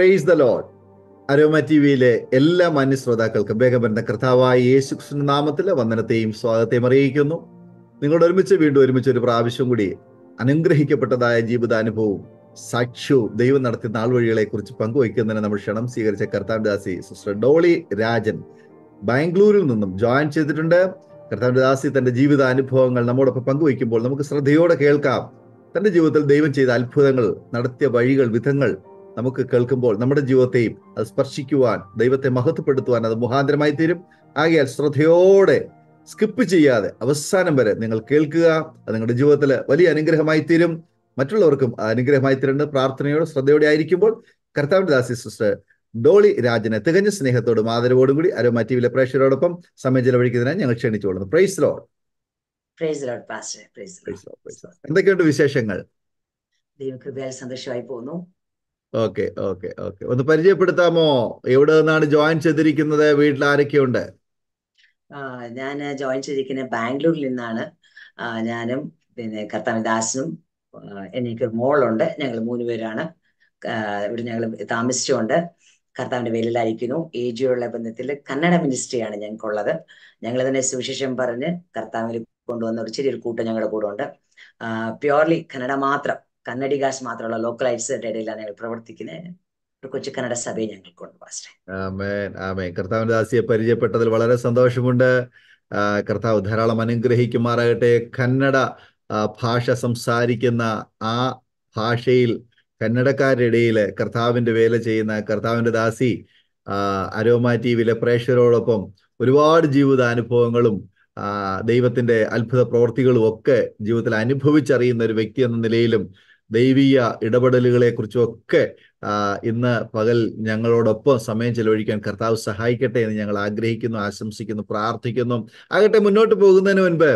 Praise the lord Aroma T വിയിലെ എല്ലാ മാന്യ ശ്രോതാക്കൾക്കും വേഗം കർത്താവായ യേശു കൃഷ്ണ നാമത്തിൽ വന്ദനത്തെയും സ്വാഗതത്തെയും അറിയിക്കുന്നു. നിങ്ങളുടെ ഒരുമിച്ച് വീണ്ടും ഒരുമിച്ച് ഒരു പ്രാവശ്യം കൂടി അനുഗ്രഹിക്കപ്പെട്ടതായ ജീവിതാനുഭവവും സാക്ഷ്യവും ദൈവം നടത്തിയ നാൾ വഴികളെ കുറിച്ച് പങ്കുവയ്ക്കുന്നതിന് നമ്മൾ ക്ഷണം സ്വീകരിച്ച കർത്താവിദാസി സിസ്റ്റർ ഡോളി രാജൻ ബാംഗ്ലൂരിൽ നിന്നും ജോയിൻ ചെയ്തിട്ടുണ്ട്. കർത്താവിദാസി തന്റെ ജീവിതാനുഭവങ്ങൾ നമ്മോടൊപ്പം പങ്കുവയ്ക്കുമ്പോൾ നമുക്ക് ശ്രദ്ധയോടെ കേൾക്കാം. തന്റെ ജീവിതത്തിൽ ദൈവം ചെയ്ത അത്ഭുതങ്ങൾ നടത്തിയ വഴികൾ വിധങ്ങൾ നമുക്ക് കേൾക്കുമ്പോൾ നമ്മുടെ ജീവിതത്തെയും അത് സ്പർശിക്കുവാൻ ദൈവത്തെ മഹത്വപ്പെടുത്തുവാൻ അത് മുഖാന്തരമായി തീരും. ആകയാൽ ശ്രദ്ധയോടെ സ്കിപ്പ് ചെയ്യാതെ അവസാനം വരെ നിങ്ങൾ കേൾക്കുക അത് നിങ്ങളുടെ ജീവിതത്തിൽ വലിയ അനുഗ്രഹമായി തീരും. മറ്റുള്ളവർക്കും അനുഗ്രഹമായി തരേണ്ട പ്രാർത്ഥനയോടെ ശ്രദ്ധയോടെ ആയിരിക്കുമ്പോൾ കർത്താവിന്റെ ദാസി സിസ്റ്റർ ഡോളി രാജനെ തികഞ്ഞ സ്നേഹത്തോടും ആദരവോടും കൂടി അരോമ ടി വിയിലെ പ്രേക്ഷകരോടൊപ്പം സമയം ചെലവഴിക്കുന്നതിനായി ഞങ്ങൾ ക്ഷണിച്ചുകൊള്ളുന്നു. പ്രൈസ് ലോഡ് എന്തൊക്കെയുണ്ട് വിശേഷങ്ങൾ? ദൈവകൃപയാൽ സന്തോഷമായി പോകുന്നു. Okay okay okay. ഒന്ന് പരിചയപ്പെടുത്താമോ? എവിടെ നിന്നാണ് ജോയിൻ ചെയ്തിരിക്കുന്നത്? വീട്ടിൽ ആരൊക്കെയുണ്ട്? ഞാൻ ജോയിൻ ചെയ്തിരിക്കുന്നത് ബാംഗ്ലൂരിൽ നിന്നാണ്. ഞാനും പിന്നെ കർത്താവ് എനിക്ക് മോളുണ്ട്. ഞങ്ങൾ മൂന്ന് പേരാണ്. ഇവിടെ ഞങ്ങൾ താമസിച്ചുകൊണ്ട് കർത്താവിന്റെ വേലിലായിരിക്കുന്നു ഏജിയുള്ള ബന്ധത്തിൽ കന്നഡ മിനിസ്ട്രിയാണ് ഞങ്ങൾക്കുള്ളത്. ഞങ്ങൾ തന്നെ സുവിശേഷം പറഞ്ഞ് കർത്താവിൽ കൊണ്ടുവന്ന ഒരു ചെറിയൊരു കൂട്ടം ഞങ്ങളുടെ കൂടെ ഉണ്ട്. പ്യോർലി കന്നഡ മാത്രം. കന്നഡികാസ് മാത്രമുള്ള ലോക്കലൈറ്റ്സിന്റെ ഇടയിലാണ് ഞങ്ങൾ പ്രവർത്തിക്കുന്നത് കർത്താവിന്റെ പരിചയപ്പെട്ടതിൽ വളരെ സന്തോഷമുണ്ട്. കർത്താവ് ധാരാളം അനുഗ്രഹിക്കുമാറാകട്ടെ. കന്നഡ ഭാഷ സംസാരിക്കുന്ന ആ ഭാഷയിൽ കന്നഡക്കാരുടെ ഇടയിൽ കർത്താവിന്റെ വേല ചെയ്യുന്ന കർത്താവിന്റെ ദാസി അരോമാ ടി വിയിലെ പ്രേക്ഷകരോടൊപ്പം ഒരുപാട് ജീവിതാനുഭവങ്ങളും ദൈവത്തിന്റെ അത്ഭുത പ്രവർത്തികളും ഒക്കെ ജീവിതത്തിൽ അനുഭവിച്ചറിയുന്ന ഒരു വ്യക്തി എന്ന നിലയിലും ദൈവീയ ഇടപെടലുകളെ കുറിച്ചും ഒക്കെ ഇന്ന് പകൽ ഞങ്ങളോടൊപ്പം സമയം ചെലവഴിക്കാൻ കർത്താവ് സഹായിക്കട്ടെ എന്ന് ഞങ്ങൾ ആഗ്രഹിക്കുന്നു ആശംസിക്കുന്നു പ്രാർത്ഥിക്കുന്നു. ആകട്ടെ മുന്നോട്ട് പോകുന്നതിന് മുൻപ്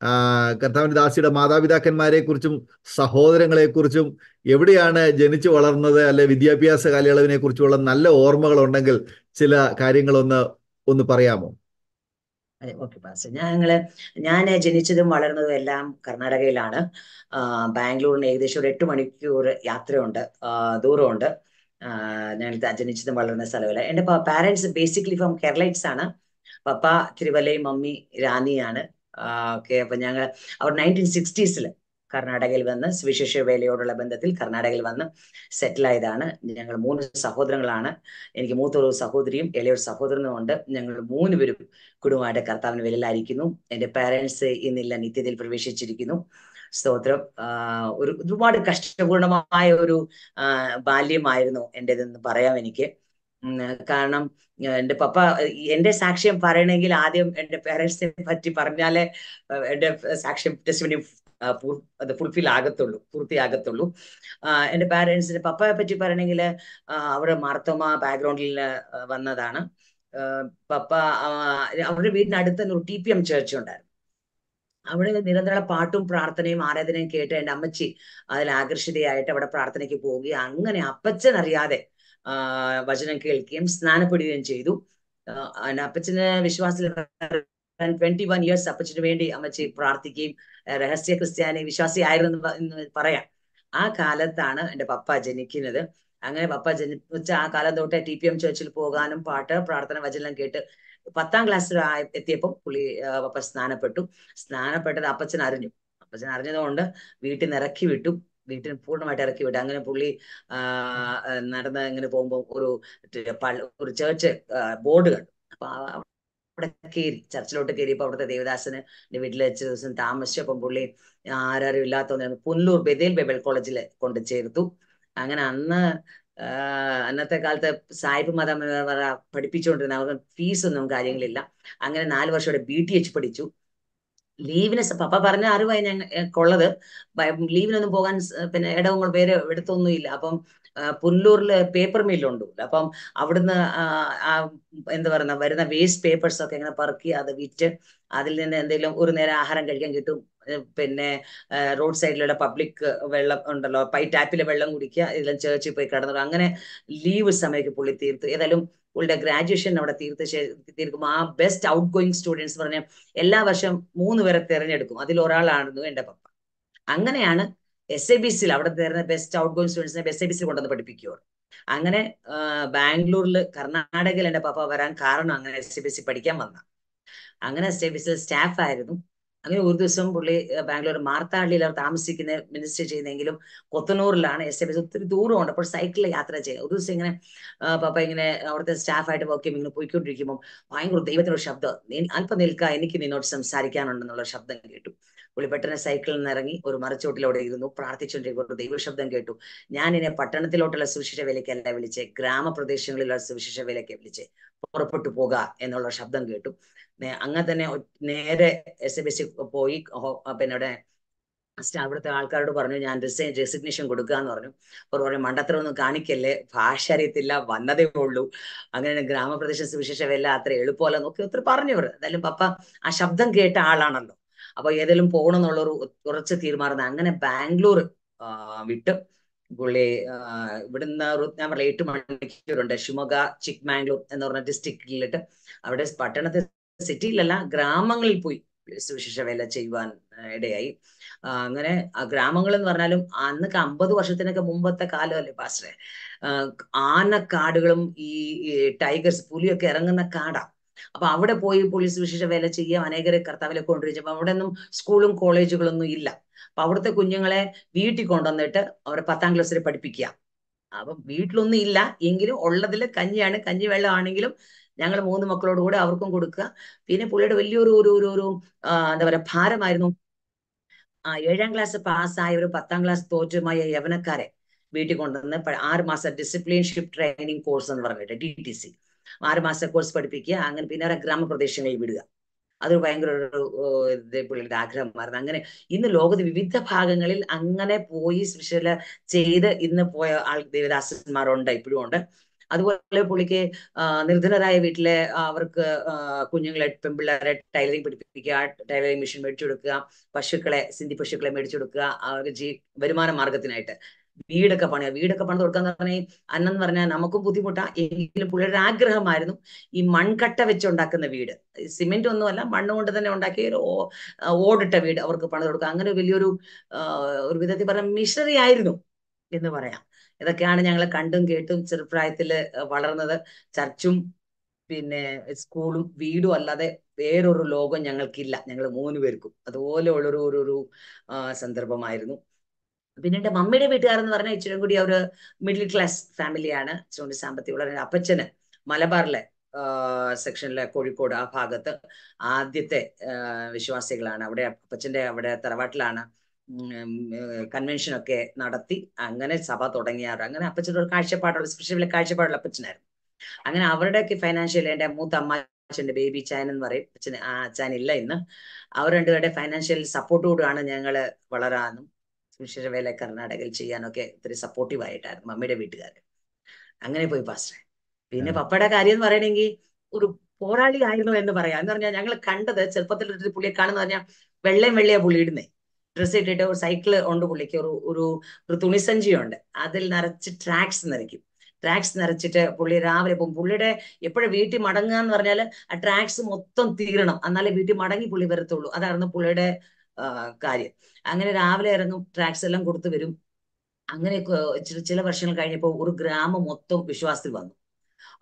ആ, കർത്താവിന്റെ ദാസിയുടെ മാതാപിതാക്കന്മാരെ കുറിച്ചും സഹോദരങ്ങളെ കുറിച്ചും എവിടെയാണ് ജനിച്ചു വളർന്നത് അല്ലെ വിദ്യാഭ്യാസ കാലയളവിനെ കുറിച്ചുള്ള നല്ല ഓർമ്മകൾ ഉണ്ടെങ്കിൽ ചില കാര്യങ്ങളൊന്ന് ഒന്ന് പറയാമോ? അതെ ഓക്കെ പാസ് ഞങ്ങൾ ഞാൻ ജനിച്ചതും വളർന്നതും എല്ലാം കർണാടകയിലാണ്. ബാംഗ്ലൂരിന് ഏകദേശം ഒരു എട്ട് മണിക്കൂർ യാത്രയുണ്ട്. ദൂരമുണ്ട്. ഞാൻ ജനിച്ചതും വളർന്ന സ്ഥലമല്ല. എന്റെ പാരൻസ് ബേസിക്കലി ഫ്രം കേരളൈറ്റ്സ് ആണ്. പപ്പ തിരുവല്ലയും മമ്മി റാന്നിയാണ് ഓക്കെ അപ്പൊ ഞങ്ങൾ അവർ നയന്റീൻ സിക്സ്റ്റീസിൽ കർണാടകയിൽ വന്ന് സുവിശേഷ വേലയോടുള്ള ബന്ധത്തിൽ കർണാടകയിൽ വന്ന് സെറ്റിൽ ആയതാണ്. ഞങ്ങൾ മൂന്ന് സഹോദരങ്ങളാണ്. എനിക്ക് മൂത്തൊരു സഹോദരിയും ഇളയൊരു സഹോദരനും ഉണ്ട്. ഞങ്ങൾ മൂന്ന് പേരും കുടുംബമായിട്ട് കർത്താവിന് വേലയിലായിരിക്കുന്നു എന്റെ പാരൻസ് ഇന്നില്ല നിത്യതയിൽ പ്രവേശിച്ചിരിക്കുന്നു. സ്തോത്രം. ഒരു ഒരുപാട് കഷ്ടപൂർണമായ ഒരു ബാല്യമായിരുന്നു എന്റെതെന്ന് പറയാം എനിക്ക്. കാരണം എന്റെ പപ്പ എന്റെ സാക്ഷ്യം പറയണമെങ്കിൽ ആദ്യം എന്റെ പേരൻസിനെ പറ്റി പറഞ്ഞാലേ എന്റെ സാക്ഷ്യം ടെസ്റ്റിമണി അത് ഫുൾഫിൽ ആകത്തുള്ളൂ പൂർത്തിയാകത്തുള്ളൂ. എന്റെ പാരൻസിന് പപ്പയെ പറ്റി പറയണമെങ്കിൽ അവിടെ മാർത്തോമ ബാക്ക്ഗ്രൗണ്ടിൽ വന്നതാണ്. പപ്പ അവരുടെ വീടിനടുത്ത് തന്നെ ഒരു ടി പി എം ചേർച്ച് ഉണ്ടായിരുന്നു. അവിടെ നിരന്തര പാട്ടും പ്രാർത്ഥനയും ആരാധനയും കേട്ട് എന്റെ അമ്മച്ചി അതിൽ ആകർഷിതയായിട്ട് അവിടെ പ്രാർത്ഥനയ്ക്ക് പോവുകയും അങ്ങനെ അപ്പച്ചൻ അറിയാതെ വചനം കേൾക്കുകയും സ്നാനപ്പെടുകയും ചെയ്തു. അപ്പച്ചന് വിശ്വാസത്തിൽ ട്വന്റി വൺ ഇയേഴ്സ് അപ്പച്ചന് വേണ്ടി അമ്മച്ചി പ്രാർത്ഥിക്കുകയും രഹസ്യ ക്രിസ്ത്യാനി വിശ്വാസി ആയിരുന്നു എന്ന് പറയാം. ആ കാലത്താണ് എന്റെ പപ്പ ജനിക്കുന്നത്. അങ്ങനെ പപ്പ ജനിച്ച ആ കാലം തൊട്ട് ടി പി എം ചേർച്ചിൽ പോകാനും പാട്ട് പ്രാർത്ഥന വചനം കേട്ട് പത്താം ക്ലാസ്സിൽ എത്തിയപ്പോൾ പുള്ളി പപ്പ സ്നാനപ്പെട്ടു. സ്നാനപ്പെട്ടത് അപ്പച്ചൻ അറിഞ്ഞു. അപ്പച്ചൻ അറിഞ്ഞതുകൊണ്ട് വീട്ടിൽ നിന്ന് ഇറക്കി വിട്ടു. വീട്ടിൽ പൂർണമായിട്ട് ഇറക്കി വിട്ടു. അങ്ങനെ പുള്ളി നടന്ന് ഇങ്ങനെ പോകുമ്പോൾ ഒരു ഒരു ചേർച്ച് ബോർഡ് കണ്ടു. അപ്പൊ അവിടെ കയറി ചർച്ചിലോട്ട് കയറിയപ്പോൾ അവിടുത്തെ ദേവദാസന് വീട്ടിൽ വെച്ച് ദിവസം താമസിച്ചപ്പം പുള്ളി ആരാരും ഇല്ലാത്തതുകൊണ്ട് പുല്ലൂർ ബദേൽ ബൈബിൾ കോളേജിൽ കൊണ്ട് ചേർത്തു. അങ്ങനെ അന്ന് അന്നത്തെ കാലത്ത് സായിപ്പ് മതം പഠിപ്പിച്ചുകൊണ്ടിരുന്ന അവർക്ക് ഫീസൊന്നും കാര്യങ്ങളില്ല. അങ്ങനെ നാല് വർഷം ഇവിടെ ബി ടി എച്ച് പഠിച്ചു. ലീവിന് പപ്പ പറഞ്ഞ അറിവായി ഞങ്ങൾക്കുള്ളത് ലീവിനൊന്നും പോകാൻ പിന്നെ ഇടവങ്ങൾ പേര് എടുത്തൊന്നും ഇല്ല അപ്പം പുല്ലൂരിൽ പേപ്പർ മില്ലുണ്ട് അപ്പം അവിടുന്ന് എന്താ പറയുന്ന വരുന്ന വേസ്റ്റ് പേപ്പേഴ്സ് ഒക്കെ ഇങ്ങനെ പറക്കി അത് വിറ്റ് അതിൽ നിന്ന് എന്തെങ്കിലും ഒരു നേരം ആഹാരം കഴിക്കാൻ കിട്ടും. പിന്നെ റോഡ് സൈഡിലുള്ള പബ്ലിക് വെള്ളം ഉണ്ടല്ലോ പൈ ടാപ്പിലെ വെള്ളം കുടിക്കുക ഇതെല്ലാം ചേർച്ചിൽ പോയി കിടന്നു അങ്ങനെ ലീവ് സമയത്ത് പുള്ളി തീർത്തു ഏതായാലും പുള്ളിയുടെ ഗ്രാജുവേഷൻ അവിടെ തീർത്ത് തീർക്കും ആ ബെസ്റ്റ് ഔട്ട് ഗോയിങ് സ്റ്റുഡൻസ് പറഞ്ഞ എല്ലാ വർഷം മൂന്ന് പേരെ തിരഞ്ഞെടുക്കും. അതിൽ ഒരാളായിരുന്നു എന്റെ പപ്പ. അങ്ങനെയാണ് എസ് എ ബി സിയിൽ അവിടെ തരുന്ന ബെസ്റ്റ് ഔട്ട് ഗോയിങ് സ്റ്റുഡൻസിനെ എസ് എ ബി സിയിൽ കൊണ്ടുവന്ന് പഠിപ്പിക്കുക അങ്ങനെ ബാംഗ്ലൂരിൽ കർണാടകയിൽ എന്റെ പപ്പ വരാൻ കാരണം അങ്ങനെ എസ് എ ബി സി പഠിക്കാൻ വന്ന. അങ്ങനെ S A B C staff ആയിരുന്നു. അങ്ങനെ ഒരു ദിവസം പുള്ളി ബാംഗ്ലൂർ മാർത്താഹള്ളിയിൽ അവർ താമസിക്കുന്ന മിനിസ്റ്റർ ചെയ്യുന്നെങ്കിലും കൊത്തനൂറിലാണ് എസ് എ ബി സി ഒത്തിരി ദൂരമുണ്ട് അപ്പോൾ സൈക്കിളിൽ യാത്ര ചെയ്യുക ഒരു ദിവസം ഇങ്ങനെ പപ്പ ഇങ്ങനെ അവിടുത്തെ സ്റ്റാഫായിട്ട് വർക്ക് ഇങ്ങനെ പോയിക്കൊണ്ടിരിക്കുമ്പോൾ ഭയങ്കര ദൈവത്തിനൊരു ശബ്ദം. അല്പം നിൽക്കുക എനിക്ക് നിന്നോട് സംസാരിക്കാനുണ്ടെന്നുള്ള ശബ്ദം കേട്ടു. പുള്ളി സൈക്കിളിൽ നിന്ന് ഇറങ്ങി ഒരു മറിച്ചോട്ടിലൂടെ ഇരുന്നു പ്രാർത്ഥിച്ചുകൊണ്ടിരിക്കുന്നു ദൈവശബ്ദം കേട്ടു. ഞാൻ ഇനി പട്ടണത്തിലോട്ടുള്ള സുവിശേഷ അല്ല വിളിച്ചേ ഗ്രാമപ്രദേശങ്ങളിലുള്ള സുവിശേഷ വിലയ്ക്ക് വിളിച്ചേ പുറപ്പെട്ടു പോക എന്നുള്ള ശബ്ദം കേട്ടു. അങ്ങനെ തന്നെ നേരെ എസ് എ ബി സി പോയി പിന്നെ അവിടെ അവിടുത്തെ ആൾക്കാരോട് പറഞ്ഞു ഞാൻ റിസൈൻ റെസിഗ്നേഷൻ കൊടുക്കുക എന്ന് പറഞ്ഞു. അവർ പറഞ്ഞു മണ്ടത്തരം ഒന്നും കാണിക്കല്ലേ ഭാഷ അറിയത്തില്ല വന്നതേ ഉള്ളൂ. അങ്ങനെ ഗ്രാമപ്രദേശ സുവിശേഷ വേല അത്ര എളുപ്പമല്ല നോക്കി ഒത്തിരി പറഞ്ഞു അവർ. എന്തായാലും പപ്പ ആ ശബ്ദം കേട്ട ആളാണല്ലോ. അപ്പൊ ഏതെങ്കിലും പോകണം എന്നുള്ളൊരു ഉറച്ച തീരുമാനം അങ്ങനെ ബാംഗ്ലൂർ വിട്ട് പുള്ളി ഇവിടുന്ന് ഞാൻ പറയാം എട്ട് മണിക്കൂറുണ്ട്. ഷിമോഗ ചിക്മാംഗ്ലൂർ എന്ന് പറഞ്ഞ ഡിസ്ട്രിക്റ്റിലിട്ട് അവിടെ പട്ടണത്തെ സിറ്റിയിലല്ല ഗ്രാമങ്ങളിൽ പോയി സുവിശേഷ വേല ചെയ്യുവാൻ ഇടയായി. അങ്ങനെ ആ ഗ്രാമങ്ങൾ എന്ന് പറഞ്ഞാലും അന്നൊക്കെ അമ്പത് വർഷത്തിനൊക്കെ മുമ്പത്തെ കാലമല്ലേ പാസ്റ്ററെ? ആനക്കാടുകളും ഈ ടൈഗേഴ്സ് പുലിയൊക്കെ ഇറങ്ങുന്ന കാടാ. അപ്പൊ അവിടെ പോയി പോലീസ് വിശേഷ വേല ചെയ്യാൻ അനേകരെ കർത്താവിലെ കൊണ്ടുവരിച്ചപ്പോ അവിടെ ഒന്നും സ്കൂളും കോളേജുകളൊന്നും ഇല്ല. അപ്പൊ അവിടുത്തെ കുഞ്ഞുങ്ങളെ വീട്ടിൽ കൊണ്ടുവന്നിട്ട് അവരെ പത്താം ക്ലാസ്സിൽ പഠിപ്പിക്കുക. അപ്പം വീട്ടിലൊന്നും ഇല്ല. എങ്കിലും ഉള്ളതിൽ കഞ്ഞിയാണ്. കഞ്ഞി വെള്ളം ആണെങ്കിലും ഞങ്ങൾ മൂന്ന് മക്കളോട് കൂടെ അവർക്കും കൊടുക്കുക. പിന്നെ പുള്ളിയുടെ വലിയൊരു ഒരു ഒരു ഒരു എന്താ പറയാ ഭാരമായിരുന്നു. ആ ഏഴാം ക്ലാസ് പാസ്സായ ഒരു പത്താം ക്ലാസ് തോറ്റുമായ യവനക്കാരെ വീട്ടിൽ കൊണ്ടുവന്ന് ആറ് മാസം ഡിസിപ്ലിൻഷിപ്പ് ട്രെയിനിങ് കോഴ്സ് എന്ന് പറഞ്ഞിട്ട് ഡി ടി സി ആറ് മാസ കോഴ്സ് പഠിപ്പിക്കുക അങ്ങനെ പിന്നെ ഗ്രാമപ്രദേശങ്ങളിൽ വിടുക. അതൊരു ഭയങ്കര ഒരു പുള്ളിയുടെ ആഗ്രഹമായിരുന്നു. അങ്ങനെ ഇന്ന് ലോകത്ത് വിവിധ ഭാഗങ്ങളിൽ അങ്ങനെ പോയി സ്പെഷ്യൽ ചെയ്ത് ഇന്ന് പോയ ആൾ ദേവദാസന്മാരുണ്ട് ഇപ്പോഴും ഉണ്ട്. അതുപോലെ പുള്ളിക്ക് നിർധനരായ വീട്ടിലെ അവർക്ക് കുഞ്ഞുങ്ങളെ പെൺപിള്ളേരെ ടൈലറിങ് പഠിപ്പിക്കുക ടൈലറിങ് മെഷീൻ മേടിച്ചു കൊടുക്കുക പശുക്കളെ സിന്ധി പശുക്കളെ മേടിച്ചു കൊടുക്കുക അവർക്ക് ജീ വരുമാന മാർഗത്തിനായിട്ട് വീടൊക്കെ പണിയാ. വീടൊക്കെ പണിത് കൊടുക്കാന്ന് പറഞ്ഞാൽ അന്നെന്ന് പറഞ്ഞാൽ നമുക്കും ബുദ്ധിമുട്ടാ. എങ്കിലും പുള്ളിയുടെ ആഗ്രഹമായിരുന്നു ഈ മൺകട്ട വെച്ചുണ്ടാക്കുന്ന വീട്. സിമെന്റ് ഒന്നുമല്ല മണ്ണ് കൊണ്ട് തന്നെ ഉണ്ടാക്കിയ ഒരു ഓടിട്ട വീട് അവർക്ക് പണിത് കൊടുക്കുക അങ്ങനെ വലിയൊരു ഒരു വിധത്തിൽ പറഞ്ഞ മിഷണറി ആയിരുന്നു എന്ന് പറയാം. ഇതൊക്കെയാണ് ഞങ്ങൾ കണ്ടും കേട്ടും ചെറുപ്രായത്തിൽ വളർന്നത്. ചർച്ചും പിന്നെ സ്കൂളും വീടും അല്ലാതെ വേറൊരു ലോകം ഞങ്ങൾക്കില്ല. ഞങ്ങൾ മൂന്ന് പേർക്കും. അതുപോലെ ഉള്ളൊരു ഒരു സന്ദർഭമായിരുന്നു. പിന്നെ എന്റെ മമ്മിയുടെ വീട്ടുകാരെന്ന് പറഞ്ഞാൽ ഇച്ചിരി കൂടി ഒരു മിഡിൽ ക്ലാസ് ഫാമിലിയാണ് ഇച്ചിരി സാമ്പത്തികമുള്ള അപ്പച്ചന് മലബാറിലെ സെക്ഷനിലെ കോഴിക്കോട് ആ ഭാഗത്ത് ആദ്യത്തെ വിശ്വാസികളാണ്. അവിടെ അപ്പച്ചന്റെ അവിടെ തറവാട്ടിലാണ് കൺവെൻഷൻ ഒക്കെ നടത്തി. അങ്ങനെ സഭ തുടങ്ങിയാറ്. അങ്ങനെ അപ്പച്ചന്റെ ഒരു കാഴ്ചപ്പാടുള്ള സ്പെഷ്യൽ കാഴ്ചപ്പാടുള്ള അപ്പച്ചനായിരുന്നു. അങ്ങനെ അവരുടെയൊക്കെ ഫൈനാൻഷ്യൽ എന്റെ മൂത്ത അച്ഛന്റെ ബേബി ചാൻ എന്ന് പറയും. അച്ഛൻ ആ അച്ഛൻ ഇല്ല ഇന്ന്. അവർ രണ്ടുപേരുടെ ഫൈനാൻഷ്യൽ സപ്പോർട്ടോടുകൂടാണ് ഞങ്ങൾ വളരാനും. സുവിശേഷ വേല കർണാടകയിൽ ചെയ്യാനൊക്കെ ഒത്തിരി സപ്പോർട്ടീവ് ആയിട്ടായിരുന്നു മമ്മിയുടെ വീട്ടുകാർ അങ്ങനെ പോയി പാസ്റ്റർ പിന്നെ പപ്പയുടെ കാര്യം എന്ന് പറയണമെങ്കിൽ ഒരു പോരാളി ആയിരുന്നു എന്ന് പറയാം. എന്ന് പറഞ്ഞാൽ ഞങ്ങൾ കണ്ടത് ചെറുപ്പത്തിൽ ഒരു പുള്ളിയെ കാണുന്ന പറഞ്ഞാൽ വെള്ളയും വെള്ളയാ പുള്ളി ഇടുന്നേ. ഡ്രസ്സ് ഇട്ടിട്ട് ഒരു സൈക്കിൾ ഉണ്ട് പുള്ളിക്ക്. ഒരു ഒരു ഒരു തുണിസഞ്ചിയുണ്ട് അതിൽ നിറച്ച് ട്രാക്സ് നിറയ്ക്കും. ട്രാക്സ് നിറച്ചിട്ട് പുള്ളി രാവിലെ പോകും. പുള്ളിയുടെ എപ്പോഴും വീട്ടിൽ മടങ്ങുക എന്ന് പറഞ്ഞാൽ ആ ട്രാക്സ് മൊത്തം തീരണം. എന്നാലേ വീട്ടിൽ മടങ്ങി പുള്ളി വരത്തുള്ളൂ. അതായിരുന്നു പുള്ളിയുടെ കാര്യം. അങ്ങനെ രാവിലെ ഇറങ്ങും ട്രാക്സ് എല്ലാം കൊടുത്തു വരും. അങ്ങനെ ചില വർഷങ്ങൾ കഴിഞ്ഞപ്പോൾ ഒരു ഗ്രാമം മൊത്തം വിശ്വാസത്തിൽ വന്നു.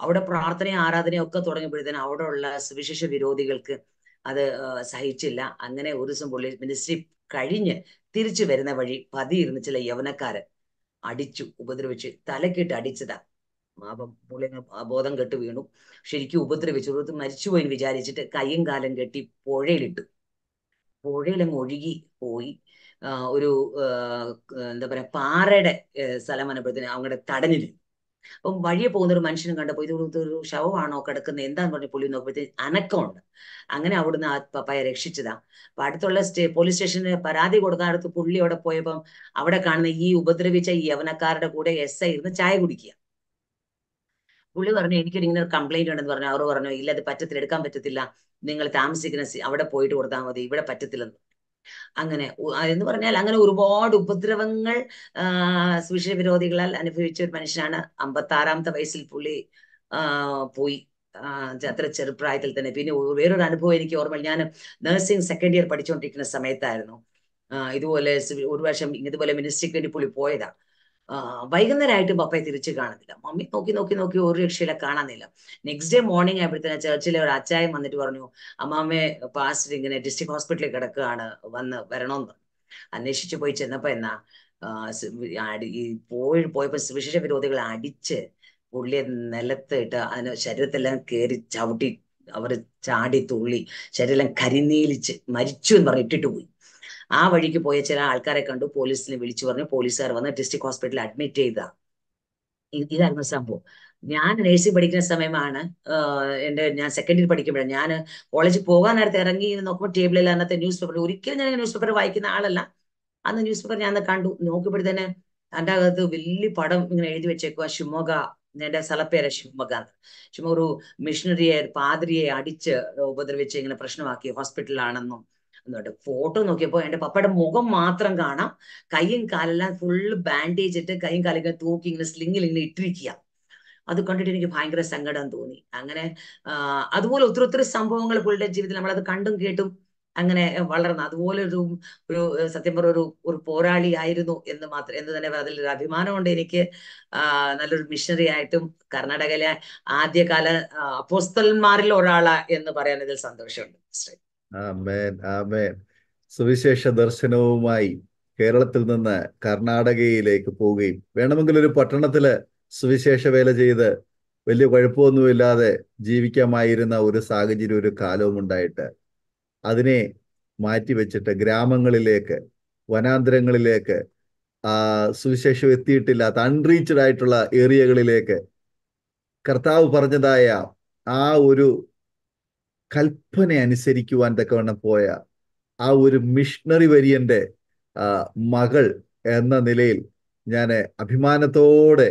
അവിടെ പ്രാർത്ഥനയും ആരാധനയും ഒക്കെ തുടങ്ങിയപ്പോഴത്തേനും അവിടെ ഉള്ള സുവിശേഷ വിരോധികൾക്ക് അത് സഹിച്ചില്ല. അങ്ങനെ ഒരു ദിവസം പുള്ളി മിനിസ്ട്രി കഴിഞ്ഞ് തിരിച്ചു വരുന്ന വഴി പതിയിരുന്ന് ചില യവനക്കാരൻ അടിച്ചു ഉപദ്രവിച്ച് തലക്കിട്ട് അടിച്ചതാ. അപ്പം പുള്ളി ബോധം കെട്ട് വീണു. ശരിക്കും ഉപദ്രവിച്ചു മരിച്ചുപോയി വിചാരിച്ചിട്ട് കയ്യും കാലം കെട്ടി പുഴയിലിട്ടു. പുഴയിലങ്ങ് ഒഴുകി പോയി. ഒരു എന്താ പറയാ പാറയുടെ സ്ഥലം വന്നപ്പോഴത്തേന് അവങ്ങളുടെ തടനിൽ അപ്പം വഴിയെ പോകുന്ന ഒരു മനുഷ്യനും കണ്ടപ്പോൾ ഇത് ഒരു ശവമാണോ കിടക്കുന്നത് എന്താന്ന് പറഞ്ഞ് പുള്ളി നോക്കുമ്പോഴത്തേക്ക് അനക്കമുണ്ട്. അങ്ങനെ അവിടുന്ന് ആ പപ്പായെ രക്ഷിച്ചതാ. അപ്പൊ അടുത്തുള്ള സ്റ്റേ പോലീസ് സ്റ്റേഷനിൽ പരാതി കൊടുക്കാൻ അടുത്ത് പുള്ളി അവിടെ പോയപ്പം അവിടെ കാണുന്ന ഈ ഉപദ്രവിച്ച ഈ യവനക്കാരുടെ കൂടെ എസ് ഐ ഇരുന്ന് ചായ കുടിക്കുക പുള്ളി പറഞ്ഞു എനിക്കൊരു ഇങ്ങനെ ഒരു കംപ്ലൈന്റ് ഉണ്ടെന്ന് പറഞ്ഞു. അവർ പറഞ്ഞു ഇല്ല അത് പറ്റത്തില്ല എടുക്കാൻ പറ്റത്തില്ല. നിങ്ങൾ താമസിക്കുന്ന അവിടെ പോയിട്ട് കൊടുത്താൽ മതി ഇവിടെ പറ്റത്തില്ലെന്ന്. അങ്ങനെ എന്ന് പറഞ്ഞാൽ അങ്ങനെ ഒരുപാട് ഉപദ്രവങ്ങൾ സുവിശേഷ വിരോധികളാൽ അനുഭവിച്ച ഒരു മനുഷ്യനാണ്. അമ്പത്തി ആറാമത്തെ വയസ്സിൽ പുള്ളി പോയി. അത്ര ചെറുപ്രായത്തിൽ തന്നെ. പിന്നെ വേറൊരു അനുഭവം എനിക്ക് ഓർമ്മ ഞാൻ നഴ്സിംഗ് സെക്കൻഡ് ഇയർ പഠിച്ചുകൊണ്ടിരിക്കുന്ന സമയത്തായിരുന്നു. ഇതുപോലെ ഒരു വർഷം ഇതുപോലെ മിനിസ്ട്രിക്ക് വേണ്ടി പുള്ളി പോയതാ. വൈകുന്നേരമായിട്ട് പപ്പയെ തിരിച്ചു കാണുന്നില്ല മമ്മി നോക്കി നോക്കി നോക്കി ഒരു രക്ഷയില കാണാനില്ല. നെക്സ്റ്റ് ഡേ മോർണിംഗ് ആയപ്പോഴത്തേന് ചർച്ചിലെ ഒരു അച്ചായം വന്നിട്ട് പറഞ്ഞു അമ്മാമ്മയെ പാസ്റ്റ് ഇങ്ങനെ ഡിസ്ട്രിക്ട് ഹോസ്പിറ്റലിൽ കിടക്കുകയാണ് വന്ന് വരണമെന്ന്. അന്വേഷിച്ചു പോയി ചെന്നപ്പോ എന്നാ ഈ പോയി പോയപ്പോ സുവിശേഷ വിരോധികളെ അടിച്ച് പുള്ളിയെ നിലത്തിട്ട് അതിന് ശരീരത്തെല്ലാം കയറി ചവിട്ടി അവർ ചാടി തുള്ളി ശരീരം കരിനീലിച്ച് മരിച്ചു എന്ന് പറഞ്ഞ് ഇട്ടിട്ട് പോയി. ആ വഴിക്ക് പോയ ചില ആൾക്കാരെ കണ്ടു പോലീസിനെ വിളിച്ചു പറഞ്ഞു പോലീസുകാർ വന്ന് ഡിസ്ട്രിക്ട് ഹോസ്പിറ്റലിൽ അഡ്മിറ്റ് ചെയ്ത. ഇതായിരുന്നു സംഭവം. ഞാൻ നേഴ്സിംഗ് പഠിക്കുന്ന സമയമാണ് എന്റെ ഞാൻ സെക്കൻഡ് ഇയർ പഠിക്കുമ്പോഴാണ് ഞാൻ കോളേജിൽ പോകാൻ നേരത്തെ ഇറങ്ങി നോക്കുമ്പോൾ ടേബിളിൽ അന്നത്തെ ന്യൂസ് പേപ്പർ ഒരിക്കലും ഞാൻ ന്യൂസ് പേപ്പർ വായിക്കുന്ന ആളല്ല. അന്ന് ന്യൂസ് പേപ്പർ ഞാൻ കണ്ടു. നോക്കിയപ്പോഴത്തേന് എന്റെ അകത്ത് വലിയ പടം ഇങ്ങനെ എഴുതി വെച്ചേക്കുക ഷിമോഗ എന്റെ സ്ഥലപ്പേര ശിവമൊഗ ചുമ്മാ ഒരു മിഷണറിയെ പാതിരിയെ അടിച്ച് ഉപദ്രവിച്ച് ഇങ്ങനെ പ്രശ്നമാക്കി ഹോസ്പിറ്റലിലാണെന്നും എന്നിട്ട് ഫോട്ടോ നോക്കിയപ്പോൾ എന്റെ പപ്പയുടെ മുഖം മാത്രം കാണാം. കൈയും കാലെല്ലാം ഫുള്ള് ബാൻഡേജ് ഇട്ട് കൈയും കാലൊക്കെ തൂക്കി ഇങ്ങനെ സ്ലിങ്ങിൽ ഇങ്ങനെ ഇട്ടിരിക്കുക അത് കണ്ടിട്ട് എനിക്ക് ഭയങ്കര സങ്കടം തോന്നി. അങ്ങനെ അതുപോലെ ഒത്തിരി ഒത്തിരി സംഭവങ്ങൾ പുള്ളിയുടെ ജീവിതത്തിൽ നമ്മളത് കണ്ടും കേട്ടും അങ്ങനെ വളർന്ന. അതുപോലെ ഒരു ഒരു സത്യം പറഞ്ഞ ഒരു ഒരു പോരാളി ആയിരുന്നു എന്ന് മാത്രം എന്ന് തന്നെ അതിൽ ഒരു അഭിമാനമുണ്ട് എനിക്ക്. നല്ലൊരു മിഷണറി ആയിട്ടും കർണാടകയിലെ ആദ്യകാല അപ്പോസ്തലന്മാരിൽ ഒരാളാ എന്ന് പറയാൻ ഇതിൽ സന്തോഷമുണ്ട്. ആമേൻ ആമേൻ. സുവിശേഷ ദർശനവുമായി കേരളത്തിൽ നിന്ന് കർണാടകയിലേക്ക് പോവുകയും വേണമെങ്കിൽ ഒരു പട്ടണത്തിൽ സുവിശേഷ വേല ചെയ്ത് വലിയ കുഴപ്പമൊന്നുമില്ലാതെ ജീവിക്കാമായിരുന്ന ഒരു സാഹചര്യം ഒരു കാലവും ഉണ്ടായിട്ട് അതിനെ മാറ്റിവെച്ചിട്ട് ഗ്രാമങ്ങളിലേക്ക് വനാന്തരങ്ങളിലേക്ക് സുവിശേഷം എത്തിയിട്ടില്ലാത്ത അൺറീച്ചഡ് ആയിട്ടുള്ള ഏരിയകളിലേക്ക് കർത്താവ് പറഞ്ഞതായ ആ ഒരു കൽപ്പന അനുസരിക്കുവാൻ തക്കവണ്ണം പോയ ആ ഒരു മിഷണറി വര്യന്റെ മകൾ എന്ന നിലയിൽ ഞാൻ അഭിമാനത്തോടെ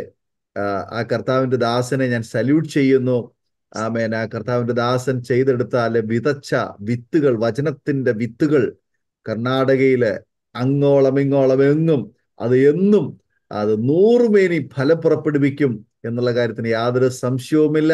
ആ കർത്താവിന്റെ ദാസനെ ഞാൻ സല്യൂട്ട് ചെയ്യുന്നു. ആമേൻ. ആ കർത്താവിന്റെ ദാസൻ ചെയ്തെടുത്ത അല്ലെ വിതച്ച വിത്തുകൾ വചനത്തിന്റെ വിത്തുകൾ കർണാടകയിലെ അങ്ങോളം ഇങ്ങോളം എങ്ങും അത് എന്നും അത് നൂറുമേനി ഫലം പുറപ്പെടുവിക്കും എന്നുള്ള കാര്യത്തിന് യാതൊരു സംശയവുമില്ല.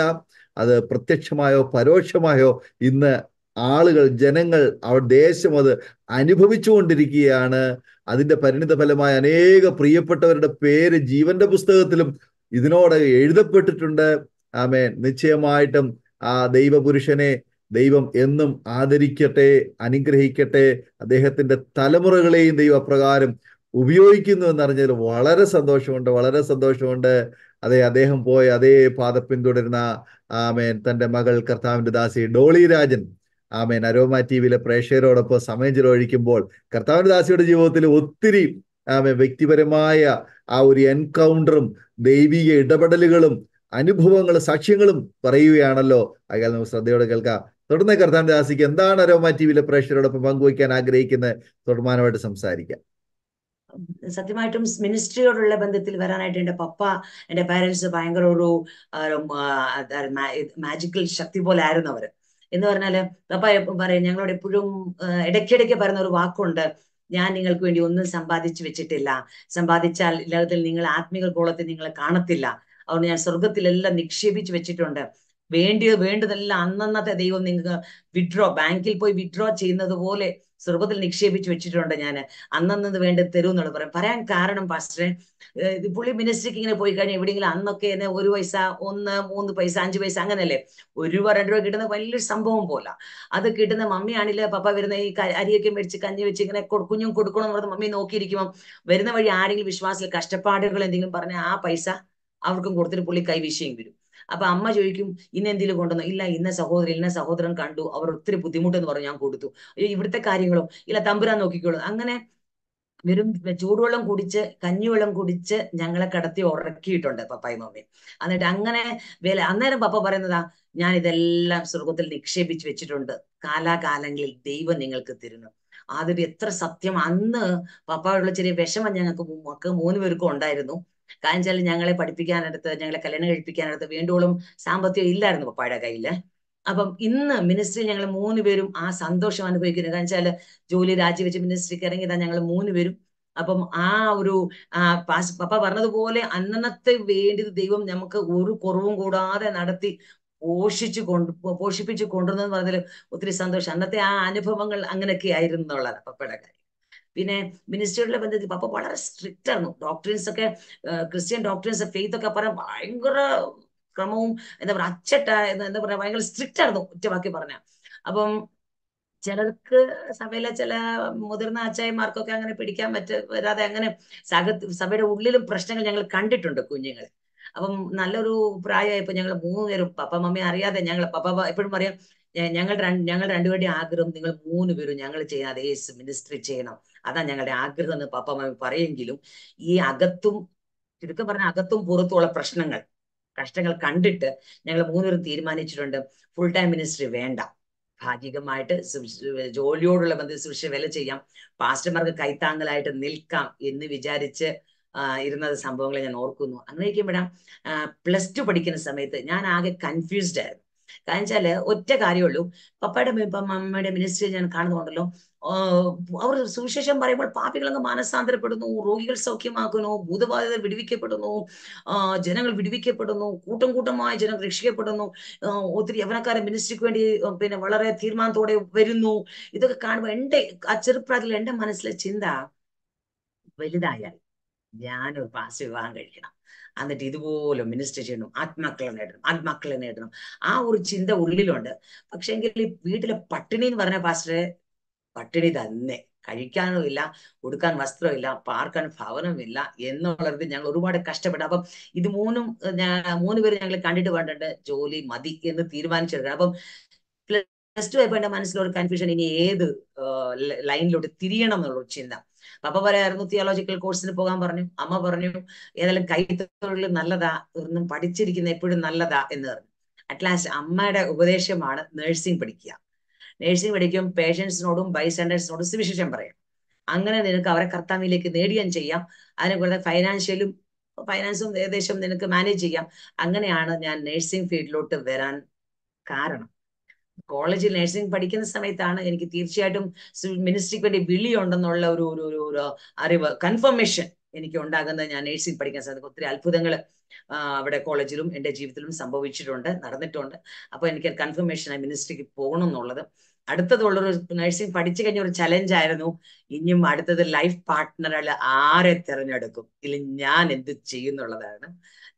അത് പ്രത്യക്ഷമായോ പരോക്ഷമായോ ഇന്ന് ആളുകൾ ജനങ്ങൾ അവർ ദേശം അത് അനുഭവിച്ചുകൊണ്ടിരിക്കുകയാണ്. അതിന്റെ പരിണിത ഫലമായ അനേക പ്രിയപ്പെട്ടവരുടെ പേര് ജീവന്റെ പുസ്തകത്തിലും ഇതിനോട് എഴുതപ്പെട്ടിട്ടുണ്ട്. ആമേൻ. നിശ്ചയമായിട്ടും ആ ദൈവപുരുഷനെ ദൈവം എന്നും ആദരിക്കട്ടെ അനുഗ്രഹിക്കട്ടെ. അദ്ദേഹത്തിന്റെ തലമുറകളെയും ദൈവം അപ്രകാരം ഉപയോഗിക്കുന്നു എന്നറിഞ്ഞതിൽ വളരെ സന്തോഷമുണ്ട് വളരെ സന്തോഷമുണ്ട്. അതെ അദ്ദേഹം പോയ അതേ പാത പിന്തുടരുന്ന ആമേൻ. തന്റെ മകൾ കർത്താവിന്റെ ദാസി ഡോളി രാജൻ. ആമേൻ. അരോമ ടി വിയിലെ പ്രേക്ഷകരോടൊപ്പം സമയം ചിലവഴിക്കുമ്പോൾ കർത്താവിന്റെ ദാസിയുടെ ജീവിതത്തിൽ ഒത്തിരി ആമേൻ വ്യക്തിപരമായ ആ ഒരു എൻകൗണ്ടറും ദൈവിക ഇടപെടലുകളും അനുഭവങ്ങളും സാക്ഷ്യങ്ങളും പറയുകയാണല്ലോ. അയാൾ നമുക്ക് ശ്രദ്ധയോടെ കേൾക്കാം. തുടർന്ന് കർത്താവിന്റെ ദാസിക്ക് എന്താണ് അരോമ ടി വിയിലെ പ്രേക്ഷകരോടൊപ്പം പങ്കുവയ്ക്കാൻ ആഗ്രഹിക്കുന്നത്? തുടർമാനമായിട്ട് സംസാരിക്കാം. സത്യമായിട്ടും മിനിസ്ട്രിയോടുള്ള ബന്ധത്തിൽ വരാനായിട്ട് എന്റെ പപ്പ എന്റെ പാരൻസ് ഭയങ്കര ഒരു മാജിക്കൽ ശക്തി പോലെ ആയിരുന്നു അവർ. എന്ന് പറഞ്ഞാൽ പപ്പ പറയും ഞങ്ങളോട് എപ്പോഴും ഇടയ്ക്കിടയ്ക്ക് പറയുന്ന ഒരു വാക്കുണ്ട് ഞാൻ നിങ്ങൾക്ക് വേണ്ടി ഒന്നും സമ്പാദിച്ചു വെച്ചിട്ടില്ല. സമ്പാദിച്ചാൽ ഇല്ലാതെ നിങ്ങൾ ആത്മീക ഗോളത്തിൽ നിങ്ങളെ കാണത്തില്ല. അതുകൊണ്ട് ഞാൻ സ്വർഗത്തിലെല്ലാം നിക്ഷേപിച്ചു വെച്ചിട്ടുണ്ട്. വേണ്ടിയത് വേണ്ടതെല്ലാം അന്നന്നത്തെ ദൈവം നിങ്ങൾക്ക് വിഡ്രോ ബാങ്കിൽ പോയി വിഡ്രോ ചെയ്യുന്നത് പോലെ സ്വർഗത്തിൽ നിക്ഷേപിച്ചു വെച്ചിട്ടുണ്ട് ഞാൻ അന്നന്നത് വേണ്ടി തരൂ എന്നുള്ളത് പറയാം. പറയാൻ കാരണം പാസ്റ്ററെ പുള്ളി മിനിസ്ട്രിക്ക് ഇങ്ങനെ പോയി കഴിഞ്ഞാൽ എവിടെയെങ്കിലും അന്നൊക്കെ തന്നെ ഒരു പൈസ ഒന്ന് മൂന്ന് പൈസ അഞ്ച് പൈസ അങ്ങനല്ലേ ഒരു രണ്ട് രൂപ കിട്ടുന്ന വലിയൊരു സംഭവം പോല. അത് കിട്ടുന്ന മമ്മിയാണില്ല പപ്പ വരുന്ന ഈ അരിയൊക്കെ മേടിച്ച് കഞ്ഞി വെച്ച് ഇങ്ങനെ കുഞ്ഞും കൊടുക്കണം എന്ന് മമ്മി നോക്കിയിരിക്കുമ്പോൾ വരുന്ന വഴി ആരെങ്കിലും വിശ്വാസത്തിൽ കഷ്ടപ്പാടുകൾ എന്തെങ്കിലും പറഞ്ഞാൽ ആ പൈസ അവർക്കും കൊടുത്തിട്ട് പുള്ളി കൈവിശയും വരും. അപ്പൊ അമ്മ ചോദിക്കും ഇന്ന് എന്തെങ്കിലും കൊണ്ടുവന്നു? ഇല്ല ഇന്ന സഹോദരൻ ഇന്ന സഹോദരൻ കണ്ടു. അവർ ഒത്തിരി ബുദ്ധിമുട്ടെന്ന് പറഞ്ഞു ഞാൻ കൊടുത്തു. ഇവിടുത്തെ കാര്യങ്ങളോ ഇല്ല തമ്പുരാൻ നോക്കിക്കോളൂ. അങ്ങനെ വെറും ചൂടുവെള്ളം കുടിച്ച് കഞ്ഞിവെള്ളം കുടിച്ച് ഞങ്ങളെ കടത്തി ഉറക്കിയിട്ടുണ്ട് പപ്പായി മമ്മിയും. എന്നിട്ട് അങ്ങനെ വില അന്നേരം പപ്പ പറയുന്നതാ ഞാൻ ഇതെല്ലാം സ്വർഗത്തിൽ നിക്ഷേപിച്ച് വെച്ചിട്ടുണ്ട്. കാലാകാലങ്ങളിൽ ദൈവം നിങ്ങൾക്ക് തരുന്നു. അതൊരു എത്ര സത്യം അന്ന് പപ്പായുള്ള ചെറിയ വിഷമം ഞങ്ങൾക്ക് മക്ക മൂന്ന് പേർക്കും ഉണ്ടായിരുന്നു. കാരണം വെച്ചാൽ ഞങ്ങളെ പഠിപ്പിക്കാനടുത്ത് ഞങ്ങളെ കല്യാണം കഴിപ്പിക്കാനടുത്ത് വേണ്ടോളം സാമ്പത്തികം ഇല്ലായിരുന്നു പപ്പായുടെ കയ്യിൽ അപ്പം ഇന്ന് മിനിസ്ട്രി ഞങ്ങൾ മൂന്ന് പേരും ആ സന്തോഷം അനുഭവിക്കുന്നു. കാരണം വെച്ചാൽ ജോലി രാജിവെച്ച് മിനിസ്ട്രിക്ക് ഇറങ്ങിയതാ ഞങ്ങൾ മൂന്ന് പേരും. അപ്പം ആ ഒരു പാസ് പപ്പ പറഞ്ഞതുപോലെ അന്നത്തെ വേണ്ടി ദൈവം നമുക്ക് ഒരു കുറവും കൂടാതെ നടത്തി പോഷിച്ചു കൊണ്ട് പോഷിപ്പിച്ചു കൊണ്ടുവന്നെന്ന് പറഞ്ഞാൽ ഒത്തിരി സന്തോഷം. അന്നത്തെ ആ അനുഭവങ്ങൾ അങ്ങനെയൊക്കെ ആയിരുന്നു എന്നുള്ളതാണ് പപ്പയുടെ കാര്യം. പിന്നെ മിനിസ്റ്ററിയുടെ ബന്ധത്തിൽ അപ്പൊ വളരെ സ്ട്രിക്റ്റ് ആയിരുന്നു. ഡോക്ടറിൻസ് ഒക്കെ ക്രിസ്ത്യൻ ഡോക്ടറിൻസ് ഫെയ്ത്ത് ഒക്കെ പറയാൻ ഭയങ്കര ക്രമവും എന്താ പറയുക അച്ചട്ട എന്താ പറയാ ഭയങ്കര സ്ട്രിക്റ്റ് ആയിരുന്നു ഒറ്റവാക്കി പറഞ്ഞ. അപ്പം ചിലർക്ക് സഭയിലെ ചില മുതിർന്ന അച്ചായന്മാർക്കൊക്കെ അങ്ങനെ പിടിക്കാൻ പറ്റ വരാതെ അങ്ങനെ സഹ സഭയുടെ ഉള്ളിലും പ്രശ്നങ്ങൾ ഞങ്ങൾ കണ്ടിട്ടുണ്ട് കുഞ്ഞുങ്ങൾ അപ്പം നല്ലൊരു പ്രായമായപ്പോ ഞങ്ങൾ മൂന്ന് പേരും പപ്പ മമ്മി അറിയാതെ ഞങ്ങൾ പപ്പ എപ്പോഴും പറയാം ഞങ്ങൾ ഞങ്ങൾ രണ്ടുപേരുടെ ആഗ്രഹം നിങ്ങൾ മൂന്ന് പേരും ഞങ്ങൾ ചെയ്യാതെ അതേ മിനിസ്ട്രി ചെയ്യണം. അതാ ഞങ്ങളുടെ ആഗ്രഹം എന്ന് പാപ്പ പറയുമെങ്കിലും ഈ അകത്തും ചുരുക്കം പറഞ്ഞ അകത്തും പുറത്തുമുള്ള പ്രശ്നങ്ങൾ കഷ്ടങ്ങൾ കണ്ടിട്ട് ഞങ്ങൾ മൂന്നുപേരും തീരുമാനിച്ചിട്ടുണ്ട് ഫുൾ ടൈം മിനിസ്ട്രി വേണ്ട. ഭാഗികമായിട്ട് ജോലിയോടുള്ള ബന്ധം സുരക്ഷ വില ചെയ്യാം. പാസ്റ്റർമാർക്ക് കൈത്താങ്ങലായിട്ട് നിൽക്കാം എന്ന് വിചാരിച്ച് ഇരുന്നത് സംഭവങ്ങളെ ഞാൻ ഓർക്കുന്നു. അങ്ങനെ ഇരിക്കുമ്പോഴാണ് പ്ലസ് ടു പഠിക്കുന്ന സമയത്ത് ഞാൻ ആകെ കൺഫ്യൂസ്ഡ് ആയിരുന്നു. കാരണം വെച്ചാൽ ഒറ്റ കാര്യമുള്ളൂ പപ്പയുടെ അമ്മയുടെ മിനിസ്റ്ററി ഞാൻ കാണുന്നുണ്ടല്ലോ അവർ സുവിശേഷം പറയുമ്പോൾ പാപികളങ്ങ് മാനസാന്തരപ്പെടുന്നു രോഗികൾ സൗഖ്യമാക്കുന്നു ഭൂതബാധിതർ വിടുവിക്കപ്പെടുന്നു ജനങ്ങൾ വിടുവിക്കപ്പെടുന്നു കൂട്ടം കൂട്ടമായി ജനങ്ങൾ രക്ഷിക്കപ്പെടുന്നു ഒത്തിരി യവനക്കാരെ മിനിസ്ട്രിക്ക് വേണ്ടി പിന്നെ വളരെ തീരുമാനത്തോടെ വരുന്നു. ഇതൊക്കെ കാണുമ്പോൾ എന്റെ ആ ചെറുപ്രായത്തിൽ എന്റെ മനസ്സിലെ ചിന്ത വലുതായാൽ ഞാനൊരു പാസ് വിവാഹം കഴിക്കണം. എന്നിട്ട് ഇതുപോലെ മിനിസ്റ്റർ ചെയ്യണം ആത്മാക്കളെ നേടണം ആത്മാക്കളെ നേടണം. ആ ഒരു ചിന്ത ഉള്ളിലുണ്ട്. പക്ഷെ എങ്കിൽ വീട്ടിലെ പട്ടിണി എന്ന് പറഞ്ഞ പാസ്റ്ററെ പട്ടിണി തന്നെ. കഴിക്കാനും ഇല്ല ഉടുക്കാൻ വസ്ത്രമില്ല പാർക്കാൻ ഭവനമില്ല എന്നുള്ളത് ഞങ്ങൾ ഒരുപാട് കഷ്ടപ്പെട്ടു അപ്പം ഇത് മൂന്നും മൂന്ന് പേര് ഞങ്ങൾ കണ്ടിട്ട് വേണ്ടിട്ട് ജോലി മതി എന്ന് തീരുമാനിച്ചെടുക്കണം അപ്പം പ്ലസ് ടു ആയപ്പോൾ എന്റെ മനസ്സിലൊരു കൺഫ്യൂഷൻ ഇനി ഏത് ലൈനിലോട്ട് തിരിയണം എന്നുള്ള ചിന്ത. പപ്പ പറയായിരുന്നു തിയോളജിക്കൽ കോഴ്സിന് പോകാൻ പറഞ്ഞു. അമ്മ പറഞ്ഞു ഏതായാലും കൈത്തൊഴിൽ നല്ലതാ ഒന്നും പഠിച്ചിരിക്കുന്ന എപ്പോഴും നല്ലതാ എന്ന് പറഞ്ഞു. അറ്റ്ലാസ്റ്റ് അമ്മയുടെ ഉപദേശമാണ് നഴ്സിംഗ് പഠിക്കുക. നഴ്സിംഗ് പഠിക്കും പേഷ്യൻസിനോടും ബൈസ്റ്റാൻഡേഴ്സിനോടും സുവിശേഷം പറയാം. അങ്ങനെ നിനക്ക് അവരെ കർത്താവിലേക്ക് നേടുകയും ചെയ്യാം. അതിനെ കൂടാതെ ഫൈനാൻഷ്യലും ഫൈനാൻസും ഏകദേശം നിനക്ക് മാനേജ് ചെയ്യാം. അങ്ങനെയാണ് ഞാൻ നഴ്സിംഗ് ഫീൽഡിലോട്ട് വരാൻ കാരണം. കോളേജിൽ നഴ്സിംഗ് പഠിക്കുന്ന സമയത്താണ് എനിക്ക് തീർച്ചയായിട്ടും മിനിസ്ട്രിക്ക് വേണ്ടി വിളിയുണ്ടെന്നുള്ള ഒരു ഒരു ഒരു അറിവ് കൺഫർമേഷൻ എനിക്ക് ഉണ്ടാകുന്നത് ഞാൻ നഴ്സിംഗ് പഠിക്കാൻ സാധിക്കും. ഒത്തിരി അത്ഭുതങ്ങൾ അവിടെ കോളേജിലും എന്റെ ജീവിതത്തിലും സംഭവിച്ചിട്ടുണ്ട് നടന്നിട്ടുണ്ട്. അപ്പോൾ എനിക്ക് കൺഫർമേഷൻ ആ മിനിസ്ട്രിക്ക് പോകണം എന്നുള്ളത് അടുത്തതുള്ളൊരു നഴ്സിംഗ് പഠിച്ചു കഴിഞ്ഞ ഒരു ചലഞ്ച് ആയിരുന്നു ഇനിയും അടുത്തത് ലൈഫ് പാർട്ട്ണറുകൾ ആരെ തിരഞ്ഞെടുക്കും? ഇതിൽ ഞാൻ എന്ത് ചെയ്യുന്നുള്ളതാണ്.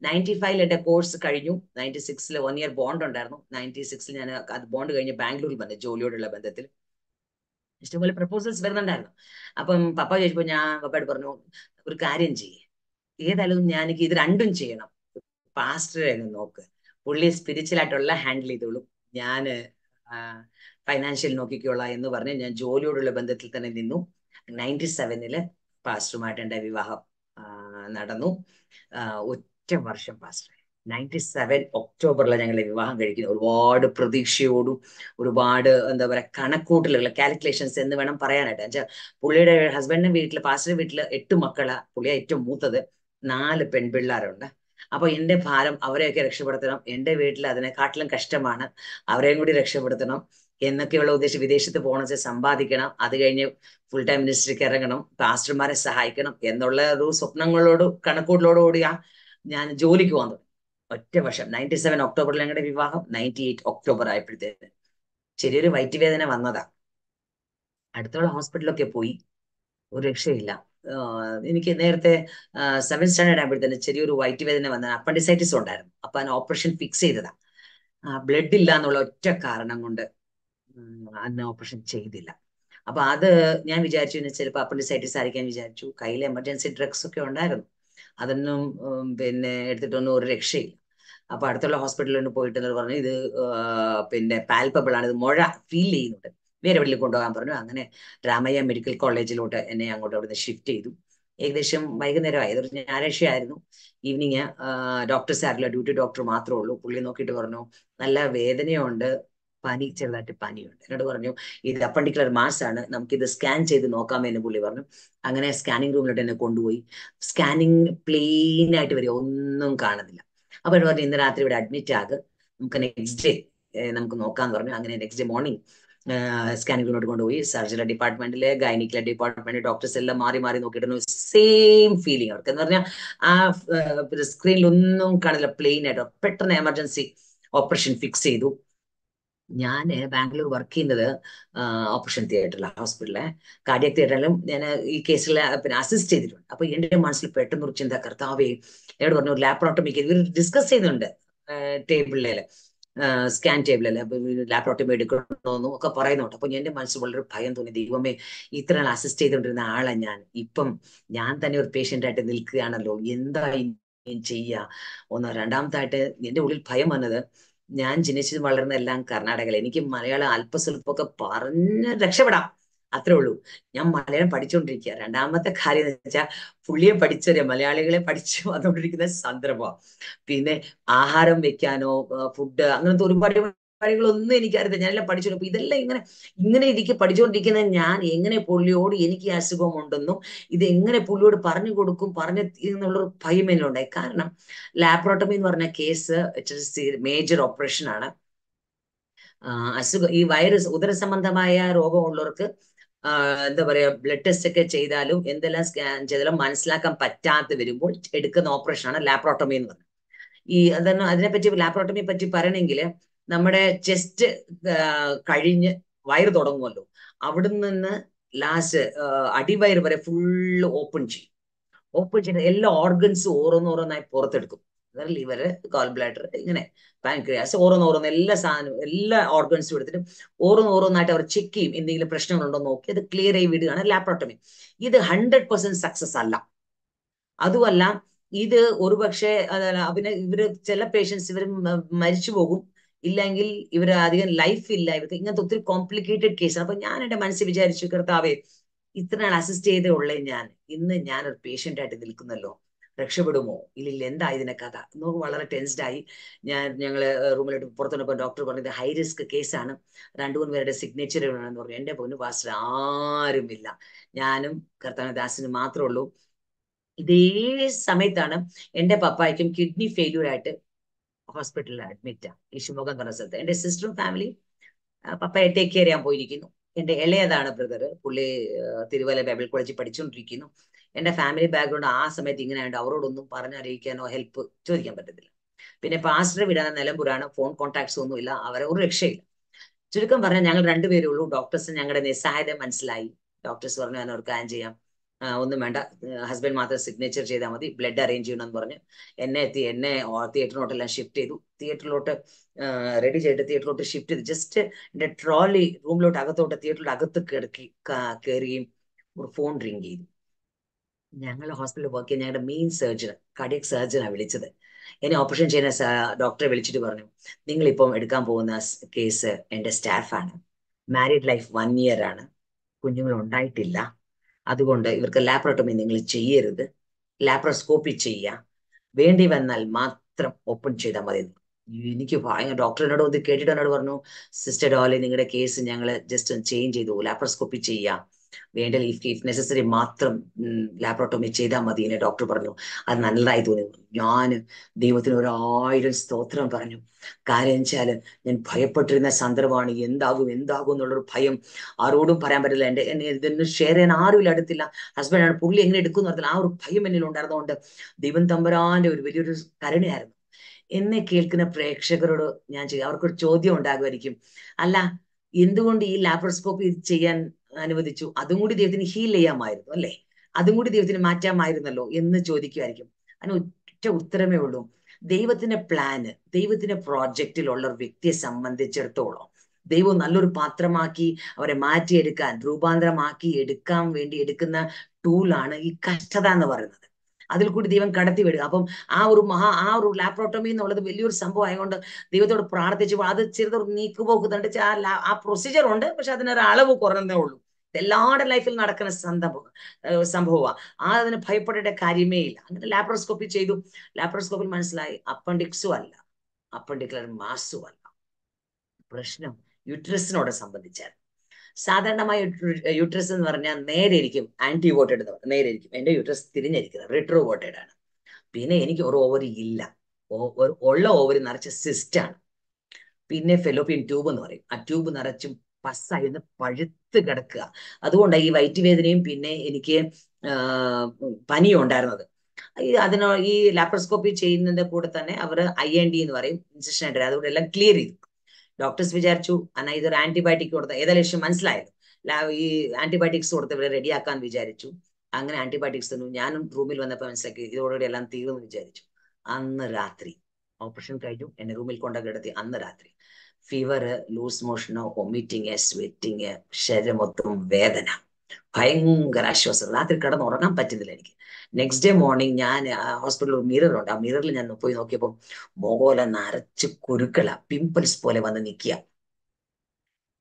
നയന്റി ഫൈവിൽ എന്റെ കോഴ്സ് കഴിഞ്ഞു. നയന്റി സിക്സിൽ വൺ ഇയർ ബോണ്ട് ഉണ്ടായിരുന്നു. നയന്റി സിക്സിൽ ഞാൻ അത് ബോണ്ട് കഴിഞ്ഞ് ബാംഗ്ലൂരിൽ വന്നു ജോലിയോടുള്ള ബന്ധത്തിൽ. ഇഷ്ടംപോലെ പ്രപ്പോസൽസ് വരുന്നുണ്ടായിരുന്നു. അപ്പം പപ്പ ചോദിച്ചപ്പോൾ ഞാൻ പപ്പയോട് പറഞ്ഞു ഒരു കാര്യം ചെയ്യേ. ഏതായാലും ഞാൻ എനിക്ക് ഇത് രണ്ടും ചെയ്യണം. പാസ്റ്ററെ നോക്ക്. പുള്ളി സ്പിരിച്വൽ ആയിട്ടുള്ള ഹാൻഡിൽ ചെയ്തോളും. ഞാൻ ഫൈനാൻഷ്യൽ നോക്കിക്കോളാം എന്ന് പറഞ്ഞ് ഞാൻ ജോലിയോടുള്ള ബന്ധത്തിൽ തന്നെ നിന്നു. നയന്റി സെവനിൽ പാസ്റ്ററുമായിട്ട് എന്റെ വിവാഹം നടന്നു. ഒറ്റ വർഷം പാസ്റ്റർ നയന്റി സെവൻ ഒക്ടോബറിൽ ഞങ്ങൾ വിവാഹം കഴിക്കുന്നു. ഒരുപാട് പ്രതീക്ഷയോടും ഒരുപാട് എന്താ പറയുക കണക്കൂട്ടലുകൾ കാൽക്കുലേഷൻസ് എന്ന് വേണം പറയാനായിട്ട്. എന്നുവെച്ചാൽ പുള്ളിയുടെ ഹസ്ബൻഡിന്റെ വീട്ടിൽ പാസ്റ്റർ വീട്ടിൽ എട്ട് മക്കളാ. പുള്ളിയെ ഏറ്റവും മൂത്തത്. നാല് പെൺപിള്ളേരുണ്ട്. അപ്പൊ എന്റെ ഭാരം അവരെയൊക്കെ രക്ഷപ്പെടുത്തണം. എന്റെ വീട്ടിൽ അതിനെക്കാട്ടിലും കഷ്ടമാണ് അവരെയും കൂടി രക്ഷപ്പെടുത്തണം എന്നൊക്കെയുള്ള ഉദ്ദേശം വിദേശത്ത് പോകണം സമ്പാദിക്കണം. അത് കഴിഞ്ഞ് ഫുൾ ടൈം മിനിസ്റ്ററിക്ക് ഇറങ്ങണം. പാസ്റ്റർമാരെ സഹായിക്കണം എന്നുള്ള ഒരു സ്വപ്നങ്ങളോട് കണക്കൂട്ടിലോടുകൂടിയാ ഞാൻ ജോലിക്ക് പോകാൻ തുടങ്ങി. ഒറ്റ വർഷം. നയന്റി സെവൻ ഒക്ടോബറിൽ ഞങ്ങളുടെ വിവാഹം നയന്റി എയ്റ്റ് ഒക്ടോബർ ആയപ്പോഴത്തേന്. ചെറിയൊരു വയറ്റുവേദന വന്നതാ. അടുത്തുള്ള ഹോസ്പിറ്റലൊക്കെ പോയി. ഒരു രക്ഷയില്ല. എനിക്ക് നേരത്തെ സെവൻ സ്റ്റാൻഡേർഡ് ആകുമ്പോഴത്തേന് ചെറിയൊരു വയറ്റുവേദന വന്ന അപ്പൻഡിസൈറ്റിസ് ഉണ്ടായിരുന്നു. അപ്പൊ അതിന് ഓപ്പറേഷൻ ഫിക്സ് ചെയ്തതാ. ബ്ലഡ് ഇല്ല എന്നുള്ള ഒറ്റ കാരണം കൊണ്ട് അന്ന് ഓപ്പറേഷൻ ചെയ്തില്ല. അപ്പൊ അത് ഞാൻ വിചാരിച്ചു ചിലപ്പോൾ അപ്പൻഡിസൈറ്റിസ് ആയിരിക്കാൻ വിചാരിച്ചു. കയ്യിൽ എമർജൻസി ഡ്രഗ്സ് ഒക്കെ ഉണ്ടായിരുന്നു. അതൊന്നും പിന്നെ എടുത്തിട്ടൊന്നും ഒരു രക്ഷയില്ല. അപ്പൊ അടുത്തുള്ള ഹോസ്പിറ്റലിൽ പോയിട്ട് പറഞ്ഞു ഇത് പിന്നെ പാൽപ്പബിൾ ആണ് ഇത് മുഴ ഫീൽ ചെയ്യുന്നുണ്ട്. വേറെ എവിടെയും കൊണ്ടുപോകാൻ പറഞ്ഞു. അങ്ങനെ രാമയ്യ മെഡിക്കൽ കോളേജിലോട്ട് എന്നെ അങ്ങോട്ട് അവിടുന്ന് ഷിഫ്റ്റ് ചെയ്തു. ഏകദേശം വൈകുന്നേരമായി. ഞായറാഴ്ച ആയിരുന്നു ഈവനിങ് ഡോക്ടർ സാറില്ല ഡ്യൂട്ടി ഡോക്ടർ മാത്രമേ ഉള്ളൂ. പുള്ളി നോക്കിയിട്ട് പറഞ്ഞു നല്ല വേദനയുണ്ട്. പനി ചെറുതായിട്ട് പനിയുണ്ട്. എന്നോട് പറഞ്ഞു ഇത് അപ്പണ്ടിക്കുലർ മാസ് ആണ്. നമുക്കിത് സ്കാൻ ചെയ്ത് നോക്കാമെന്ന് പുള്ളി പറഞ്ഞു. അങ്ങനെ സ്കാനിങ് റൂമിലോട്ട് എന്നെ കൊണ്ടുപോയി. സ്കാനിങ് പ്ലെയിൻ ആയിട്ട് വരിക ഒന്നും കാണുന്നില്ല. അപ്പൊ എന്നോട് പറഞ്ഞു ഇന്ന് രാത്രി ഇവിടെ അഡ്മിറ്റ് ആകും നമുക്ക് നെക്സ്റ്റ് ഡേ നമുക്ക് നോക്കാന്ന് പറഞ്ഞു. അങ്ങനെ നെക്സ്റ്റ് ഡേ മോർണിംഗ് സ്കാനിംഗ് റൂമിലോട്ട് കൊണ്ടുപോയി. സർജറി ഡിപ്പാർട്ട്മെന്റിലെ ഗൈനിക്കിലെ ഡിപ്പാർട്ട്മെന്റ് ഡോക്ടേഴ്സ് എല്ലാം മാറി മാറി നോക്കിയിട്ടു സെയിം ഫീലിംഗ് അവർക്ക്. എന്ന് പറഞ്ഞാൽ ആ സ്ക്രീനിൽ ഒന്നും കാണില്ല. പ്ലെയിൻ ആയിട്ട് പെട്ടെന്ന് എമർജൻസി ഓപ്പറേഷൻ ഫിക്സ് ചെയ്തു. ഞാൻ ബാംഗ്ലൂർ വർക്ക് ചെയ്യുന്നത് ഓപ്പറേഷൻ തിയേറ്ററിലെ ഹോസ്പിറ്റലിലെ കാർഡിയക് തിയേറ്ററിലും ഞാൻ ഈ കേസിൽ പിന്നെ അസിസ്റ്റ് ചെയ്തിട്ടുണ്ട്. അപ്പൊ എന്റെ മനസ്സിൽ പെട്ടെന്ന് ഒരു ചിന്ത കർത്താവേ എന്നോട് പറഞ്ഞു ലാപ്രോട്ടമിക്ക് ഇവർ ഡിസ്കസ് ചെയ്യുന്നുണ്ട് ടേബിളിൽ സ്കാൻ ടേബിളിൽ ലാപ്രോട്ടമി എടുക്കണമെന്നും ഒക്കെ പറയുന്നുണ്ട്. അപ്പൊ എന്റെ മനസ്സിൽ വളരെ ഭയം തോന്നി. ദൈവമേ ഇത്ര നാൾ അസിസ്റ്റ് ചെയ്തുകൊണ്ടിരുന്ന ആളെ ഞാൻ. ഇപ്പം ഞാൻ തന്നെ ഒരു പേഷ്യന്റ് ആയിട്ട് നിൽക്കുകയാണല്ലോ. എന്താ ചെയ്യുക ഒന്ന് രണ്ടാമത്തായിട്ട് എന്റെ ഉള്ളിൽ ഭയം വന്നത് ഞാൻ ജനിച്ചത് വളർന്ന എല്ലാം കർണാടകയിൽ. എനിക്ക് മലയാളം അല്പസ്വല്പമൊക്കെ പറഞ്ഞ് രക്ഷപ്പെടാം. അത്രേ ഉള്ളൂ. ഞാൻ മലയാളം പഠിച്ചുകൊണ്ടിരിക്കുക രണ്ടാമത്തെ കാര്യം എന്ന് വെച്ചാൽ പുള്ളിയെ പഠിച്ചവരെ മലയാളികളെ പഠിച്ചു വന്നുകൊണ്ടിരിക്കുന്ന സന്ദർഭം പിന്നെ ആഹാരം വെക്കാനോ ഫുഡ് അങ്ങനത്തെ ഒരുപാട് കാര്യങ്ങളൊന്നും എനിക്കറിയില്ല ഞാനെല്ലാം പഠിച്ചോളൂ ഇതെല്ലാം ഇങ്ങനെ ഇങ്ങനെ ഇരിക്കും പഠിച്ചുകൊണ്ടിരിക്കുന്ന ഞാൻ എങ്ങനെ പുള്ളിയോട് എനിക്ക് അസുഖമുണ്ടെന്നും ഇത് എങ്ങനെ പുള്ളിയോട് പറഞ്ഞു കൊടുക്കും പറഞ്ഞു എന്നുള്ളൊരു ഭയം എന്നുണ്ടായി കാരണം ലാപ്രോട്ടമി എന്ന് പറഞ്ഞ കേസ് മേജർ ഓപ്പറേഷൻ ആണ്. അസുഖം ഈ വൈറസ് ഉദര സംബന്ധമായ രോഗമുള്ളവർക്ക് എന്താ പറയാ ബ്ലഡ് ടെസ്റ്റ് ഒക്കെ ചെയ്താലും എന്തെല്ലാം സ്കാൻ ചെയ്താലും മനസ്സിലാക്കാൻ പറ്റാത്ത വരുമ്പോൾ എടുക്കുന്ന ഓപ്പറേഷൻ ആണ് ലാപ്രോട്ടമി എന്ന് പറയുന്നത് ഈ അതന്നെ അതിനെപ്പറ്റി ലാപ്രോട്ടമിയെ പറ്റി പറയണമെങ്കിൽ നമ്മുടെ ചെസ്റ്റ് കഴിഞ്ഞ് വയറ് തുടങ്ങുമല്ലോ. അവിടെ നിന്ന് ലാസ്റ്റ് അടിവയറ് വരെ ഫുള്ള് ഓപ്പൺ ചെയ്യും. ഓപ്പൺ ചെയ്ത് എല്ലാ ഓർഗൻസും ഓരോന്നോരോന്നായി പുറത്തെടുക്കും. ലിവർ കോൾ ബ്ലാഡർ ഇങ്ങനെ പാൻക്രിയാസ് ഓരോന്നോരോന്ന് എല്ലാ സാധനവും എല്ലാ ഓർഗൻസും എടുത്തിട്ട് ഓരോന്നോരോന്നായിട്ട് അവർ ചെക്ക് ചെയ്യും എന്തെങ്കിലും പ്രശ്നങ്ങളുണ്ടോ നോക്കി. അത് ക്ലിയർ ആയി വിടുകയാണ് ലാപ്രോട്ടമി ഇത് ഹൺഡ്രഡ് പെർസെന്റ് സക്സസ് അല്ല. അതുമല്ല ഇത് ഒരുപക്ഷെ അവന് ഇവർ ചില പേഷ്യൻസ് ഇവർ മരിച്ചു പോകും. ഇല്ലെങ്കിൽ ഇവർ അധികം ലൈഫ് ഇല്ല. ഇവർക്ക് ഇങ്ങനത്തെ ഒത്തിരി കോംപ്ലിക്കേറ്റഡ് കേസാണ് അപ്പൊ ഞാൻ എന്റെ മനസ്സിൽ വിചാരിച്ചു കർത്താവേ ഇത്ര നാൾ അസിസ്റ്റ് ചെയ്തേ ഉള്ളേ ഞാൻ. ഇന്ന് ഞാൻ ഒരു പേഷ്യന്റ് ആയിട്ട് നിൽക്കുന്നല്ലോ. രക്ഷപ്പെടുമോ? ഇല്ലില്ല. എന്താ ഇതിന്റെ കഥ? നോക്ക് വളരെ ടെൻസ്ഡ് ആയി. ഞാൻ ഞങ്ങൾ റൂമിലോട്ട് പുറത്തുനിന്നപ്പോൾ ഡോക്ടർ പറഞ്ഞത് ഹൈ റിസ്ക് കേസാണ് രണ്ടു മൂന്ന് പേരുടെ സിഗ്നേച്ചർ വേണമെന്ന് പറഞ്ഞു. എന്റെ പൊന്നു പാസ്റ്റർ ആരുമില്ല. ഞാനും കർത്താനദാസിനും മാത്രമേ ഉള്ളൂ. ഇതേ സമയത്താണ് എന്റെ പപ്പായ്ക്കും കിഡ്നി ഫെയില്യൂർ ആയിട്ട് ഹോസ്പിറ്റലിൽ അഡ്മിറ്റ് ഈ ശിവമോഗം പറഞ്ഞ സ്ഥലത്ത്. എന്റെ സിസ്റ്ററും ഫാമിലി പപ്പയെ ടേക്ക് കെയർ ചെയ്യാൻ പോയിരിക്കുന്നു. എന്റെ ഇളയതാണ് ബ്രദർ പുള്ളി തിരുവല്ല ബൈബിൾ കോളേജിൽ പഠിച്ചുകൊണ്ടിരിക്കുന്നു എന്റെ ഫാമിലി ബാക്ക്ഗ്രൗണ്ട് ആ സമയത്ത് ഇങ്ങനെ ആയതുകൊണ്ട് അവരോടൊന്നും പറഞ്ഞറിയിക്കാനോ ഹെൽപ്പ് ചോദിക്കാൻ പറ്റത്തില്ല. പിന്നെ പാസ്റ്റർ വിടാൻ നിലമ്പൂരാണ്. ഫോൺ കോൺടാക്ട്സ് ഒന്നുമില്ല അവരെ ഒരു രക്ഷയില്ല. ചുരുക്കം പറഞ്ഞാൽ ഞങ്ങൾ രണ്ടുപേരേ ഉള്ളൂ. ഡോക്ടേഴ്സ് ഞങ്ങളുടെ നിസ്സഹായത മനസ്സിലായി. ഡോക്ടേഴ്സ് പറഞ്ഞു ഒരു കാര്യം ചെയ്യാം. ഒന്നും വേണ്ട. ഹസ്ബൻഡ് മാത്രം സിഗ്നേച്ചർ ചെയ്താൽ മതി. ബ്ലഡ് അറേഞ്ച് ചെയ്യണമെന്ന് പറഞ്ഞ് എന്നെ എത്തി എന്നെ തിയേറ്ററിലോട്ടെല്ലാം ഷിഫ്റ്റ് ചെയ്തു. തിയേറ്ററിലോട്ട് റെഡി ചെയ്തിട്ട് തിയേറ്ററിലോട്ട് ഷിഫ്റ്റ് ചെയ്തു. ജസ്റ്റ് എന്റെ ട്രോളി റൂമിലോട്ട് അകത്തോട്ട് തിയേറ്ററിലോട്ട് അകത്ത് കിടക്കി കയറുകയും ഒരു ഫോൺ റിങ് ചെയ്തു. ഞങ്ങൾ ഹോസ്പിറ്റലിൽ വർക്ക് ചെയ്യാൻ ഞങ്ങളുടെ മെയിൻ സർജൻ കാർഡിയക് സർജനാണ് വിളിച്ചത്. എന്നെ ഓപ്പറേഷൻ ചെയ്യുന്ന ഡോക്ടറെ വിളിച്ചിട്ട് പറഞ്ഞു നിങ്ങൾ ഇപ്പം എടുക്കാൻ പോകുന്ന കേസ് എന്റെ സ്റ്റാഫാണ് മാരീഡ് ലൈഫ് വൺ ഇയർ ആണ്. കുഞ്ഞുങ്ങൾ ഉണ്ടായിട്ടില്ല അതുകൊണ്ട് ഇവർക്ക് ലാപ്രോട്ടമി നിങ്ങൾ ചെയ്യരുത്. ലാപ്രോസ്കോപ്പി ചെയ്യുക വേണ്ടി വന്നാൽ മാത്രം ഓപ്പൺ ചെയ്താൽ മതി. എനിക്ക് ഭയങ്കര ഡോക്ടറിനോട് ഒന്ന് കേട്ടിട്ട് എന്നോട് പറഞ്ഞു സിസ്റ്റർ ഡോലി നിങ്ങളുടെ കേസ് ഞങ്ങൾ ജസ്റ്റ് ചേഞ്ച് ചെയ്തു? ലാപ്രോസ്കോപ്പി ചെയ്യാം. വേണ്ട ഇഫ് ഇഫ് നെസസറി മാത്രം ലാപ്രോട്ടോമി ചെയ്താൽ മതി എന്നെ ഡോക്ടർ പറഞ്ഞു. അത് നല്ലതായി തോന്നി. ഞാൻ ദൈവത്തിന് ഒരായിരം സ്തോത്രം പറഞ്ഞു. കാര്യം വെച്ചാൽ ഞാൻ ഭയപ്പെട്ടിരുന്ന സന്ദർഭമാണ് എന്താകും എന്താകും എന്നുള്ളൊരു ഭയം. ആരോടും പറയാൻ പറ്റില്ല. എന്റെ എന്നെ ഇതൊന്നും ഷെയർ ചെയ്യാൻ ആരുമില്ല അടുത്തില്ല. ഹസ്ബൻഡാണ് പുള്ളി എങ്ങനെ എടുക്കും പറഞ്ഞാൽ ആ ഒരു ഭയം എന്നിൽ ഉണ്ടായിരുന്നതുകൊണ്ട് ദൈവം തമ്പരാന്റെ ഒരു വലിയൊരു കരുണയായിരുന്നു. എന്നെ കേൾക്കുന്ന പ്രേക്ഷകരോട് ഞാൻ ചെയ്യും. അവർക്കൊരു ചോദ്യം ഉണ്ടാകുമായിരിക്കും. അല്ല എന്തുകൊണ്ട് ഈ ലാപ്രോസ്കോപ്പി ചെയ്യാൻ അനുവദിച്ചു. അതും കൂടി ദൈവത്തിന് ഹീൽ ചെയ്യാമായിരുന്നു അല്ലേ? അതും കൂടി ദൈവത്തിന് മാറ്റാമായിരുന്നല്ലോ എന്ന് ചോദിക്കുമായിരിക്കും അതിന് ഒറ്റ ഉത്തരമേ ഉള്ളൂ. ദൈവത്തിന്റെ പ്ലാന് ദൈവത്തിന്റെ പ്രോജക്റ്റിലുള്ള ഒരു വ്യക്തിയെ സംബന്ധിച്ചിടത്തോളം ദൈവം നല്ലൊരു പാത്രമാക്കി അവരെ മാറ്റിയെടുക്കാൻ രൂപാന്തരമാക്കി എടുക്കാൻ വേണ്ടി എടുക്കുന്ന ടൂളാണ് ഈ കഷ്ടത എന്ന് പറയുന്നത്. അതിൽ കൂടി ദൈവം കടത്തി വിടുക. അപ്പം ആ ഒരു മഹാ ആ ഒരു ലാപ്രോട്ടമി എന്നുള്ളത് വലിയൊരു സംഭവം ആയതുകൊണ്ട് ദൈവത്തോട് പ്രാർത്ഥിച്ചു അത് ചെറുതൊരു നീക്കുപോക്ക് തണ്ടിച്ച് ആ ആ പ്രൊസീജിയർ ഉണ്ട്. പക്ഷെ അതിനൊരു അളവ് കുറഞ്ഞതേ ഉള്ളൂ. എല്ലാവരുടെ ലൈഫിൽ നടക്കുന്ന സംഭവം സംഭവമാണ് ആ അതിന് ഭയപ്പെടേണ്ട കാര്യമേ ഇല്ല. അങ്ങനെ ലാപ്രോസ്കോപ്പി ചെയ്തു. ലാപ്രോസ്കോപ്പിൽ മനസ്സിലായി അപ്പൻഡിക്സും അല്ല. അപ്പൻഡിക്കുലർ മാസും അല്ല. പ്രശ്നം യുട്രസിനോട് സംബന്ധിച്ചായിരുന്നു. സാധാരണമായ യുട്രസ് എന്ന് പറഞ്ഞാൽ നേരെ ഇരിക്കും ആന്റി വോട്ടഡ് എന്ന് നേരെ ഇരിക്കും എന്റെ യുട്രസ് തിരിഞ്ഞിരിക്കുന്നത് റിട്രോ വോട്ടഡ് ആണ്. പിന്നെ എനിക്ക് ഒരു ഓവറി ഇല്ല. ഉള്ള ഓവറി നിറച്ച സിസ്റ്റാണ് പിന്നെ ഫെലോപ്പിയൻ ട്യൂബ് എന്ന് പറയും. ആ ട്യൂബ് നിറച്ചും പസ്സായിരുന്നു പഴുത്ത് കിടക്കുക. അതുകൊണ്ടാണ് ഈ വയറ്റുവേദനയും പിന്നെ എനിക്ക് പനിയും ഉണ്ടായിരുന്നത്. ഈ അതിന് ഈ ലാപ്രോസ്കോപ്പി ചെയ്യുന്നതിന്റെ കൂടെ തന്നെ അവർ ഐ എൻ ഡി എന്ന് പറയും ഇൻസെഷൻ ആയിട്ട് അതുകൊണ്ട് എല്ലാം ക്ലിയർ ചെയ്തു. ഡോക്ടേഴ്സ് വിചാരിച്ചു എന്നാ ഇതൊരു ആന്റിബയോട്ടിക് കൊടുത്ത ഏതായാലും ലക്ഷ്യം മനസ്സിലായത് ഈ ആന്റിബയോട്ടിക്സ് കൊടുത്ത് ഇവരെ റെഡിയാക്കാൻ വിചാരിച്ചു. അങ്ങനെ ആന്റിബയോട്ടിക്സ് തന്നു. ഞാനും റൂമിൽ വന്നപ്പോൾ മനസ്സിലാക്കി ഇതോടുകൂടി എല്ലാം തീർന്നു വിചാരിച്ചു. അന്ന് രാത്രി ഓപ്പറേഷൻ കഴിഞ്ഞു. എന്നെ റൂമിൽ കൊണ്ടൊക്കെ കിടത്തി. അന്ന് രാത്രി. ഫീവർ ലൂസ് മോഷനോ വൊമിറ്റിങ് സ്വെറ്റിങ് ശരീരം മൊത്തം വേദന. ഭയങ്കര ആശ്വാസം. രാത്രി കിടന്ന് ഉറങ്ങാൻ പറ്റുന്നില്ല എനിക്ക്. നെക്സ്റ്റ് ഡേ മോർണിംഗ് ഞാൻ ഹോസ്പിറ്റലിൽ മിറർ ഉണ്ട്. ആ മിററിൽ ഞാൻ പോയി നോക്കിയപ്പോൾ മുഖോല നരച്ച് കുരുക്കള. പിമ്പിൾസ് പോലെ വന്ന് നിൽക്കുക.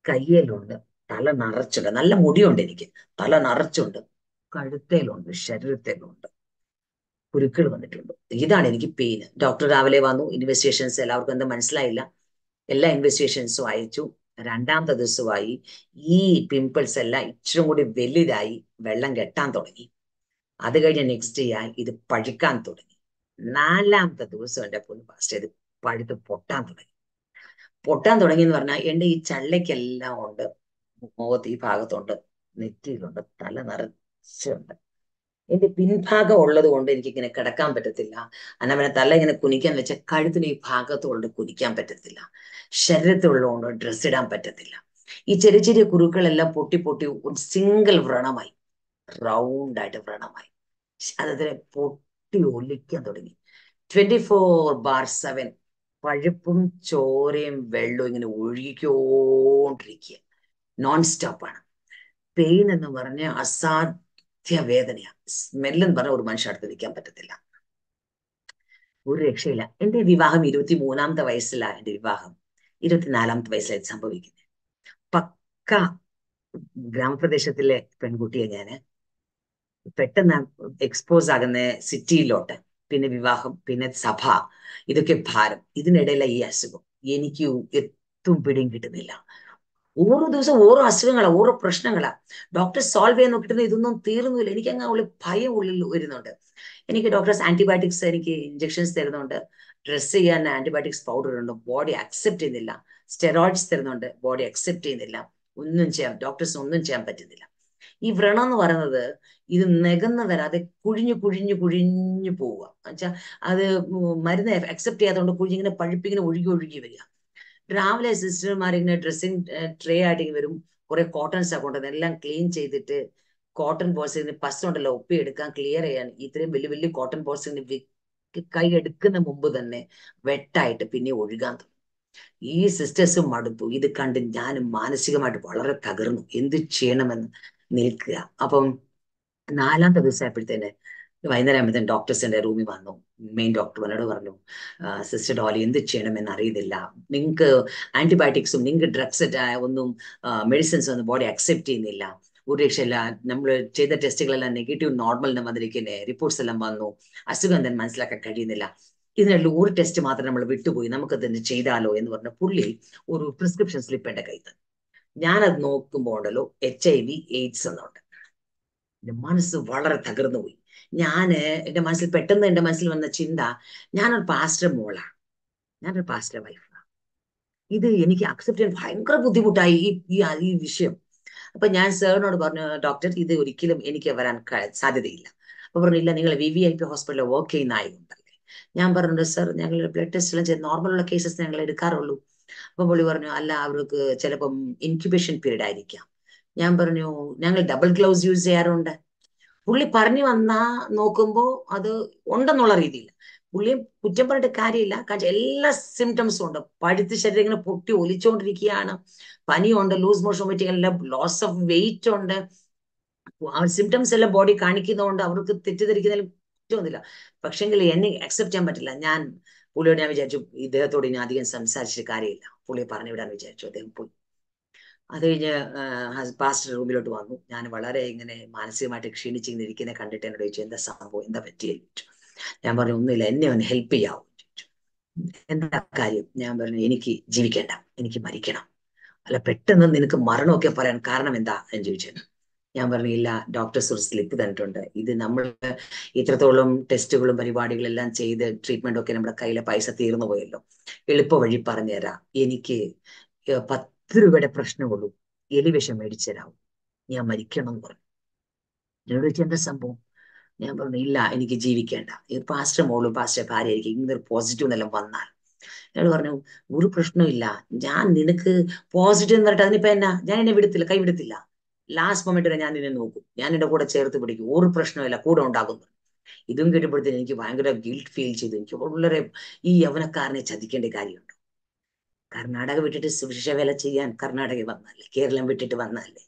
കയ്യിലുണ്ട്. തല നിറച്ചുണ്ട്. നല്ല മുടിയുണ്ട് എനിക്ക്. തല നിറച്ചുണ്ട്. കഴുത്തേലുണ്ട്. ശരീരത്തേലുണ്ട്. കുരുക്കൾ വന്നിട്ടുണ്ട്. ഇതാണ് എനിക്ക് പെയിൻ ഡോക്ടർ രാവിലെ വന്നു. ഇൻവെസ്റ്റിഗേഷൻസ് എല്ലാവർക്കും എന്താ മനസ്സിലായില്ല. എല്ലാ ഇൻവെസ്റ്റിഗേഷൻസും അയച്ചു രണ്ടാമത്തെ ദിവസമായി ഈ പിമ്പിൾസ് എല്ലാം ഇച്ചിരി കൂടി വലുതായി വെള്ളം കെട്ടാൻ തുടങ്ങി. അത് കഴിഞ്ഞ് നെക്സ്റ്റ് ആയി ഇത് പഴുക്കാൻ തുടങ്ങി. നാലാമത്തെ ദിവസം എന്റെ പൊന്നു ഫാസ്റ്റ് ഇത് പഴുത്ത് പൊട്ടാൻ തുടങ്ങി. പൊട്ടാൻ തുടങ്ങി എന്ന് പറഞ്ഞാൽ എന്റെ ഈ ചള്ളയ്ക്കെല്ലാം ഉണ്ട് മുഖത്ത് ഈ ഭാഗത്തുണ്ട് നെറ്റിയിലുണ്ട് തല നിറച്ചുണ്ട്. എന്റെ പിൻഭാഗം ഉള്ളത് കൊണ്ട് എനിക്ക് ഇങ്ങനെ കിടക്കാൻ പറ്റത്തില്ല. അന്നവനെ തല ഇങ്ങനെ കുനിക്കാൻ വെച്ച കഴുത്തിന് ഈ ഭാഗത്തുകൊണ്ട് കുനിക്കാൻ പറ്റത്തില്ല. ശരീരത്തിലുള്ളതുകൊണ്ട് ഡ്രസ് ഇടാൻ പറ്റത്തില്ല. ഈ ചെറിയ ചെറിയ കുരുക്കളെല്ലാം പൊട്ടി പൊട്ടി ഒരു സിംഗിൾ വ്രണമായി. റൗണ്ട് ആയിട്ട് വ്രണമായി. അതതിനെ പൊട്ടി ഒലിക്കാൻ തുടങ്ങി. ട്വന്റി ഫോർ ബാർ സെവൻ പഴുപ്പും ചോരയും വെള്ളവും ഇങ്ങനെ ഒഴുകിക്കോണ്ടിരിക്കുക. നോൺ സ്റ്റോപ്പാണ് പെയിൻ എന്ന് പറഞ്ഞ അസാധ്യ വേദനയാണ് സ്മെല്ലെന്ന് പറഞ്ഞ ഒരു മനുഷ്യ അടുത്ത് നിൽക്കാൻ പറ്റത്തില്ല. ഒരു രക്ഷയില്ല. എന്റെ വിവാഹം ഇരുപത്തി മൂന്നാമത്തെ വയസ്സിലാണ് എന്റെ വിവാഹം. ഇരുപത്തിനാലാമത്തെ വയസ്സിലായി സംഭവിക്കുന്നത് പക്ക ഗ്രാമപ്രദേശത്തിലെ പെൺകുട്ടിയെ ഞാൻ പെട്ടെന്ന് എക്സ്പോസ് ആകുന്ന സിറ്റിയിലോട്ട്. പിന്നെ വിവാഹം പിന്നെ സഭ ഇതൊക്കെ ഭാരം. ഇതിനിടയിലെ ഈ അസുഖം. എനിക്ക് എത്തും പിടിയും കിട്ടുന്നില്ല. ഓരോ ദിവസവും ഓരോ അസുഖങ്ങളാ ഓരോ പ്രശ്നങ്ങളാ. ഡോക്ടർ സോൾവ് ചെയ്യാൻ നോക്കിയിട്ട് ഇതൊന്നും തീർന്നില്ല എനിക്ക് അങ്ങ് ഉള്ളിൽ ഭയം ഉള്ളിൽ വരുന്നുണ്ട്. എനിക്ക് ഡോക്ടേഴ്സ് ആന്റിബയോട്ടിക്സ് എനിക്ക് ഇഞ്ചക്ഷൻസ് തരുന്നുണ്ട്. ഡ്രസ് ചെയ്യാൻ ആന്റിബയോട്ടിക്സ് പൗഡർ ഉണ്ട് ബോഡി അക്സെപ്റ്റ് ചെയ്യുന്നില്ല. സ്റ്റെറോയിഡ്സ് തരുന്നുണ്ട്. ബോഡി അക്സെപ്റ്റ് ചെയ്യുന്നില്ല. ഒന്നും ചെയ്യാൻ ഡോക്ടേഴ്സ് ഒന്നും ചെയ്യാൻ പറ്റുന്നില്ല. ഈ വ്രണം എന്ന് പറയുന്നത് ഇത് നികന്ന് വരാതെ കുഴിഞ്ഞു കുഴിഞ്ഞു കുഴിഞ്ഞു പോവുക. എന്നുവെച്ചാൽ അത് മരുന്ന് അക്സെപ്റ്റ് ചെയ്യാത്തതുകൊണ്ട് കുഴിഞ്ഞിങ്ങനെ പഴുപ്പിങ്ങനെ ഒഴുകി ഒഴുകി വരിക. രാവിലെ സിസ്റ്റർമാർ ഇങ്ങനെ ഡ്രസ്സിങ് ട്രേ ആയിട്ട് വരും. കുറെ കോട്ടൺസ് കൊണ്ടുവന്നത് എല്ലാം ക്ലീൻ ചെയ്തിട്ട് കോട്ടൺ ബോൾസ് പസ് ഉണ്ടല്ലോ ഒപ്പി എടുക്കാൻ ക്ലിയർ ചെയ്യാൻ. ഇത്രയും വലിയ വലിയ കോട്ടൺ ബോൾസ് കൈ എടുക്കുന്ന മുമ്പ് തന്നെ വെട്ടായിട്ട് പിന്നെ ഒഴുകാൻ ഈ സിസ്റ്റേഴ്സ് മടുത്തു. ഇത് കണ്ട് ഞാൻ മാനസികമായിട്ട് വളരെ തകർന്നു. എന്ത് ചെയ്യണമെന്ന് നിൽക്കുക. അപ്പം നാലാമത്തെ ദിവസമായപ്പോഴത്തേന് വൈകുന്നേരം ആകുമ്പോൾ ഡോക്ടേഴ്സ് എന്റെ റൂമിൽ വന്നു. മെയിൻ ഡോക്ടർ എന്നോട് പറഞ്ഞു സിസ്റ്റർ ഡോളി എന്ത് ചെയ്യണമെന്ന് അറിയുന്നില്ല. നിങ്ങൾക്ക് ആന്റിബയോട്ടിക്സും നിങ്ങൾക്ക് ഡ്രഗ്സ് ഒന്നും മെഡിസിൻസ് ഒന്നും ബോഡി അക്സെപ്റ്റ് ചെയ്യുന്നില്ല. ഒരു രക്ഷയില്ല നമ്മൾ ചെയ്ത ടെസ്റ്റുകളെല്ലാം നെഗറ്റീവ് നോർമലിന് വന്നിരിക്കുന്നത് റിപ്പോർട്ട്സ് എല്ലാം വന്നു. അസുഖം തന്നെ മനസ്സിലാക്കാൻ കഴിയുന്നില്ല. ഇതിനുള്ള ഒരു ടെസ്റ്റ് മാത്രം നമ്മൾ വിട്ടുപോയി. നമുക്ക് തന്നെ ചെയ്താലോ എന്ന് പറഞ്ഞ പുള്ളി ഒരു പ്രിസ്ക്രിപ്ഷൻ സ്ലിപ്പ് എന്റെ കയ്യിൽ തന്നു ഞാനത് നോക്കുമ്പോൾ ഉണ്ടല്ലോ എച്ച് ഐ വി എയ്ഡ്സ് എന്നുണ്ട്. എന്റെ മനസ്സ് വളരെ തകർന്നു പോയി ഞാൻ എന്റെ മനസ്സിൽ പെട്ടെന്ന് എന്റെ മനസ്സിൽ വന്ന ചിന്ത ഞാനൊരു പാസ്റ്റർ മോളാണ്. ഞാനൊരു പാസ്റ്റർ വൈഫാണ് ഇത് എനിക്ക് അക്സെപ്റ്റ് ചെയ്യാൻ ഭയങ്കര ബുദ്ധിമുട്ടായി ഈ ഈ വിഷയം. അപ്പൊ ഞാൻ സാറിനോട് പറഞ്ഞു ഡോക്ടർ ഇത് ഒരിക്കലും എനിക്ക് വരാൻ സാധ്യതയില്ല. അപ്പൊ പറഞ്ഞു ഇല്ല നിങ്ങൾ വി വി ഐ പി ഹോസ്പിറ്റലിൽ വർക്ക് ചെയ്യുന്ന ആയതുകൊണ്ടല്ലേ ഞാൻ പറഞ്ഞു സർ ഞങ്ങൾ ബ്ലഡ് ടെസ്റ്റ് എല്ലാം ചെയ്ത് നോർമലുള്ള കേസസ് ഞങ്ങൾ എടുക്കാറുള്ളൂ. അപ്പൊ പുള്ളി പറഞ്ഞു അല്ല അവർക്ക് ചിലപ്പം ഇൻക്യുബേഷൻ പീരീഡ് ആയിരിക്കാം. ഞാൻ പറഞ്ഞു ഞങ്ങൾ ഡബിൾ ഗ്ലൗസ് യൂസ് ചെയ്യാറുണ്ട്. പുള്ളി പറഞ്ഞു വന്നാ നോക്കുമ്പോ അത് ഉണ്ടെന്നുള്ള രീതിയിൽ പുള്ളിയെ കുറ്റം പറഞ്ഞിട്ട് കാര്യമില്ല. കാരണം എല്ലാ സിംറ്റംസും ഉണ്ട്. പഴുത്ത് ശരീരം ഇങ്ങനെ പൊട്ടി ഒലിച്ചുകൊണ്ടിരിക്കുകയാണ് പനിയുണ്ട് ലൂസ് മോഷൻ പറ്റിയ ലോസ് ഓഫ് വെയിറ്റ് ഉണ്ട്. സിംറ്റംസ് എല്ലാം ബോഡി കാണിക്കുന്നതുകൊണ്ട് അവർക്ക് തെറ്റിദ്ധരിക്കുന്നതിൽ കുറ്റമൊന്നുമില്ല പക്ഷെങ്കിൽ എന്നെ അക്സെപ്റ്റ് ചെയ്യാൻ പറ്റില്ല. ഞാൻ പുള്ളിയോട് ഞാൻ വിചാരിച്ചു ഇദ്ദേഹത്തോട് ഇനി അധികം സംസാരിച്ചിട്ട് കാര്യമില്ല. പുള്ളിയെ പറഞ്ഞു വിടാൻ വിചാരിച്ചു. അദ്ദേഹം പോയി. അത് കഴിഞ്ഞ് പാസ്റ്റർ റൂമിലോട്ട് വന്നു. ഞാൻ വളരെ ഇങ്ങനെ മാനസികമായിട്ട് ക്ഷീണിച്ചിങ്ങനെ ഇരിക്കുന്ന കണ്ടിട്ട് എന്നോട് ചോദിച്ചു എന്താ സംഭവം? എന്താ പറ്റിയ? ഞാൻ പറഞ്ഞു ഒന്നുമില്ല എന്നെ ഒന്ന് ഹെൽപ്പ് ചെയ്യാവോ. ചോദിച്ചു. എന്താ കാര്യം? ഞാൻ പറഞ്ഞു എനിക്ക് ജീവിക്കേണ്ട. എനിക്ക് മരിക്കണം. അല്ല പെട്ടെന്ന് നിനക്ക് മരണമൊക്കെ പറയാൻ കാരണം എന്താ? എന്ന് ചോദിച്ചു. ഞാൻ പറഞ്ഞു ഇല്ല ഡോക്ടേഴ്സ് ഒരു സ്ലിപ്പ് തന്നിട്ടുണ്ട്. ഇത് നമ്മൾ ഇത്രത്തോളം ടെസ്റ്റുകളും പരിപാടികളും എല്ലാം ചെയ്ത് ട്രീറ്റ്മെന്റ് ഒക്കെ നമ്മുടെ കയ്യിലെ പൈസ തീർന്നു പോയല്ലോ. എളുപ്പ വഴി പറഞ്ഞുതരാം. എനിക്ക് പത്ത് രൂപയുടെ പ്രശ്നമുള്ളൂ. എലിവിഷം മേടിച്ചു തരാവും ഞാൻ മരിക്കണം എന്ന് പറഞ്ഞു. എന്നോട് ചോദിച്ചു എന്താ സംഭവം? ഞാൻ പറഞ്ഞു ഇല്ല എനിക്ക് ജീവിക്കേണ്ട. ഈ പാസ്റ്റർ മോളും പാസ്റ്റർ ഭാര്യ എനിക്ക് ഇങ്ങനെ പോസിറ്റീവ് എന്നെല്ലാം വന്നാൽ. അയാൾ പറഞ്ഞു ഒരു പ്രശ്നമില്ല ഞാൻ നിനക്ക് പോസിറ്റീവ് എന്ന് പറഞ്ഞിട്ട് അതിനിപ്പോ എന്നാ? ഞാൻ എന്നെ വിടത്തില്ല കൈ വിടത്തില്ല. ലാസ്റ്റ് മൊമെന്റ് വരെ ഞാൻ നിന്നെ നോക്കും. ഞാൻ എന്റെ കൂടെ ചേർത്ത് പിടിക്കും. ഒരു പ്രശ്നമില്ല കൂടെ ഉണ്ടാകുന്നു ഇതും കേട്ടപ്പോഴത്തേന് എനിക്ക് ഭയങ്കര ഗിൽറ്റ് ഫീൽ ചെയ്തു. എനിക്ക് വളരെ ഈ യവനക്കാരനെ ചതിക്കേണ്ട കാര്യമുണ്ട്? കർണാടക വിട്ടിട്ട് സുവിശേഷ വേല ചെയ്യാൻ കർണാടക വന്നല്ലേ കേരളം വിട്ടിട്ട് വന്നല്ലേ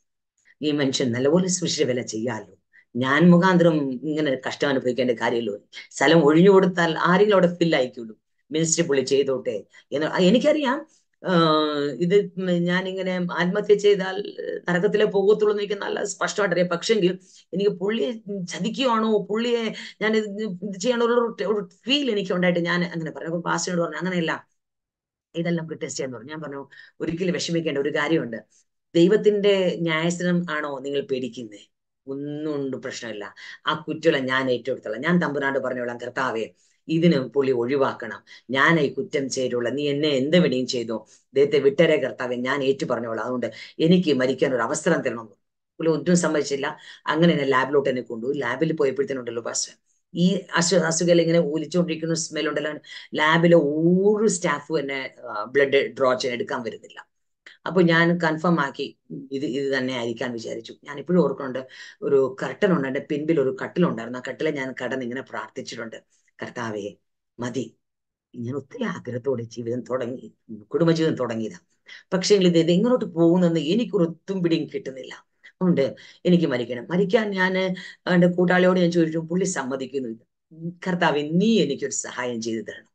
ഈ മനുഷ്യൻ നല്ലപോലെ സുവിശേഷ വേല ചെയ്യാമല്ലോ ഞാൻ മുഖാന്തരം ഇങ്ങനെ കഷ്ടം അനുഭവിക്കേണ്ട കാര്യമല്ലോ. സ്ഥലം ഒഴിഞ്ഞു കൊടുത്താൽ ആരെങ്കിലും അവിടെ ഫിൽ ആയിക്കുള്ളൂ മിനിസ്റ്ററി പുള്ളി ചെയ്തോട്ടെ എന്ന് എനിക്കറിയാം. ഇത് ഞാനിങ്ങനെ ആത്മഹത്യ ചെയ്താൽ നരകത്തിലെ പോകത്തുള്ളൂ എന്ന് എനിക്ക് നല്ല സ്പഷ്ടമായിട്ട് അറിയാം. പക്ഷെങ്കിൽ എനിക്ക് പുള്ളിയെ ചതിക്കുകയാണോ പുള്ളിയെ ഞാൻ ഇത് ചെയ്യണോ? ഒരു ഫീൽ എനിക്ക് ഉണ്ടായിട്ട് ഞാൻ അങ്ങനെ പറഞ്ഞു. പാസ്റ്റോട് പറഞ്ഞു അങ്ങനെയല്ല. ഇതെല്ലാം നമുക്ക് ടെസ്റ്റ് ചെയ്യാൻ പറഞ്ഞു. ഞാൻ പറഞ്ഞു ഒരിക്കലും വിഷമിക്കേണ്ട ഒരു കാര്യമുണ്ട്. ദൈവത്തിന്റെ ന്യായസ്ഥനം ആണോ നിങ്ങൾ പേടിക്കുന്നത് ഒന്നും ഉണ്ട് പ്രശ്നമില്ല. ആ കുറ്റം ഞാൻ ഏറ്റെടുത്തോളാം. ഞാൻ തമ്പുരാണ്ട് പറഞ്ഞോളാം കർത്താവേ ഇതിന് പുള്ളി ഒഴിവാക്കണം. ഞാൻ ഈ കുറ്റം ചെയ്തുള്ള നീ എന്നെ എന്ത് വേണിയും ചെയ്തു? ദൈവത്തെ വിട്ടരെ കർത്താവെ ഞാൻ ഏറ്റു പറഞ്ഞോളാം. അതുകൊണ്ട് എനിക്ക് മരിക്കാൻ ഒരു അവസരം തരണം പുള്ളി ഒന്നും സമ്മതിച്ചില്ല. അങ്ങനെ എന്നെ ലാബിലോട്ട് എന്നെ കൊണ്ടുപോയി. ലാബിൽ പോയപ്പോഴത്തേനുണ്ടല്ലോ പാസ്റ്റർ ഈ അസു അസുഖം ഇങ്ങനെ ഒലിച്ചുകൊണ്ടിരിക്കുന്ന സ്മെൽ ഉണ്ടല്ലോ ലാബിലെ ഒരു സ്റ്റാഫ് എന്നെ ബ്ലഡ് ഡ്രോ ചെയ്യാൻ എടുക്കാൻ വരുന്നില്ല. അപ്പൊ ഞാൻ കൺഫേം ആക്കി ഇത് ഇത് തന്നെ ആയിരിക്കാൻ വിചാരിച്ചു. ഞാൻ ഇപ്പോഴും ഓർക്കുന്നുണ്ട് ഒരു കർട്ടൻ ഉണ്ട് എന്റെ പിൻപിൽ ഒരു കട്ടിലുണ്ടായിരുന്നു. ആ കട്ടിലെ ഞാൻ കടന്ന് ഇങ്ങനെ പ്രാർത്ഥിച്ചിട്ടുണ്ട്. കർത്താവേ മതി. ഞാൻ ഒത്തിരി ആഗ്രഹത്തോടെ ജീവിതം തുടങ്ങി കുടുംബജീവിതം തുടങ്ങിയതാ. പക്ഷേ ഇത് എങ്ങോട്ട് പോകുന്നെന്ന് എനിക്കൊരു ഒത്തും പിടിയും കിട്ടുന്നില്ല. അതുകൊണ്ട് എനിക്ക് മരിക്കണം. മരിക്കാൻ ഞാൻ എന്റെ കൂട്ടാളിയോട് ഞാൻ ചോദിച്ചു പുള്ളി സമ്മതിക്കുന്നു കർത്താവ് നീ എനിക്കൊരു സഹായം ചെയ്തു തരണം.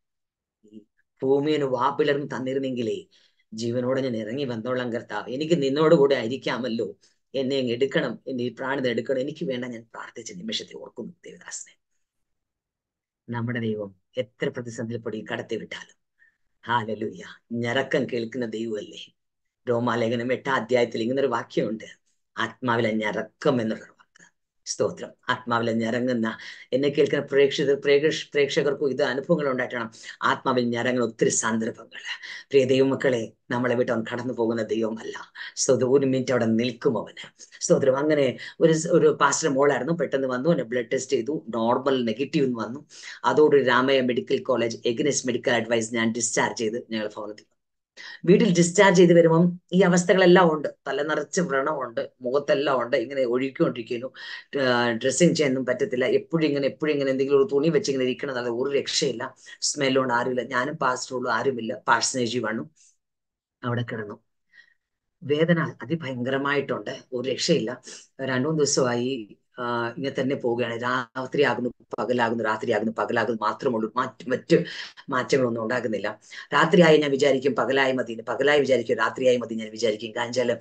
ഭൂമിയെ വാപ്പിളർന്ന് തന്നിരുന്നെങ്കിലേ ജീവനോടെ ഞാൻ ഇറങ്ങി വന്നോളാം കർത്താവ്. എനിക്ക് നിന്നോട് കൂടെ ആയിരിക്കാമല്ലോ. എന്നെ അങ്ങ് എടുക്കണം. എന്റെ ഈ പ്രാണിത എടുക്കണം. എനിക്ക് വേണ്ട ഞാൻ പ്രാർത്ഥിച്ച നിമിഷത്തെ ഓർക്കുന്നു ദേവദാസനെ. നമ്മുടെ ദൈവം എത്ര പ്രതിസന്ധിയിൽ കടത്തിവിട്ടാലും കടത്തി വിട്ടാലും. ഹാലലുയ്യ ഞരക്കം കേൾക്കുന്ന ദൈവമല്ലേ. രോമാലേഖനം എട്ടാം അധ്യായത്തിൽ ഇങ്ങനൊരു വാക്യമുണ്ട്. ആത്മാവിലെ ഞരക്കം എന്നുള്ള സ്തോത്രം. ആത്മാവിലെ ഞരങ്ങുന്ന എന്നെ കേൾക്കുന്ന പ്രേക്ഷിത പ്രേക്ഷ പ്രേക്ഷകർക്കും ഇത് അനുഭവങ്ങൾ ഉണ്ടായിട്ടാണ് ആത്മാവിൽ ഞരങ്ങുന്ന ഒത്തിരി സന്ദർഭങ്ങൾ. പ്രിയ ദൈവമക്കളെ നമ്മളെ വിട്ട് അവൻ കടന്നു പോകുന്ന ദൈവമല്ല. സ്തോത്രം. ഒരു മിനിറ്റ് അവിടെ നിൽക്കും അവന് സ്തോത്രം. അങ്ങനെ ഒരു ഒരു പാസ്റ്റർ മോളായിരുന്നു. പെട്ടെന്ന് വന്നു. എന്നെ ബ്ലഡ് ടെസ്റ്റ് ചെയ്തു. നോർമൽ നെഗറ്റീവ് എന്ന് വന്നു. അതോടൊരു Ramaiah medical college against medical advice ഞാൻ ഡിസ്ചാർജ് ചെയ്ത് ഞങ്ങൾ ഭവനത്തിൽ വീട്ടിൽ ഡിസ്ചാർജ് ചെയ്ത് വരുമ്പം ഈ അവസ്ഥകളെല്ലാം ഉണ്ട്. തല നിറച്ച് വ്രണമുണ്ട് മുഖത്തെല്ലാം ഉണ്ട്. ഇങ്ങനെ ഒഴുകിക്കൊണ്ടിരിക്കുന്നു. ഡ്രസ്സിങ് ചെയ്യാനൊന്നും പറ്റത്തില്ല. എപ്പോഴും ഇങ്ങനെ എപ്പോഴും ഇങ്ങനെ എന്തെങ്കിലും ഒരു തുണി വെച്ച് ഇങ്ങനെ ഇരിക്കണം. അതായത് ഒരു രക്ഷയില്ല. സ്മെല്ലുകൊണ്ട് ആരുമില്ല. ഞാനും പാസ്റ്ററുള്ളൂ ആരുമില്ല. പാഴ്സനേജ് വണ്ണു അവിടെ കിടന്നു. വേദന അതിഭയങ്കരമായിട്ടുണ്ട്. ഒരു രക്ഷയില്ല. രണ്ടു മൂന്ന് ദിവസമായി ഇങ്ങനെ തന്നെ പോവുകയാണ്. രാത്രിയാകുന്നു പകലാകുന്നു രാത്രിയാകുന്നു പകലാകുന്നു മാത്രമുള്ളൂ. മാറ്റ് മറ്റ് മാറ്റങ്ങളൊന്നും ഉണ്ടാകുന്നില്ല. രാത്രിയായി ഞാൻ വിചാരിക്കും പകലായി മതി പകലായി വിചാരിക്കും രാത്രിയായി മതി ഞാൻ വിചാരിക്കും. കാരണം വെച്ചാൽ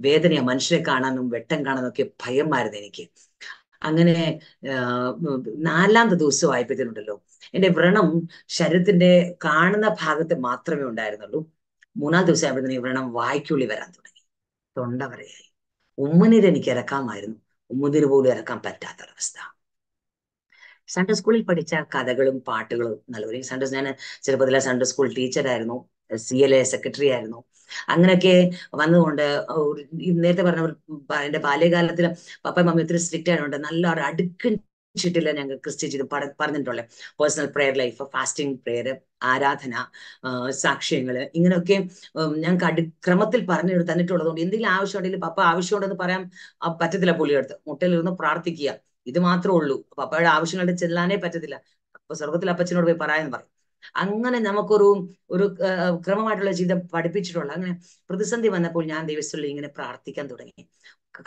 വേദനയാ മനുഷ്യരെ കാണാനും വെട്ടം കാണാനും ഒക്കെ ഭയമായിരുന്നു എനിക്ക്. അങ്ങനെ നാലാമത്തെ ദിവസം ആയപ്പോഴത്തേനുണ്ടല്ലോ എന്റെ വ്രണം ശരീരത്തിന്റെ കാണുന്ന ഭാഗത്ത് മാത്രമേ ഉണ്ടായിരുന്നുള്ളൂ. മൂന്നാം ദിവസം ആയപ്പോഴത്തേനും വ്രണം വായ്ക്കുള്ളി വരാൻ തുടങ്ങി. തൊണ്ട വരെയായി. ഉമ്മനീര് എനിക്ക് ഇറക്കാമായിരുന്നു. ഉമ്മുനീര് പോലും ഇറക്കാൻ പറ്റാത്തൊരവസ്ഥ സൺഡേ സ്കൂളിൽ പഠിച്ച കഥകളും പാട്ടുകളും നല്ലവരും സൺഡേ ഞാൻ ചെറുപ്പത്തിലെ സൺഡേ സ്കൂൾ ടീച്ചറായിരുന്നു സി എൽ എ സെക്രട്ടറി ആയിരുന്നു. അങ്ങനെയൊക്കെ വന്നതുകൊണ്ട് നേരത്തെ പറഞ്ഞ എന്റെ ബാല്യകാലത്തിൽ പപ്പ മമ്മി ഒത്തിരി സ്ട്രിക്റ്റ് ആയതുകൊണ്ട് നല്ല അടുക്കും ചിട്ടില്ല ഞങ്ങൾ ക്രിസ്ത്യൻ ചെയ്ത് പറഞ്ഞിട്ടുള്ളത് personal prayer life fasting prayer ആരാധന സാക്ഷ്യങ്ങൾ ഇങ്ങനെയൊക്കെ ഞങ്ങൾക്ക് അടി ക്രമത്തിൽ പറഞ്ഞു തന്നിട്ടുള്ളതുകൊണ്ട് എന്തെങ്കിലും ആവശ്യമുണ്ടെങ്കിൽ പപ്പ ആവശ്യമുണ്ടെന്ന് പറയാൻ പറ്റത്തില്ല പുള്ളിയെടുത്ത് മുട്ടയിലിരുന്ന് പ്രാർത്ഥിക്കുക. ഇത് മാത്രമേ ഉള്ളൂ. പപ്പയുടെ ആവശ്യങ്ങളുടെ ചെല്ലാനേ പറ്റത്തില്ല. അപ്പൊ സ്വർഗത്തിൽ അപ്പച്ചനോട് പോയി പറയാന്ന് പറയും. അങ്ങനെ നമുക്കൊരു ഒരു ക്രമമായിട്ടുള്ള ജീവിതം പഠിപ്പിച്ചിട്ടുള്ള അങ്ങനെ പ്രതിസന്ധി വന്നപ്പോൾ ഞാൻ ദൈവസ്ഥലിൽ ഇങ്ങനെ പ്രാർത്ഥിക്കാൻ തുടങ്ങി.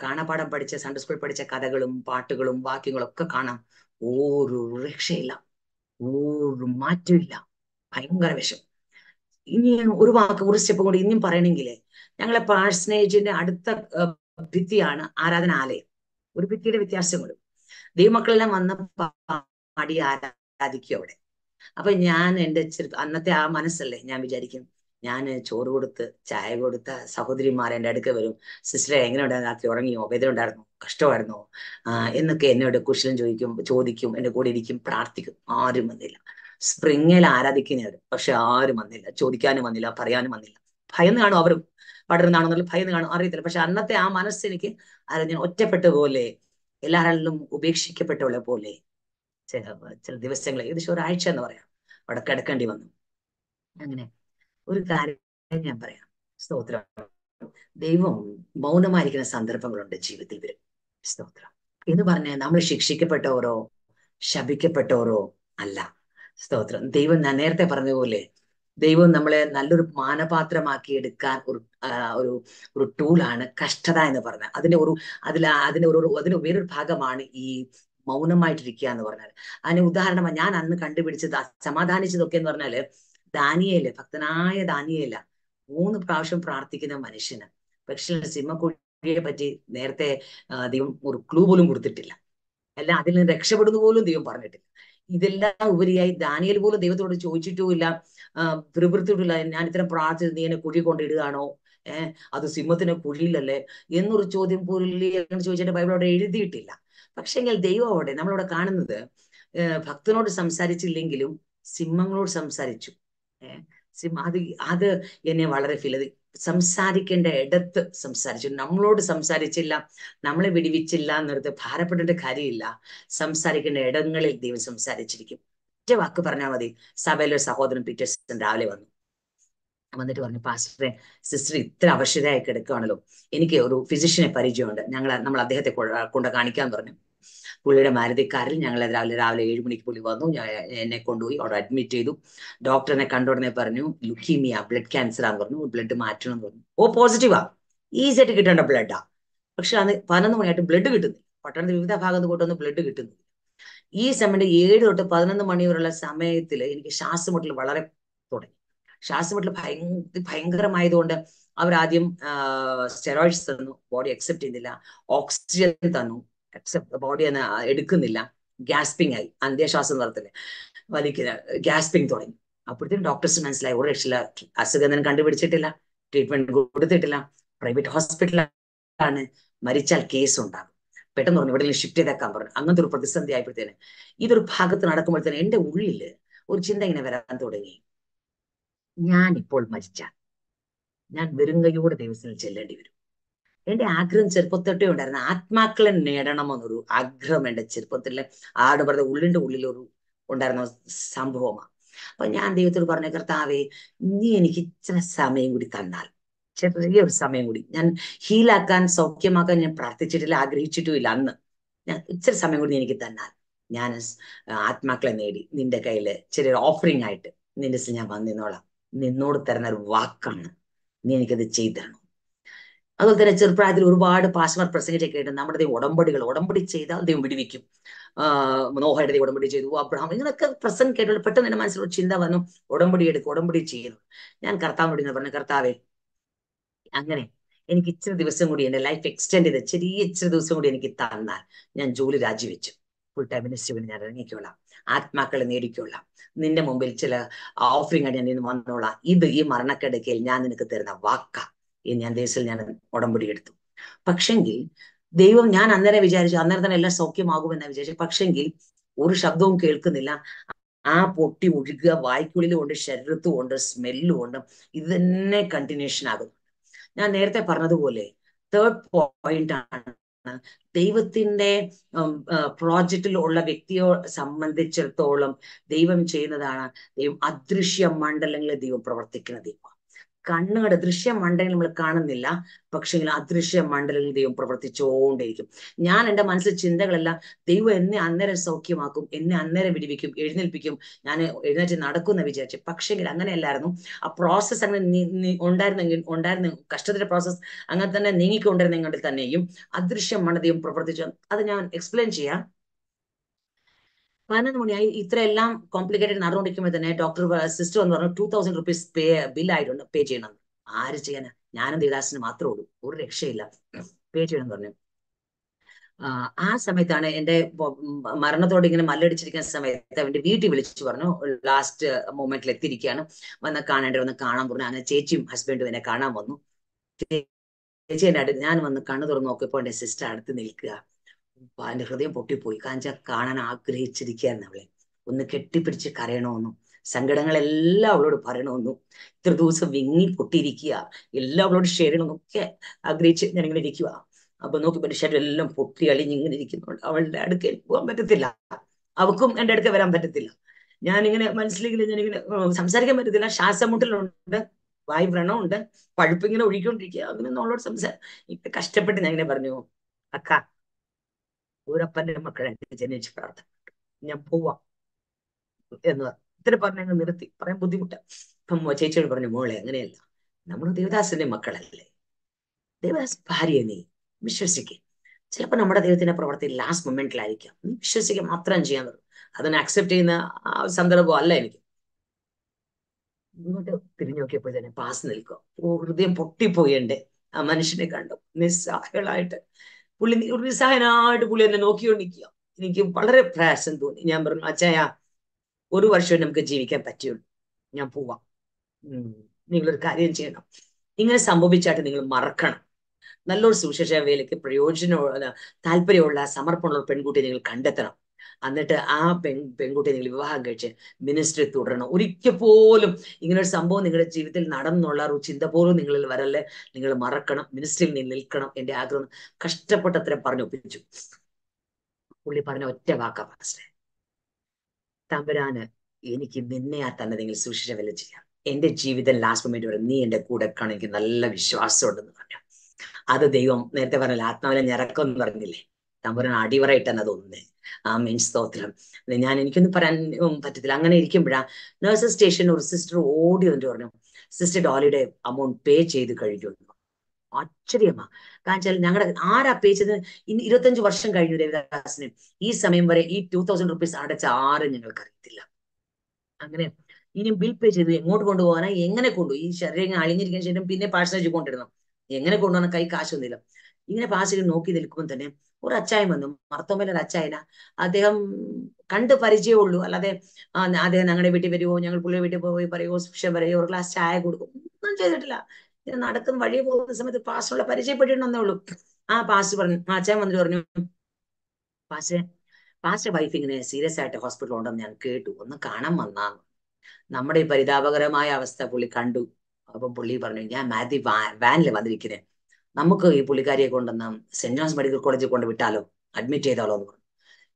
കാണാപ്പാടം പഠിച്ച സൺഡേ സ്കൂൾ പഠിച്ച കഥകളും പാട്ടുകളും വാക്യങ്ങളും ഒക്കെ കാണാം. ഒരു രക്ഷയില്ല. ഒരു മാറ്റമില്ല. ഭയങ്കര വിഷം. ഇനി ഒരു വാക്ക് ഒരു സ്റ്റെപ്പ് കൂടി ഇനിയും പറയണമെങ്കിൽ ഞങ്ങളെ പാഴ്സനേജിന്റെ അടുത്ത ഭിത്തിയാണ് ആരാധനാലയം. ഒരു ഭിത്തിയുടെ വ്യത്യാസങ്ങളും ദൈവമക്കളെല്ലാം വന്ന പാടി ആരാധിക്കും അവിടെ. അപ്പൊ ഞാൻ എന്റെ അന്നത്തെ ആ മനസ്സല്ലേ ഞാൻ വിചാരിക്കും ഞാൻ ചോറ് കൊടുത്ത് ചായ കൊടുത്ത സഹോദരിമാർ എന്റെ അടുക്ക വരും. സിസ്റ്ററെ എങ്ങനെ ഉണ്ടായിരുന്നു രാത്രി ഉറങ്ങിയോ? വേദന ഉണ്ടായിരുന്നു കഷ്ടമായിരുന്നോ എന്നൊക്കെ എന്നോട് കുശലം ചോദിക്കും ചോദിക്കും എന്റെ കൂടെ ഇരിക്കും പ്രാർത്ഥിക്കും. ആരും വന്നില്ല. സ്പ്രിങ്ങിൽ ആരാധിക്കുന്നവർ പക്ഷെ ആരും വന്നില്ല. ചോദിക്കാനും വന്നില്ല പറയാനും വന്നില്ല. ഭയന്ന് കാണും അവരും പടരുന്നാണെന്നുള്ള ഭയന്ന് കാണും. അറിയത്തില്ല. പക്ഷെ അന്നത്തെ ആ മനസ്സ് എനിക്ക് ഞാൻ ഒറ്റപ്പെട്ട പോലെ എല്ലാവരിലും ഉപേക്ഷിക്കപ്പെട്ടുള്ള പോലെ ചില ചില ദിവസങ്ങൾ ഏകദേശം ഒരാഴ്ച എന്ന് പറയാം. അവിടെ കിടക്കേണ്ടി വന്നു. അങ്ങനെ. ഒരു കാര്യം ഞാൻ പറയാം. സ്തോത്രം. ദൈവം മൗനമായിരിക്കുന്ന സന്ദർഭങ്ങളുണ്ട് ജീവിതത്തിൽ വരും. സ്തോത്രം. എന്ന് പറഞ്ഞാൽ നമ്മൾ ശിക്ഷിക്കപ്പെട്ടവരോ ശപിക്കപ്പെട്ടവരോ അല്ല. സ്തോത്രം. ദൈവം ഞാൻ നേരത്തെ പറഞ്ഞതുപോലെ ദൈവം നമ്മളെ നല്ലൊരു മാനപാത്രമാക്കി എടുക്കാൻ ഒരു ഒരു ഒരു ടൂളാണ് കഷ്ടത എന്ന് പറഞ്ഞത് അതിന്റെ ഒരു അതിൽ അതിന്റെ ഒരു അതിന് വേറൊരു ഭാഗമാണ് ഈ മൗനമായിട്ടിരിക്കുക എന്ന് പറഞ്ഞാൽ. അതിന് ഉദാഹരണമായി ഞാൻ അന്ന് കണ്ടുപിടിച്ചത് സമാധാനിച്ചതൊക്കെ എന്ന് പറഞ്ഞാൽ ദാനിയേൽ ഭക്തനായ ദാനിയേല മൂന്ന് പ്രാവശ്യം പ്രാർത്ഥിക്കുന്ന മനുഷ്യന്. പക്ഷെ സിംഹക്കുഴിയെ പറ്റി നേരത്തെ ദൈവം ഒരു ക്ലൂ പോലും കൊടുത്തിട്ടില്ല. അല്ല അതിൽ നിന്ന് രക്ഷപ്പെടുന്നു പോലും ദൈവം പറഞ്ഞിട്ടില്ല. ഇതെല്ലാം ഉപരിയായി ദാനിയൽ പോലും ദൈവത്തോട് ചോദിച്ചിട്ടുമില്ല. പ്രവൃത്തിയിട്ടില്ല ഞാൻ ഇത്തരം പ്രാർത്ഥിച്ചത് നീ എന്നെ കുഴി കൊണ്ടിടുകയാണോ? ഏഹ് അത് സിംഹത്തിന് കുഴിയിലല്ലേ? എന്നൊരു ചോദ്യം പോലും ചോദിച്ചിട്ട് ബൈബിൾ അവിടെ എഴുതിയിട്ടില്ല. പക്ഷെങ്കിൽ ദൈവം അവിടെ നമ്മളവിടെ കാണുന്നത് ഭക്തനോട് സംസാരിച്ചില്ലെങ്കിലും സിംഹങ്ങളോട് സംസാരിച്ചു. അത് എന്നെ വളരെ ഫീൽ ചെയ്ത്. സംസാരിക്കേണ്ട ഇടത്ത് സംസാരിച്ചു. നമ്മളോട് സംസാരിച്ചില്ല നമ്മളെ വിടിവിച്ചില്ല എന്നെടുത്ത് ഭാരപ്പെടേണ്ട കാര്യമില്ല. സംസാരിക്കേണ്ട ഇടങ്ങളിൽ ദൈവം സംസാരിച്ചിരിക്കും. ഒറ്റ വാക്ക് പറഞ്ഞാൽ മതി. സഭയിലെ സഹോദരൻ പീറ്റേഴ്സൺ രാവിലെ വന്നു. വന്നിട്ട് പറഞ്ഞു പാസ്റ്ററെ സിസ്റ്റർ ഇത്ര അവശതയായി കിടക്കുകയാണല്ലോ എനിക്ക് ഒരു ഫിസിഷ്യനെ പരിചയമുണ്ട്. ഞങ്ങൾ നമ്മൾ അദ്ദേഹത്തെ കൊണ്ട് കാണിക്കാൻ പറഞ്ഞു. പുള്ളിയുടെ മാരുതിക്കാരിൽ ഞങ്ങൾ രാവിലെ രാവിലെ ഏഴ് മണിക്ക് പുള്ളി വന്നു. ഞാൻ എന്നെ കൊണ്ടുപോയി അവിടെ അഡ്മിറ്റ് ചെയ്തു. ഡോക്ടറിനെ കണ്ട ഉടനെ പറഞ്ഞു ലുക്കീമിയ ബ്ലഡ് ക്യാൻസർ ആന്ന് പറഞ്ഞു. ബ്ലഡ് മാറ്റണം എന്ന് പറഞ്ഞു. ഓ പോസിറ്റീവാ ഈസി ആയിട്ട് കിട്ടേണ്ട ബ്ലഡാ പക്ഷെ അത് പതിനൊന്ന് മണിയായിട്ട് ബ്ലഡ് കിട്ടുന്നില്ല. പട്ടണത്തിൽ വിവിധ ഭാഗത്ത് കൊണ്ടൊന്നും ബ്ലഡ് കിട്ടുന്നില്ല. ഈ സമയത്ത് ഏഴ് തൊട്ട് പതിനൊന്ന് മണി വരെയുള്ള സമയത്തിൽ എനിക്ക് ശ്വാസമുട്ടൽ വളരെ തുടങ്ങി. ശ്വാസമുട്ടൽ ഭയങ്കര ഭയങ്കരമായതുകൊണ്ട് അവരാദ്യം സ്റ്റെറോയിഡ്സ് തന്നു. ബോഡി അക്സെപ്റ്റ് ചെയ്തില്ല ഓക്സിജൻ തന്നു. അക്സെപ്റ്റ് ബോഡി തന്നെ എടുക്കുന്നില്ല. ഗ്യാസ്പിംഗ് ആയി. അന്ത്യശ്വാസം നടത്തില്ല? വലിക്കുന്ന ഗ്യാസ്പിംഗ് തുടങ്ങി. അപ്പോഴത്തേക്കും ഡോക്ടേഴ്സ് മനസ്സിലായി. ഒരു രക്ഷയില്ല. അസുഖം കണ്ടുപിടിച്ചിട്ടില്ല. ട്രീറ്റ്മെന്റ് കൊടുത്തിട്ടില്ല. പ്രൈവറ്റ് ഹോസ്പിറ്റലാണ് മരിച്ചാൽ കേസ് ഉണ്ടാകും. പെട്ടെന്ന് പറഞ്ഞു ഇവിടെ ഷിഫ്റ്റ് ചെയ്തേക്കാൻ പറഞ്ഞു. അങ്ങനത്തെ ഒരു പ്രതിസന്ധി ആയപ്പോഴത്തേന് ഇതൊരു ഭാഗത്ത് നടക്കുമ്പോഴത്തേന് എന്റെ ഉള്ളിൽ ഒരു ചിന്ത ഇങ്ങനെ വരാൻ തുടങ്ങി. ഞാൻ ഇപ്പോൾ മരിച്ചാൽ. ഞാൻ വെറുങ്കയോടെ ദൈവത്തിൽ ചെല്ലേണ്ടി വരും. എന്റെ ആഗ്രഹം ചെറുപ്പത്തൊട്ടേ ഉണ്ടായിരുന്നു. ആത്മാക്കളെ നേടണമെന്നൊരു ആഗ്രഹം എന്റെ ചെറുപ്പത്തിലെ ആട് പറഞ്ഞ ഉള്ളിന്റെ ഉള്ളിലൊരു ഉണ്ടായിരുന്ന സംഭവമാണ്. അപ്പൊ ഞാൻ ദൈവത്തോട് പറഞ്ഞ കർത്താവേ നീ എനിക്ക് ഇച്ചിരി സമയം കൂടി തന്നാൽ ചെറിയൊരു സമയം കൂടി. ഞാൻ ഹീലാക്കാൻ സൗഖ്യമാക്കാൻ ഞാൻ പ്രാർത്ഥിച്ചിട്ടില്ല ആഗ്രഹിച്ചിട്ടുമില്ല അന്ന്. ഞാൻ ഇച്ചിരി സമയം കൂടി എനിക്ക് തന്നാൽ ഞാൻ ആത്മാക്കളെ നേടി. നിന്റെ കയ്യിൽ ചെറിയൊരു ഓഫറിംഗ് ആയിട്ട് നിന്റെ ഞാൻ വന്നിന്നോളാം നിന്നോട് തരുന്ന ഒരു വാക്കാണ്. നീ എനിക്കത് ചെയ്തു തരണം. അതുപോലെ തന്നെ ചെറുപ്രായത്തിൽ ഒരുപാട് പാസ്മാർ പ്രസംഗിച്ചൊക്കെ കേട്ട് നമ്മുടെ ഉടമ്പടികൾ ഉടമ്പടി ചെയ്താൽ ദൈവം വിടുവിക്കും. ദൈവം ഉടമ്പടി ചെയ്തു. അബ്രഹാം ഇങ്ങനെയൊക്കെ പ്രസംഗം കേട്ടുള്ള പെട്ടെന്ന് എന്റെ മനസ്സിലൊരു ചിന്ത വന്നു. ഉടമ്പടി എടുക്കും ഉടമ്പടി ചെയ്യുന്നു ഞാൻ കർത്താവിനോട് ഇങ്ങനെ പറഞ്ഞു കർത്താവേ അങ്ങനെ എനിക്ക് ഇച്ചിരി ദിവസം കൂടി എന്റെ ലൈഫ് എക്സ്റ്റെൻഡ് ചെയ്ത് ചെറിയ ഇച്ചിരി ദിവസം കൂടി എനിക്ക് തന്നാൽ ഞാൻ ജോലി രാജിവെച്ചു. ഫുൾ ടൈം മിനിസ്റ്ററിന് ഞാൻ ഇറങ്ങിക്കൊള്ളാം ആത്മാക്കളെ നേടിക്കൊള്ളാം നിന്റെ മുമ്പിൽ ചില ഓഫറിംഗ് ആയിട്ട് ഞാൻ വന്നോളാം. ഇത് ഈ മരണക്കെടുക്കയിൽ ഞാൻ നിനക്ക് തരുന്ന വാക്കാ. ഈ ഞാൻ ദേശത്തിൽ ഞാൻ ഉടമ്പടി എടുത്തു. പക്ഷെങ്കിൽ ദൈവം ഞാൻ അന്നേരം വിചാരിച്ചു അന്നേരം തന്നെ എല്ലാം സൗഖ്യമാകുമെന്ന് വിചാരിച്ചു പക്ഷെങ്കിൽ ഒരു ശബ്ദവും കേൾക്കുന്നില്ല. ആ പൊട്ടി ഒഴുകുക വായ്ക്കുള്ളിലും ഉണ്ട് ശരീരത്തും ഉണ്ട് സ്മെല്ലും ഉണ്ട്. ഇത് തന്നെ കണ്ടിന്യൂഷൻ ആകുന്നു. ഞാൻ നേരത്തെ പറഞ്ഞതുപോലെ തേർഡ് പോയിന്റ് ആണ്. ദൈവത്തിന്റെ പ്രോജക്റ്റിൽ ഉള്ള വ്യക്തിയോ സംബന്ധിച്ചിടത്തോളം ദൈവം ചെയ്യുന്നതാണ് ദൈവം അദൃശ്യ മണ്ഡലങ്ങളിൽ ദൈവം പ്രവർത്തിക്കുന്ന ദൈവം കണ്ണുകളുടെ ദൃശ്യ മണ്ഡലം നമ്മൾ കാണുന്നില്ല. പക്ഷെങ്കിൽ അദൃശ്യ മണ്ഡലം ദൈവം പ്രവർത്തിച്ചുകൊണ്ടിരിക്കും ഞാൻ എന്റെ മനസ്സിൽ ചിന്തകളെല്ലാം ദൈവം എന്നെ അന്നേരം സൗഖ്യമാക്കും എന്നെ അന്നേരം വിടിവിക്കും എഴുന്നേൽപ്പിക്കും ഞാൻ എഴുന്നേറ്റ് നടക്കുന്ന വിചാരിച്ചു. പക്ഷെങ്കിൽ അങ്ങനെയല്ലായിരുന്നു. ആ പ്രോസസ്സ് അങ്ങനെ ഉണ്ടായിരുന്നെങ്കിൽ ഉണ്ടായിരുന്ന കഷ്ടത്തിന്റെ പ്രോസസ്സ് അങ്ങനെ തന്നെ നീങ്ങിക്കൊണ്ടിരുന്നെങ്കിൽ തന്നെയും അദൃശ്യ മണ്ഡലം പ്രവർത്തിച്ചു. അത് ഞാൻ എക്സ്പ്ലെയിൻ ചെയ്യാം. പതിനൊന്ന് മണിയായി ഇത്രയെല്ലാം കോംപ്ലിക്കേറ്റഡ് നടന്നുകൊണ്ടിരിക്കുമ്പോൾ തന്നെ ഡോക്ടർ സിസ്റ്റർ എന്ന് പറഞ്ഞു ടൂ തൗസൻഡ് റുപ്പീസ് പേ ബില്ലായിട്ടുണ്ട് പേ ചെയ്യണം. ആര് ചെയ്യാൻ ഞാനും ദേവദാസിന് മാത്രമേ ഉള്ളൂ. ഒരു രക്ഷയില്ല. പേ ചെയ്യണം പറഞ്ഞു. ആ, സമയത്താണ് എന്റെ മരണത്തോട് ഇങ്ങനെ മല്ലടിച്ചിരിക്കുന്ന സമയത്ത് അവന്റെ വീട്ടിൽ വിളിച്ചു പറഞ്ഞു. ലാസ്റ്റ് മൊമെന്റിൽ എത്തിയിരിക്കുകയാണ്. വന്ന് കാണേണ്ടി വന്ന് കാണാൻ പറഞ്ഞു. അങ്ങനെ ചേച്ചിയും ഹസ്ബൻഡും എന്നെ കാണാൻ വന്നു. ചേച്ചി എന്റെ അടുത്ത് ഞാൻ വന്ന് കണ്ണു തുറന്ന് നോക്കിയപ്പോൾ എന്റെ സിസ്റ്റർ അടുത്ത് നിൽക്കുക. അപ്പൊ എന്റെ ഹൃദയം പൊട്ടിപ്പോയി. കാരണം കാണാൻ ആഗ്രഹിച്ചിരിക്കുകയായിരുന്നു അവളെ. ഒന്ന് കെട്ടിപ്പിടിച്ച് കരയണമെന്നും സങ്കടങ്ങളെല്ലാം അവളോട് പറയണമെന്നും ഇത്ര ദിവസം വിങ്ങി പൊട്ടിയിരിക്കുക. എല്ലാം അവളോട് ഷെയർ ചെയ്യണമെന്നൊക്കെ ആഗ്രഹിച്ച് ഞാൻ ഇങ്ങനെ ഇരിക്കുക അപ്പൊ നോക്കി എന്റെ ശരീരം എല്ലാം പൊട്ടി അളിഞ്ഞ് ഇങ്ങനെ ഇരിക്കുന്നുണ്ട്. അവളുടെ അടുക്കൽ പോകാൻ പറ്റത്തില്ല. അവക്കും എന്റെ അടുക്ക വരാൻ പറ്റത്തില്ല. ഞാനിങ്ങനെ മനസ്സിലിങ്ങനെ ഞാനിങ്ങനെ സംസാരിക്കാൻ പറ്റത്തില്ല. ശ്വാസം മുട്ടലുണ്ട്. വായു വ്രണമുണ്ട്. പഴുപ്പിങ്ങനെ ഒഴുകിക്കൊണ്ടിരിക്കുക. അങ്ങനെ നമ്മളോട് സംസാരം കഷ്ടപ്പെട്ട് ഞാൻ ഇങ്ങനെ പറഞ്ഞു അക്ക ഊരപ്പന്റെ മക്കളായിട്ട് ജനിച്ച് പ്രാർത്ഥന ഞാൻ പോവാം എന്ന്. ഇത്ര പറഞ്ഞങ്ങ് നിർത്തി. പറയാൻ ബുദ്ധിമുട്ടാ. അപ്പം ചേച്ചിയോട് പറഞ്ഞു മോളെ അങ്ങനെയല്ല. നമ്മൾ ദേവദാസന്റെ മക്കളല്ലേ. ദേവദാസ് ഭാര്യ നീ വിശ്വസിക്കുക ചിലപ്പോൾ നമ്മുടെ ദൈവത്തിന്റെ പ്രവർത്തി ലാസ്റ്റ് മൊമെന്റിലായിരിക്കാം നീ വിശ്വസിക്കുക മാത്രം ചെയ്യാൻ തുടങ്ങും. അതിനെ അക്സെപ്റ്റ് ചെയ്യുന്ന ആ സന്ദർഭം അല്ല എനിക്ക്. ഇങ്ങോട്ട് തിരിഞ്ഞു നോക്കിയപ്പോൾ തന്നെ പാസ് നിൽക്കുക. ഓ ഹൃദയം പൊട്ടിപ്പോയിണ്ട് ആ മനുഷ്യനെ കണ്ടു. നിസ്സഹായളായിട്ട് പുള്ളി നിസ്സഹായനായിട്ട് പുള്ളി എന്നെ നോക്കിക്കൊണ്ടിരിക്കുക. എനിക്ക് വളരെ പ്രയാസം തോന്നി. ഞാൻ പറഞ്ഞു അച്ഛായ ഒരു വർഷം നമുക്ക് ജീവിക്കാൻ പറ്റുള്ളൂ. ഞാൻ പോവാം. നിങ്ങളൊരു കാര്യം ചെയ്യണം. ഇങ്ങനെ സംഭവിച്ചായിട്ട് നിങ്ങൾ മറക്കണം. നല്ലൊരു സുവിശേഷ വേലയ്ക്ക് പ്രയോജനമുള്ള താല്പര്യമുള്ള സമർപ്പണമുള്ള പെൺകുട്ടി പെൺകുട്ടിയെ നിങ്ങൾ കണ്ടെത്തണം. എന്നിട്ട് ആ പെൺ പെൺകുട്ടിയെ നിങ്ങൾ വിവാഹം കഴിച്ച് മിനിസ്ട്രി തുടരണം. ഒരിക്കൽ പോലും ഇങ്ങനെ ഒരു സംഭവം നിങ്ങളുടെ ജീവിതത്തിൽ നടന്നുള്ള ഒരു ചിന്ത പോലും നിങ്ങളിൽ വരല്ലേ? നിങ്ങൾ മറക്കണം മിനിസ്ട്രിയിൽ നീ നിൽക്കണം എന്റെ ആഗ്രഹം. കഷ്ടപ്പെട്ടത്ര പറഞ്ഞു ഒപ്പിച്ചു. പുള്ളി പറഞ്ഞ ഒറ്റ വാക്കാ മനസ്സിലെ തമ്പുരാന് എനിക്ക് നിന്നെയാ തന്നെ നിങ്ങൾ സൂക്ഷിച്ച വില ചെയ്യാം. എന്റെ ജീവിതം ലാസ്റ്റ് മൊമെന്റ് വരെ നീ എന്റെ കൂടെ കാണാൻ എനിക്ക് നല്ല വിശ്വാസമുണ്ടെന്ന് പറഞ്ഞു. അത് ദൈവം നേരത്തെ പറഞ്ഞില്ല ആത്മാവിനെ ഞെരക്കം എന്ന് പറഞ്ഞില്ലേ? തമ്പുരാൻ തന്നെ തോന്നുന്നത് ആ മീൻ സ്തോത്രം ഞാൻ എനിക്കൊന്നും പറയാൻ പറ്റത്തില്ല. അങ്ങനെ ഇരിക്കുമ്പോഴാ നഴ്സസ് സ്റ്റേഷൻ ഒരു സിസ്റ്റർ ഓടി വന്നിട്ട് പറഞ്ഞു സിസ്റ്റർ ഡോളിയുടെ അമൗണ്ട് പേ ചെയ്ത് കഴിഞ്ഞു. ആശ്ചര്യമാ. കാരണം ഞങ്ങളുടെ ആരാ പേ ചെയ്തത്? ഇനി ഇരുപത്തഞ്ച് വർഷം കഴിഞ്ഞു രവിദാസിന്. ഈ സമയം വരെ ഈ ടൂ തൗസൻഡ് റുപ്പീസ് അടച്ച ആരും ഞങ്ങൾക്ക് അറിയത്തില്ല അങ്ങനെ ഇനി ബിൽ പേ ചെയ്ത് എങ്ങോട്ട് കൊണ്ടുപോകാനാ? എങ്ങനെ കൊണ്ടു? ഈ ശരീരം അളിഞ്ഞിരിക്കുന്ന ശേഷം പിന്നെ പാഴ്സേജ് കൊണ്ടിരുന്നു എങ്ങനെ കൊണ്ടുപോകാൻ കൈ കാശൊന്നുമില്ല ഇങ്ങനെ പാസിൽ നോക്കി നിൽക്കുമ്പോൾ തന്നെ ഒരു അച്ചായൻ വന്നു. മർത്തോമേല ഒരു അച്ചായന. അദ്ദേഹം കണ്ട് പരിചയമുള്ളൂ അല്ലാതെ അദ്ദേഹം ഞങ്ങളുടെ വീട്ടിൽ വരുമോ ഞങ്ങൾ പുള്ളിയുടെ വീട്ടിൽ പോയി പറയുമോ സുഷ പറയുമോ ഒരു ഗ്ലാസ് ചായ കൊടുക്കും. ഒന്നും ചെയ്തിട്ടില്ല. നടക്കുന്ന വഴി പോകുന്ന സമയത്ത് പാസ്റ്ററുള്ള പരിചയപ്പെട്ടിട്ടുണ്ടെന്നേ ഉള്ളൂ. ആ പാസ് പറഞ്ഞു ആ അച്ചായൻ വന്നിട്ട് പറഞ്ഞു പാസ് പാസ്റ്റർ വൈഫ് ഇങ്ങനെ സീരിയസ് ആയിട്ട് ഹോസ്പിറ്റലിൽ ഉണ്ടെന്ന് ഞാൻ കേട്ടു. ഒന്ന് കാണാൻ വന്നാന്ന് നമ്മുടെ ഈ പരിതാപകരമായ അവസ്ഥ പുള്ളി കണ്ടു. അപ്പൊ പുള്ളി പറഞ്ഞു ഞാൻ മാതി വാനിൽ വന്നിരിക്കുന്നത് നമുക്ക് ഈ പുള്ളിക്കാരിയെ കൊണ്ടുവന്ന് സെന്റ് ജോൺസ് മെഡിക്കൽ കോളേജിൽ കൊണ്ട് വിട്ടാലോ? അഡ്മിറ്റ് ചെയ്താലോ എന്ന് പറഞ്ഞു.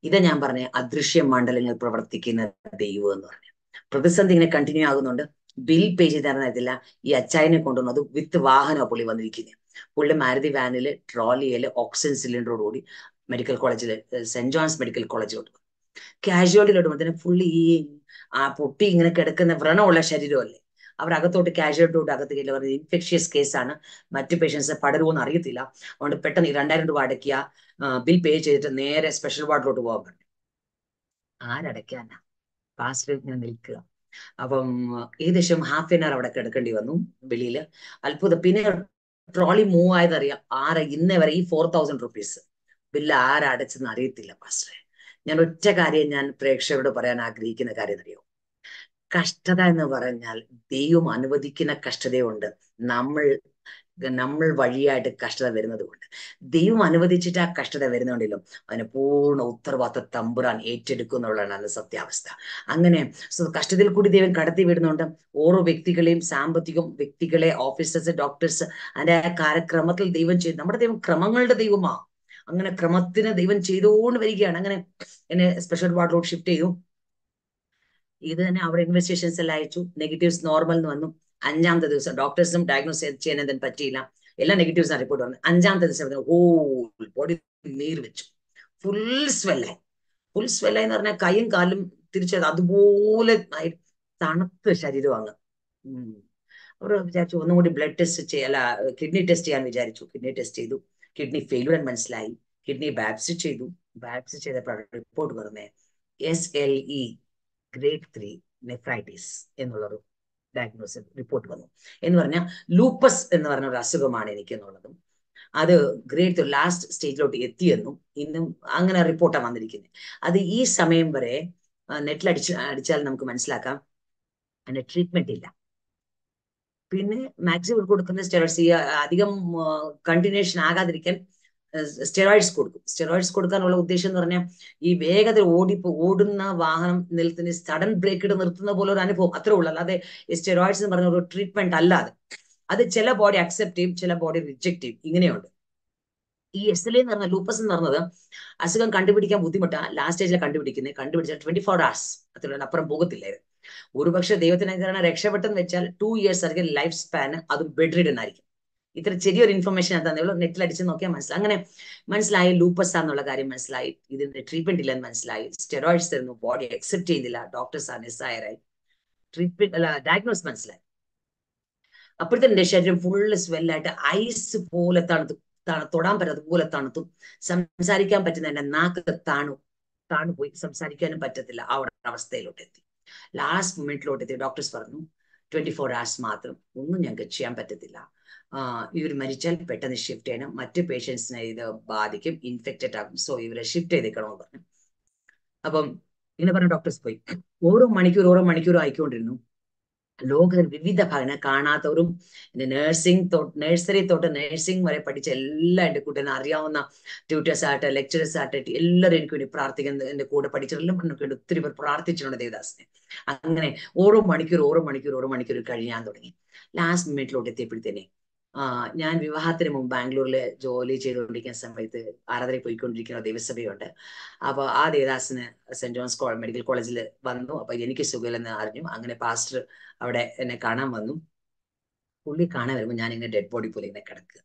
ഇത് ഞാൻ പറഞ്ഞ അദൃശ്യ മണ്ഡലങ്ങൾ പ്രവർത്തിക്കുന്ന ദൈവം എന്ന് പറഞ്ഞു. പ്രതിസന്ധി ഇങ്ങനെ കണ്ടിന്യൂ ആകുന്നുണ്ട്. ബിൽ പേ ചെയ്ത് തരുന്നില്ല ഈ അച്ചായനെ അത് വിത്ത് വാഹനമാണ് പുള്ളി വന്നിരിക്കുന്നത് പുള്ളി മാരുതി വാനിൽ ട്രോളിയിൽ ഓക്സിജൻ സിലിണ്ടറോടുകൂടി മെഡിക്കൽ കോളേജിൽ സെന്റ് ജോൺസ് മെഡിക്കൽ കോളേജിലോട്ട് കാഷ്വാലിറ്റിയിലോട്ട് പോകുമ്പോൾ പുള്ളി ഈ ആ പൊട്ടി ഇങ്ങനെ കിടക്കുന്ന വ്രണമുള്ള ശരീരമല്ലേ? അവർ അകത്തോട്ട് കാഷ്വാലിറ്റിയോട്ട് അകത്ത് കയറി പറഞ്ഞത് ഇൻഫെക്ഷ്യസ് കേസാണ് മറ്റു പേഷ്യൻസ് പടരുമോന്ന് അറിയത്തില്ല. അതുകൊണ്ട് പെട്ടെന്ന് രണ്ടായിരം രൂപ അടയ്ക്കുക. ബിൽ പേ ചെയ്തിട്ട് നേരെ സ്പെഷ്യൽ വാർഡിലോട്ട് പോകാൻ പറഞ്ഞു. ആരടയ്ക്കാനാ? പാസ്റ്റ് ഇങ്ങനെ നിൽക്കുക. അപ്പം ഏകദേശം ഹാഫ് ആൻ അവർ അവിടെ കിടക്കേണ്ടി വന്നു വെളിയിൽ അത്ഭുതം. പിന്നെ ട്രോളി മൂവ് ആയതറിയാം. ആരെ ഇന്നേ വരെ ഈ ഫോർ തൗസൻഡ് റുപ്പീസ് ബില്ല് ആരടച്ചെന്ന് അറിയത്തില്ല പാസ്റ്ററെ ഞാൻ ഒറ്റ കാര്യം ഞാൻ പ്രേക്ഷകരോട് പറയാൻ ആഗ്രഹിക്കുന്ന കാര്യം അറിയോ? കഷ്ടത എന്ന് പറഞ്ഞാൽ ദൈവം അനുവദിക്കുന്ന കഷ്ടതയുണ്ട്. നമ്മൾ നമ്മൾ വഴിയായിട്ട് കഷ്ടത വരുന്നത് കൊണ്ട് ദൈവം അനുവദിച്ചിട്ട് ആ കഷ്ടത വരുന്നുണ്ടല്ലോ. അതിന് പൂർണ ഉത്തരവാദിത്ത തമ്പുരാൻ ഏറ്റെടുക്കും എന്നുള്ളതാണ് സത്യാവസ്ഥ. അങ്ങനെ കഷ്ടത്തിൽ കൂടി ദൈവം കടത്തി വിടുന്നുണ്ട്. ഓരോ വ്യക്തികളെയും സാമ്പത്തികം വ്യക്തികളെ ഓഫീസേഴ്സ് ഡോക്ടേഴ്സ് അതിന്റെ ആ കാര്യക്രമത്തിൽ ദൈവം ചെയ്തു. നമ്മുടെ ദൈവം ക്രമങ്ങളുടെ ദൈവമാ. അങ്ങനെ ക്രമത്തിന് ദൈവം ചെയ്തുകൊണ്ട് വരികയാണ്. അങ്ങനെ എന്നെ സ്പെഷ്യൽ വാർഡിലോട്ട് ഷിഫ്റ്റ് ചെയ്തു. ഇത് തന്നെ അവിടെ ഇൻവെസ്റ്റിഗേഷൻസ് എല്ലാം അയച്ചു. നെഗറ്റീവ്സ് നോർമൽ എന്ന് വന്നു. അഞ്ചാമത്തെ ദിവസം ഡോക്ടേഴ്സും ഡയഗ്നോസ് ചെയ്യാൻ എന്തെങ്കിലും പറ്റിയില്ല. എല്ലാം നെഗറ്റീവ്സ് റിപ്പോർട്ട് വന്നു. അഞ്ചാമത്തെ ദിവസം ഓ ബോഡി നീർ വെച്ചു. ഫുൾ സ്വെല്ലായി ഫുൾ സ്വെല്ലായി എന്ന് പറഞ്ഞാൽ കൈയും കാലും തിരിച്ചത് അതുപോലെ തണുത്ത ശരീരം അങ്ങ്. അവർ വിചാരിച്ചു ഒന്നും കൂടി ബ്ലഡ് ടെസ്റ്റ് ചെയ്യല കിഡ്നി ടെസ്റ്റ് ചെയ്യാൻ വിചാരിച്ചു. കിഡ്നി ടെസ്റ്റ് ചെയ്തു. കിഡ്നി ഫെയിലുവർ മനസ്സിലായി. കിഡ്നി ബാപ്സി ചെയ്തു. ബാപ്സി ചെയ്തപ്പോഴാണ് റിപ്പോർട്ട് പറഞ്ഞത് S L E grade three nephritis എന്നുള്ളൊരു ഡയഗ്നോസിസ് റിപ്പോർട്ട് വന്നു. എന്ന് പറഞ്ഞാൽ ലൂപ്പസ് എന്ന് പറഞ്ഞ ഒരു അസുഖമാണ് എനിക്ക് എന്നുള്ളതും അത് ഗ്രേഡ് ലാസ്റ്റ് സ്റ്റേജിലോട്ട് എത്തിയെന്നും ഇന്നും അങ്ങനെ റിപ്പോർട്ടാണ് വന്നിരിക്കുന്നത് അത് ഈ സമയം വരെ നെറ്റിൽ അടിച്ച് അടിച്ചാൽ നമുക്ക് മനസ്സിലാക്കാം. അതിന്റെ ട്രീറ്റ്മെന്റ് ഇല്ല. പിന്നെ മാക്സിമം കൊടുക്കുന്ന സ്റ്റെറോയിഡ്സ് അധികം കണ്ടിന്യൂഷൻ ആകാതിരിക്കാൻ സ്റ്റെറോയിഡ്സ് കൊടുക്കും. സ്റ്റെറോയിഡ്സ് കൊടുക്കാനുള്ള ഉദ്ദേശം എന്ന് പറഞ്ഞാൽ ഈ വേഗത ഓടി ഓടുന്ന വാഹനം നിലത്തിന് സഡൻ ബ്രേക്ക് ഇട്ട് നിർത്തുന്ന പോലെ ഒരു അനുഭവം. അത്രേ ഉള്ളൂ. അല്ലാതെ ഈ സ്റ്റെറോയിഡ്സ് എന്ന് പറഞ്ഞ ഒരു ട്രീറ്റ്മെന്റ് അല്ലാതെ. അത് ചില ബോഡി അക്സെപ്റ്റ് ചെയ്യും ചില ബോഡി റിജക്ട് ചെയ്യും. ഇങ്ങനെയുണ്ട്. ഈ എസ് എൽ എന്ന് പറഞ്ഞ ലൂപ്പസ് എന്ന് പറഞ്ഞത് അസുഖം കണ്ടുപിടിക്കാൻ ബുദ്ധിമുട്ടാണ് ലാസ്റ്റ് സ്റ്റേജിൽ കണ്ടുപിടിക്കുന്നത് കണ്ടുപിടിച്ചാൽ ട്വന്റി ഫോർ അവേഴ്സ് അത്ര അപ്പുറം പോകത്തില്ലായിരുന്നു. ഒരുപക്ഷെ ദൈവത്തിനെ രക്ഷപ്പെട്ടെന്ന് വെച്ചാൽ ടു ഇയേഴ്സ് ആയിരിക്കും ലൈഫ് സ്പാൻ അതും ബെഡ് റിഡൻ ആയിരിക്കും. ഇത്ര ചെറിയൊരു ഇൻഫർമേഷൻ തന്നേ ഉള്ളൂ. നെറ്റിൽ അടിച്ച് നോക്കിയാൽ മനസ്സിലായി അങ്ങനെ മനസ്സിലായി ലൂപ്പസ് എന്നുള്ള കാര്യം മനസ്സിലായി. ഇതിന്റെ ട്രീറ്റ്മെന്റ് ഇല്ലെന്ന് മനസ്സിലായി. സ്റ്റെറോയിഡ്സ് തരുന്നു. ബോഡി അക്സെപ്റ്റ് ചെയ്യുന്നില്ല. ഡോക്ടേഴ്സ് ആണ് നിസ്സായരായി ട്രീറ്റ്മെന്റ് അല്ല ഡയഗ്നോസ് മനസ്സിലായി. അപ്പോഴത്തെ എന്റെ ശരീരം ഫുള്ള് സ്വെല്ലായിട്ട് ഐസ് പോലെ തണുത്തു തൊടാൻ പറ്റാത്ത പോലെ തണുത്തു. സംസാരിക്കാൻ പറ്റുന്ന എന്റെ നാക്ക് താണു താണുപോയി സംസാരിക്കാനും പറ്റത്തില്ല. ആ ഒരു അവസ്ഥയിലോട്ട് എത്തി. ലാസ്റ്റ് മൊമെന്റിലോട്ട് എത്തി. ഡോക്ടേഴ്സ് പറഞ്ഞു ട്വന്റി ഫോർ അവേഴ്സ് മാത്രം. ഒന്നും ഞങ്ങൾക്ക് ചെയ്യാൻ പറ്റത്തില്ല. ഇവർ മരിച്ചാൽ പെട്ടെന്ന് ഷിഫ്റ്റ് ചെയ്യണം. മറ്റ് പേഷ്യൻസിനെ ഇത് ബാധിക്കും ഇൻഫെക്റ്റഡ് ആകും സോ ഇവരെ ഷിഫ്റ്റ് ചെയ്തേക്കണമെന്ന് പറഞ്ഞു. അപ്പം ഇങ്ങനെ പറഞ്ഞ ഡോക്ടേഴ്സ് പോയി. ഓരോ മണിക്കൂർ ഓരോ മണിക്കൂർ ആയിക്കൊണ്ടിരുന്നു. ലോകത്തിൽ വിവിധ ഭാഗങ്ങൾ കാണാത്തവരും എന്റെ നഴ്സിംഗ് നഴ്സറി തൊട്ട് നഴ്സിംഗ് വരെ പഠിച്ച എല്ലാ എന്റെ കൂട്ടിന് അറിയാവുന്ന ട്യൂട്ടേഴ്സ് ആട്ടെ ലെക്ചറേഴ്സ് ആട്ടെ എല്ലാവരും എനിക്ക് വേണ്ടി പ്രാർത്ഥിക്കുന്നത് എന്റെ കൂടെ പഠിച്ചവരെല്ലാം എനിക്ക് വേണ്ടി ഒത്തിരി പേർ പ്രാർത്ഥിച്ചിട്ടുണ്ട് ദേവദാസിനെ. അങ്ങനെ ഓരോ മണിക്കൂർ ഓരോ മണിക്കൂർ ഓരോ മണിക്കൂർ കഴിയാൻ തുടങ്ങി. ലാസ്റ്റ് മിനിറ്റിലോട്ട് എത്തിയപ്പോഴത്തേനെ ഞാൻ വിവാഹത്തിന് മുമ്പ് ബാംഗ്ലൂരിൽ ജോലി ചെയ്തുകൊണ്ടിരിക്കുന്ന സമയത്ത് ആരാധന പോയിക്കൊണ്ടിരിക്കുന്ന ദേവസഭയുണ്ട്. അപ്പൊ ആ ദേവദാസിന് സെന്റ് ജോൺസ് മെഡിക്കൽ കോളേജിൽ വന്നു. അപ്പൊ എനിക്ക് സുഖമില്ലെന്ന് അറിഞ്ഞു. അങ്ങനെ പാസ്റ്റർ അവിടെ എന്നെ കാണാൻ വന്നു. പുള്ളി കാണാൻ വരുമ്പോൾ ഞാൻ ഇങ്ങനെ ഡെഡ് ബോഡി പോലെ ഇങ്ങനെ കിടക്കുക.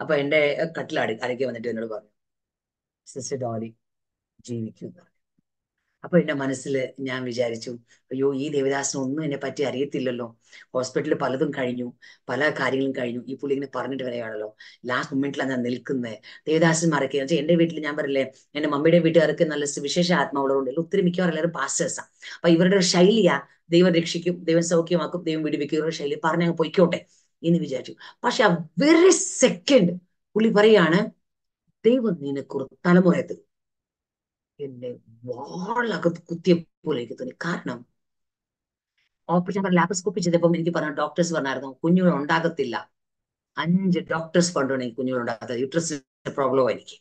അപ്പൊ എന്റെ കട്ടിൽ അടുക്കി വന്നിട്ട് എന്നോട് പറഞ്ഞു സിസ്റ്റർ ഡോലി ജീവിക്കും പറഞ്ഞു അപ്പൊ എന്റെ മനസ്സിൽ ഞാൻ വിചാരിച്ചു അയ്യോ ഈ ദേവദാസിന് ഒന്നും എന്നെ പറ്റി അറിയത്തില്ലല്ലോ. ഹോസ്പിറ്റലിൽ പലതും കഴിഞ്ഞു പല കാര്യങ്ങളും കഴിഞ്ഞു. ഈ പുള്ളി ഇങ്ങനെ പറഞ്ഞിട്ട് വരെയാണല്ലോ ലാസ്റ്റ് മൊമെന്റിലാണ് ഞാൻ നിൽക്കുന്നത് ദേവദാസൻ മറക്കുക വെച്ചാൽ എന്റെ വീട്ടിൽ ഞാൻ പറയില്ലേ എന്റെ മമ്മിയുടെ വീട്ടുകാർക്ക് നല്ല വിശേഷ ആത്മാവുള്ളതുകൊണ്ട് ഒത്തിരി മിക്കവാറും എല്ലാവരും പാസ്റ്റേഴ്സാണ് അപ്പൊ ഇവരുടെ ശൈലിയാ ദൈവം രക്ഷിക്കും ദൈവം സൗഖ്യമാക്കും ദൈവം വിടിവിക്കും. ഇവരുടെ ശൈലി പറഞ്ഞങ്ങ് പൊയ്ക്കോട്ടെ എന്ന് വിചാരിച്ചു. പക്ഷെ ആ വെരി സെക്കൻഡ് പുള്ളി പറയാണ് ദൈവം നിനക്ക് തലമുറ തരും എന്നെ വാളകത്ത് കുത്തിയ പോലെ എനിക്ക് തോന്നി കാരണം ഓപ്പറേഷൻ ലാപ്രോസ്കോപ്പി ചെയ്തപ്പോൾ എനിക്ക് പറഞ്ഞ ഡോക്ടേഴ്സ് പറഞ്ഞായിരുന്നു കുഞ്ഞുങ്ങൾ ഉണ്ടാകത്തില്ല. അഞ്ച് ഡോക്ടേഴ്സ് ഫണ്ടാണ് എനിക്ക് കുഞ്ഞുങ്ങൾ ഉണ്ടാകാത്തത് യൂട്രസ് പ്രോബ്ലം എനിക്ക്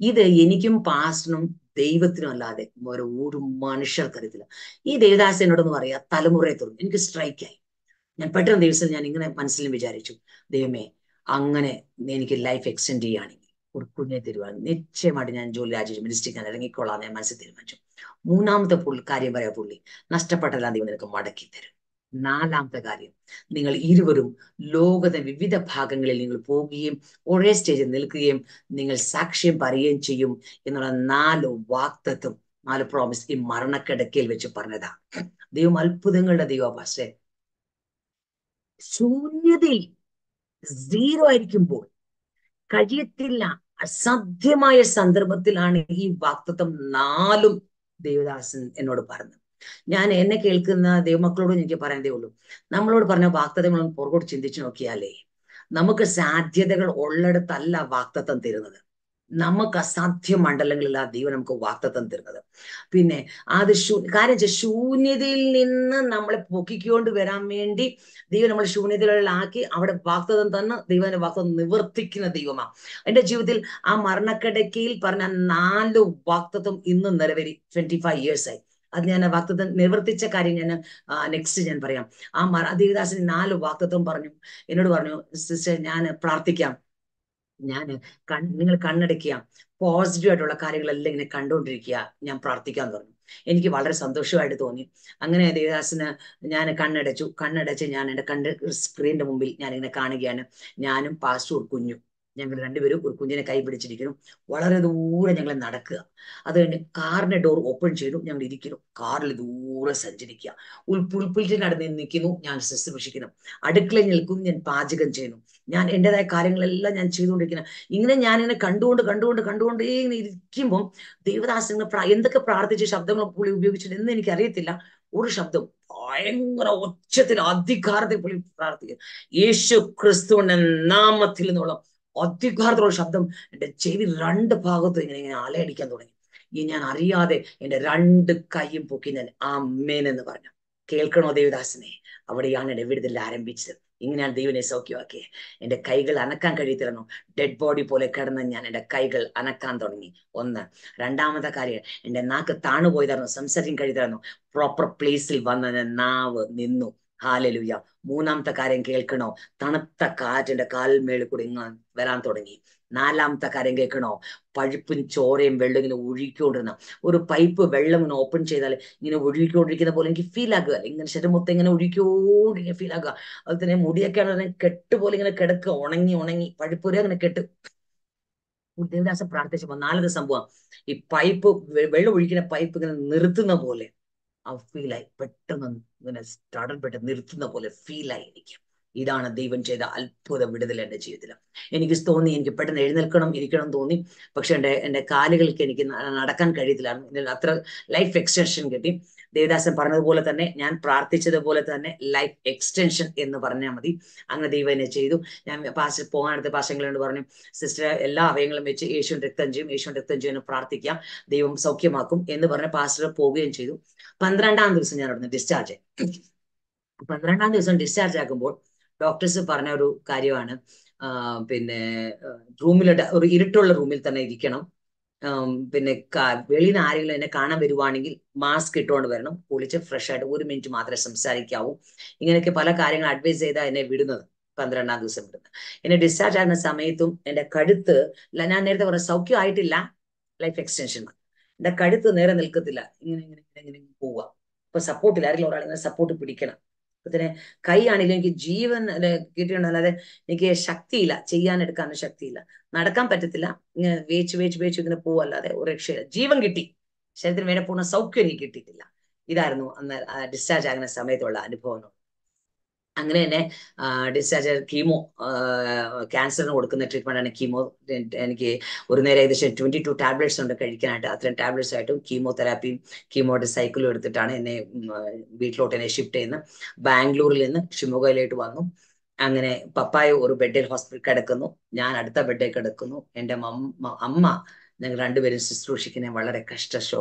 ഇത് എനിക്കും പാസ്റ്റിനും ദൈവത്തിനും അല്ലാതെ ഓരോ ഒരു മനുഷ്യർക്കറിയത്തില്ല ഈ ദേവദാസ് എന്നോടൊന്ന് പറയാ തലമുറയെ തുറന്നു എനിക്ക് സ്ട്രൈക്കായി ഞാൻ പെട്ടെന്ന് ദിവസം ഞാൻ ഇങ്ങനെ മനസ്സിലും വിചാരിച്ചു ദൈവമേ അങ്ങനെ എനിക്ക് ലൈഫ് എക്സ്റ്റെൻഡ് ചെയ്യുകയാണെങ്കിൽ ഒരു കുഞ്ഞെ തരുവാൻ നിശ്ചയമായിട്ട് ഞാൻ ജോലി രാജിച്ച് മിനിസ്റ്റിക്കാൻ ഇറങ്ങിക്കൊള്ളാം ഞാൻ മനസ്സിൽ തീരുമാനിച്ചു. മൂന്നാമത്തെ പുള്ളി കാര്യം പറയാ പുള്ളി നഷ്ടപ്പെട്ടെല്ലാം ദൈവം നിനക്ക് മടക്കി തരും. നാലാമത്തെ കാര്യം നിങ്ങൾ ഇരുവരും ലോകത്തെ വിവിധ ഭാഗങ്ങളിൽ നിങ്ങൾ പോവുകയും ഒരേ സ്റ്റേജിൽ നിൽക്കുകയും നിങ്ങൾ സാക്ഷ്യം പറയുകയും ചെയ്യും എന്നുള്ള നാല് വാക്തത്വം നാല് പ്രോമിസ് ഈ മരണക്കിടക്കയിൽ വെച്ച് പറഞ്ഞതാ. ദൈവം അത്ഭുതങ്ങളുടെ ദൈവ പക്ഷേ ശൂന്യതയിൽ സീറോ ആയിരിക്കുമ്പോൾ കഴിയത്തില്ല. അസാധ്യമായ സന്ദർഭത്തിലാണ് ഈ വാക്തത്വം നാലും ദേവദാസൻ എന്നോട് പറഞ്ഞത്. ഞാൻ എന്നെ കേൾക്കുന്ന ദൈവമക്കളോടും എനിക്ക് പറയാനേ ഉള്ളൂ. നമ്മളോട് പറഞ്ഞ വാക്തത്വങ്ങൾ പുറകോട്ട് ചിന്തിച്ചു നോക്കിയാലേ നമുക്ക് സാധ്യതകൾ ഉള്ളിടത്തല്ല വാക്തത്വം തരുന്നത്. നമുക്ക് അസാധ്യ മണ്ഡലങ്ങളിൽ ആ ദൈവം നമുക്ക് വാക്തത്വം തരുന്നത് പിന്നെ അത് ശൂ കാര്യം വെച്ചാൽ ശൂന്യതയിൽ നിന്ന് നമ്മളെ പൊക്കിക്കൊണ്ട് വരാൻ വേണ്ടി ദൈവം നമ്മൾ ശൂന്യതകളിലാക്കി അവിടെ വാക്തത്വം തന്ന് ദൈവന്റെ വാക്തം നിവർത്തിക്കുന്ന ദൈവമാണ് എന്റെ ജീവിതത്തിൽ ആ മരണക്കിടക്കയിൽ പറഞ്ഞ നാല് വാക്തത്വം ഇന്ന് നിലവരി ട്വന്റി ഫൈവ് ഇയേഴ്സ് ആയി. അത് ഞാൻ വാക്തത്വം നിവർത്തിച്ച കാര്യം ഞാൻ നെക്സ്റ്റ് ഞാൻ പറയാം. ആ മറ ദേവദാസിന് നാല് വാക്തത്വം പറഞ്ഞു. എന്നോട് പറഞ്ഞു സിസ്റ്റർ ഞാൻ പ്രാർത്ഥിക്കാം. ഞാൻ കൺ നിങ്ങൾ കണ്ണടയ്ക്കുക. പോസിറ്റീവ് ആയിട്ടുള്ള കാര്യങ്ങളെല്ലാം ഇങ്ങനെ കണ്ടുകൊണ്ടിരിക്കുക ഞാൻ പ്രാർത്ഥിക്കാൻ തുടങ്ങി. എനിക്ക് വളരെ സന്തോഷമായിട്ട് തോന്നി. അങ്ങനെ ദേവദാസിന് ഞാൻ കണ്ണടച്ചു. കണ്ണടച്ച് ഞാൻ എന്റെ കണ്ട് സ്ക്രീനിന്റെ മുമ്പിൽ ഞാൻ ഇങ്ങനെ കാണുകയാണ്. ഞാനും പാസ്റ്റൂർ കുഞ്ഞു. ഞങ്ങൾ രണ്ടുപേരും ഒരു കുഞ്ഞിനെ കൈ പിടിച്ചിരിക്കുന്നു. വളരെ ദൂരെ ഞങ്ങൾ നടക്കുക. അത് കഴിഞ്ഞ് കാറിന്റെ ഡോർ ഓപ്പൺ ചെയ്തു. ഞങ്ങൾ ഇരിക്കുന്നു. കാറിൽ ദൂരെ സഞ്ചരിക്കുക. ഉൾപ്പുൽപ്പുൽറ്റിനടുത്ത് നിൽക്കുന്നു. ഞാൻ ശുശ്രൂഷിക്കുന്നു. അടുക്കളയിൽ നിൽക്കുന്നു. ഞാൻ പാചകം ചെയ്യുന്നു. ഞാൻ എന്റെതായ കാര്യങ്ങളെല്ലാം ഞാൻ ചെയ്തുകൊണ്ടിരിക്കുന്നത് ഇങ്ങനെ ഞാൻ ഇങ്ങനെ കണ്ടുകൊണ്ട് കണ്ടുകൊണ്ട് കണ്ടുകൊണ്ടേ ഇങ്ങനെ ഇരിക്കുമ്പോൾ ദേവദാസങ്ങൾ പ്രാ- എന്തൊക്കെ പ്രാർത്ഥിച്ച് ശബ്ദങ്ങൾ പുള്ളി ഉപയോഗിച്ചിട്ട് എന്ന് എനിക്കറിയത്തില്ല. ഒരു ശബ്ദം ഭയങ്കര ഒച്ചത്തിൽ അധികാരത്തിൽ പുള്ളി പ്രാർത്ഥിക്കുക യേശു ക്രിസ്തുവിന്റെ നാമത്തിൽ എന്നുള്ള അധികാരത്തിലുള്ള ശബ്ദം എന്റെ ചെവി രണ്ട് ഭാഗത്തും ഇങ്ങനെ ഇങ്ങനെ അലയടിക്കാൻ തുടങ്ങി. ഈ ഞാൻ അറിയാതെ എന്റെ രണ്ട് കൈയും പൊക്കി ഞാൻ ആ മേനെന്ന് പറഞ്ഞു. കേൾക്കണോ ദേവദാസനെ? അവിടെയാണ് എന്റെ വിടുതൽ ആരംഭിച്ചത്. ഇങ്ങനെയാണ് ദൈവനെ സൗഖ്യമാക്കിയത് എന്റെ കൈകൾ അനക്കാൻ കഴിയത്തില്ലെന്നു. ഡെഡ് ബോഡി പോലെ കിടന്ന് ഞാൻ എന്റെ കൈകൾ അനക്കാൻ തുടങ്ങി. ഒന്ന്. രണ്ടാമത്തെ കാര്യം എന്റെ നാക്ക് താണുപോയതായിരുന്നു സംസാരിക്കാൻ കഴിയത്തില്ലെന്നു പ്രോപ്പർ പ്ലേസിൽ വന്ന നാവ് നിന്നു. ഹാലലുയ മൂന്നാമത്തെ കാര്യം കേൾക്കണോ? തണുത്ത കാറ്റിന്റെ കാൽമേളിൽ കൂടി ഇങ്ങനെ വരാൻ തുടങ്ങി. നാലാമത്തെ കാര്യം കേൾക്കണോ? പഴുപ്പും ചോരയും വെള്ളം ഇങ്ങനെ ഒഴുകിക്കൊണ്ടിരുന്ന ഒരു പൈപ്പ് വെള്ളം ഇങ്ങനെ ഓപ്പൺ ചെയ്താൽ ഇങ്ങനെ ഒഴുകിക്കൊണ്ടിരിക്കുന്ന പോലെ എനിക്ക് ഫീൽ ആകുക. ഇങ്ങനെ ശരീരം മൊത്തം ഇങ്ങനെ ഒഴുകിക്കോടിങ്ങനെ ഫീൽ ആകുക. അതുപോലെ തന്നെ മുടിയൊക്കെ കെട്ട് പോലെ ഇങ്ങനെ കിടക്കുക. ഉണങ്ങി ഉണങ്ങി. പഴുപ്പുര അങ്ങനെ കെട്ട്. ദേവദാസ പ്രാർത്ഥിച്ചപ്പോ നാലത് സംഭവം. ഈ പൈപ്പ് വെള്ളം ഒഴിക്കുന്ന പൈപ്പ് ഇങ്ങനെ നിർത്തുന്ന പോലെ. ആ ഫീലായി പെട്ടെന്ന് ഇങ്ങനെ സ്റ്റാർട്ടർ പെട്ടെന്ന് നിർത്തുന്ന പോലെ ഫീലായി എനിക്ക്. ഇതാണ് ദൈവം ചെയ്ത അത്ഭുത വിടുതൽ എന്റെ ജീവിതത്തിൽ എനിക്ക് തോന്നി എനിക്ക് പെട്ടെന്ന് എഴുന്നേൽക്കണം ഇരിക്കണം തോന്നി. പക്ഷെ എന്റെ എന്റെ കാലുകൾക്ക് എനിക്ക് നടക്കാൻ കഴിയത്തില്ലായിരുന്നു. അത്ര ലൈഫ് എക്സ്റ്റൻഷൻ കിട്ടി. ദേവദാസൻ പറഞ്ഞതുപോലെ തന്നെ ഞാൻ പ്രാർത്ഥിച്ചതുപോലെ തന്നെ ലൈഫ് എക്സ്റ്റൻഷൻ എന്ന് പറഞ്ഞാൽ മതി. അങ്ങനെ ദൈവം എന്നെ ചെയ്തു. ഞാൻ പാസ് പോകാനടുത്ത പാശങ്ങളോട് പറഞ്ഞു സിസ്റ്റർ എല്ലാ അവയങ്ങളും വെച്ച് യേശുവിൻ രക്തം ചെയ്യും യേശുവിൻ രക്തം ചെയ്യുമെന്ന് പ്രാർത്ഥിക്കാം. ദൈവം സൗഖ്യമാക്കും എന്ന് പറഞ്ഞ് പാസ്റ്റർ പോവുകയും ചെയ്തു. പന്ത്രണ്ടാം ദിവസം ഞാൻ അവിടുന്ന് ഡിസ്ചാർജ് ആയി. പന്ത്രണ്ടാം ദിവസം ഡിസ്ചാർജ് ആക്കുമ്പോൾ ഡോക്ടേഴ്സ് പറഞ്ഞ ഒരു കാര്യമാണ്. പിന്നെ റൂമിൽ ഒരു ഇരുട്ടുള്ള റൂമിൽ തന്നെ ഇരിക്കണം. പിന്നെ വെളിയിൽ നിന്ന് ആരെങ്കിലും എന്നെ കാണാൻ വരുവാണെങ്കിൽ മാസ്ക് ഇട്ടുകൊണ്ട് വരണം. കുളിച്ച് ഫ്രഷ് ആയിട്ട് ഒരു മിനിറ്റ് മാത്രമേ സംസാരിക്കാവൂ. ഇങ്ങനെയൊക്കെ പല കാര്യങ്ങൾ അഡ്വൈസ് ചെയ്താൽ എന്നെ വിടുന്നത്. പന്ത്രണ്ടാം ദിവസം വിടുന്നത്. എന്നെ ഡിസ്ചാർജ് ആകുന്ന സമയത്തും എന്റെ കഴുത്ത് ഞാൻ നേരത്തെ പറഞ്ഞ സൗഖ്യം ആയിട്ടില്ല. ലൈഫ് എക്സ്റ്റൻഷൻ എന്റെ കഴുത്ത് നേരെ നിൽക്കത്തില്ല. ഇങ്ങനെ ഇങ്ങനെ ഇങ്ങനെ ഇങ്ങനെ പോവുക. ഇപ്പൊ സപ്പോർട്ടില്ല ആരെങ്കിലും ഒരാൾ ഇങ്ങനെ സപ്പോർട്ട് പിടിക്കണം. അപ്പൊ കൈയാണെങ്കിലും എനിക്ക് ജീവൻ കിട്ടിയുണ്ട് അല്ലാതെ എനിക്ക് ശക്തിയില്ല ചെയ്യാൻ എടുക്കാനും ശക്തിയില്ല. നടക്കാൻ പറ്റത്തില്ല. ഇങ്ങനെ വേച്ച് വേച്ച് വേച്ച് ഇങ്ങനെ പോവല്ലാതെ ഒരു രക്ഷയില്ല. ജീവൻ കിട്ടി. ശരീരത്തിന് വേണ്ട പൂർണ സൗഖ്യം എനിക്ക് കിട്ടിയിട്ടില്ല. ഇതായിരുന്നു അന്ന് ഡിസ്ചാർജ് ആകുന്ന സമയത്തുള്ള അനുഭവം അങ്ങനെ തന്നെ ഡിസ്ചാർജ് കീമോ ക്യാൻസറിന് കൊടുക്കുന്ന ട്രീറ്റ്മെന്റ് ആണ് കീമോ എനിക്ക് ഒരു നേരം ഏകദേശം ട്വന്റി ടു ടാബ്ലറ്റ്സ് ഉണ്ട് കഴിക്കാനായിട്ട്. അത്രയും ടാബ്ലറ്റ്സ് ആയിട്ടും കീമോതെറാപ്പിയും കീമോയുടെ സൈക്കിളും എടുത്തിട്ടാണ് എന്നെ വീട്ടിലോട്ട് എന്നെ ഷിഫ്റ്റ് ചെയ്യുന്നത് ബാംഗ്ലൂരിൽ നിന്ന് ഷിമോഗയിലോട്ട് വന്നു. അങ്ങനെ പപ്പായ ഒരു ബെഡിൽ ഹോസ്പിറ്റൽ കിടക്കുന്നു. ഞാൻ അടുത്ത ബെഡിൽ കിടക്കുന്നു എന്റെ അമ്മ ഞങ്ങൾ രണ്ടുപേരും ശുശ്രൂഷിക്കുന്ന വളരെ കഷ്ടശോ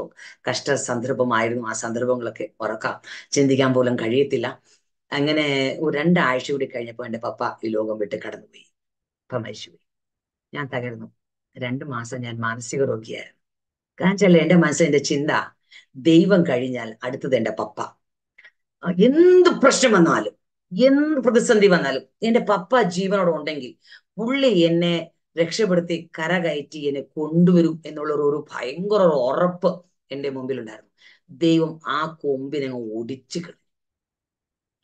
കഷ്ട സന്ദർഭമായിരുന്നു ആ സന്ദർഭങ്ങളൊക്കെ ഉറക്കാം. ചിന്തിക്കാൻ പോലും കഴിയത്തില്ല. അങ്ങനെ ഒരു രണ്ടാഴ്ച കൂടി കഴിഞ്ഞപ്പോൾ എന്റെ പപ്പ ഈ ലോകം വിട്ട് കടന്നുപോയി. പപ്പ മരിച്ചുപോയി. ഞാൻ തകർന്നു. രണ്ടു മാസം ഞാൻ മാനസിക രോഗിയായിരുന്നു. കാരണം വെച്ചാൽ എന്റെ മനസ്സിൽ എന്റെ ചിന്ത ദൈവം കഴിഞ്ഞാൽ അടുത്തത് എന്റെ പപ്പ. എന്ത് പ്രശ്നം വന്നാലും എന്ത് പ്രതിസന്ധി വന്നാലും എന്റെ പപ്പ ജീവനോടെ ഉണ്ടെങ്കിൽ പുള്ളി എന്നെ രക്ഷപ്പെടുത്തി കരകയറ്റി എന്നെ കൊണ്ടുവരും എന്നുള്ള ഒരു- ഭയങ്കര ഉറപ്പ് എന്റെ മുമ്പിലുണ്ടായിരുന്നു. ദൈവം ആ കൊമ്പിനെ ഓടിച്ചു കളഞ്ഞു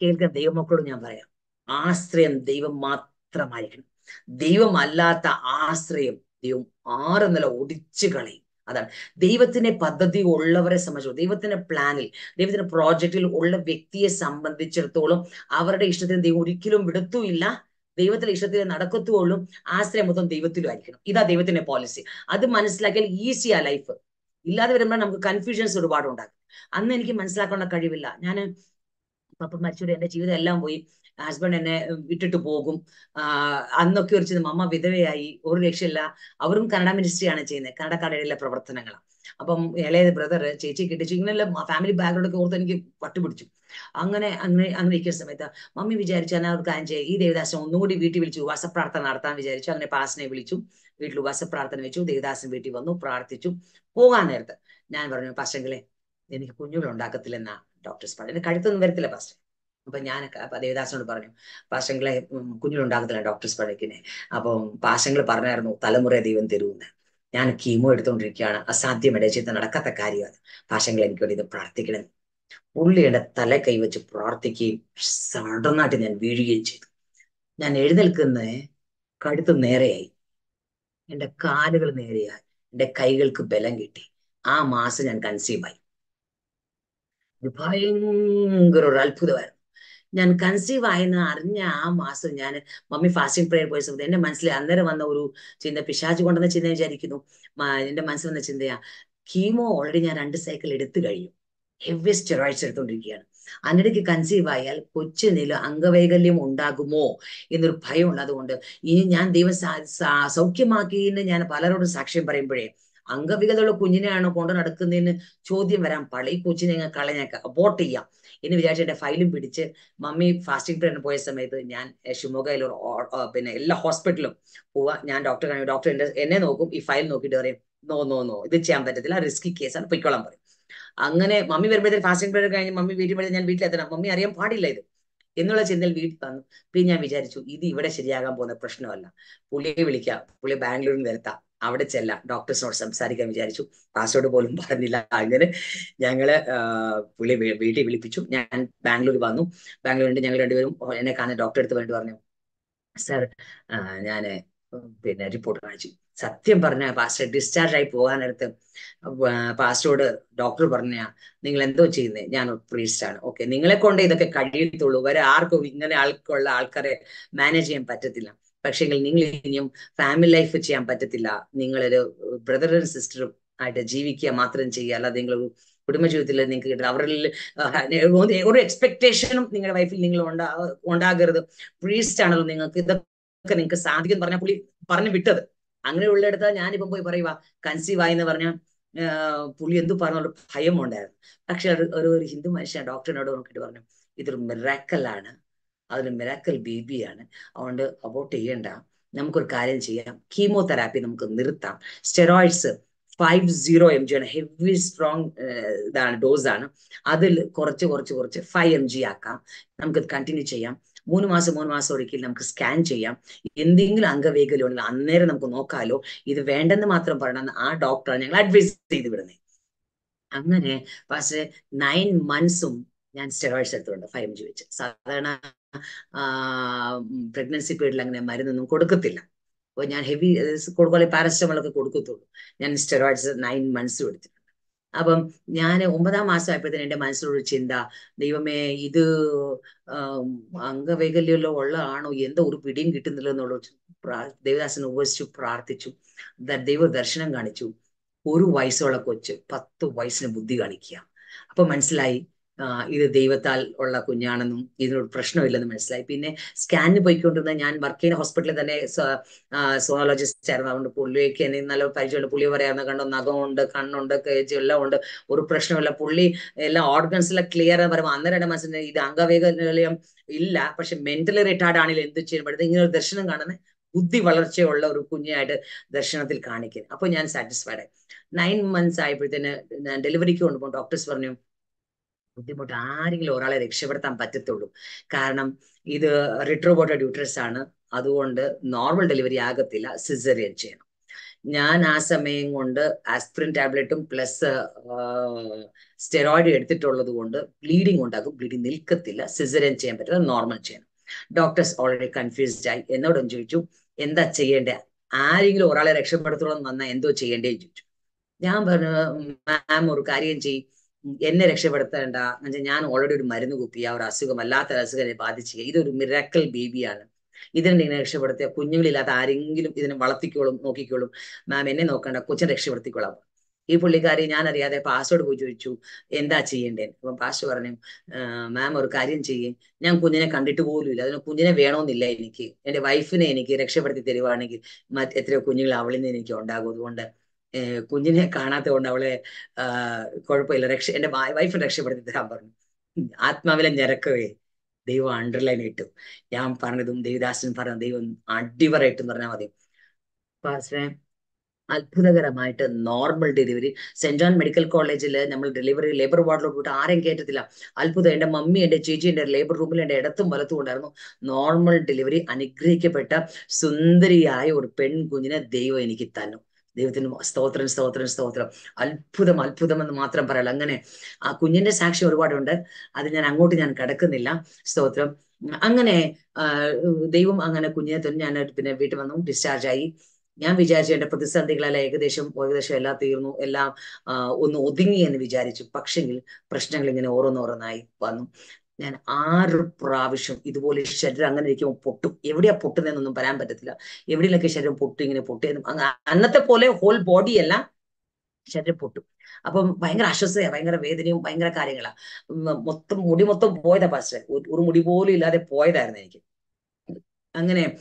കേൾക്കാൻ ദൈവമക്കളോട് ഞാൻ പറയാം. ആശ്രയം ദൈവം മാത്രമായിരിക്കണം. ദൈവമല്ലാത്ത ആശ്രയം ദൈവം ആറ് നില ഒടിച്ചു കളയും. അതാണ്. ദൈവത്തിന്റെ പദ്ധതി ഉള്ളവരെ സംബന്ധിച്ചു ദൈവത്തിന്റെ പ്ലാനിൽ ദൈവത്തിന്റെ പ്രോജക്റ്റിൽ ഉള്ള വ്യക്തിയെ സംബന്ധിച്ചിടത്തോളം അവരുടെ ഇഷ്ടത്തിന് ദൈവം ഒരിക്കലും വിടത്തുമില്ല. ദൈവത്തിലെ ഇഷ്ടത്തിൽ നടക്കത്തുള്ളൂ. ആശ്രയം മൊത്തം ദൈവത്തിലും ആയിരിക്കണം. ഇതാ ദൈവത്തിന്റെ പോളിസി അത് മനസ്സിലാക്കിയാൽ ഈസിയാ ലൈഫ് ഇല്ലാതെ വരുമ്പോൾ നമുക്ക് കൺഫ്യൂഷൻസ് ഒരുപാട് ഉണ്ടാകും അന്ന് എനിക്ക് മനസ്സിലാക്കേണ്ട കഴിവില്ല. ഞാൻ പപ്പ മരിച്ചോടെ എന്റെ ജീവിതം എല്ലാം പോയി. ഹസ്ബൻഡ് എന്നെ വിട്ടിട്ട് പോകും. അന്നൊക്കെ ഒരു അമ്മ വിധവയായി. ഒരു രക്ഷയില്ല. അവരും കന്നഡ മിനിസ്ട്രിയാണ് ചെയ്യുന്നത്. കന്നഡ കടയിലെ പ്രവർത്തനങ്ങളാണ് അപ്പം ഇളയ ബ്രദർ ചേച്ചി കിട്ടിച്ചു. ഇങ്ങനെയുള്ള ഫാമിലി ബാക്ക്ഗ്രൗണ്ട് ഒക്കെ ഓർത്ത് എനിക്ക് പട്ടുപിടിച്ചു അങ്ങനെ അങ്ങനെ അങ്ങനെ ഇരിക്കുന്ന സമയത്ത് മമ്മി വിചാരിച്ചു എന്നാൽ അവർക്ക് അഞ്ച് ഈ ദേവദാസൻ ഒന്നും കൂടി വീട്ടിൽ വിളിച്ചു. ഉപവാസപ്രാർത്ഥന നടത്താൻ വിചാരിച്ചു. അങ്ങനെ പാസിനെ വിളിച്ചു. വീട്ടിൽ ഉപവാസപ്രാർത്ഥന വെച്ചു. ദേവദാസൻ വീട്ടിൽ വന്നു പ്രാർത്ഥിച്ചു. പോകാൻ നേരത്ത് ഞാൻ പറഞ്ഞു പശങ്കിലെ എനിക്ക് കുഞ്ഞുങ്ങൾ ഉണ്ടാക്കത്തില്ലെന്നാ ഡോക്ടേഴ്സ് പറഞ്ഞു. എന്റെ കഴുത്തൊന്നും വരത്തില്ല പാസ്റ്റർ അപ്പൊ ഞാൻ ദേവദാസനോട് പറഞ്ഞു പാശങ്ങളെ കുഞ്ഞിലുണ്ടാകത്തില്ല ഡോക്ടേഴ്സ് പഴയക്കിനെ അപ്പം പാശങ്ങൾ പറഞ്ഞായിരുന്നു തലമുറ ദൈവം തരുമെന്ന് ഞാൻ കീമോ എടുത്തുകൊണ്ടിരിക്കുകയാണ് അസാധ്യം ഇടച്ചിട്ട് നടക്കാത്ത കാര്യമാണ്. പാശങ്ങൾ എനിക്ക് വേണ്ടി ഇത് പ്രാർത്ഥിക്കണം. പുള്ളിയുടെ തല കൈവച്ച് പ്രാർത്ഥിക്കുകയും സടന്നായിട്ട് ഞാൻ വീഴുകയും ചെയ്തു. ഞാൻ എഴുന്നേൽക്കുന്ന കഴുത്ത് നേരെയായി. എന്റെ കാലുകൾ നേരെയായി. എന്റെ കൈകൾക്ക് ബലം കിട്ടി. ആ മാസം ഞാൻ കൺസീവ് ആയി. ഇത് ഭയങ്കര ഒരു അത്ഭുതമായിരുന്നു. ഞാൻ കൺസീവ് ആയെന്ന് അറിഞ്ഞ ആ മാസം ഞാൻ മമ്മി ഫാസ്റ്റിംഗ് പ്രേയർ പോയ സമയത്ത് എന്റെ മനസ്സിൽ അന്നേരം വന്ന ഒരു ചിന്ത പിശാച് കൊണ്ടുവന്ന ചിന്ത വിചാരിക്കുന്നു. എന്റെ മനസ്സിൽ വന്ന ചിന്തയാ കീമോ ഓൾറെഡി ഞാൻ രണ്ട് സൈക്കിൾ എടുത്തു കഴിയും ഹെവി സ്റ്റെറോയിഡ്സ് എടുത്തുകൊണ്ടിരിക്കുകയാണ് അതിനിടയ്ക്ക് കൺസീവ് ആയാൽ കൊച്ചിനിൽ അംഗവൈകല്യം ഉണ്ടാകുമോ എന്നൊരു ഭയം ഉള്ളതുകൊണ്ട് ഇനി ഞാൻ ദൈവം സൗഖ്യമാക്കിയെന്ന് ഞാൻ പലരോടും സാക്ഷ്യം പറയുമ്പോഴേ അംഗവികതയുള്ള കുഞ്ഞിനെയാണോ കൊണ്ട് നടക്കുന്നതിന് ചോദ്യം വരാൻ ഈ കൊച്ചിനെ ഞാൻ കളഞ്ഞേക്കാം അബോർട്ട് ചെയ്യാം. എന്ന് വിചാരിച്ച് എന്റെ ഫയലും പിടിച്ച് മമ്മി ഫാസ്റ്റിംഗ് ട്രെയിൻ പോയ സമയത്ത് ഞാൻ ഷിമോഗയിൽ പിന്നെ എല്ലാ ഹോസ്പിറ്റലും പോവാ. ഞാൻ ഡോക്ടർ കാണും. ഡോക്ടർ എന്റെ എന്നെ നോക്കും. ഈ ഫയൽ നോക്കിയിട്ട് പറയും നോ നോ നോ ഇത് ചെയ്യാൻ പറ്റത്തില്ല. റിസ്കി കേസാണ് പൊയ്ക്കോളാൻ പറയും. അങ്ങനെ മമ്മി വരുമ്പോഴത്തേക്ക് ഫാസ്റ്റിംഗ് ട്രെയിൻ കഴിഞ്ഞ് മമ്മി വീട്ടിൽ ഞാൻ വീട്ടിലെത്തണം. മമ്മി അറിയാൻ പാടില്ല ഇത്. എന്നുള്ള ചിന്തയിൽ വീട്ടിൽ വന്നു. പിന്നെ ഞാൻ വിചാരിച്ചു ഇത് ഇവിടെ ശരിയാകാൻ പോകുന്ന പ്രശ്നമല്ല. പുള്ളിയെ വിളിക്കാം. പുള്ളിയെ ബാംഗ്ലൂരിൽ നിന്ന് വരുത്താം. അവിടെ ചെല്ലാം. ഡോക്ടേഴ്സിനോട് സംസാരിക്കാൻ വിചാരിച്ചു. പാസ്വേഡ് പോലും പറഞ്ഞില്ല. അങ്ങനെ ഞങ്ങൾ പുള്ളി വീട്ടിൽ വിളിപ്പിച്ചു. ഞാൻ ബാംഗ്ലൂർ വന്നു. ബാംഗ്ലൂരിൽ ഞങ്ങൾ രണ്ടുപേരും എന്നെ കാണാൻ ഡോക്ടറെ അടുത്ത് വേണ്ടി പറഞ്ഞു. സർ ഞാൻ പിന്നെ റിപ്പോർട്ട് കാണിച്ചു. സത്യം പറഞ്ഞ പാസ്റ്റർ ഡിസ്ചാർജ് ആയി പോകാനടുത്ത് പാസ്റ്ററോട് ഡോക്ടർ പറഞ്ഞ നിങ്ങൾ എന്തോ ചെയ്യുന്നത് ഞാൻ പ്രീസ്റ്റ് ആണ്. ഓക്കെ നിങ്ങളെ കൊണ്ട് ഇതൊക്കെ കഴിയത്തുള്ളൂ വരെ ആർക്കും ഇങ്ങനെ ആൾക്കുള്ള ആൾക്കാരെ മാനേജ് ചെയ്യാൻ പറ്റത്തില്ല. പക്ഷെങ്കിൽ നിങ്ങൾ ഇനിയും ഫാമിലി ലൈഫ് ചെയ്യാൻ പറ്റത്തില്ല. നിങ്ങളൊരു ബ്രദറും സിസ്റ്ററും ആയിട്ട് ജീവിക്കുക മാത്രം ചെയ്യുക. അല്ലാതെ നിങ്ങൾ കുടുംബജീവിതത്തിൽ നിങ്ങൾക്ക് കിട്ടുന്നത് അവരിൽ ഒരു എക്സ്പെക്ടേഷനും നിങ്ങളുടെ വൈഫിൽ നിങ്ങൾ ഉണ്ടാ ഉണ്ടാകരുത്. പ്രീസ്റ്റ് ആണല്ലോ നിങ്ങൾക്ക്. ഇതൊക്കെ നിങ്ങൾക്ക് സാധിക്കും പറഞ്ഞ പുള്ളി പറഞ്ഞു വിട്ടത്. അങ്ങനെയുള്ളിടത്ത് ഞാനിപ്പം പോയി പറയുക കൺസീവ് ആയി എന്ന് പറഞ്ഞാൽ പുള്ളി എന്തു പറഞ്ഞോളൂ ഭയം ഉണ്ടായിരുന്നു. പക്ഷെ ഒരു ഒരു ഹിന്ദു മനുഷ്യൻ ഡോക്ടറിനോട് നോക്കിയിട്ട് പറഞ്ഞു ഇതൊരു മിറാക്കലാണ് അതൊരു മിറാക്കൽ ബേബിയാണ് അതുകൊണ്ട് അബോട്ട് ചെയ്യണ്ട. നമുക്കൊരു കാര്യം ചെയ്യാം. കീമോതെറാപ്പി നമുക്ക് നിർത്താം. Steroids five zero M G ആണ്. ഹെവി സ്ട്രോങ് ഇതാണ് ഡോസ് ആണ്. അതിൽ കുറച്ച് കുറച്ച് കുറച്ച് ഫൈവ് എം ജി ആക്കാം. നമുക്ക് കണ്ടിന്യൂ ചെയ്യാം. മൂന്ന് മാസം മൂന്ന് മാസം ഒരിക്കൽ നമുക്ക് സ്കാൻ ചെയ്യാം. എന്തെങ്കിലും അംഗവൈകല്യം ഉണ്ടെങ്കിൽ അന്നേരം നമുക്ക് നോക്കാലോ. ഇത് വേണ്ടെന്ന് മാത്രം പറയണമെന്ന് ആ ഡോക്ടറാണ് ഞങ്ങൾ അഡ്വൈസ് ചെയ്ത് വിടുന്നത് അങ്ങനെ പക്ഷേ നയൻ മന്ത്സും ഞാൻ സ്റ്റെറോയിഡ്സ് എടുത്തിട്ടുണ്ട് ഫൈവ് എം ജി വെച്ച്. സാധാരണ പ്രഗ്നൻസി പീരീഡിൽ അങ്ങനെ മരുന്നൊന്നും കൊടുക്കത്തില്ല. അപ്പോൾ ഞാൻ ഹെവി കൊടുക്കുമ്പോൾ പാരസ്റ്റമോൾ ഒക്കെ കൊടുക്കത്തുള്ളൂ. ഞാൻ സ്റ്റെറോയിഡ്സ് നയൻ മന്ത്സ് എടുത്തിട്ടുണ്ട്. അപ്പം ഞാൻ ഒമ്പതാം മാസം ആയപ്പോഴത്തേന് എന്റെ മനസ്സിലൊരു ചിന്ത ദൈവമേ ഇത് അംഗവൈകല്യമുള്ള ഉള്ള ഉള്ളതാണോ? എന്തോ ഒരു പിടിയും കിട്ടുന്നില്ല എന്നുള്ള ദേവദാസൻ ഉപസിച്ചു പ്രാർത്ഥിച്ചു. ദൈവ ദർശനം കാണിച്ചു. ഒരു വയസ്സുള്ള കൊച്ച് പത്ത് വയസ്സിന് ബുദ്ധി കാണിക്കുക. അപ്പൊ മനസ്സിലായി ഇത് ദൈവത്താൽ ഉള്ള കുഞ്ഞാണെന്നും ഇതിനൊരു പ്രശ്നമില്ലെന്നും മനസ്സിലായി. പിന്നെ സ്കാനിന് പോയിക്കൊണ്ടിരുന്ന ഞാൻ വർക്ക് ചെയ്യുന്ന ഹോസ്പിറ്റലിൽ തന്നെ സോളജിസ്റ്റ് ആയിരുന്നു. അതുകൊണ്ട് പുള്ളിക്ക് എന്നെ നല്ല പരിചയമുള്ള പുള്ളി പറയാവുന്ന കണ്ടോ നഖമുണ്ട് കണ്ണുണ്ട് കേജ് എല്ലാം ഉണ്ട് ഒരു പ്രശ്നമില്ല പുള്ളി എല്ലാ ഓർഗൻസിലും ക്ലിയർ പറയുമ്പോൾ അന്നേരം മനസ്സിന് ഇത് അംഗവൈകല്യം ഇല്ല. പക്ഷെ മെന്റലി റിട്ടയർഡ് ആണെങ്കിൽ എന്ത് ചെയ്യുമ്പോഴത്തെ ഇങ്ങനെ ഒരു ദർശനം കാണുന്ന ബുദ്ധി വളർച്ചയുള്ള ഒരു കുഞ്ഞായിട്ട് ദർശനത്തിൽ കാണിക്കുന്നത് അപ്പൊ ഞാൻ സാറ്റിസ്ഫൈഡ് ആയി. നയൻ മന്ത്സ് ആയപ്പോഴത്തേന് ഞാൻ ഡെലിവറിക്ക് കൊണ്ടുപോകും ഡോക്ടേഴ്സ് പറഞ്ഞു ബുദ്ധിമുട്ട് ആരെങ്കിലും ഒരാളെ രക്ഷപ്പെടുത്താൻ പറ്റത്തുള്ളൂ. കാരണം ഇത് റിട്രോബോട്ടഡ് ഡ്യൂട്രസ് ആണ്. അതുകൊണ്ട് നോർമൽ ഡെലിവറി ആകത്തില്ല. സിസറിയൻ ചെയ്യണം. ഞാൻ ആ സമയം കൊണ്ട് ആസ്പിരിൻ ടാബ്ലറ്റും പ്ലസ് സ്റ്റെറോയിഡ് എടുത്തിട്ടുള്ളത് കൊണ്ട് ബ്ലീഡിങ് ഉണ്ടാകും ബ്ലീഡിങ് നിൽക്കത്തില്ല. സിസറിയൻ ചെയ്യാൻ പറ്റില്ല. നോർമൽ ചെയ്യണം. ഡോക്ടേഴ്സ് ഓൾറെഡി കൺഫ്യൂസ്ഡ് ആയി. എന്നോടും ചോദിച്ചു എന്താ ചെയ്യേണ്ടേ? ആരെങ്കിലും ഒരാളെ രക്ഷപ്പെടുത്തോളം വന്നാൽ എന്തോ ചെയ്യേണ്ടേ ചോദിച്ചു. ഞാൻ പറഞ്ഞു മാം ഒരു കാര്യം ചെയ്യും. എന്നെ രക്ഷപ്പെടുത്തേണ്ട. എന്നുവെച്ചാൽ ഞാൻ ഓൾറെഡി ഒരു മരുന്ന് കുപ്പി ആ ഒരു അസുഖം അല്ലാത്ത അസുഖത്തെ ബാധിച്ചു ഇതൊരു മിറാക്കൽ ബേബിയാണ് ഇതിനെ ഇങ്ങനെ രക്ഷപ്പെടുത്തിയ കുഞ്ഞുങ്ങളില്ലാത്ത ആരെങ്കിലും ഇതിനെ വളർത്തിക്കോളും നോക്കിക്കോളും. മാം എന്നെ നോക്കണ്ട കൊച്ചിനെ രക്ഷപ്പെടുത്തിക്കോളാം. ഈ പുള്ളിക്കാരി ഞാൻ അറിയാതെ പാസ്വേഡ് പോയി ചോദിച്ചു എന്താ ചെയ്യേണ്ടേ? അപ്പൊ പാസ് പറഞ്ഞു മാം ഒരു കാര്യം ചെയ്യേ. ഞാൻ കുഞ്ഞിനെ കണ്ടിട്ട് പോലും ഇല്ല. അതിന് കുഞ്ഞിനെ വേണമെന്നില്ല എനിക്ക്. എന്റെ വൈഫിനെ എനിക്ക് രക്ഷപ്പെടുത്തി തരുവാണെങ്കിൽ മറ്റ് എത്രയോ കുഞ്ഞുങ്ങൾ അവളിൽ നിന്ന് എനിക്ക് ഉണ്ടാകും. അതുകൊണ്ട് കുഞ്ഞിനെ കാണാത്ത കൊണ്ട് അവളെ കുഴപ്പമില്ല. രക്ഷ എന്റെ വൈഫ് രക്ഷപ്പെടുത്തി തരാൻ പറഞ്ഞു. ആത്മാവിലെ ഞരക്കവേ ദൈവം അണ്ടർലൈൻ ഇട്ടു. ഞാൻ പറഞ്ഞതും ദേവിദാസൻ പറഞ്ഞ ദൈവം അടിവറായിട്ടും പറഞ്ഞാൽ മതി. അത്ഭുതകരമായിട്ട് normal delivery saint John medical കോളേജിൽ നമ്മൾ ഡെലിവറി ലേബർ വാർഡിലോട്ട് പോയിട്ട് ആരെയും കയറ്റത്തില്ല അത്ഭുതം എന്റെ മമ്മി എന്റെ ചേച്ചി എന്റെ ലേബർ റൂമിൽ എന്റെ ഇടത്തും വലത്തും ഉണ്ടായിരുന്നു. നോർമൽ ഡെലിവറി അനുഗ്രഹിക്കപ്പെട്ട സുന്ദരിയായ ഒരു പെൺകുഞ്ഞിനെ ദൈവം എനിക്ക് തന്നു. ദൈവത്തിന് സ്തോത്രം സ്തോത്രം സ്തോത്രം. അത്ഭുതം അത്ഭുതം എന്ന് മാത്രം പറയാം അങ്ങനെ ആ കുഞ്ഞിന്റെ സാക്ഷി ഒരുപാടുണ്ട്. അത് ഞാൻ അങ്ങോട്ട് ഞാൻ കിടക്കുന്നില്ല. സ്തോത്രം. അങ്ങനെ ദൈവം അങ്ങനെ കുഞ്ഞിനെ തന്നെ. ഞാൻ പിന്നെ വീട്ടിൽ വന്നു. ഡിസ്ചാർജ് ആയി. ഞാൻ വിചാരിച്ചു എന്റെ പ്രതിസന്ധികളെല്ലാം ഏകദേശം ഏകദേശം എല്ലാം തീർന്നു. എല്ലാം ഒന്ന് ഒതുങ്ങി എന്ന് വിചാരിച്ചു. പക്ഷെങ്കിൽ പ്രശ്നങ്ങൾ ഇങ്ങനെ ഓരോന്നോരോന്നായി വന്നു. ഞാൻ ആറ് പ്രാവശ്യം ഇതുപോലെ ശരീരം അങ്ങനെ ഇരിക്കുമ്പോൾ പൊട്ടും. എവിടെയാ പൊട്ടുന്നതെന്നൊന്നും പറയാൻ പറ്റത്തില്ല. എവിടെയൊക്കെ ശരീരം പൊട്ടും ഇങ്ങനെ പൊട്ടി അന്നത്തെ പോലെ ഹോൾ ബോഡി അല്ല ശരീരം പൊട്ടും. അപ്പം ഭയങ്കര അസ്വസ്ഥയാണ് ഭയങ്കര വേദനയും ഭയങ്കര കാര്യങ്ങളാണ് മൊത്തം മുടി മൊത്തം പോയതാ പാസ്റ്റർ ഒരു- മുടി പോലും ഇല്ലാതെ പോയതായിരുന്നു എനിക്ക്. അങ്ങനെ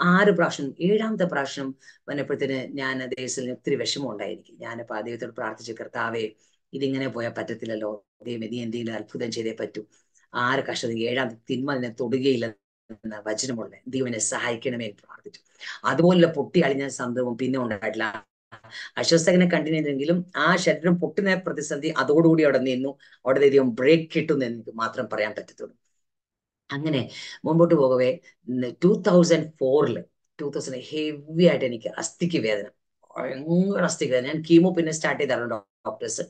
ആറ് പ്രാവശ്യം ഏഴാമത്തെ പ്രാവശ്യം വന്നപ്പോഴത്തേന് ഞാൻ ദേശത്തിൽ ഒത്തിരി വിഷമം ഉണ്ടായിരിക്കും ആ ദൈവത്തോട് പ്രാർത്ഥിച്ചു കർത്താവേ ഇതിങ്ങനെ പോയാൽ പറ്റത്തില്ലല്ലോ. ദൈവം നീ എന്തെങ്കിലും അത്ഭുതം ചെയ്തേ പറ്റൂ. ആറ് കഷ്ടത? ഏഴാം തിന്മ നിന്നെ തൊടുകയില്ല എന്ന വചനമുള്ള ദൈവനെ സഹായിക്കണമേ എന്ന് പ്രാർത്ഥിച്ചു. അതുപോലുള്ള പൊട്ടി അളിഞ്ഞ സംഭവം പിന്നെ ഉണ്ടായിട്ടില്ല. അശ്വസകനെ കണ്ടിരുന്നെങ്കിലും ആ ശരീരം പൊട്ടുന്ന പ്രതിസന്ധി അതോടുകൂടി അവിടെ നിന്നു. അവിടെ ദൈവം ബ്രേക്ക് കിട്ടുന്നു എനിക്ക് മാത്രം പറയാൻ പറ്റത്തുള്ളൂ. അങ്ങനെ മുമ്പോട്ട് പോകവേ ടൂ തൗസൻഡ് ഫോറിൽ ടൂ തൗസൻഡ് ഹെവി ആയിട്ട് എനിക്ക് അസ്ഥിക്ക് വേദന. ഭയങ്കര അസ്ഥിക്ക് വേദന. ഞാൻ കീമോ പിന്നെ സ്റ്റാർട്ട് ചെയ്തായിരുന്നു ഡോക്ടേഴ്സ്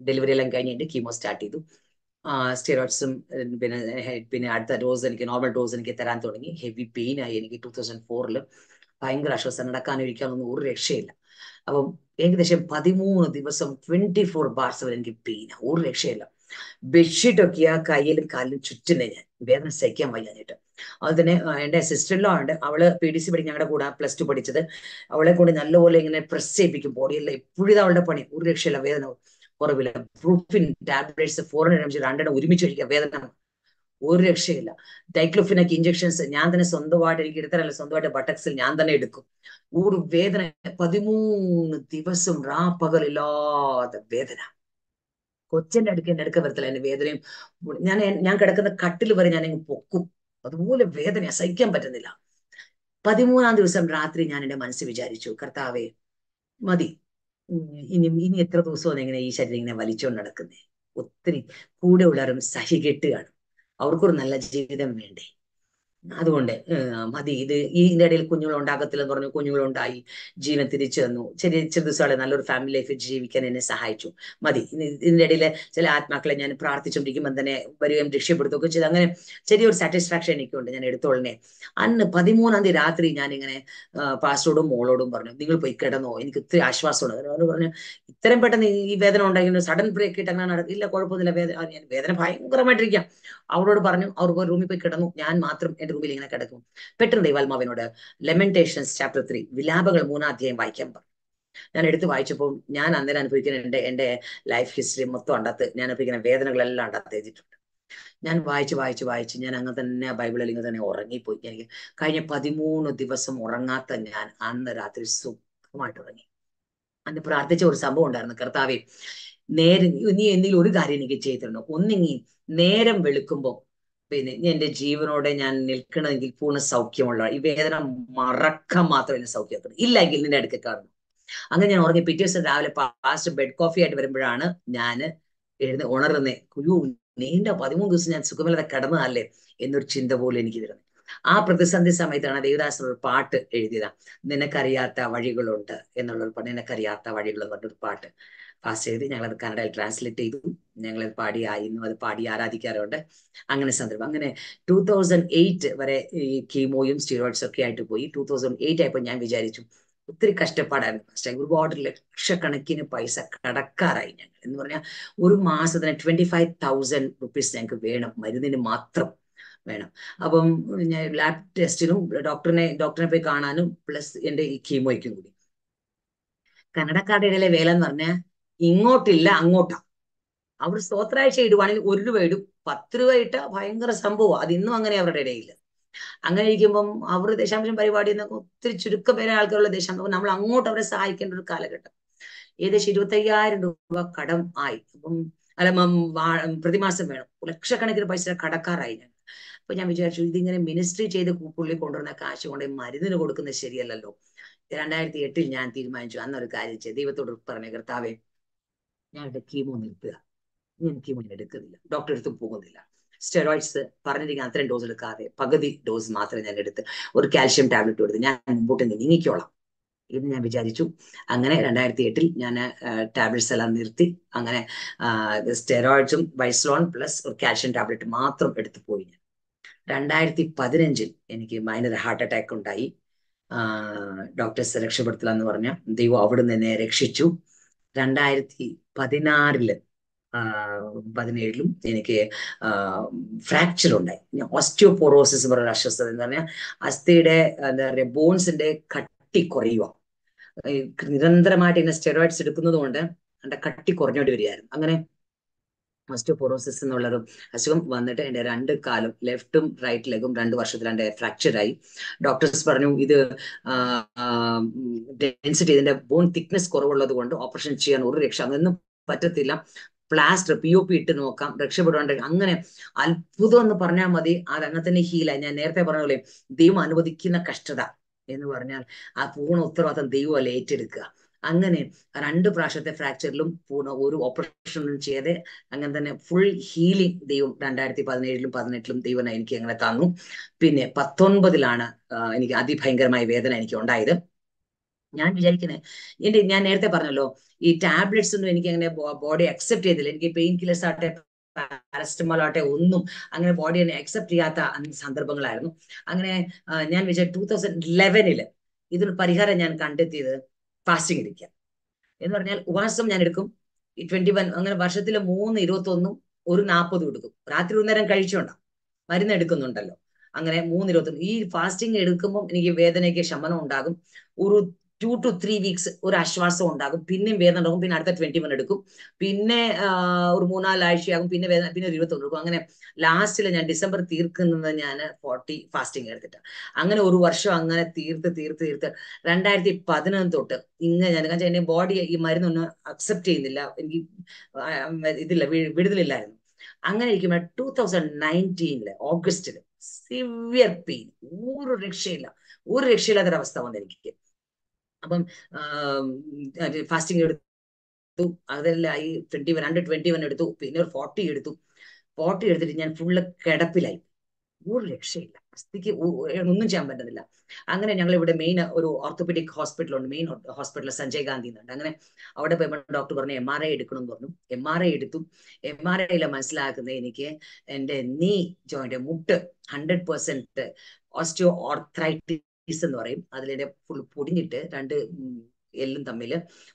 ഡെലിവറി എല്ലാം കഴിഞ്ഞിട്ട് കീമോ സ്റ്റാർട്ട് ചെയ്തു. സ്റ്റിറോയിഡ്സും പിന്നെ പിന്നെ അടുത്ത ഡോസ് എനിക്ക് നോർമൽ ഡോസ് എനിക്ക് തരാൻ തുടങ്ങി. ഹെവി പെയിൻ ആയി എനിക്ക് ടൂ തൗസൻഡ് ഫോറിൽ ഭയങ്കര അശ്വസം നടക്കാനും ഇരിക്കാനൊന്നും ഒരു രക്ഷയില്ല. അപ്പം ഏകദേശം പതിമൂന്ന് ദിവസം ട്വന്റി ഫോർ ബാർസ് വരെ എനിക്ക് പെയിൻ ഒരു രക്ഷയില്ല. ബെഡ്ഷീറ്റ് ഒക്കെ ആ കയ്യിലും കാലിലും ചുറ്റുന്നേ ഞാൻ വേദന സഹിക്കാൻ വയ്യാഞ്ഞിട്ട്. അത് തന്നെ എന്റെ സിസ്റ്ററിലോ ഉണ്ട്. അവൾ പി ഡി സി പഠിക്കും ഞങ്ങളുടെ കൂടെ പ്ലസ് ടു പഠിച്ചത്. അവളെ കൊണ്ട് നല്ലപോലെ ഇങ്ങനെ പ്രസ് ചെയ്യിപ്പിക്കും. ബോഡിയെല്ലാം എപ്പോഴും അവളുടെ പണി. ഒരു രക്ഷയില്ല വേദന. കുറവില്ല പ്രൂഫിൻ ടാബ്ലറ്റ്സ് ഫോർ ഹൺഡ്രഡ് രണ്ടെണ്ണം ഒരുമിച്ച് കഴിക്കുക വേദന ഒരു രക്ഷയില്ല. ഡൈക്ലോഫിനൊക്കെ ഇഞ്ചക്ഷൻസ് ഞാൻ തന്നെ സ്വന്തമായിട്ട് എനിക്ക് എടുത്തരല്ല സ്വന്തമായിട്ട് ബട്ടക്സിൽ ഞാൻ തന്നെ എടുക്കും. ഒരു വേദന പതിമൂന്ന് ദിവസം രാ പകലില്ലാതെ വേദന. കൊച്ചന്റെ അടുക്ക എന്റെ അടുക്ക വരത്തില്ല എന്റെ വേദനയും. ഞാൻ ഞാൻ കിടക്കുന്ന കട്ടിൽ വരെ ഞാൻ പൊക്കും. അതുപോലെ വേദന സഹിക്കാൻ പറ്റുന്നില്ല. പതിമൂന്നാം ദിവസം രാത്രി ഞാൻ എന്റെ മനസ്സ് വിചാരിച്ചു കർത്താവേ മതി. ഇനി ഇനി എത്ര ദിവസമാണ് ഇങ്ങനെ ഈ ശരീരം ഇങ്ങനെ വലിച്ചുകൊണ്ട് നടക്കുന്നേ? ഒത്തിരി കൂടെ ഉള്ളവരും സഹികെട്ടുകയാണ് അവർക്കൊരു നല്ല ജീവിതം വേണ്ടേ? അതുകൊണ്ട് മതി ഇത് ഈ ഇതിന്റെ ഇടയിൽ കുഞ്ഞുങ്ങൾ ഉണ്ടാകത്തില്ലെന്ന് പറഞ്ഞു കുഞ്ഞുങ്ങളുണ്ടായി ജീവൻ തിരിച്ചു തന്നു. ചെറിയ ചെറിയ ദിവസങ്ങളെ നല്ലൊരു ഫാമിലി ലൈഫ് ജീവിക്കാൻ എന്നെ സഹായിച്ചു. മതി ഇതിന്റെ ഇടയിൽ ചില ആത്മാക്കളെ ഞാൻ പ്രാർത്ഥിച്ചുകൊണ്ടിരിക്കുമ്പോൾ തന്നെ വരികയും രക്ഷപ്പെടുത്തുകയൊക്കെ ചെയ്ത്. അങ്ങനെ ചെറിയൊരു സാറ്റിസ്ഫാക്ഷൻ എനിക്കുണ്ട് ഞാൻ എടുത്തോളനെ അന്ന് പതിമൂന്നാം തീയതി രാത്രി ഞാൻ ഇങ്ങനെ പാസ്റ്റോടും മോളോടും പറഞ്ഞു നിങ്ങൾ പോയി കിടന്നോ എനിക്ക് ഇത്ര ആശ്വാസമുണ്ട്. അവർ പറഞ്ഞു ഇത്രയും പെട്ടെന്ന് ഈ വേദന ഉണ്ടായിരുന്നു സഡൻ ബ്രേക്ക് ഇട്ട് അങ്ങനെ നടക്കില്ല കുഴപ്പമൊന്നുമില്ല വേദന ഞാൻ വേദന ഭയങ്കരമായിട്ടിരിക്കാം അവരോട് പറഞ്ഞു അവർ റൂമിൽ പോയി കിടന്നു ഞാൻ മാത്രം റൂമിൽ ഇങ്ങനെ കിടക്കും. പെട്ടെന്ന് ദൈവാത്മാവിനോട് ലെമന്റേഷൻസ് ചാപ്റ്റർ ത്രീ വിലാപകൾ മൂന്നാധ്യായം വായിക്കാൻ പറഞ്ഞു ഞാൻ എടുത്ത് വായിച്ചപ്പോൾ ഞാൻ അന്നേരം അനുഭവിക്കുന്ന എന്റെ എന്റെ ലൈഫ് ഹിസ്റ്ററി മൊത്തം ഉണ്ടാത്ത് ഞാൻ അനുഭവിക്കുന്ന വേദനകളെല്ലാം ഉണ്ടാത്ത എഴുതിയിട്ടുണ്ട്. ഞാൻ വായിച്ച് വായിച്ച് വായിച്ച് ഞാൻ അങ്ങനെ തന്നെ ബൈബിളിൽ ഇങ്ങനെ തന്നെ ഉറങ്ങിപ്പോയി. എനിക്ക് കഴിഞ്ഞ പതിമൂന്ന് ദിവസം ഉറങ്ങാത്ത ഞാൻ അന്ന് രാത്രി സുഖമായിട്ട് ഉറങ്ങി. അന്ന് പ്രാർത്ഥിച്ച ഒരു സംഭവം ഉണ്ടായിരുന്നു. കർത്താവെ നേരം നീ എന്തെങ്കിലും ഒരു കാര്യം എനിക്ക് ചെയ്തിട്ടുണ്ടോ ഒന്നിങ്ങി നേരം വെളുക്കുമ്പോ പിന്നെ ഇനി എന്റെ ജീവനോടെ ഞാൻ നിൽക്കണമെങ്കിൽ പൂർണ സൗഖ്യമുള്ള ഈ വേദന മറക്കാൻ മാത്രം എന്നെ സൗഖ്യമാക്കണം ഇല്ലെങ്കിൽ നിന്റെ അടുക്ക കാണുന്നു അങ്ങനെ ഞാൻ ഉറങ്ങി പിറ്റേ ദിവസം രാവിലെ പാസ്റ്റ് ബെഡ് കോഫി ആയിട്ട് വരുമ്പോഴാണ് ഞാൻ എഴുന്ന ഉണർന്നേ കുയു നീണ്ട പതിമൂന്ന് ദിവസം ഞാൻ സുഖമില്ലാതെ കിടന്നതല്ലേ എന്നൊരു ചിന്ത പോലും എനിക്ക് വരുന്നത് ആ പ്രതിസന്ധി സമയത്താണ് ദേവദാസൻ ഒരു പാട്ട് എഴുതിയതാ. നിനക്കറിയാത്ത വഴികളുണ്ട് എന്നുള്ളൊരു പാട്ട് നിനക്കറിയാത്ത വഴികൾ പറഞ്ഞൊരു പാട്ട്. ഫാസ്റ്റ് ചെയ്ത് ഞങ്ങളത് കന്നഡയിൽ ട്രാൻസ്ലേറ്റ് ചെയ്തു. ഞങ്ങളത് പാടി ആയിരുന്നു. അത് പാടി ആരാധിക്കാറുണ്ട്. അങ്ങനെ സന്ദർഭം. അങ്ങനെ ടൂ തൗസൻഡ് എയ്റ്റ് വരെ ഈ കീമോയും സ്റ്റീറോയിഡ്സ് ഒക്കെ ആയിട്ട് പോയി. ടൂ തൗസൻഡ് എയ്റ്റ് ആയപ്പോൾ ഞാൻ വിചാരിച്ചു ഒത്തിരി കഷ്ടപ്പാടായിരുന്നു. ഫസ്റ്റ് ടൈം ഒരുപാട് ലക്ഷക്കണക്കിന് പൈസ കടക്കാറായി ഞങ്ങൾ. എന്ന് പറഞ്ഞാൽ ഒരു മാസത്തിന് ട്വന്റി ഫൈവ് തൗസൻഡ് റുപ്പീസ് ഞങ്ങൾക്ക് വേണം. മരുന്നിന് മാത്രം വേണം. അപ്പം ഞാൻ ലാബ് ടെസ്റ്റിനും ഡോക്ടറിനെ ഡോക്ടറിനെ പോയി കാണാനും പ്ലസ് എന്റെ ഈ കീമോയ്ക്കും കൂടി. കന്നഡക്കാരുടെ ഇടയിലെ വേല എന്ന് പറഞ്ഞാൽ ഇങ്ങോട്ടില്ല അങ്ങോട്ടാ. അവർ സ്തോത്രാഴ്ച ഇടുവാണെങ്കിൽ ഒരു രൂപ ഇടും. പത്ത് രൂപ ഇട്ട ഭയങ്കര സംഭവം അത് ഇന്നും അങ്ങനെ അവരുടെ ഇടയിൽ അങ്ങനെ ഇരിക്കുമ്പം അവർ ദശാംശം പരിപാടി എന്നൊക്കെ ഒത്തിരി ചുരുക്കം പേരെ ആൾക്കാരുള്ള ദശാംശം നമ്മൾ അങ്ങോട്ട് അവരെ സഹായിക്കേണ്ട ഒരു കാലഘട്ടം. ഏകദേശം ഇരുപത്തയ്യായിരം രൂപ കടം ആയി. അപ്പം അല്ല പ്രതിമാസം വേണം. ലക്ഷക്കണക്കിന് പൈസ കടക്കാറായി ഞാൻ അപ്പൊ ഞാൻ വിചാരിച്ചു ഇതിങ്ങനെ മിനിസ്ട്രി ചെയ്ത് പുള്ളി കൊണ്ടുവരുന്ന കാശ് കൊണ്ട് മരുന്നിന് കൊടുക്കുന്നത് ശരിയല്ലല്ലോ. രണ്ടായിരത്തി എട്ടിൽ ഞാൻ തീരുമാനിച്ചു. അന്നൊരു കാര്യം ചെയ്ത് ദൈവത്തോട് പറഞ്ഞ കർത്താവെ ഞാൻ ഇവിടെ കീമോ നിർത്തുക ഞാൻ കീമോ ഞാൻ എടുക്കുന്നില്ല. ഡോക്ടറെ അടുത്ത് പോകുന്നില്ല. സ്റ്റെറോയിഡ്സ് പറഞ്ഞിരിക്കുന്ന അത്രയും ഡോസ് എടുക്കാതെ പകുതി ഡോസ് മാത്രമേ ഞാൻ എടുത്ത് ഒരു കാൽഷ്യം ടാബ്ലറ്റ് എടുത്ത് ഞാൻ മുമ്പോട്ട് നീങ്ങിക്കോളാം എന്ന് ഞാൻ വിചാരിച്ചു. അങ്ങനെ രണ്ടായിരത്തി എട്ടിൽ ഞാൻ ടാബ്ലറ്റ്സ് എല്ലാം നിർത്തി. അങ്ങനെ സ്റ്റെറോയിഡ്സും വൈസ്ലോൺ പ്ലസ് ഒരു കാൽഷ്യം ടാബ്ലറ്റ് മാത്രം എടുത്തു പോയി ഞാൻ. രണ്ടായിരത്തി പതിനഞ്ചിൽ എനിക്ക് മൈനർ ഹാർട്ട് അറ്റാക്ക് ഉണ്ടായി. ഡോക്ടേഴ്സ് രക്ഷപ്പെടുത്തില്ല എന്ന് പറഞ്ഞ ദൈവം അവിടുന്ന് എന്നെ രക്ഷിച്ചു. രണ്ടായിരത്തി പതിനാറിൽ പതിനേഴിലും എനിക്ക് ഫ്രാക്ചർ ഉണ്ടായി ഓസ്റ്റിയോപോറോസിസ് പറയുന്ന അസ്വസ്ഥത എന്ന് പറഞ്ഞാൽ അസ്ഥിയുടെ എന്താ പറയുക ബോൺസിന്റെ കട്ടി കുറയുക. നിരന്തരമായിട്ട് ഇങ്ങനെ സ്റ്റെറോയിഡ്സ് എടുക്കുന്നത് കൊണ്ട് എന്റെ കട്ടി കുറഞ്ഞോണ്ട് വരികയായിരുന്നു. അങ്ങനെ ഓസ്റ്റിയോപോറോസിസ് എന്നുള്ളതും അസുഖം വന്നിട്ട് എന്റെ രണ്ട് കാലും ലെഫ്റ്റും റൈറ്റ് ലെഗും രണ്ട് വർഷത്തിൽ എന്റെ ഫ്രാക്ചറായി ഡോക്ടേഴ്സ് പറഞ്ഞു ഇത് ഡെൻസിറ്റി ഇതിന്റെ ബോൺ തിക്നെസ് കുറവുള്ളത് കൊണ്ട് ഓപ്പറേഷൻ ചെയ്യാൻ ഒരു രക്ഷ അതൊന്നും പറ്റത്തില്ല. പ്ലാസ്റ്റർ പി ഒ പി ഇട്ട് നോക്കാം രക്ഷപ്പെടാണ്ട് അങ്ങനെ അത്ഭുതം എന്ന് പറഞ്ഞാൽ മതി. അത് അങ്ങനെ തന്നെ ഹീലായി ഞാൻ നേരത്തെ പറഞ്ഞ പോലെ ദൈവം അനുവദിക്കുന്ന കഷ്ടത എന്ന് പറഞ്ഞാൽ ആ പൂർണ ഉത്തരവാദിത്തം ദൈവമല്ല ഏറ്റെടുക്കുക. അങ്ങനെ രണ്ട് പ്രാവശ്യത്തെ ഫ്രാക്ചറിലും പൂർണ ഒരു ഓപ്പറേഷനും ചെയ്യാതെ അങ്ങനെ തന്നെ ഫുൾ ഹീലിംഗ് ദൈവം രണ്ടായിരത്തി പതിനേഴിലും പതിനെട്ടിലും ദൈവം എനിക്ക് അങ്ങനെ തന്നു. പിന്നെ പത്തൊൻപതിലാണ് എനിക്ക് അതിഭയങ്കരമായ വേദന എനിക്ക് ഉണ്ടായത്. ഞാൻ വിചാരിക്കുന്നത് എന്റെ ഞാൻ നേരത്തെ പറഞ്ഞല്ലോ ഈ ടാബ്ലറ്റ്സ് ഒന്നും എനിക്ക് അങ്ങനെ ബോഡി അക്സെപ്റ്റ് ചെയ്തില്ല. എനിക്ക് പെയിൻ കില്ലേഴ്സ് ആട്ടെ പാരസ്റ്റമോൾ ആട്ടെ ഒന്നും അങ്ങനെ ബോഡി എന്നെ അക്സെപ്റ്റ് ചെയ്യാത്ത സന്ദർഭങ്ങളായിരുന്നു. അങ്ങനെ ഞാൻ വിചാരിച്ചു ടൂ തൗസൻഡ് ഇലവനിൽ ഇതിന് പരിഹാരം ഞാൻ കണ്ടെത്തിയത് ഫാസ്റ്റിംഗ് എടുക്കുക. എന്ന് പറഞ്ഞാൽ ഉപവാസം ഞാൻ എടുക്കും. ഈ ട്വന്റി വൺ അങ്ങനെ വർഷത്തിൽ മൂന്ന് ഇരുപത്തൊന്നും ഒരു നാൽപ്പതും എടുക്കും. രാത്രി ഒരു നേരം കഴിച്ചോണ്ടാ. മരുന്ന് എടുക്കുന്നുണ്ടല്ലോ. അങ്ങനെ മൂന്ന് ഇരുപത്തൊന്ന്. ഈ ഫാസ്റ്റിംഗ് എടുക്കുമ്പോൾ എനിക്ക് വേദനയ്ക്ക് ശമനം ഉണ്ടാകും. ഒരു ടു ടു ത്രീ വീക്സ് ഒരു ആശ്വാസം ഉണ്ടാകും. പിന്നെയും വേദന ഉണ്ടാകും. പിന്നെ അടുത്ത ട്വന്റി വൺ എടുക്കും. പിന്നെ ഒരു മൂന്നാലാഴ്ചയാകും. പിന്നെ വേദന പിന്നെ ഒരു ഇരുപത്തൊന്ന് എടുക്കും. അങ്ങനെ ലാസ്റ്റിൽ ഞാൻ ഡിസംബർ തീർക്കുന്നത് ഞാൻ ഫോർട്ടി ഫാസ്റ്റിംഗ് എടുത്തിട്ട്. അങ്ങനെ ഒരു വർഷം അങ്ങനെ തീർത്ത് തീർത്ത് തീർത്ത് രണ്ടായിരത്തി പതിനൊന്ന് തൊട്ട് ഇങ്ങനെ ഞാൻ കാരണം എന്റെ ബോഡി ഈ മരുന്നൊന്നും അക്സെപ്റ്റ് ചെയ്യുന്നില്ല. എനിക്ക് ഇതില്ല വിടുതലില്ലായിരുന്നു. അങ്ങനെ ഇരിക്കുമ്പോൾ ടൂ തൗസൻഡ് നയന്റീനിൽ ഓഗസ്റ്റിൽ സിവിയർ പെയിൻ ഒരു രക്ഷയില്ല. ഒരു രക്ഷയില്ലാത്തൊരവസ്ഥ വന്നെനിക്ക് അപ്പം ഫാസ്റ്റിംഗ് എടുത്തു. അതെല്ലാം ഈ twenty one hundred twenty one എടുത്തു. പിന്നെ ഒരു ഫോർട്ടി എടുത്തു. ഫോർട്ടി എടുത്തിട്ട് ഞാൻ ഫുള്ള് കിടപ്പിലായി. ഒരു രക്ഷയില്ല. അസ്ഥിക്ക് ഒന്നും ചെയ്യാൻ പറ്റുന്നില്ല അങ്ങനെ ഞങ്ങൾ ഇവിടെ മെയിൻ ഒരു ഓർത്തോപെഡിക് ഹോസ്പിറ്റൽ ഉണ്ട്. മെയിൻ ഹോസ്പിറ്റൽ സഞ്ജയ് ഗാന്ധി എന്നുണ്ട് അങ്ങനെ അവിടെ പോയപ്പോൾ ഡോക്ടർ പറഞ്ഞു എം ആർ ഐ എടുക്കണം എന്ന് പറഞ്ഞു. എം ആർ ഐ എടുത്തു. എം ആർ ഐയിലെ മനസ്സിലാക്കുന്നത് എനിക്ക് എന്റെ നീ ജോയിന്റ് മുട്ട് ഹൺഡ്രഡ് പെർസെന്റ് ഓസ്റ്റിയോ ഓർത്രൈറ്റിസ് എന്ന് പറയും. അതിലെ ഫുൾ പൊടിഞ്ഞിട്ട് രണ്ട് എല്ലും തമ്മിൽ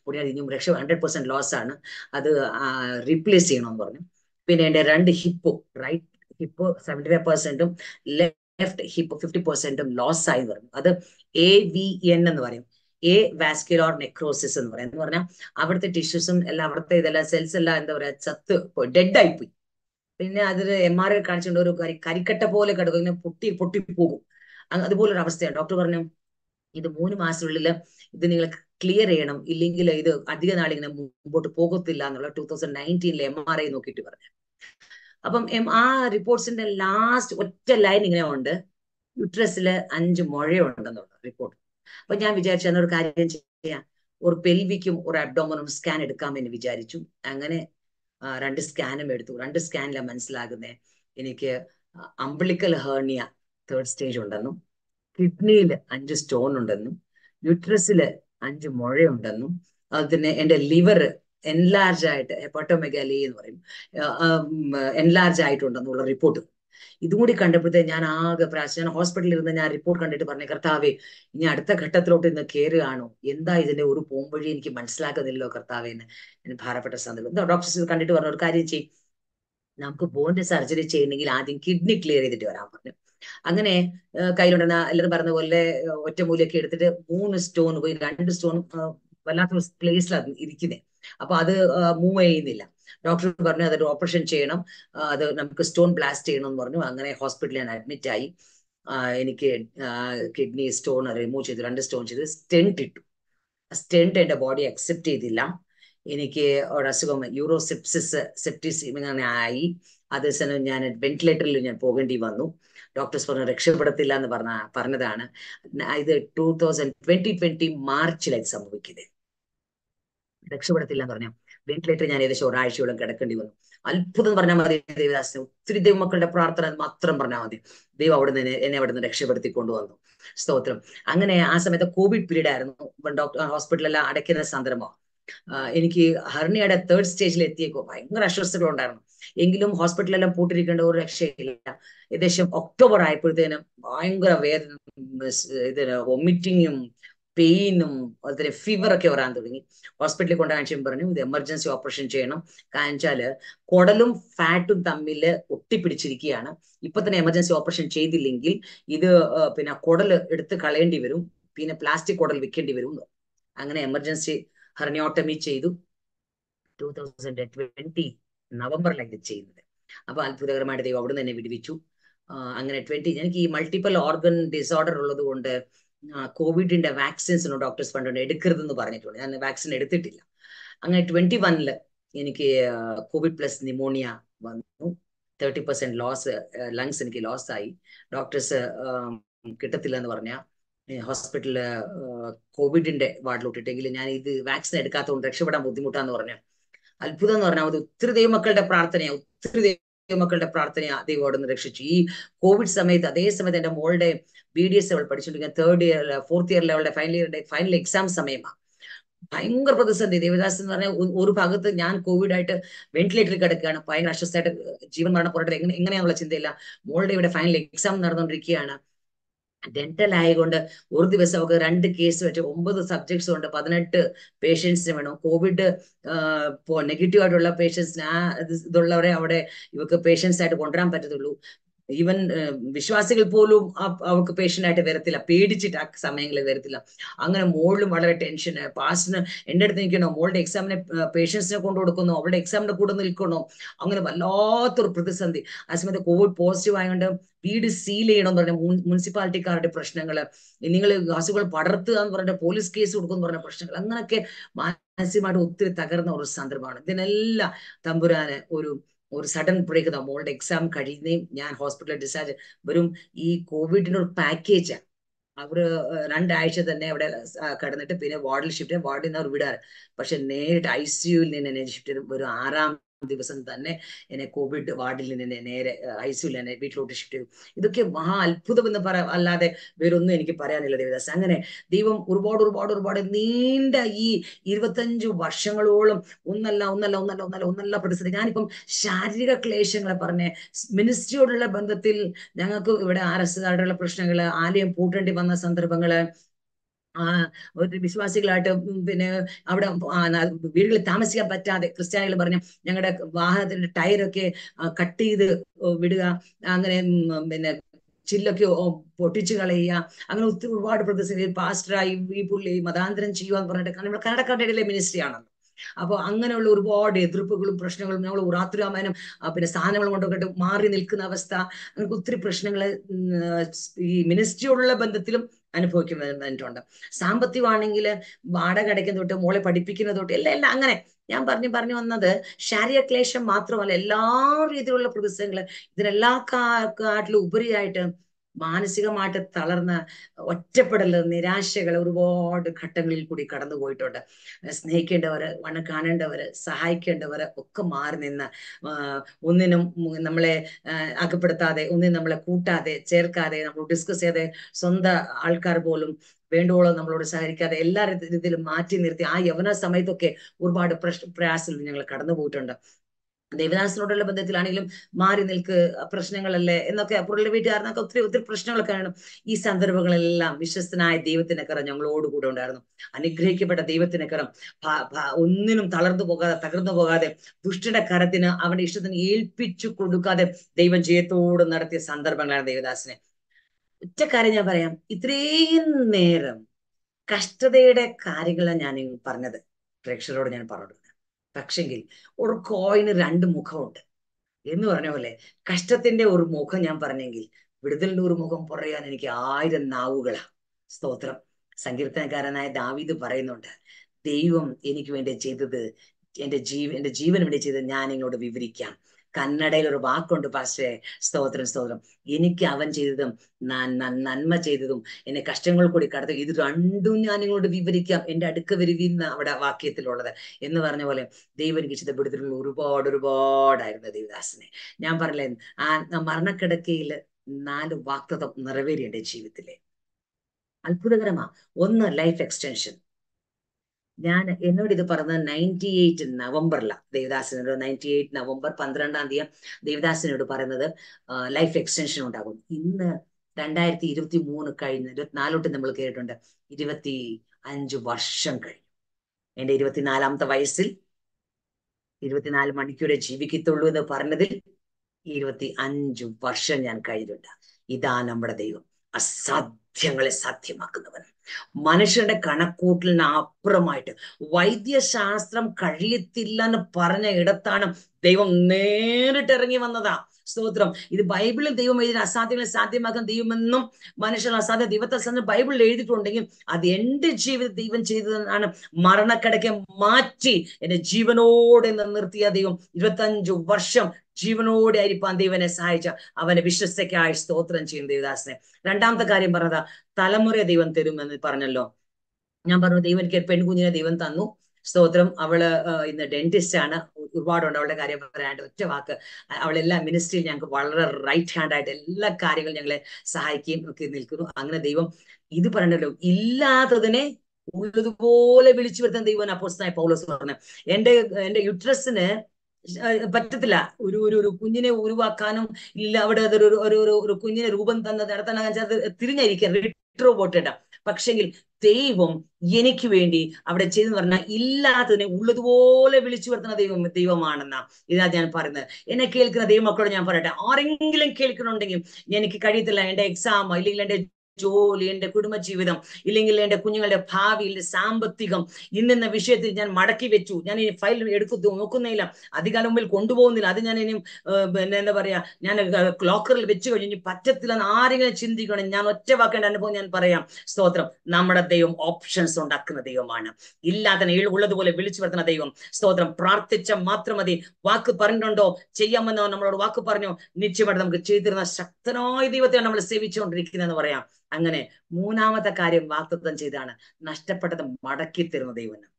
പൊടിഞ്ഞാൽ ഇനിയും രക്ഷ ഹൺഡ്രഡ് പെർസെന്റ് ലോസ് ആണ്. അത് റീപ്ലേസ് ചെയ്യണമെന്ന് പറഞ്ഞു. പിന്നെ എന്റെ രണ്ട് hip right hip seventy five പെർസെന്റും left Hippo fifty പെർസെന്റും ലോസ് ആയി എന്ന് പറഞ്ഞു. അത് എ വി എൻ എന്ന് പറയും. എ വാസ്കുലർ നെക്രോസിസ് എന്ന് പറയും. എന്ന് പറഞ്ഞാൽ അവിടുത്തെ ടിഷ്യൂസും എല്ലാം അവിടുത്തെ ഇതെല്ലാം സെൽസ് എല്ലാം എന്താ പറയാ ചത്ത് ഡെഡ് ആയി പോയി. പിന്നെ അതിൽ എം ആർ ഐ കാണിച്ചുകൊണ്ട് ഒരു കരി കരിക്കട്ട പോലെ കിടക്കും. പൊട്ടി പൊട്ടി പോകും അതുപോലൊരു അവസ്ഥയാണ്. ഡോക്ടർ പറഞ്ഞു ഇത് മൂന്ന് മാസത്തിനുള്ളിൽ ഇത് നിങ്ങൾ ക്ലിയർ ചെയ്യണം. ഇല്ലെങ്കിൽ ഇത് അധിക നാളിങ്ങനെ മുമ്പോട്ട് പോകത്തില്ല എന്നുള്ള ടൂ തൗസൻഡ് നയന്റീനിലെ എം ആർ ഐ നോക്കിയിട്ട് പറഞ്ഞു. അപ്പം എം ആ റിപ്പോർട്ട്സിന്റെ ലാസ്റ്റ് ഒറ്റ ലൈൻ ഇങ്ങനെ ഉണ്ട്. യുട്രസിൽ അഞ്ച് മുഴയുണ്ടെന്നുള്ള റിപ്പോർട്ട് അപ്പൊ ഞാൻ വിചാരിച്ചു എന്നൊരു കാര്യം ചെയ്യാം. ഒരു പെൽവിക്കും ഒരു അബ്ഡോമനും സ്കാൻ എടുക്കാമെന്ന് വിചാരിച്ചു. അങ്ങനെ രണ്ട് സ്കാനും എടുത്തു. രണ്ട് സ്കാനിലാണ് മനസ്സിലാകുന്നത് എനിക്ക് അമ്പിളിക്കൽ ഹേർണിയ തേർഡ് സ്റ്റേജ് ഉണ്ടെന്നും കിഡ്നിയിൽ അഞ്ച് സ്റ്റോൺ ഉണ്ടെന്നും യുട്രസിൽ അഞ്ച് മുഴയുണ്ടെന്നും അതിനെ എന്റെ ലിവർ എൻലാർജ് ആയിട്ട് ഹെപ്പറ്റോമെഗാലി എന്ന് പറയും എൻലാർജ് ആയിട്ടുണ്ടെന്നുള്ള റിപ്പോർട്ട് ഇതും കൂടി കണ്ടപ്പോഴത്തേ ഞാൻ ആകെ പ്രാവശ്യം ഞാൻ ഹോസ്പിറ്റലിൽ ഇരുന്ന് ഞാൻ റിപ്പോർട്ട് കണ്ടിട്ട് പറഞ്ഞു കർത്താവേ ഇനി അടുത്ത ഘട്ടത്തിലോട്ട് ഇന്ന് കയറുകയാണോ എന്താ ഇതിന്റെ ഒരു പോംവഴി എനിക്ക് മനസ്സിലാക്കുന്നില്ലല്ലോ കർത്താവേ എന്ന് ഭാരപ്പെട്ട സന്ദർഭം. ഡോക്ടർ കണ്ടിട്ട് പറഞ്ഞ ഒരു കാര്യം ചെയ്യും. നമുക്ക് ബോണിന്റെ സർജറി ചെയ്യണമെങ്കിൽ ആദ്യം കിഡ്നി ക്ലിയർ ചെയ്തിട്ട് വരാൻ പറഞ്ഞു. അങ്ങനെ കയ്യിലുണ്ടെന്ന എല്ലാവരും പറഞ്ഞ പോലെ ഒറ്റമൂലിയൊക്കെ എടുത്തിട്ട് മൂന്ന് സ്റ്റോൺ പോയി രണ്ട് സ്റ്റോൺ വല്ലാത്ത പ്ലേസിലാണ് ഇരിക്കുന്നത് അപ്പൊ അത് മൂവ് ചെയ്യുന്നില്ല. ഡോക്ടർ പറഞ്ഞു അതൊരു ഓപ്പറേഷൻ ചെയ്യണം. അത് നമുക്ക് സ്റ്റോൺ ബ്ലാസ്റ്റ് ചെയ്യണം എന്ന് പറഞ്ഞു. അങ്ങനെ ഹോസ്പിറ്റലിൽ ഞാൻ അഡ്മിറ്റ് ആയി. എനിക്ക് കിഡ്നി സ്റ്റോൺ റിമൂവ് ചെയ്തു രണ്ട് സ്റ്റോൺ ചെയ്ത്. സ്റ്റെന്റ് ഇട്ടു. സ്റ്റെന്റ് എന്റെ ബോഡി അക്സെപ്റ്റ് ചെയ്തില്ല. എനിക്ക് ഒരു അസുഖം യൂറോസെപ്സിസ് സെപ്റ്റിസ് ഇങ്ങനെ ആയി. അതേസമയം ഞാൻ വെന്റിലേറ്ററിൽ ഞാൻ പോകേണ്ടി വന്നു. ഡോക്ടേഴ്സ് പറഞ്ഞു രക്ഷപ്പെടത്തില്ല എന്ന് പറഞ്ഞ പറഞ്ഞതാണ്. ഇത് ടൂ തൗസൻഡ് ട്വന്റി ട്വന്റി മാർച്ചിലായി സംഭവിക്കുന്നത് രക്ഷപ്പെടത്തില്ല എന്ന് പറഞ്ഞു. വെന്റിലേറ്റർ ഞാൻ ഏകദേശം ഒരാഴ്ചയോളം കിടക്കേണ്ടി വന്നു. അത്ഭുതം പറഞ്ഞാൽ മതി ദേവദാസിന്. ഒത്തിരി ദൈവമക്കളുടെ പ്രാർത്ഥന മാത്രം പറഞ്ഞാൽ മതി. ദൈവം അവിടെ നിന്ന് എന്നെ അവിടെ നിന്ന് രക്ഷപ്പെടുത്തി കൊണ്ടുവന്നു. സ്തോത്രം. അങ്ങനെ ആ സമയത്ത് കോവിഡ് പീരീഡ് ആയിരുന്നു. ഡോക്ടർ ഹോസ്പിറ്റലെല്ലാം അടയ്ക്കുന്ന സന്ദർഭം. എനിക്ക് ഹർണിയുടെ തേർഡ് സ്റ്റേജിൽ എത്തിയേക്കോ ഭയങ്കര അസ്വസ്ഥതകളുണ്ടായിരുന്നു. എങ്കിലും ഹോസ്പിറ്റലെല്ലാം പൂട്ടിരിക്കേണ്ട ഒരു രക്ഷയില്ല. ഏകദേശം ഒക്ടോബർ ആയപ്പോഴത്തേനും ഭയങ്കര വേദന ഇതിന് വൊമിറ്റിങ്ങും പെയിനും അതുപോലെ ഫീവർ ഒക്കെ വരാൻ തുടങ്ങി. ഹോസ്പിറ്റലിൽ കൊണ്ട് കാണിച്ചും പറഞ്ഞു ഇത് എമർജൻസി ഓപ്പറേഷൻ ചെയ്യണം. കാണിച്ചാൽ കുടലും ഫാറ്റും തമ്മിൽ ഒട്ടിപ്പിടിച്ചിരിക്കുകയാണ്. ഇപ്പൊ തന്നെ എമർജൻസി ഓപ്പറേഷൻ ചെയ്തില്ലെങ്കിൽ ഇത് പിന്നെ കുടൽ എടുത്ത് കളയേണ്ടി വരും. പിന്നെ പ്ലാസ്റ്റിക് കുടൽ വെക്കേണ്ടി വരും അങ്ങനെ എമർജൻസി ഹെർണിയോട്ടമി ചെയ്തു. ടൂ തൗസൻഡ് ട്വന്റി നവംബറിലാണ് ഇത് ചെയ്യുന്നത്. അപ്പൊ അത്ഭുതകരമായിട്ട് ദൈവം അവിടെ തന്നെ വിടുവിച്ചു. അങ്ങനെ ട്വന്റി എനിക്ക് ഈ മൾട്ടിപ്പിൾ ഓർഗൻ ഡിസോർഡർ ഉള്ളത് കൊണ്ട് കോവിഡിന്റെ വാക്സിൻസിനോ ഡോക്ടേഴ്സ് പണ്ടുകൊണ്ട് എടുക്കരുതെന്ന് പറഞ്ഞിട്ടുണ്ട്. ഞാൻ വാക്സിൻ എടുത്തിട്ടില്ല. അങ്ങനെ ട്വന്റി വണ്ണിൽ എനിക്ക് കോവിഡ് പ്ലസ് നിമോണിയ വന്നു. തേർട്ടി പെർസെന്റ് ലോസ് ലങ്സ് എനിക്ക് ലോസ് ആയി. ഡോക്ടേഴ്സ് കിട്ടത്തില്ല എന്ന് പറഞ്ഞ ഹോസ്പിറ്റലിൽ കോവിഡിന്റെ വാർഡിലോട്ടിട്ടെങ്കിൽ ഞാൻ ഇത് വാക്സിൻ എടുക്കാത്തതുകൊണ്ട് രക്ഷപ്പെടാൻ ബുദ്ധിമുട്ടാന്ന് പറഞ്ഞു അത്ഭുതം എന്ന് പറഞ്ഞാൽ അത് ഒത്തിരി ദൈവമക്കളുടെ പ്രാർത്ഥനയാണ് ഒത്തിരി ദൈവമക്കളുടെ പ്രാർത്ഥനയാ ദൈവം അവിടെ നിന്ന് രക്ഷിച്ചു. ഈ കോവിഡ് സമയത്ത് അതേ സമയത്ത് എന്റെ മോളുടെ ബി ഡി എസ് അവൾ പഠിച്ചുകൊണ്ടിരിക്കുന്ന തേർഡ് ഇയർ ഫോർത്ത് ഇയറിലെ അവളുടെ ഫൈനൽ ഇയറിന്റെ ഫൈനൽ എക്സാം സമയമാണ് ഭയങ്കര പ്രതിസന്ധി. ദേവദാസ് എന്ന് പറഞ്ഞാൽ ഒരു ഭാഗത്ത് ഞാൻ കോവിഡ് ആയിട്ട് വെന്റിലേറ്ററിൽ കിടക്കുകയാണ്. ഭയങ്കര അസ്വസ്ഥമായിട്ട് ജീവൻ മരണ പോരാട്ടം എങ്ങനെ എങ്ങനെയാണുള്ള ചിന്തയില്ല. മോളുടെ ഇവിടെ ഫൈനൽ എക്സാം നടന്നുകൊണ്ടിരിക്കുകയാണ്. ഡെന്റൽ ആയതുകൊണ്ട് ഒരു ദിവസം അവർക്ക് രണ്ട് കേസ് വെച്ച് ഒമ്പത് സബ്ജക്ട്സ് ഉണ്ട്. പതിനെട്ട് പേഷ്യൻസിന് വേണം. കോവിഡ് നെഗറ്റീവ് ആയിട്ടുള്ള പേഷ്യൻസിന് ആ ഇതുള്ളവരെ അവിടെ ഇവർക്ക് പേഷ്യൻസ് ആയിട്ട് കൊണ്ടുവരാൻ പറ്റത്തുള്ളൂ. ഈവൻ വിശ്വാസികൾ പോലും അവർക്ക് പേഷ്യന്റ് ആയിട്ട് വരത്തില്ല. പേടിച്ചിട്ട് ആ സമയങ്ങളിൽ വരത്തില്ല. അങ്ങനെ മോളിലും വളരെ ടെൻഷന് പാസ്റ്റിന് എന്റെ അടുത്ത് നിൽക്കണോ? മോളുടെ എക്സാമിനെ പേഷ്യൻസിനെ കൊണ്ട് കൊടുക്കുന്നു അവളുടെ എക്സാമിന്റെ കൂടെ നിൽക്കണോ? അങ്ങനെ വല്ലാത്തൊരു പ്രതിസന്ധി. ആ സമയത്ത് കോവിഡ് പോസിറ്റീവ് ആയതുകൊണ്ട് വീട് സീൽ ചെയ്യണം എന്ന് പറഞ്ഞ മുനിസിപ്പാലിറ്റിക്കാരുടെ പ്രശ്നങ്ങൾ. നിങ്ങൾ അസുഖങ്ങൾ പടർത്തുക എന്ന് പറഞ്ഞ പോലീസ് കേസ് കൊടുക്കുന്ന പറഞ്ഞ പ്രശ്നങ്ങൾ. അങ്ങനെയൊക്കെ മാനസികമായിട്ട് ഒത്തിരി തകർന്ന ഒരു സന്ദർഭമാണ്. ഇതിനെല്ലാം തമ്പുരാന് ഒരു ഒരു സഡൻ ബ്രേക്ക് മോളുടെ എക്സാം കഴിയുന്നേയും ഞാൻ ഹോസ്പിറ്റലിൽ ഡിസ്ചാർജ് വരും. ഈ കോവിഡിന്റെ ഒരു പാക്കേജ് അവർ രണ്ടാഴ്ച തന്നെ അവിടെ കിടന്നിട്ട് പിന്നെ വാർഡിൽ ഷിഫ്റ്റ് വാർഡിൽ നിന്ന് അവർ വിടാറ്. പക്ഷെ നേരിട്ട് ഐ സിയുവിൽ നിന്ന് എന്നെ ഷിഫ്റ്റ് ചെയ്ത് ഒരു ആറാം ദിവസം തന്നെ എന്നെ കോവിഡ് വാർഡിൽ നിന്ന് നേരെ ഐ സിയുൽ എന്നെ വീട്ടിലോട്ട് ഷിഫ്റ്റ് ചെയ്തു. ഇതൊക്കെ മഹാ അത്ഭുതം എന്ന് പറ അല്ലാതെ വേറൊന്നും എനിക്ക് പറയാനില്ല ദേവദാസ്. അങ്ങനെ ദൈവം ഒരുപാട് ഒരുപാട് ഒരുപാട് നീണ്ട ഈ ഇരുപത്തഞ്ച് വർഷങ്ങളോളം ഒന്നല്ല ഒന്നല്ല ഒന്നല്ല ഒന്നല്ല ഒന്നല്ല പ്രതിസന്ധി. ഞാനിപ്പം ശാരീരിക ക്ലേശങ്ങളെ പറഞ്ഞേ മിനിസ്ട്രിയോടുള്ള ബന്ധത്തിൽ ഞങ്ങൾക്ക് ഇവിടെ ആർ എസ് ആയിട്ടുള്ള പ്രശ്നങ്ങൾ ആലയം പൂട്ടേണ്ടി വന്ന സന്ദർഭങ്ങൾ വിശ്വാസികളായിട്ട് പിന്നെ അവിടെ വീടുകളിൽ താമസിക്കാൻ പറ്റാതെ ക്രിസ്ത്യാനികൾ പറഞ്ഞു ഞങ്ങളുടെ വാഹനത്തിന്റെ ടയറൊക്കെ കട്ട് ചെയ്ത് വിടുക അങ്ങനെ പിന്നെ ചില്ലൊക്കെ പൊട്ടിച്ചു കളയുക അങ്ങനെ ഒത്തിരി ഒരുപാട് പ്രതിസന്ധി. പാസ്റ്ററായി ഈ പുള്ളി മതാന്തരം ചെയ്യുക എന്ന് പറഞ്ഞിട്ട് കാരണം നമ്മൾ കന്നഡക്കാരുടെ മിനിസ്ട്രി ആണല്ലോ അപ്പോൾ അങ്ങനെയുള്ള ഒരുപാട് എതിർപ്പുകളും പ്രശ്നങ്ങളും നമ്മൾ ഉറാത്തുരാമാനം പിന്നെ സ്ഥാനങ്ങൾ കൊണ്ടൊക്കെ മാറി നിൽക്കുന്ന അവസ്ഥ. അങ്ങനെ ഒത്തിരി പ്രശ്നങ്ങൾ ഈ മിനിസ്ട്രിയോടുള്ള ബന്ധത്തിലും അനുഭവിക്കുന്നുണ്ട് സാമ്പത്തികമാണെങ്കിൽ വാടക അടയ്ക്കുന്ന തൊട്ട് മോളെ പഠിപ്പിക്കുന്ന തൊട്ട് എല്ലാം എല്ലാം അങ്ങനെ. ഞാൻ പറഞ്ഞു പറഞ്ഞു വന്നത് ശാരീരക്ലേശം മാത്രമല്ല എല്ലാ രീതിയിലുള്ള പ്രതിസന്ധികൾ ഇതിനെല്ലാ കാട്ടിലും ഉപരിയായിട്ട് മാനസികമായിട്ട് തളർന്ന ഒറ്റപ്പെടൽ നിരാശകൾ ഒരുപാട് ഘട്ടങ്ങളിൽ കൂടി കടന്നു പോയിട്ടുണ്ട്. സ്നേഹിക്കേണ്ടവര് വണ്ണം കാണേണ്ടവര് സഹായിക്കേണ്ടവര് ഒക്കെ മാറി നിന്ന് ഒന്നിനും നമ്മളെ അകപ്പെടുത്താതെ ഒന്നിനും നമ്മളെ കൂട്ടാതെ ചേർക്കാതെ നമ്മൾ ഡിസ്കസ് ചെയ്യാതെ സ്വന്തം ആൾക്കാർ പോലും വേണ്ടുവോളം നമ്മളോട് സഹകരിക്കാതെ എല്ലാ രീതിയിലും മാറ്റി നിർത്തി ആ യവന സമയത്തൊക്കെ ഒരുപാട് പ്രശ്ന പ്രയാസത്തിൽ ഞങ്ങൾ കടന്നു പോയിട്ടുണ്ട്. ദേവദാസിനോടുള്ള ബന്ധത്തിലാണെങ്കിലും മാറി നിൽക്ക് പ്രശ്നങ്ങളല്ലേ? എന്നൊക്കെ അപ്പുറമുള്ള വീട്ടുകാരനൊക്കെ ഒത്തിരി ഒത്തിരി പ്രശ്നങ്ങളൊക്കെ ആണ് ഈ സന്ദർഭങ്ങളെല്ലാം വിശ്വസ്തനായ ദൈവത്തിന്റെ കരം ഞങ്ങളോടുകൂടെ ഉണ്ടായിരുന്നു. അനുഗ്രഹിക്കപ്പെട്ട ദൈവത്തിന്റെ കരം. ഒന്നിനും തളർന്നു പോകാതെ തകർന്നു പോകാതെ ദുഷ്ടന്റെ കരത്തിന് അവന്റെ ഇഷ്ടത്തിന് ഏൽപ്പിച്ചു കൊടുക്കാതെ ദൈവം ജയത്തോട് നടത്തിയ സന്ദർഭങ്ങളാണ് ദേവദാസിനെ. ഒറ്റ കാര്യം ഞാൻ പറയാം. ഇത്രയും നേരം കഷ്ടതയുടെ കാര്യങ്ങളാണ് ഞാൻ പറഞ്ഞത്. പ്രേക്ഷകരോട് ഞാൻ പറഞ്ഞത് പക്ഷെങ്കിൽ ഒരു കോയിന് രണ്ട് മുഖമുണ്ട്. എന്ന് പറഞ്ഞ പോലെ കഷ്ടത്തിന്റെ ഒരു മുഖം ഞാൻ പറഞ്ഞെങ്കിൽ വിടുതലിന്റെ ഒരു മുഖം പറയാൻ എനിക്ക് ആയിരം നാവുകളാ. സ്തോത്രം. സങ്കീർത്തനക്കാരനായ ദാവീദ് പറയുന്നുണ്ട് ദൈവം എനിക്ക് വേണ്ടി ചെയ്തത് എന്റെ ജീവ എന്റെ ജീവന് വേണ്ടി ചെയ്തത് ഞാൻ നിങ്ങളോട് വിവരിക്കാം. കന്നഡയിൽ ഒരു വാക്കുണ്ട് പാശേ സ്തോത്രം സ്തോത്രം. എനിക്ക് അവൻ ചെയ്തതും നന്മ ചെയ്തതും എന്നെ കഷ്ടങ്ങൾ കൂടി കടത്തി ഇത് രണ്ടും ഞാൻ നിങ്ങളോട് വിവരിക്കാം. എന്റെ അടുക്ക വരുവിന്ന് അവിടെ വാക്യത്തിലുള്ളത്. എന്ന് പറഞ്ഞ പോലെ ദൈവം എനിക്ക് ചിതപ്പെടുത്തിട്ടുള്ള ഒരുപാട് ഒരുപാടായിരുന്നു ദേവദാസിനെ. ഞാൻ പറഞ്ഞില്ലേ ആ മരണക്കിടക്കയിൽ നാല് വാക്തത്വം നിറവേറി എന്റെ ജീവിതത്തിലെ. അത്ഭുതകരമാ. ഒന്ന് ലൈഫ് എക്സ്റ്റൻഷൻ ഞാൻ എന്നോട് ഇത് പറഞ്ഞത് നയന്റി എയ്റ്റ് നവംബറിലാണ് ദേവദാസിനോട് നയന്റി എയ്റ്റ് നവംബർ പന്ത്രണ്ടാം തീയതി ദേവദാസിനോട് പറയുന്നത് ലൈഫ് എക്സ്റ്റൻഷൻ ഉണ്ടാകും. ഇന്ന് രണ്ടായിരത്തി ഇരുപത്തി മൂന്ന് കഴിഞ്ഞ് ഇരുപത്തിനാലോട്ട് നമ്മൾ കേട്ടിട്ടുണ്ട് ഇരുപത്തി അഞ്ച് വർഷം കഴിഞ്ഞു. എന്റെ ഇരുപത്തിനാലാമത്തെ വയസ്സിൽ ഇരുപത്തിനാല് മണിക്കൂരെ ജീവിക്കത്തുള്ളൂ എന്ന് പറഞ്ഞതിൽ ഇരുപത്തി അഞ്ച് വർഷം ഞാൻ കഴിഞ്ഞിട്ടുണ്ട്. ഇതാ നമ്മുടെ ദൈവം. അസാധ്യങ്ങളെ സാധ്യമാക്കുന്നവൻ. മനുഷ്യരുടെ കണക്കൂട്ടലിന് അപ്പുറമായിട്ട് വൈദ്യശാസ്ത്രം കഴിയത്തില്ല എന്ന് പറഞ്ഞ ഇടത്താണ് ദൈവം നേരിട്ട് ഇറങ്ങി വന്നതാ. സ്തോത്രം. ഇത് ബൈബിളിൽ ദൈവം എഴുതിയ അസാധ്യങ്ങളെ സാധ്യമാക്കാൻ ദൈവമെന്നും മനുഷ്യർ അസാധ്യ ദൈവത്തെ സാധ്യ ബൈബിളിൽ എഴുതിയിട്ടുണ്ടെങ്കിൽ അത് എന്റെ ജീവിതം ദൈവം ചെയ്തതാണ്. മരണക്കടയ്ക്ക് മാറ്റി എന്റെ ജീവനോടെ നിർത്തിയ ദൈവം ഇരുപത്തഞ്ചു വർഷം ജീവനോടെ ആയിരിക്കാൻ ദൈവനെ സഹായിച്ച അവനെ വിശ്വസ്തയ്ക്കായി സ്തോത്രം ചെയ്യും ദേവദാസനെ. രണ്ടാമത്തെ കാര്യം പറഞ്ഞതാ തലമുറ ദൈവം തരുമെന്ന് പറഞ്ഞല്ലോ. ഞാൻ പറഞ്ഞു ദൈവം എനിക്ക് പെൺകുഞ്ഞിനെ ദൈവം തന്നു. സ്തോത്രം. അവൾ ഇന്ന് ഡെന്റിസ്റ്റ് ആണ്. ഒരുപാടുണ്ട് അവളുടെ കാര്യം പറയാണ്ട് ഒറ്റ വാക്ക്. അവളെല്ലാ മിനിസ്ട്രിയിൽ ഞങ്ങൾക്ക് വളരെ റൈറ്റ് ഹാൻഡ് ആയിട്ട് എല്ലാ കാര്യങ്ങളും ഞങ്ങളെ സഹായിക്കുകയും ഒക്കെ നിൽക്കുന്നു. അങ്ങനെ ദൈവം ഇത് പറഞ്ഞല്ലോ. ഇല്ലാത്തതിനെ ഉള്ളതുപോലെ വിളിച്ചു വരുത്താൻ ദൈവം അപ്പോസ്തായ പൗലോസ് പറഞ്ഞു. എന്റെ എന്റെ യുട്രസിന് പറ്റത്തില്ല. ഒരു ഒരു ഒരു കുഞ്ഞിനെ ഉരുവാക്കാനും ഇല്ല അവിടെ അതൊരു ഒരു ഒരു ഒരു കുഞ്ഞിനെ രൂപം തന്ന നടത്താൻ അത് തിരിഞ്ഞിരിക്കുക റിട്രോബോട്ടേണ്ട പക്ഷെങ്കിൽ ദൈവം എനിക്ക് വേണ്ടി അവിടെ ചെയ്തെന്ന് പറഞ്ഞാൽ ഇല്ലാത്തതിനെ ഉള്ളതുപോലെ വിളിച്ചു വരുത്തുന്ന ദൈവം ദൈവമാണെന്ന ഇതാ ഞാൻ പറയുന്നത്. എന്നെ കേൾക്കുന്ന ദൈവമക്കളോട് ഞാൻ പറയട്ടെ. ആരെങ്കിലും കേൾക്കുന്നുണ്ടെങ്കിൽ എനിക്ക് കഴിയത്തില്ല. എന്റെ എക്സാം ഇല്ലെങ്കിൽ എന്റെ ജോലി എന്റെ കുടുംബജീവിതം ഇല്ലെങ്കിൽ എന്റെ കുഞ്ഞുങ്ങളുടെ ഭാവി സാമ്പത്തികം ഇന്നെന്ന വിഷയത്തിൽ ഞാൻ മടക്കി വെച്ചു. ഞാൻ ഈ ഫയൽ എടുക്കു നോക്കുന്നില്ല. അധികാലം മുമ്പിൽ കൊണ്ടുപോകുന്നില്ല. അത് ഞാൻ ഇനി പിന്നെ എന്താ പറയാ ഞാൻ ലോക്കറിൽ വെച്ച് കഴിഞ്ഞു. ഇനി പറ്റത്തില്ലെന്ന് ആരെങ്കിലും ചിന്തിക്കണം. ഞാൻ ഒറ്റ വാക്കേണ്ട അനുഭവം ഞാൻ പറയാം. സ്തോത്രം. നമ്മുടെ ദൈവം ഓപ്ഷൻസ് ഉണ്ടാക്കുന്ന ദൈവമാണ്. ഇല്ലാതെ ഉള്ളതുപോലെ വിളിച്ചു വരുത്തുന്ന ദൈവം. സ്തോത്രം. പ്രാർത്ഥിച്ച മാത്രം മതി. വാക്ക് പറഞ്ഞിട്ടുണ്ടോ? ചെയ്യാമെന്നോ? നമ്മളോട് വാക്ക് പറഞ്ഞോ? നിശ്ചയമായിട്ട് നമുക്ക് ചെയ്തിരുന്ന ശക്തനായ ദൈവത്തെയാണ് നമ്മൾ സേവിച്ചുകൊണ്ടിരിക്കുന്നതെന്ന് പറയാം. അങ്ങനെ മൂന്നാമത്തെ കാര്യം വാക്തത്വം ചെയ്താണ്. നഷ്ടപ്പെട്ടത് മടക്കി തരുന്ന ദൈവനം.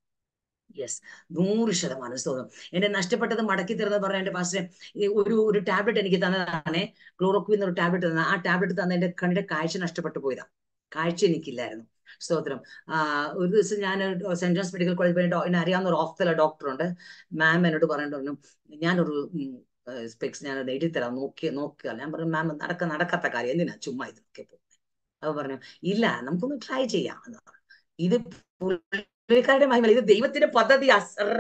യെസ് നൂറ് ശതമാനം സ്തോത്രം. എന്റെ നഷ്ടപ്പെട്ടത് മടക്കി തരുന്നത് പറഞ്ഞ എന്റെ പാസ്റ്റർ ഒരു ഒരു ടാബ്ലറ്റ് എനിക്ക് തന്നതാണേ. ക്ലോറോക്വിൻ ഒരു ടാബ്ലറ്റ് തന്ന. ആ ടാബ്ലറ്റ് തന്ന എന്റെ കണ്ണിന്റെ കാഴ്ച നഷ്ടപ്പെട്ടു പോയതാ. കാഴ്ച എനിക്കില്ലായിരുന്നു. സ്തോത്രം. ഒരു ദിവസം ഞാൻ സെന്റ് ജോൺസ് മെഡിക്കൽ കോളേജ് പോയി എന്നെ അറിയാവുന്ന ഒരു ഓഫ്തല ഡോക്ടറുണ്ട്. മാം എന്നോട് പറഞ്ഞിട്ടു ഞാനൊരു സ്പെക്സ് ഞാൻ എഴുതി തരാം. നോക്കി നോക്കുക ഞാൻ പറഞ്ഞു മാം നടക്ക നടക്കാത്ത കാര്യം. എന്തിനാ? ചുമ്മാ ഇത് നോക്കിയപ്പോ. അത് പറഞ്ഞു ഇല്ല നമുക്കൊന്ന് ട്രൈ ചെയ്യാം എന്ന് പറഞ്ഞു. ഇത് പുള്ളിക്കാരുടെ മഹിമ ഇത് ദൈവത്തിന്റെ പദ്ധതി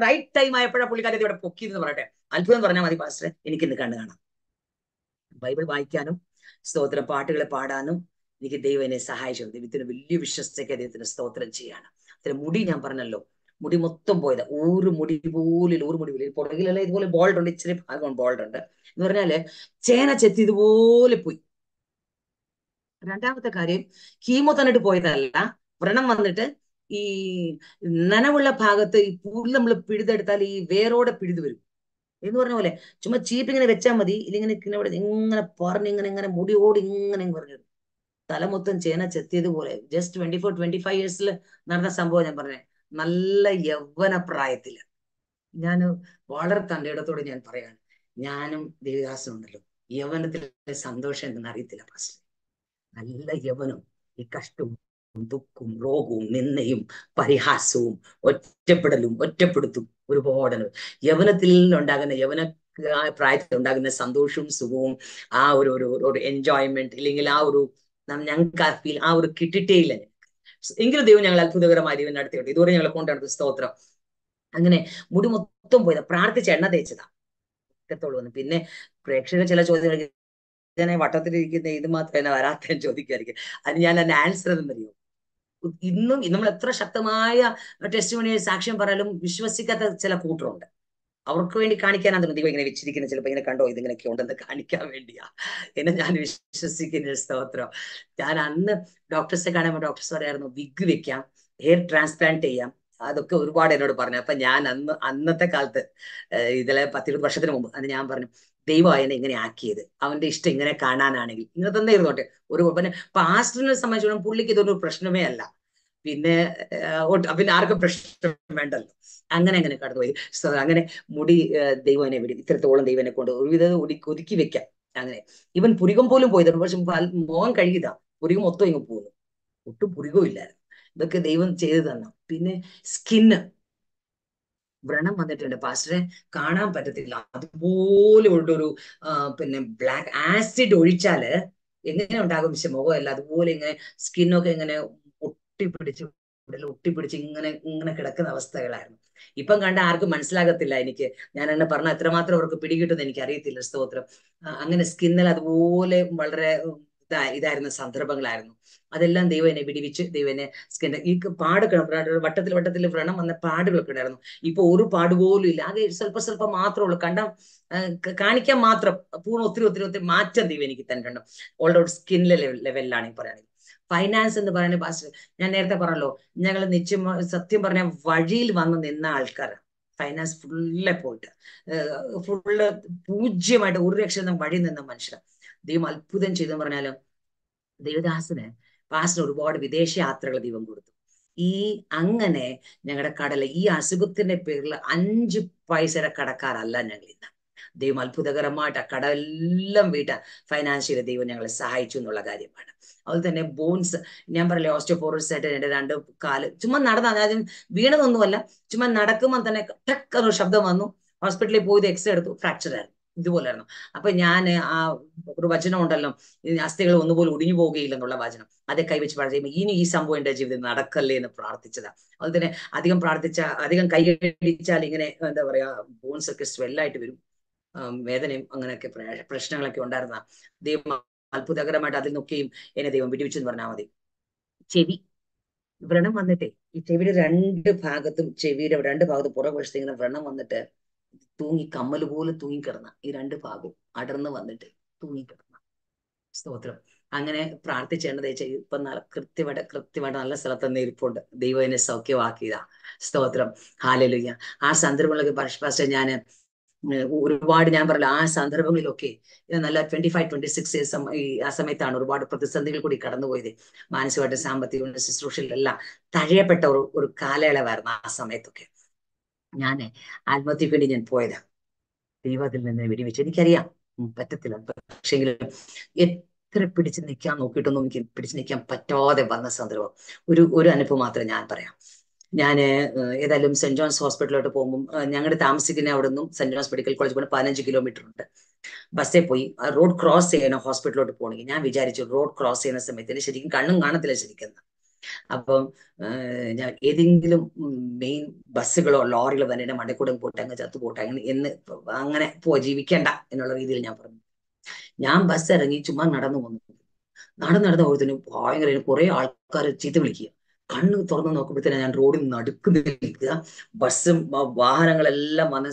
റൈറ്റ് ടൈം ആയപ്പോഴാണ് പുള്ളിക്കാരെ ഇവിടെ പൊക്കിയെന്ന് പറയട്ടെ. അത്ഭുതം പറഞ്ഞാൽ മതി പാസ്റ്റർ എനിക്ക് ഇന്ന് കണ്ടു കാണാം. ബൈബിൾ വായിക്കാനും സ്തോത്ര പാട്ടുകളെ പാടാനും എനിക്ക് ദൈവം എന്നെ സഹായിച്ചു. ദൈവത്തിന് വലിയ വിശ്വസ്തയ്ക്ക് ദൈവത്തിന് സ്തോത്രം ചെയ്യാണ്. അത്ര മുടി ഞാൻ പറഞ്ഞല്ലോ. മുടി മൊത്തം പോയത്. ഒരു മുടി പോലും ഒരു മുടി പോലും. പുറകിലല്ല ഇതുപോലെ ബോൾഡ് ഉണ്ട് ഇച്ചിരി ഭാഗം ബോൾഡ് ഉണ്ട്. എന്ന് പറഞ്ഞാൽ ചേന ചെത്തി ഇതുപോലെ പോയി. രണ്ടാമത്തെ കാര്യം കീമോ തന്നിട്ട് പോയതല്ല. വ്രണം വന്നിട്ട് ഈ നനവുള്ള ഭാഗത്ത് ഈ പുല്ല് നമ്മൾ പിഴുതെടുത്താൽ ഈ വേരോടെ പിഴുതു വരും. എന്ന് പറഞ്ഞ പോലെ ചുമ്മാ ചീപ്പ് ഇങ്ങനെ വെച്ചാൽ മതി. ഇങ്ങനെ ഇവിടെ ഇങ്ങനെ പറഞ്ഞ് ഇങ്ങനെ ഇങ്ങനെ മുടിയോട് ഇങ്ങനെ പറഞ്ഞു തല മൊത്തം ചേന ചെത്തിയതുപോലെ. Just twenty four twenty five ഇയേഴ്സിൽ നടന്ന സംഭവം ഞാൻ പറഞ്ഞേ. നല്ല യൗവന പ്രായത്തിൽ ഞാൻ വളരെ തന്റെ ഇടത്തോടെ ഞാൻ പറയാണ്. ഞാനും ദേവിദാസും ഉണ്ടല്ലോ. യൗവനത്തിലെ സന്തോഷം എന്തെന്ന് അറിയത്തില്ല ഫസ്റ്റ് നല്ല യവനും. ഈ കഷ്ടവും ദുഃഖവും രോഗവും നിന്നയും പരിഹാസവും ഒറ്റപ്പെടലും ഒറ്റപ്പെടുത്തും ഒരുപാട് യവനത്തിൽ നിന്നുണ്ടാകുന്ന യവന പ്രായത്തിൽ ഉണ്ടാകുന്ന സന്തോഷവും സുഖവും ആ ഒരു ഒരു എൻജോയ്മെന്റ് ഇല്ലെങ്കിൽ ആ ഒരു ഞങ്ങൾക്ക് ആ ഫീൽ ആ ഒരു കിട്ടിട്ടേ ഇല്ല എങ്കിലും ദൈവം ഞങ്ങൾ അത്ഭുതകരമായ ദൈവം നടത്തിയുണ്ട് ഇതുവരെ ഞങ്ങളെ കൊണ്ടുനടന്ന സ്തോത്രം. അങ്ങനെ മുടി മൊത്തം പോയതാ. പ്രാർത്ഥിച്ച എണ്ണ തേച്ചതാ. പിന്നെ പ്രേക്ഷകർ ചില ചോദ്യങ്ങൾ ഇതിനെ വട്ടത്തിലിരിക്കുന്ന ഇത് മാത്രമേ വരാത്ത ചോദിക്കുമായിരിക്കും അതിന് ഞാൻ അതിന്റെ ആൻസർ എന്നറിയോ ഇന്നും നമ്മൾ എത്ര ശക്തമായ ടെസ്റ്റ് മണി സാക്ഷ്യം പറയാലും വിശ്വസിക്കാത്ത ചില കൂട്ടറുണ്ട്. അവർക്ക് വേണ്ടി കാണിക്കാൻ അതിന് ദൈവം ഇങ്ങനെ വെച്ചിരിക്കുന്ന ചിലപ്പോൾ ഇങ്ങനെ കണ്ടോ ഇതിങ്ങനെയൊക്കെ ഉണ്ടെന്ന് കാണിക്കാൻ വേണ്ടിയാ. എന്നെ ഞാൻ വിശ്വസിക്കുന്ന സ്തോത്രം. ഞാൻ അന്ന് ഡോക്ടേഴ്സെ കാണുമ്പോൾ ഡോക്ടേഴ്സ് പറയായിരുന്നു വിഗ് വെക്കാം ഹെയർ ട്രാൻസ്പ്ലാന്റ് ചെയ്യാം. അതൊക്കെ ഒരുപാട് എന്നോട് പറഞ്ഞു. അപ്പൊ ഞാൻ അന്ന് അന്നത്തെ കാലത്ത് ഇതിലെ പത്തിരുപത് വർഷത്തിന് മുമ്പ് അന്ന് ഞാൻ പറഞ്ഞു ദൈവം എന്നെ ഇങ്ങനെ ആക്കിയത്. അവന്റെ ഇഷ്ടം ഇങ്ങനെ കാണാനാണെങ്കിൽ ഇങ്ങനെ തന്നെ ഇരുന്നോട്ടെ. ഒരു പിന്നെ പാസ്റ്ററിനെ സംബന്ധിച്ചോളം പുള്ളിക്ക് ഇതൊരു പ്രശ്നമേ അല്ല. പിന്നെ പിന്നെ ആർക്കും പ്രശ്നം വേണ്ടല്ലോ. അങ്ങനെ അങ്ങനെ കടന്നുപോയി അങ്ങനെ മുടി ദൈവം എന്നെ വിടി ഇത്രത്തോളം ദൈവനെ എന്നെ കൊണ്ട് ഒരുവിധം ഒതുക്കി വെക്കാം. അങ്ങനെ. ഇവൻ പുരികം പോലും പോയത് പക്ഷെ മോഹം കഴുകിതാ പുരികം മൊത്തം ഇങ്ങ് പോകുന്നു ഒട്ടും പുരികവും ഇല്ലായിരുന്നു. ഇതൊക്കെ ദൈവം ചെയ്തു തന്ന പിന്നെ സ്കിന്ന്. വ്രണം വന്നിട്ടുണ്ട്. പാസ്റ്ററെ കാണാൻ പറ്റത്തില്ല. അതുപോലെ ഉള്ളൊരു പിന്നെ ബ്ലാക്ക് ആസിഡ് ഒഴിച്ചാൽ എങ്ങനെ ഉണ്ടാകും പക്ഷെ മുഖമല്ല. അതുപോലെ ഇങ്ങനെ സ്കിന്നൊക്കെ ഇങ്ങനെ ഒട്ടിപ്പിടിച്ച് ഒട്ടിപ്പിടിച്ച് ഇങ്ങനെ ഇങ്ങനെ കിടക്കുന്ന അവസ്ഥകളായിരുന്നു. ഇപ്പം കണ്ട ആർക്കും മനസ്സിലാകത്തില്ല എനിക്ക്. ഞാൻ എന്നെ പറഞ്ഞ എത്രമാത്രം അവർക്ക് പിടികിട്ടുമെന്ന് എനിക്ക് അറിയത്തില്ല സ്തോത്രം. അങ്ങനെ സ്കിന്നിൽ അതുപോലെ വളരെ ഇതായിരുന്ന സന്ദർഭങ്ങളായിരുന്നു. അതെല്ലാം ദൈവം എന്നെ വിടിവിച്ച് ദൈവം എന്നെ സ്കിൻ ഈ പാട് വട്ടത്തിൽ വട്ടത്തിൽ വ്രണം വന്ന പാടുകളൊക്കെ ഉണ്ടായിരുന്നു. ഇപ്പൊ ഒരു പാട് പോലും ഇല്ല. ആകെ സ്വല്പ സ്വല്പം മാത്രമേ ഉള്ളൂ. കണ്ട കാണിക്കാൻ മാത്രം പൂർണ ഒത്തിരി ഒത്തിരി ഒത്തിരി മാറ്റം ദൈവം എനിക്ക് തന്നിട്ടുണ്ട്. ഓൾഡ് ഔട്ട് സ്കിന്നിലെ ലെവലിലാണ് ഈ പറയുന്നത്. ഫൈനാൻസ് എന്ന് പറയുന്ന പാസ്റ്റർ ഞാൻ നേരത്തെ പറഞ്ഞല്ലോ ഞങ്ങൾ നിശ്ചയം സത്യം പറഞ്ഞ വഴിയിൽ വന്ന് നിന്ന ആൾക്കാരാണ് ഫൈനാൻസ് ഫുള്ളെ പോയിട്ട്. ഫുള്ള് പൂജ്യമായിട്ട് ഒരു ലക്ഷം വഴി നിന്ന മനുഷ്യരാണ് ദൈവം അത്ഭുതം ചെയ്തെന്ന് പറഞ്ഞാലും? ദേവദാസന് പാസ്റ്റർ ഒരുപാട് വിദേശ യാത്രകൾ ദൈവം കൊടുത്തു. ഈ അങ്ങനെ ഞങ്ങളുടെ കടല ഈ അസുഖത്തിന്റെ പേരിൽ അഞ്ച് പൈസയുടെ കടക്കാരല്ല ഞങ്ങൾ ഇന്ന് ദൈവം അത്ഭുതകരമായിട്ട് ആ കടമെല്ലാം വീട്ട ഫൈനാൻഷ്യലി ദൈവം ഞങ്ങളെ സഹായിച്ചു എന്നുള്ള കാര്യമാണ്. അതുപോലെ തന്നെ ബോൺസ് ഞാൻ പറയില്ലേ ഓസ്റ്റോപോറോസ് ആയിട്ട് എന്റെ രണ്ട് കാൽ ചുമ്മാ നടന്ന അതായത് വീണതൊന്നുമല്ല ചുമ്മാ നടക്കുമ്പോൾ തന്നെ ടക്ക് ശബ്ദം വന്നു. ഹോസ്പിറ്റലിൽ പോയത് എക്സ്റേ എടുത്തു ഫ്രാക്ചർ ആയിരുന്നു. ഇതുപോലായിരുന്നു. അപ്പൊ ഞാൻ ആ ഒരു വചനം ഉണ്ടല്ലോ അസ്ഥികൾ ഒന്നുപോലെ ഒടിഞ്ഞു പോവുകയില്ലെന്നുള്ള വചനം. അതേ കൈവച്ച് പറയുമ്പോൾ ഇനി ഈ സംഭവം എന്റെ ജീവിതത്തിൽ നടക്കല്ലേ എന്ന് പ്രാർത്ഥിച്ചതാ. അതുപോലെ തന്നെ അധികം പ്രാർത്ഥിച്ച അധികം കൈയടിച്ചാൽ ഇങ്ങനെ എന്താ പറയാ ബോൺസ് ഒക്കെ സ്വെല്ലായിട്ട് വരും. വേദനയും അങ്ങനെയൊക്കെ പ്ര- പ്രശ്നങ്ങളൊക്കെ ഉണ്ടായിരുന്ന. ദൈവം അത്ഭുതകരമായിട്ട് അതിൽ നിന്നൊക്കെയും എന്നെ ദൈവം വിടിവിച്ചെന്ന് പറഞ്ഞാൽ മതി. ചെവി. വ്രണം വന്നിട്ടേ. ഈ ചെവിയുടെ രണ്ട് ഭാഗത്തും ചെവിയുടെ രണ്ട് ഭാഗത്തും പുറകുവശത്ത് ഇങ്ങനെ വ്രണം വന്നിട്ട് തൂങ്ങി കമ്മൽ പോലെ തൂങ്ങിക്കിടന്ന ഈ രണ്ട് ഭാഗവും അടർന്ന് വന്നിട്ട് തൂങ്ങിക്കിടന്ന. സ്തോത്രം. അങ്ങനെ പ്രാർത്ഥിച്ചേണ്ടത് ഇപ്പൊ നല്ല കൃത്യമായിട്ട് കൃത്യമായിട്ട് നല്ല സ്ഥലത്ത് തന്നെ ഇരിപ്പുണ്ട്. ദൈവം എന്നെ സൗഖ്യമാക്കിയതാ. സ്തോത്രം. ഹാലലുയ്യ. ആ സന്ദർഭങ്ങളൊക്കെ പക്ഷേ ഞാൻ ഒരുപാട് ഞാൻ പറഞ്ഞില്ല ആ സന്ദർഭങ്ങളിലൊക്കെ നല്ല twenty five twenty six years ഈ ആ സമയത്താണ് ഒരുപാട് പ്രതിസന്ധികൾ കൂടി കടന്നുപോയത്. മാനസികമായിട്ട് സാമ്പത്തികമായിട്ട് ശുശ്രൂഷയിലെല്ലാം തഴയപ്പെട്ട ഒരു ഒരു കാലയളവായിരുന്നു ആ സമയത്തൊക്കെ. ഞാൻ ആത്മഹത്യക്ക് വേണ്ടി ഞാൻ പോയതാ. ദൈവം അതിൽ നിന്ന് വെടിവെച്ച്. എനിക്കറിയാം. പറ്റത്തില്ല. പക്ഷെങ്കിലും എത്ര പിടിച്ചു നിൽക്കാൻ നോക്കിയിട്ടൊന്നും എനിക്ക് പിടിച്ച് നിൽക്കാൻ പറ്റാതെ വന്ന സന്ദർഭം. ഒരു ഒരു അനുഭവം മാത്രം ഞാൻ പറയാം. ഞാൻ ഏതായാലും സെന്റ് ജോൺസ് ഹോസ്പിറ്റലിലോട്ട് പോകുമ്പോൾ ഞങ്ങളുടെ താമസിക്കുന്ന അവിടെ നിന്നും സെന്റ് ജോൺസ് മെഡിക്കൽ കോളേജ് പോകണം പതിനഞ്ച് കിലോമീറ്റർ ഉണ്ട്. ബസ്സിൽ പോയി റോഡ് ക്രോസ് ചെയ്യണം ഹോസ്പിറ്റലിലോട്ട് പോകണമെങ്കിൽ ഞാൻ വിചാരിച്ചു റോഡ് ക്രോസ് ചെയ്യുന്ന സമയത്ത് ശരിക്കും കണ്ണും കാണത്തില്ല ശരിക്കും അപ്പം ഞാൻ ഏതെങ്കിലും മെയിൻ ബസ്സുകളോ ലോറികളോ തന്നെ മടക്കൂടം പോട്ടെ അങ്ങ് ചത്തു പോട്ടെ അങ്ങനെ എന്ന് അങ്ങനെ പോ ജീവിക്കണ്ട എന്നുള്ള രീതിയിൽ ഞാൻ പറഞ്ഞു. ഞാൻ ബസ് ഇറങ്ങി ചുമ്മാ നടന്നു വന്നു നടന്നു നടന്ന ഓരോത്തിനും ഭയങ്കര കുറെ ആൾക്കാർ ചീത്ത വിളിക്കുക. കണ്ണ് തുറന്ന് നോക്കുമ്പോഴത്തേനും ഞാൻ റോഡിൽ നടുക്ക് നിൽക്കുക. ബസ്സും വാഹനങ്ങളെല്ലാം വന്ന്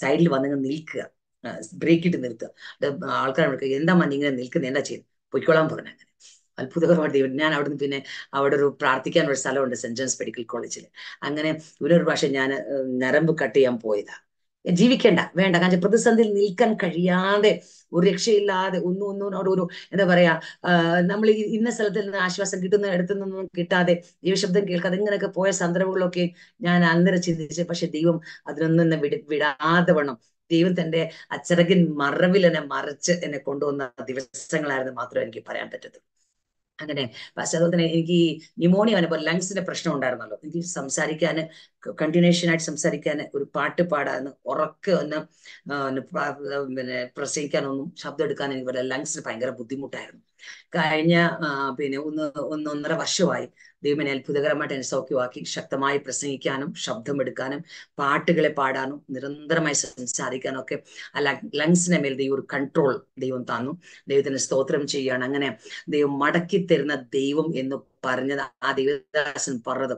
സൈഡിൽ വന്നിങ്ങ് നിൽക്കുക. ബ്രേക്ക് ഇട്ട് നിർത്തുക. ആൾക്കാർ എന്താ മഞ്ഞിങ്ങനെ നിൽക്കുന്നത് എന്താ ചെയ്യുന്നത് പൊയ്ക്കോളാൻ പറഞ്ഞു അങ്ങനെ. അത്ഭുതകരമായിട്ട് ദൈവം ഞാൻ അവിടുന്ന് പിന്നെ അവിടെ ഒരു പ്രാർത്ഥിക്കാൻ ഒരു സ്ഥലമുണ്ട് സെന്റ് ജോൺസ് മെഡിക്കൽ കോളേജിൽ അങ്ങനെ ഇവരൊരു പ്രാവശ്യം ഞാൻ നരമ്പ് കട്ട് ചെയ്യാൻ പോയതാ. ജീവിക്കേണ്ട വേണ്ട. കാരണം പ്രതിസന്ധിയിൽ നിൽക്കാൻ കഴിയാതെ ഒരു രക്ഷയില്ലാതെ ഒന്നും ഒന്നും അവിടെ ഒരു എന്താ പറയാ നമ്മൾ ഈ ഇന്ന സ്ഥലത്തിൽ നിന്ന് ആശ്വാസം കിട്ടുന്ന ഇടത്തു നിന്നും കിട്ടാതെ ദൈവശബ്ദം കേൾക്കാതെ ഇങ്ങനെയൊക്കെ പോയ സന്ദർഭങ്ങളൊക്കെ ഞാൻ അന്നേരം ചിന്തിച്ചു പക്ഷെ ദൈവം അതിനൊന്നും എന്നെ വിട വിടാതെ വേണം ദൈവം തന്റെ അച്ചടകിൻ മറവിൽ എന്നെ മറച്ച് എന്നെ കൊണ്ടുവന്ന ദിവസങ്ങളായിരുന്നു മാത്രമേ എനിക്ക് പറയാൻ പറ്റത്തുള്ളൂ. അങ്ങനെ. പക്ഷെ അതുപോലെ തന്നെ എനിക്ക് ന്യൂമോണിയ വന്നപ്പോൾ ലങ്സിന്റെ പ്രശ്നം ഉണ്ടായിരുന്നല്ലോ. എനിക്ക് സംസാരിക്കാൻ കണ്ടിന്യൂഷൻ ആയിട്ട് സംസാരിക്കാൻ ഒരു പാട്ട് പാടാൻ ഉറക്ക ഒന്ന് പിന്നെ പ്രസംഗിക്കാനൊന്നും ശബ്ദം എടുക്കാൻ എനിക്ക് ലങ്സിന് ഭയങ്കര ബുദ്ധിമുട്ടായിരുന്നു. കഴിഞ്ഞ പിന്നെ ഒന്ന് ഒന്നൊന്നര വർഷമായി ദൈവനെ അത്ഭുതകരമായിട്ട് എന്നെ സൗഖ്യമാക്കി ശക്തമായി പ്രസംഗിക്കാനും ശബ്ദമെടുക്കാനും പാട്ടുകളെ പാടാനും നിരന്തരമായി സംസാരിക്കാനും ഒക്കെ ആ ലങ്സിനെ മേൽ ദൈവം ഒരു കൺട്രോൾ ദൈവം തന്നു. ദൈവത്തിന് സ്തോത്രം ചെയ്യുകയാണ്. അങ്ങനെ ദൈവം മടക്കി തരുന്ന ദൈവം എന്ന് പറഞ്ഞത് ആ ദൈവദാസൻ പറഞ്ഞത്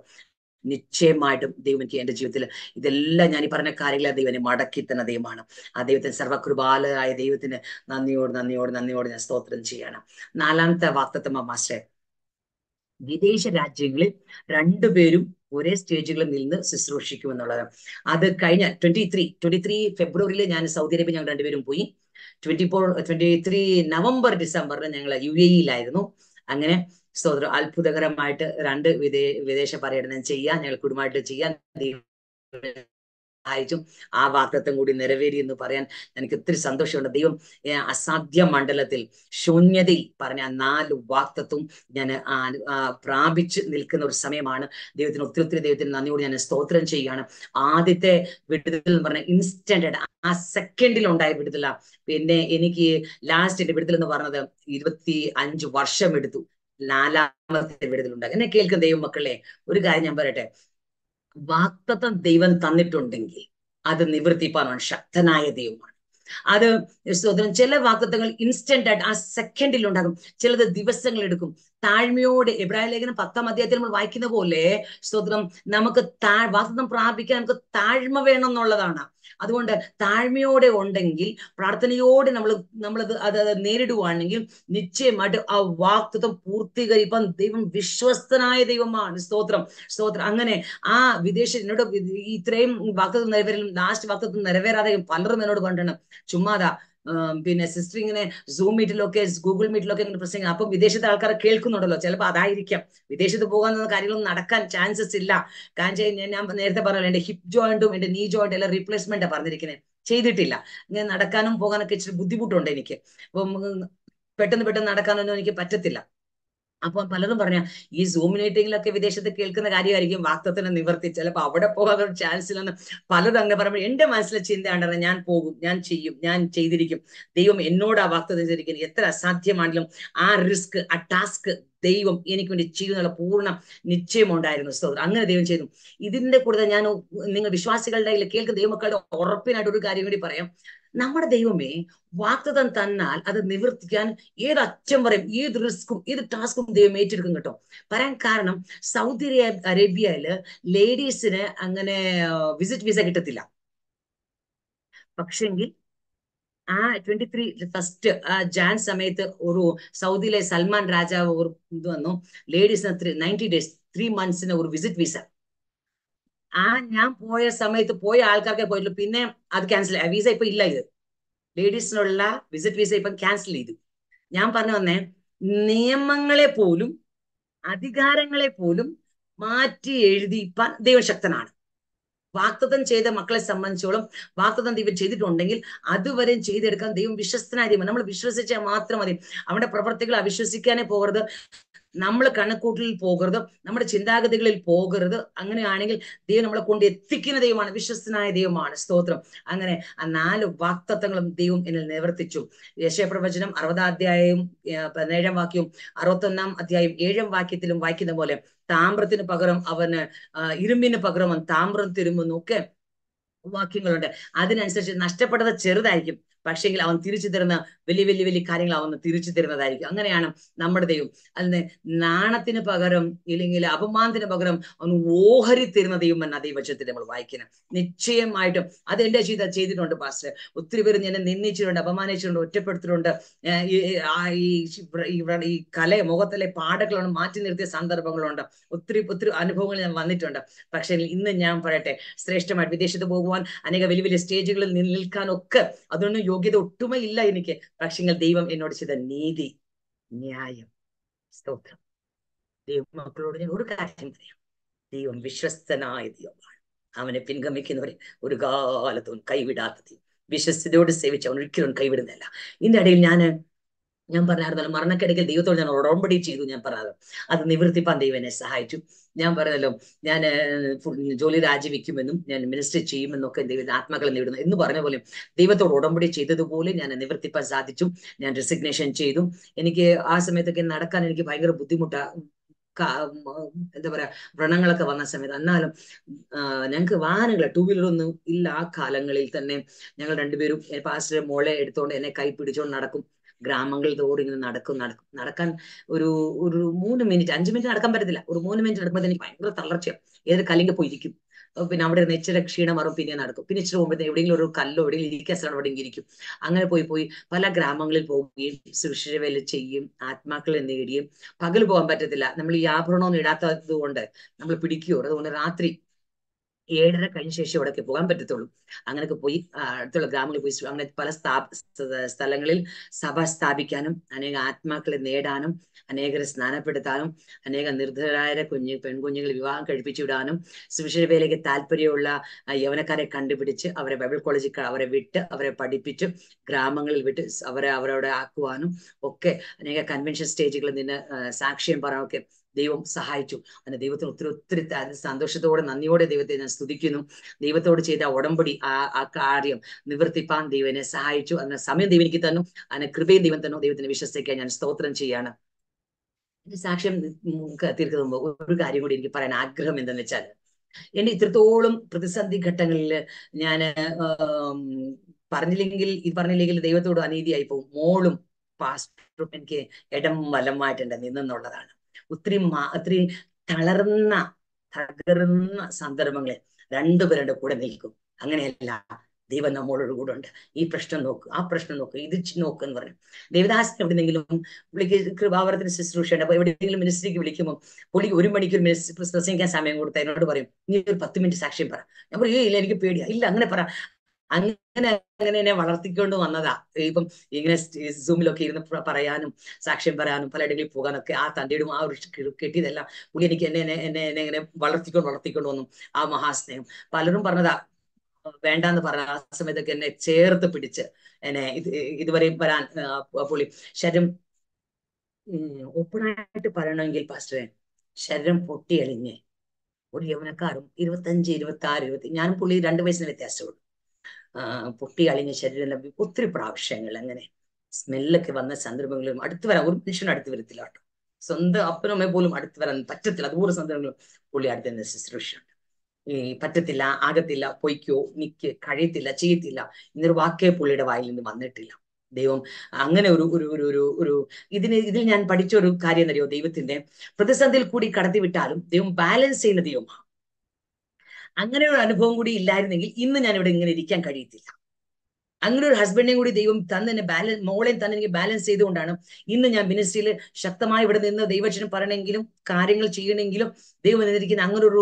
നിശ്ചയമായിട്ടും ദൈവം എനിക്ക് എന്റെ ജീവിതത്തിൽ ഇതെല്ലാം ഞാൻ ഈ പറഞ്ഞ കാര്യങ്ങളെ ദൈവനെ മടക്കി തന്ന ദൈവമാണ്. ആ ദൈവത്തിന് സർവകൃപാലയായ ദൈവത്തിന് നന്ദിയോട് നന്ദിയോട് നന്ദിയോട് ഞാൻ സ്തോത്രം ചെയ്യണം. നാലാമത്തെ വാക്തത്വ മാസ്റ്റർ വിദേശ രാജ്യങ്ങളിൽ രണ്ടുപേരും ഒരേ സ്റ്റേജുകളിൽ നിന്ന് ശുശ്രൂഷിക്കും എന്നുള്ളത് അത് കഴിഞ്ഞ ട്വന്റി ത്രീ ട്വന്റി ത്രീ ഫെബ്രുവരിയിൽ ഞാൻ സൗദി അറേബ്യ ഞങ്ങൾ രണ്ടുപേരും പോയി. Twenty four twenty three November ഡിസംബറിന് ഞങ്ങൾ യു എ ഇയിലായിരുന്നു അങ്ങനെ സ്തോത്രം. അത്ഭുതകരമായിട്ട് രണ്ട് വിദേ വിദേശ പര്യടനം ചെയ്യാൻ ഞങ്ങൾ കുടുംബമായിട്ട് ചെയ്യാൻ സഹായിച്ചു ആ വാക്തത്വം കൂടി നിറവേറി എന്ന് പറയാൻ എനിക്ക് ഒത്തിരി സന്തോഷമുണ്ട്. ദൈവം അസാധ്യ മണ്ഡലത്തിൽ ശൂന്യതയിൽ പറഞ്ഞ നാല് വാക്തത്വം ഞാൻ പ്രാപിച്ച് നിൽക്കുന്ന ഒരു സമയമാണ്. ദൈവത്തിന് ഒത്തിരി ഒത്തിരി ദൈവത്തിന് നന്ദിയോട് ഞാൻ സ്തോത്രം ചെയ്യുകയാണ്. ആദ്യത്തെ വിടുതൽ എന്ന് പറഞ്ഞ ഇൻസ്റ്റന്റ് ആ സെക്കൻഡിൽ ഉണ്ടായ വിടുതല. പിന്നെ എനിക്ക് ലാസ്റ്റ് എന്റെ വിടുതൽ എന്ന് പറഞ്ഞത് ഇരുപത്തി അഞ്ച് വർഷം എടുത്തു. നാലാമത്തെ വിടുതൽ ഉണ്ടാകും എന്നെ കേൾക്കും ദൈവം മക്കളെ ഒരു കാര്യം ഞാൻ പറയട്ടെ. വാക്തത്വം ദൈവം തന്നിട്ടുണ്ടെങ്കിൽ അത് നിവൃത്തിപ്പാൻ ശക്തനായ ദൈവമാണ്. അത് സ്തോത്രം. ചില വാക്തത്വങ്ങൾ ഇൻസ്റ്റന്റ് ആയിട്ട് ആ സെക്കൻഡിൽ ഉണ്ടാകും. ചിലത് ദിവസങ്ങൾ എടുക്കും. താഴ്മയോട് എബ്രാഹിം ലേഖനം പത്താം അധ്യായത്തിൽ നമ്മൾ വായിക്കുന്ന പോലെ സ്തോത്രം നമുക്ക് താ വാക്തത്വം പ്രാപിക്കാൻ നമുക്ക് താഴ്മ വേണം എന്നുള്ളതാണ്. അതുകൊണ്ട് താഴ്മയോടെ ഉണ്ടെങ്കിൽ പ്രാർത്ഥനയോടെ നമ്മൾ നമ്മൾ അത് നേരിടുവാണെങ്കിൽ നിശ്ചയമായിട്ട് ആ വാക്തത്വം പൂർത്തീകരിപ്പം ദൈവം വിശ്വസ്തനായ ദൈവമാണ്. സ്തോത്രം സ്തോത്രം. അങ്ങനെ ആ വിദേശ എന്നോട് ഇത്രയും വാക്തത്വം നിറവേറിലും ലാസ്റ്റ് വാക്തത്വം നിറവേറാതെ പലരും എന്നോട് പറഞ്ഞിട്ടുണ്ട്. ചുമ്മാതാ പിന്നെ സിസ്റ്റർ ഇങ്ങനെ സൂം മീറ്റിലൊക്കെ ഗൂഗിൾ മീറ്റിലൊക്കെ ഇങ്ങനെ പ്രസംഗം അപ്പം വിദേശത്തെ ആൾക്കാരെ കേൾക്കുന്നുണ്ടല്ലോ. ചിലപ്പോൾ അതായിരിക്കാം. വിദേശത്ത് പോകാൻ കാര്യങ്ങളൊന്നും നടക്കാൻ ചാൻസസ് ഇല്ല. കാരണം ഞാൻ ഞാൻ നേരത്തെ പറഞ്ഞല്ലോ എന്റെ ഹിപ്പ് ജോയിന്റും എന്റെ നീ ജോയിന്റ് എല്ലാം റീപ്ലേസ്മെന്റ് പറഞ്ഞിരിക്കുന്നത് ചെയ്തിട്ടില്ല. ഇങ്ങനെ നടക്കാനും പോകാനൊക്കെ ഇച്ചിരി ബുദ്ധിമുട്ടുണ്ട് എനിക്ക്. അപ്പം പെട്ടെന്ന് പെട്ടെന്ന് നടക്കാനൊന്നും എനിക്ക് പറ്റത്തില്ല. അപ്പൊ പലരും പറഞ്ഞ ഈ സൂം മീറ്റിംഗിലൊക്കെ വിദേശത്ത് കേൾക്കുന്ന കാര്യമായിരിക്കും വാക്തത്തിന് നിവർത്തി ചിലപ്പോൾ അവിടെ പോകാൻ ചാൻസ് ഇല്ലെന്ന് പലതും അങ്ങനെ പറയുമ്പോൾ എന്റെ മനസ്സിലെ ചിന്തയാണ് ഞാൻ പോകും ഞാൻ ചെയ്യും ഞാൻ ചെയ്തിരിക്കും. ദൈവം എന്നോട് ആ വാക്തത ചെയ്തിരിക്കുന്നു എത്ര അസാധ്യമാണെങ്കിലും ആ റിസ്ക് ആ ടാസ്ക് ദൈവം എനിക്ക് വേണ്ടി ചെയ്യുന്നുള്ള പൂർണ നിശ്ചയമുണ്ടായിരുന്നു. സ്തോത്രം അങ്ങനെ ദൈവം ചെയ്തു. ഇതിന്റെ കൂടുതൽ ഞാൻ നിങ്ങൾ വിശ്വാസികളുടെ കേൾക്കുന്ന ദൈവമക്കളുടെ ഉറപ്പിനായിട്ട് ഒരു കാര്യം കൂടി പറയാം. നമ്മുടെ ദൈവമേ വാക്തതം തന്നാൽ അത് നിവർത്തിക്കാൻ ഏത് അറ്റം വരെയും ഏത് റിസ്ക്കും ഏത് ടാസ്കും ദൈവം ഏറ്റെടുക്കും കേട്ടോ. പറയാൻ കാരണം സൗദി അറേ- അറേബ്യയിൽ ലേഡീസിന് അങ്ങനെ വിസിറ്റ് വിസ കിട്ടത്തില്ല. പക്ഷെങ്കിൽ ആ ട്വന്റി ത്രീ ഫസ്റ്റ് ജാൻ സമയത്ത് ഒരു സൗദിയിലെ സൽമാൻ രാജാവ് ഒരു ഇത് വന്നു. ലേഡീസിന് നയന്റി ഡേയ്സ് ത്രീ മന്ത്സിന് ഒരു വിസിറ്റ് വിസ. ആ ഞാൻ പോയ സമയത്ത് പോയ ആൾക്കാർക്കെ പോയിട്ടുള്ളൂ. പിന്നെ അത് ക്യാൻസൽ വിസ ഇപ്പൊ ഇല്ല ഇത്. ലേഡീസിനുള്ള വിസിറ്റ് വിസ ഇപ്പം ക്യാൻസൽ ചെയ്തു. ഞാൻ പറഞ്ഞു വന്നേ നിയമങ്ങളെ പോലും അധികാരങ്ങളെ പോലും മാറ്റി എഴുതിപ്പാൻ ദൈവശക്തനാണ് വാക്തത്വം ചെയ്ത മക്കളെ സംബന്ധിച്ചോളം വാക്തത്വം ദൈവം ചെയ്തിട്ടുണ്ടെങ്കിൽ അതുവരെയും ചെയ്തെടുക്കാൻ ദൈവം വിശ്വസ്തനായ നമ്മൾ വിശ്വസിച്ചാൽ മാത്രം മതി. അവന്റെ പ്രവർത്തികൾ അവിശ്വസിക്കാനേ പോകരുത്. നമ്മൾ കണക്കൂട്ടിൽ പോകരുത് നമ്മുടെ ചിന്താഗതികളിൽ പോകരുത്. അങ്ങനെയാണെങ്കിൽ ദൈവം നമ്മളെ കൊണ്ട് എത്തിക്കുന്ന ദൈവമാണ് വിശ്വസ്തനായ ദൈവമാണ്. സ്തോത്രം. അങ്ങനെ ആ നാല് വാക്തത്വങ്ങളും ദൈവം എന്നിൽ നിവർത്തിച്ചു. യശയപ്രവചനം അറുപതാം അധ്യായവും ഏർ പതിനേഴാം വാക്യവും അറുപത്തൊന്നാം അധ്യായം ഏഴാം വാക്യത്തിലും വായിക്കുന്ന പോലെ താമ്രത്തിന് പകരം അവന് ഇരുമ്പിന് പകരം അവൻ താമ്രം തിരുമ്പുന്നു ഒക്കെ വാക്യങ്ങളുണ്ട്. അതിനനുസരിച്ച് നഷ്ടപ്പെട്ടത് ചെറുതായിരിക്കും. പക്ഷെങ്കിൽ അവൻ തിരിച്ചു തരുന്ന വലിയ വലിയ വലിയ കാര്യങ്ങൾ അവൻ തിരിച്ചു തരുന്നതായിരിക്കും. അങ്ങനെയാണ് നമ്മുടെ ദൈവം. അതിന് നാണത്തിന് പകരം ഇല്ലെങ്കിൽ അപമാനത്തിന് പകരം അവൻ ഓഹരി തരുന്ന ദൈവം എന്ന ദൈവചത്തിൽ നമ്മൾ വായിക്കണം നിശ്ചയമായിട്ടും അത് എന്റെ ചെയ്ത ചെയ്തിട്ടുണ്ട് പാസ്റ്റർ ഒത്തിരി പേര് എന്നെ നിന്ദിച്ചിട്ടുണ്ട് അപമാനിച്ചിട്ടുണ്ട് ഒറ്റപ്പെടുത്തിയിട്ടുണ്ട്. ഈ കല മുഖത്തിലെ പാടകളാണ് മാറ്റി നിർത്തിയ സന്ദർഭങ്ങളുണ്ട്. ഒത്തിരി ഒത്തിരി അനുഭവങ്ങൾ ഞാൻ വന്നിട്ടുണ്ട്. പക്ഷേ ഇന്ന് ഞാൻ പറയട്ടെ ശ്രേഷ്ഠമായിട്ട് വിദേശത്ത് പോകുവാൻ അനേക വലിയ വലിയ സ്റ്റേജുകളിൽ നിൽ- നിൽക്കാനൊക്കെ അതൊന്നും യോഗ്യത ഒട്ടുമേ ഇല്ല എനിക്ക്. പക്ഷെങ്കിൽ ദൈവം എന്നോട് ചെയ്ത നീതി ന്യായം സ്തോത്രം. ദൈവം മക്കളോട് ഞാൻ ഒരു കാര്യം പറയാം. ദൈവം വിശ്വസ്തനായ ദൈവമാണ്. അവനെ പിൻഗമിക്കുന്നവരെ ഒരു കാലത്തും കൈവിടാത്ത ദൈവം വിശ്വസ്തയോട് സേവിച്ച് അവൻ ഒരിക്കലും കൈവിടുന്നില്ല ഇതിന്റെ ഇടയിൽ ഞാൻ ഞാൻ പറഞ്ഞായിരുന്നല്ലോ മരണക്കിടയ്ക്ക് ദൈവത്തോട് ഞാൻ ഉടമ്പടി ചെയ്തു ഞാൻ പറഞ്ഞത് അത് നിവൃത്തിപ്പാൻ ദൈവം എന്നെ സഹായിച്ചു. ഞാൻ പറഞ്ഞല്ലോ ഞാൻ ജോലി രാജിവെക്കുമെന്നും ഞാൻ മിനിസ്റ്റർ ചെയ്യുമെന്നൊക്കെ ദൈവം ആത്മാക്കളെ നേടുന്നു എന്ന് പറഞ്ഞ പോലെ ദൈവത്തോട് ഉടമ്പടി ചെയ്തതുപോലെ ഞാൻ നിവർത്തിപ്പാൻ സാധിച്ചു ഞാൻ റെസിഗ്നേഷൻ ചെയ്തു. എനിക്ക് ആ സമയത്തൊക്കെ നടക്കാൻ എനിക്ക് ഭയങ്കര ബുദ്ധിമുട്ടാ എന്താ പറയാ വ്രണങ്ങളൊക്കെ വന്ന സമയത്ത്. എന്നാലും ഞങ്ങൾക്ക് വാഹനങ്ങൾ ടൂ വീലർ ഒന്നും ഇല്ല ആ കാലങ്ങളിൽ തന്നെ. ഞങ്ങൾ രണ്ടുപേരും പാസ്റ്റർ മോളെ എടുത്തോണ്ട് എന്നെ കൈ പിടിച്ചോണ്ട് നടക്കും. ഗ്രാമങ്ങളിൽ തോറും ഇങ്ങനെ നടക്കും നടക്കും. നടക്കാൻ ഒരു ഒരു മൂന്ന് മിനിറ്റ് അഞ്ച് മിനിറ്റ് നടക്കാൻ പറ്റത്തില്ല. ഒരു മൂന്ന് മിനിറ്റ് നടക്കുമ്പോൾ എനിക്ക് ഭയങ്കര തളർച്ചയാണ് ഏതൊരു കല്ലിന്റെ പോയിരിക്കും. പിന്നെ അവിടെ ഇരുന്ന് ക്ഷീണം മാറും പിന്നെ നടക്കും. പിന്നെ ഇച്ചിരി പോകുമ്പോഴത്തേക്ക് എവിടെയെങ്കിലും ഒരു കല്ലോ എവിടെയെങ്കിലും ഇരിക്കാൻ സ്ഥലം എവിടെയെങ്കിലും ഇരിക്കും. അങ്ങനെ പോയി പോയി പല ഗ്രാമങ്ങളിൽ പോവുകയും സുരക്ഷിതവേല ചെയ്യും ആത്മാക്കളെ നേടിയും പകൽ പോകാൻ പറ്റത്തില്ല. നമ്മൾ ഈ ആഭരണമൊന്നും ഇടാത്തത് കൊണ്ട് നമ്മൾ പിടിക്കുകയോ അതുകൊണ്ട് രാത്രി ഏഴര കഴിഞ്ഞ ശേഷം അവിടെ പോകാൻ പറ്റത്തുള്ളൂ. അങ്ങനെയൊക്കെ പോയി അടുത്തുള്ള ഗ്രാമങ്ങളിൽ പോയി അങ്ങനെ പല സ്ഥാ സ്ഥലങ്ങളിൽ സഭ സ്ഥാപിക്കാനും അനേക ആത്മാക്കളെ നേടാനും അനേകരെ സ്നാനപ്പെടുത്താനും അനേക നിർദ്ധരായ കുഞ്ഞ് പെൺകുഞ്ഞുങ്ങളെ വിവാഹം കഴിപ്പിച്ചു വിടാനും സുവിശേഷ വേലയ്ക്ക് താല്പര്യമുള്ള യവനക്കാരെ കണ്ടുപിടിച്ച് അവരെ ബൈബിൾ കോളേജിൽ അവരെ വിട്ട് അവരെ പഠിപ്പിച്ച് ഗ്രാമങ്ങളിൽ വിട്ട് അവരെ അവരോട് ആക്കുവാനും ഒക്കെ അനേക കൺവെൻഷൻ സ്റ്റേജുകളിൽ നിന്ന് സാക്ഷ്യം പറയാനൊക്കെ ദൈവം സഹായിച്ചു. അതിന് ദൈവത്തിന് ഒത്തിരി ഒത്തിരി സന്തോഷത്തോടെ നന്ദിയോടെ ദൈവത്തെ ഞാൻ സ്തുതിക്കുന്നു. ദൈവത്തോട് ചെയ്ത ഉടമ്പടി ആ ആ കാര്യം നിവർത്തിപ്പാൻ ദൈവനെ സഹായിച്ചു. അതിന് സമയം ദൈവം എനിക്ക് തന്നു. അതിന് കൃപയും ദൈവം തന്നു. ദൈവത്തിന് വിശ്വസിക്കാൻ ഞാൻ സ്തോത്രം ചെയ്യാണ്. സാക്ഷ്യം തീർക്കുന്ന ഒരു കാര്യം കൂടി എനിക്ക് പറയാൻ ആഗ്രഹം എന്തെന്ന് വെച്ചാൽ എന്റെ ഇത്രത്തോളം പ്രതിസന്ധി ഘട്ടങ്ങളിൽ ഞാൻ പറഞ്ഞില്ലെങ്കിൽ ഇത് പറഞ്ഞില്ലെങ്കിൽ ദൈവത്തോട് അനീതിയായി പോകും. മോളും പാസ്റ്ററും എനിക്ക് ഇടം വലമായിട്ടുണ്ട് നിന്നെന്നുള്ളതാണ്. ഒത്തിരി ഒത്തിരി തളർന്ന തകർന്ന സന്ദർഭങ്ങളിൽ രണ്ടുപേരുടെ കൂടെ നിൽക്കും. അങ്ങനെയല്ല ദൈവം നമ്മളോട് കൂടെ ഉണ്ട്. ഈ പ്രശ്നം നോക്ക് ആ പ്രശ്നം നോക്ക് ഇത് നോക്ക് എന്ന് പറഞ്ഞു ദേവദാസൻ എവിടെയെങ്കിലും പുള്ളിക്ക് കൃപാവരത്തിന് ശുശ്രൂഷയുണ്ട് അപ്പൊ എവിടെയെങ്കിലും മിനിസ്ട്രിക്ക് വിളിക്കുമ്പോൾ പുള്ളിക്ക് ഒരു മണിക്കൂർ പ്രസംഗിക്കാൻ സമയം കൊടുത്ത എന്നോട് പറയും നീ ഒരു പത്ത് മിനിറ്റ് സാക്ഷ്യം പറ. ഞാൻ പറയും "ഏയ് ഇല്ല എനിക്ക് പേടിയാ. ഇല്ല അങ്ങനെ പറ. അങ്ങനെ അങ്ങനെ എന്നെ വളർത്തിക്കൊണ്ട് വന്നതാ. ഇപ്പം ഇങ്ങനെ സൂമിലൊക്കെ ഇരുന്ന് പറയാനും സാക്ഷ്യം പറയാനും പലയിടങ്ങളിൽ പോകാനൊക്കെ ആ തന്റെയും ആ ഒരു കെട്ടിയതെല്ലാം പുള്ളി എനിക്ക് എന്നെ എന്നെ എന്നെ എന്നെ ഇങ്ങനെ വളർത്തിക്കൊണ്ട് വളർത്തിക്കൊണ്ട് വന്നു ആ മഹാസ്നേഹം. പലരും പറഞ്ഞതാ വേണ്ടാന്ന് പറഞ്ഞ ആ സമയത്തൊക്കെ എന്നെ ചേർത്ത് പിടിച്ച് എന്നെ ഇത് ഇതുവരെയും വരാൻ പുള്ളി. ശരീരം ഓപ്പണായിട്ട് പറയണമെങ്കിൽ പാസ്റ്ററെ ശരീരം പൊട്ടിയളിഞ്ഞ്. ഒരു യൗവനക്കാരും ഇരുപത്തഞ്ച് ഇരുപത്തി ആറ് ഇരുപത്തി ഞാനും പുള്ളി രണ്ട് വയസ്സിന് വ്യത്യാസമുള്ളൂ. പൊട്ടി അളിഞ്ഞ ശരീരം ഒത്തിരി പ്രാവശ്യങ്ങൾ അങ്ങനെ സ്മെല്ലൊക്കെ വന്ന സന്ദർഭങ്ങളിലും അടുത്ത് വരാൻ ഒരു മനുഷ്യനും അടുത്ത് വരത്തില്ല കേട്ടോ. സ്വന്തം അപ്പനും അമ്മയും പോലും അടുത്ത് വരാൻ പറ്റത്തില്ല. അതുപോലെ സന്ദർഭങ്ങളും പുള്ളി അടുത്ത് തന്നെ ശുശ്രൂഷയുണ്ട് ഈ പറ്റത്തില്ല ആകത്തില്ല പൊയ്ക്കോ നിക്ക് കഴിയത്തില്ല ചെയ്യത്തില്ല എന്നൊരു വാക്കേ പുള്ളിയുടെ വായിൽ നിന്ന് വന്നിട്ടില്ല. ദൈവം അങ്ങനെ ഒരു ഒരു ഒരു ഒരു ഒരു ഇതിന് ഇതിൽ ഞാൻ പഠിച്ച ഒരു കാര്യം എന്നറിയോ ദൈവത്തിന്റെ പ്രതിസന്ധിയിൽ കൂടി കടത്തിവിട്ടാലും ദൈവം ബാലൻസ് ചെയ്യുന്ന ദൈവമാണ്. അങ്ങനെ ഒരു അനുഭവം കൂടി ഇല്ലായിരുന്നെങ്കിൽ ഇന്ന് ഞാൻ ഇവിടെ ഇങ്ങനെ ഇരിക്കാൻ കഴിയത്തില്ല. അങ്ങനെ ഒരു ഹസ്ബൻഡിനെയും കൂടി ദൈവം തന്നെ ബാലൻസ് മോളെയും തന്നെ എനിക്ക് ബാലൻസ് ചെയ്തുകൊണ്ടാണ് ഇന്ന് ഞാൻ മിനിസ്ട്രിയിൽ ശക്തമായി ഇവിടെ നിന്ന് ദൈവചനം പറയണമെങ്കിലും കാര്യങ്ങൾ ചെയ്യണമെങ്കിലും ദൈവം എന്നിരിക്കുന്ന അങ്ങനെ ഒരു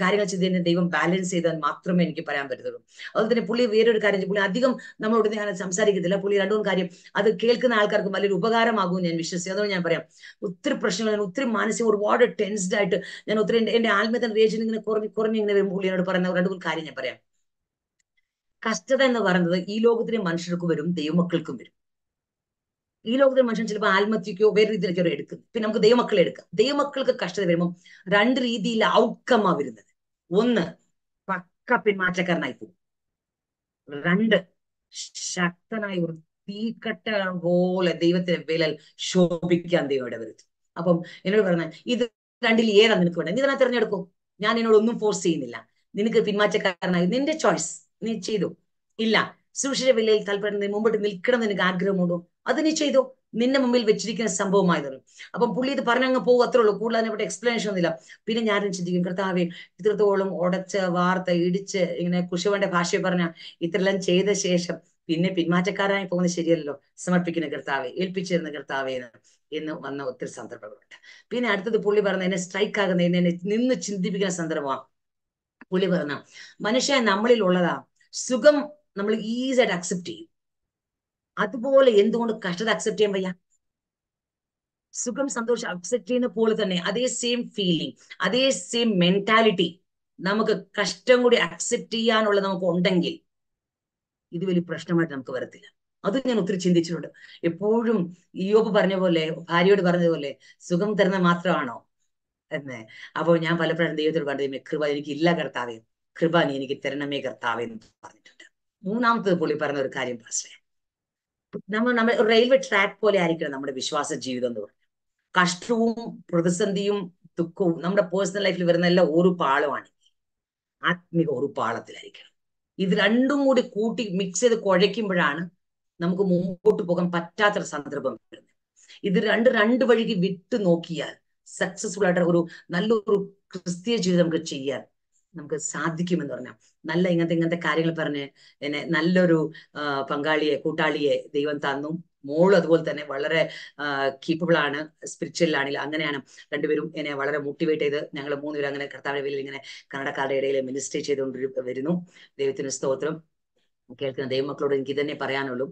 കാര്യങ്ങൾ ചെയ്ത് തന്നെ ദൈവം ബാലൻസ് ചെയ്താൽ മാത്രമേ എനിക്ക് പറയാൻ പറ്റത്തുള്ളൂ. അതുപോലെ തന്നെ പുള്ളി വേറൊരു കാര്യം. പുള്ളി അധികം നമ്മളോട് ഞാൻ സംസാരിക്കത്തില്ല. പുള്ളി രണ്ടും കാര്യം അത് കേൾക്കുന്ന ആൾക്കാർക്ക് വലിയൊരു ഉപകാരമാകും ഞാൻ വിശ്വസിച്ചു അതുകൊണ്ട് ഞാൻ പറയാം ഒത്തിരി പ്രശ്നങ്ങൾ ഞാൻ ഒത്തിരി മാനസികം ഒരുപാട് ടെൻസ്ഡ് ആയിട്ട് ഞാൻ ഒത്തിരി എന്റെ ആത്മീയത്തിന് റേജിൽ ഇങ്ങനെ കുറഞ്ഞ് കുറഞ്ഞ് ഇങ്ങനെ വരുമ്പോൾ പുള്ളിയോട് പറയുന്ന രണ്ടു കാര്യം ഞാൻ പറയാം. കഷ്ടത എന്ന് പറയുന്നത് ഈ ലോകത്തിലെ മനുഷ്യർക്ക് വരും ദൈവമക്കൾക്കും വരും. ഈ ലോകത്തിലെ മനുഷ്യൻ ചിലപ്പോൾ ആത്മഹത്യക്കോ വേറെ രീതിയിലേക്കോ എടുക്കും. പിന്നെ നമുക്ക് ദൈവമക്കളെ എടുക്കാം. ദൈവമക്കൾക്ക് കഷ്ടത വരുമ്പോൾ രണ്ട് രീതിയിൽ ഔട്ട്കമ്മാ വരുന്നത്. ഒന്ന് പക്ക പിന്മാറ്റക്കാരനായി പോകും. രണ്ട് ശക്തനായ ഒരു തീക്കട്ട പോലെ ദൈവത്തിന്റെ വിലൽ ശോഭിക്കാൻ ദൈവം ഇടവരുത്തും. അപ്പം എന്നോട് പറഞ്ഞ ഇത് രണ്ടിൽ ഏതാ നിനക്ക് വേണ്ടത്? നീ തന്നെ തിരഞ്ഞെടുക്കും. ഞാൻ എന്നോട് ഒന്നും ഫോഴ്സ് ചെയ്യുന്നില്ല. നിനക്ക് പിന്മാറ്റക്കാരനായി നിന്റെ ചോയ്സ് നീ ചെയ്തു. ഇല്ല. സുഷിര വിലയിൽ താല്പര്യം മുമ്പോട്ട് നിൽക്കണം നിനക്ക് ആഗ്രഹമുണ്ടോ? അത് നീ ചെയ്തു. നിന്റെ മുമ്പിൽ വെച്ചിരിക്കുന്ന സംഭവമായതാണ്. അപ്പം പുള്ളി ഇത് പറഞ്ഞങ്ങ് പോകും. അത്രേ ഉള്ളൂ. കൂടുതൽ അതിനെപ്പറ്റി എക്സ്പ്ലനേഷൻ ഒന്നുമില്ല. പിന്നെ ഞാനും ചിന്തിക്കും. കർത്താവെ ഇത്രത്തോളം ഉടച്ച് വാർത്ത ഇടിച്ച് ഇങ്ങനെ കുശവന്റെ ഭാഷയെ പറഞ്ഞ ഇത്രയെല്ലാം ചെയ്ത ശേഷം പിന്നെ പിന്മാറ്റക്കാരായി പോകുന്നത് ശരിയല്ലോ സമർപ്പിക്കുന്ന കർത്താവെ ഏൽപ്പിച്ചിരുന്ന കർത്താവെ എന്ന് വന്ന ഒത്തിരി സന്ദർഭങ്ങളുണ്ട്. പിന്നെ അടുത്തത് പുള്ളി പറഞ്ഞ എന്നെ സ്ട്രൈക്ക് ആകുന്ന എന്നെ നിന്ന് ചിന്തിപ്പിക്കുന്ന സന്ദർഭമാണ്. പുള്ളി പറഞ്ഞ മനുഷ്യ നമ്മളിൽ ഉള്ളതാ. സുഖം നമ്മൾ ഈസിയായിട്ട് അക്സെപ്റ്റ് ചെയ്യും. അതുപോലെ എന്തുകൊണ്ട് കഷ്ടത അക്സെപ്റ്റ് ചെയ്യാൻ വയ്യ? സുഖം സന്തോഷം അക്സെപ്റ്റ് ചെയ്യുന്ന പോലെ തന്നെ അതേ സെയിം ഫീലിംഗ് അതേ സെയിം മെന്റാലിറ്റി നമുക്ക് കഷ്ടം കൂടി അക്സെപ്റ്റ് ചെയ്യാനുള്ള നമുക്ക് ഉണ്ടെങ്കിൽ ഇത് വലിയ പ്രശ്നമായിട്ട് നമുക്ക് വരത്തില്ല. അത് ഞാൻ ഒത്തിരി ചിന്തിച്ചിട്ടുണ്ട്. എപ്പോഴും ഇയോബ് പറഞ്ഞ പോലെ ഭാര്യയോട് പറഞ്ഞതുപോലെ സുഖം തരുന്ന മാത്രമാണോ? എന്ന്. അപ്പോൾ ഞാൻ പലപ്പോഴും ദൈവത്തോട് പറഞ്ഞു കൃപ എനിക്ക് ഇല്ല കർത്താവേ. കൃപ നീ എനിക്ക് തരണമേ കർത്താവേ എന്ന് പറഞ്ഞിട്ടുണ്ട്. മൂന്നാമത്തത് പുള്ളി പറഞ്ഞ ഒരു കാര്യം പാസ്റ്റേ നമ്മൾ നമ്മൾ റെയിൽവേ ട്രാക്ക് പോലെ ആയിരിക്കണം നമ്മുടെ വിശ്വാസ ജീവിതം എന്ന് പറഞ്ഞു കഷ്ടവും പ്രതിസന്ധിയും ദുഃഖവും നമ്മുടെ പേഴ്സണൽ ലൈഫിൽ വരുന്ന എല്ലാ ഒരു പാളമാണ് ആത്മിക ഒരു പാളത്തിലായിരിക്കണം ഇത് രണ്ടും കൂടി കൂട്ടി മിക്സ് ചെയ്ത് കുഴയ്ക്കുമ്പോഴാണ് നമുക്ക് മുമ്പോട്ട് പോകാൻ പറ്റാത്തൊരു സന്ദർഭം വരുന്നത്. ഇത് രണ്ട് രണ്ട് വഴിക്ക് വിട്ടു നോക്കിയാൽ സക്സസ്ഫുൾ ആയിട്ട് ഒരു നല്ലൊരു ക്രിസ്തീയ ജീവിതം നമുക്ക് ചെയ്യാൻ നമുക്ക് സാധിക്കുമെന്ന് പറഞ്ഞാൽ നല്ല ഇങ്ങനത്തെ ഇങ്ങനത്തെ കാര്യങ്ങൾ പറഞ്ഞ് എന്നെ നല്ലൊരു പങ്കാളിയെ കൂട്ടാളിയെ ദൈവം തന്നു. മോൾ അതുപോലെ തന്നെ വളരെ കീപ്പബിൾ ആണ് സ്പിരിച്വൽ ആണെങ്കിൽ അങ്ങനെയാണ് രണ്ടുപേരും എന്നെ വളരെ മോട്ടിവേറ്റ് ചെയ്ത് ഞങ്ങൾ മൂന്നുപേരും അങ്ങനെ കർത്താവിന്റെ ഇങ്ങനെ കന്നഡക്കാരുടെ ഇടയിൽ മിനിസ്റ്റർ ചെയ്തുകൊണ്ട് വരുന്നു. ദൈവത്തിന് സ്തോത്രം. കേൾക്കുന്ന ദൈവമക്കളോട് എനിക്ക് തന്നെ പറയാനുള്ളൂ.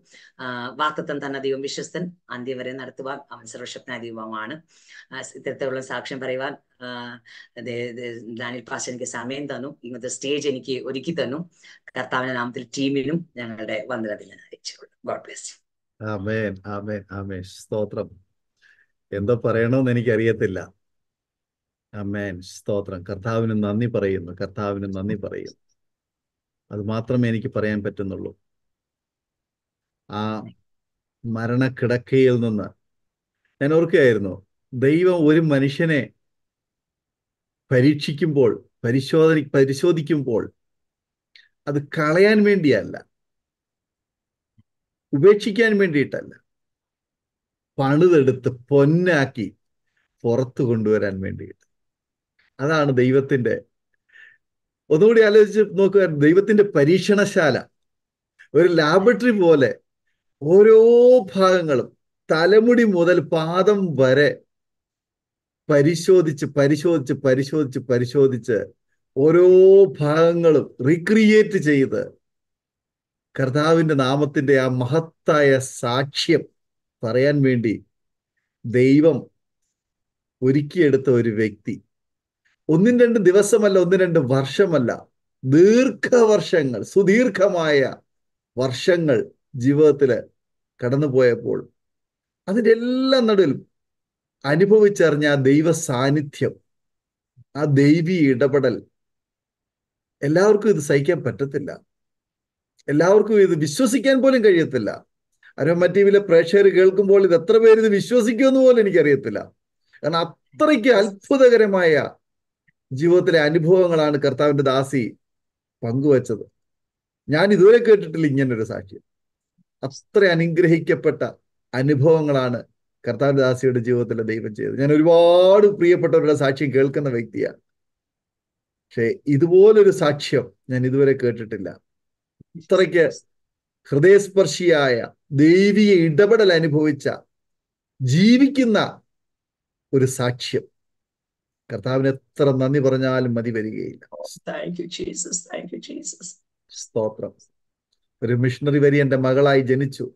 വാക്തത്വം തന്ന ദൈവം വിശ്വസ്തൻ അന്ത്യം വരെ നടത്തുവാൻ അവൻ സർവശക്തനായ ദൈവമാണ്. ഇത്തരത്തിലുള്ള സാക്ഷ്യം പറയുവാൻ ദാനിൽ പാസ് എനിക്ക് സമയം തന്നു. ഇങ്ങനത്തെ സ്റ്റേജ് എനിക്ക് ഒരുക്കി തന്നു. കർത്താവിന്റെ നാമത്തിൽ ടീമിനും ഞങ്ങളുടെ വന്ദനത്തിൽ ഞാൻ അറിയിച്ചുള്ളൂ ഗോഡ് ബ്ലെസ് ആമേൻ ആമേൻ ആമേൻ. സ്തോത്രം. എന്തോ പറയണമെന്ന് എനിക്കറിയത്തില്ല. അമേൻ സ്തോത്രം. കർത്താവിന് നന്ദി പറയുന്നു. കർത്താവിന് നന്ദി പറയുന്നു. അത് മാത്രമേ എനിക്ക് പറയാൻ പറ്റുന്നുള്ളൂ. ആ മരണക്കിടക്കയിൽ നിന്ന് ഞാൻ ഓർക്കുകയായിരുന്നു ദൈവം ഒരു മനുഷ്യനെ പരീക്ഷിക്കുമ്പോൾ പരിശോധന പരിശോധിക്കുമ്പോൾ അത് കളയാൻ വേണ്ടിയല്ല ഉപേക്ഷിക്കാൻ വേണ്ടിയിട്ടല്ല പണിതെടുത്ത് പൊന്നാക്കി പുറത്തു കൊണ്ടുവരാൻ വേണ്ടിയിട്ട്. അതാണ് ദൈവത്തിന്റെ ഒന്നുകൂടി ആലോചിച്ച് നോക്കുക. ദൈവത്തിന്റെ പരീക്ഷണശാല ഒരു ലാബറട്ടറി പോലെ ഓരോ ഭാഗങ്ങളും തലമുടി മുതൽ പാദം വരെ പരിശോധിച്ച് പരിശോധിച്ച് പരിശോധിച്ച് പരിശോധിച്ച് ഓരോ ഭാഗങ്ങളും റീക്രിയേറ്റ് ചെയ്ത് കർത്താവിന്റെ നാമത്തിന്റെ ആ മഹത്തായ സാക്ഷ്യം പറയാൻ വേണ്ടി ദൈവം ഒരുക്കിയെടുത്ത ഒരു വ്യക്തി. ഒന്നും രണ്ട് ദിവസമല്ല ഒന്നും രണ്ട് വർഷമല്ല. ദീർഘവർഷങ്ങൾ സുദീർഘമായ വർഷങ്ങൾ ജീവിതത്തിൽ കടന്നുപോയപ്പോൾ അതിന്റെ എല്ലാ നടുവിലും അനുഭവിച്ചറിഞ്ഞ ആ ദൈവ സാന്നിധ്യം ആ ദൈവീ ഇടപെടൽ എല്ലാവർക്കും ഇത് സഹിക്കാൻ പറ്റത്തില്ല. എല്ലാവർക്കും ഇത് വിശ്വസിക്കാൻ പോലും കഴിയത്തില്ല. അരോമറ്റീവിലെ പ്രേക്ഷകർ കേൾക്കുമ്പോൾ ഇത് എത്ര പേര് ഇത് വിശ്വസിക്കുമെന്ന് പോലും എനിക്കറിയത്തില്ല. കാരണം അത്രയ്ക്ക് അത്ഭുതകരമായ ജീവിതത്തിലെ അനുഭവങ്ങളാണ് കർത്താവിന്റെ ദാസി പങ്കുവച്ചത്. ഞാൻ ഇതുവരെ കേട്ടിട്ടില്ല ഇങ്ങനൊരു സാക്ഷ്യം. അത്ര അനുഗ്രഹിക്കപ്പെട്ട അനുഭവങ്ങളാണ് കർത്താവിന്റെ ദാസിയുടെ ജീവിതത്തിലെ ദൈവം ചെയ്തത്. ഞാൻ ഒരുപാട് പ്രിയപ്പെട്ടവരുടെ സാക്ഷ്യം കേൾക്കുന്ന വ്യക്തിയാണ്. പക്ഷെ ഇതുപോലൊരു സാക്ഷ്യം ഞാൻ ഇതുവരെ കേട്ടിട്ടില്ല. ഇത്രയ്ക്ക് ഹൃദയസ്പർശിയായ ദൈവിക ഇടപെടൽ അനുഭവിച്ച ജീവിക്കുന്ന ഒരു സാക്ഷ്യം കർത്താവിന് എത്ര നന്ദി പറഞ്ഞാലും മതി വരികയില്ല. സ്തോത്രം. ഒരു മിഷണറി വരി എന്റെ മകളായി ജനിച്ചു.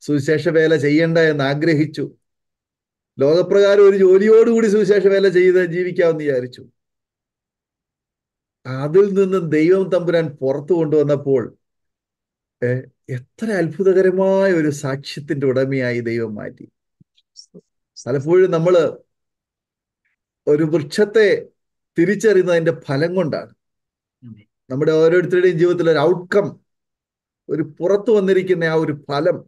സുവിശേഷ വേല ചെയ്യണ്ട എന്ന് ആഗ്രഹിച്ചു. ലോകപ്രകാരം ഒരു ജോലിയോടുകൂടി സുവിശേഷ വേല ചെയ്ത് ജീവിക്കാമെന്ന് വിചാരിച്ചു. അതിൽ നിന്നും ദൈവം തമ്പുരാൻ പുറത്തു കൊണ്ടുവന്നപ്പോൾ എത്ര അത്ഭുതകരമായ ഒരു സാക്ഷ്യത്തിന്റെ ഉടമയായി ദൈവം മാറ്റി. പലപ്പോഴും നമ്മൾ ഒരു വൃക്ഷത്തെ തിരിച്ചറിയുന്നതിന്റെ ഫലം കൊണ്ടാണ്. നമ്മുടെ ഓരോരുത്തരുടെയും ജീവിതത്തിൽ ഒരു ഔട്ട്കം ഒരു പുറത്തു വന്നിരിക്കുന്ന ആ ഒരു ഫലം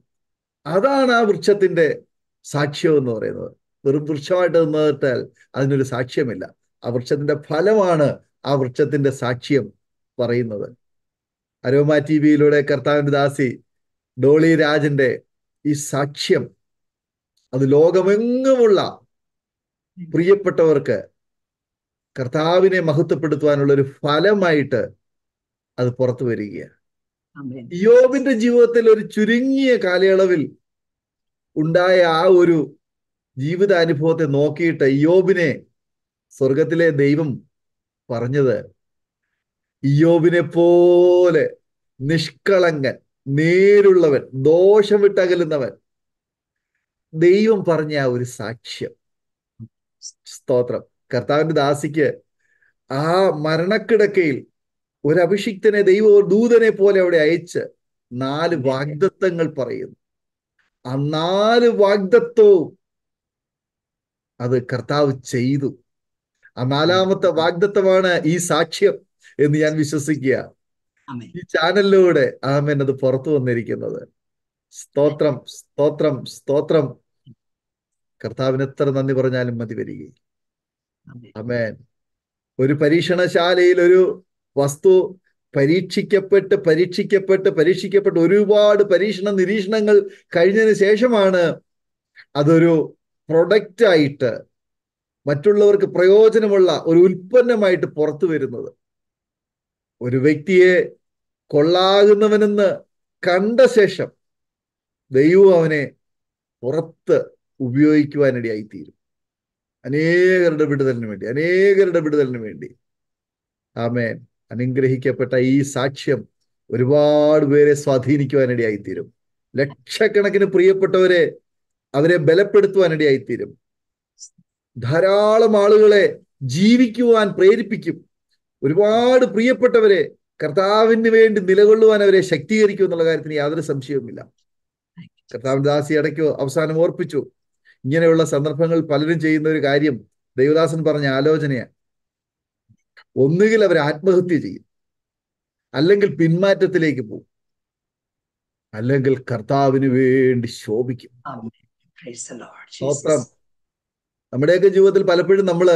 അതാണ് ആ വൃക്ഷത്തിന്റെ സാക്ഷ്യം എന്ന് പറയുന്നത്. വെറും വൃക്ഷമായിട്ട് നിന്നിട്ടാൽ അതിനൊരു സാക്ഷ്യമില്ല. ആ വൃക്ഷത്തിന്റെ ഫലമാണ് ആ വൃക്ഷത്തിന്റെ സാക്ഷ്യം പറയുന്നത്. അരോമ ടി വിയിലൂടെ കർത്താവിന്റെ ദാസി ഡോളി രാജന്റെ ഈ സാക്ഷ്യം അത് ലോകമെങ്ങുമുള്ള പ്രിയപ്പെട്ടവർക്ക് കർത്താവിനെ മഹത്വപ്പെടുത്തുവാനുള്ള ഒരു ഫലമായിട്ട് അത് പുറത്തു വരികയാണ്. യോബിന്റെ ജീവിതത്തിൽ ഒരു ചുരുങ്ങിയ കാലയളവിൽ ഉണ്ടായ ആ ഒരു ജീവിതാനുഭവത്തെ നോക്കിയിട്ട് യോബിനെ സ്വർഗത്തിലെ ദൈവം പറഞ്ഞത് യോബിനെ പോലെ നിഷ്കളങ്കൻ നേരുള്ളവൻ ദോഷം വിട്ടകലുന്നവൻ. ദൈവം പറഞ്ഞ ആ ഒരു സാക്ഷ്യം സ്തോത്രം. കർത്താവിന്റെ ദാസിക്ക് ആ മരണക്കിടക്കയിൽ ഒരു അഭിഷിക്തനെ ദൈവ ദൂതനെ പോലെ അവിടെ അയച്ച് നാല് വാഗ്ദത്തങ്ങൾ പറയുന്നു. ആ നാല് വാഗ്ദത്വവും അത് കർത്താവ് ചെയ്തു. ആ നാലാമത്തെ വാഗ്ദത്തമാണ് ഈ സാക്ഷ്യം എന്ന് ഞാൻ വിശ്വസിക്കുക. ഈ ചാനലിലൂടെ ആമേൻ അത് പുറത്തു വന്നിരിക്കുന്നത്. സ്തോത്രം സ്തോത്രം സ്തോത്രം. കർത്താവിന് എത്ര നന്ദി പറഞ്ഞാലും മതി വരികയും. അമേൻ ഒരു പരീക്ഷണശാലയിൽ ഒരു വസ്തു പരീക്ഷിക്കപ്പെട്ട് പരീക്ഷിക്കപ്പെട്ട് പരീക്ഷിക്കപ്പെട്ട് ഒരുപാട് പരീക്ഷണ നിരീക്ഷണങ്ങൾ കഴിഞ്ഞതിന് ശേഷമാണ് അതൊരു പ്രൊഡക്റ്റ് ആയിട്ട് മറ്റുള്ളവർക്ക് പ്രയോജനമുള്ള ഒരു ഉൽപ്പന്നമായിട്ട് പുറത്തു വരുന്നത്. ഒരു വ്യക്തിയെ കൊള്ളാകുന്നവനെന്ന് കണ്ട ശേഷം ദൈവം അവനെ പുറത്ത് ഉപയോഗിക്കുവാനിടയായി തീരും അനേകരുടെ വിടുതലിന് വേണ്ടി അനേകരുടെ വിടുതലിന് വേണ്ടി ആമേൻ. അനുഗ്രഹിക്കപ്പെട്ട ഈ സാക്ഷ്യം ഒരുപാട് പേരെ സ്വാധീനിക്കുവാനിടയായി തീരും ലക്ഷക്കണക്കിന് പ്രിയപ്പെട്ടവരെ അവരെ ബലപ്പെടുത്തുവാനിടയായി തീരും ധാരാളം ആളുകളെ ജീവിക്കുവാൻ പ്രേരിപ്പിക്കും. ഒരുപാട് പ്രിയപ്പെട്ടവരെ കർത്താവിന് വേണ്ടി നിലകൊള്ളുവാൻ അവരെ ശക്തീകരിക്കും എന്നുള്ള കാര്യത്തിന് യാതൊരു സംശയവുമില്ല. കർത്താവിന്റെ ദാസി അടയ്ക്കോ അവസാനം ഓർപ്പിച്ചു. ഇങ്ങനെയുള്ള സന്ദർഭങ്ങൾ പലരും ചെയ്യുന്ന ഒരു കാര്യം ദേവദാസൻ പറഞ്ഞ ആലോചനയാണ്. ഒന്നുകിൽ അവർ ആത്മഹത്യ ചെയ്യും അല്ലെങ്കിൽ പിന്മാറ്റത്തിലേക്ക് പോകും അല്ലെങ്കിൽ കർത്താവിന് വേണ്ടി ശോഭിക്കും. സ്തോത്രം. നമ്മുടെയൊക്കെ ജീവിതത്തിൽ പലപ്പോഴും നമ്മൾ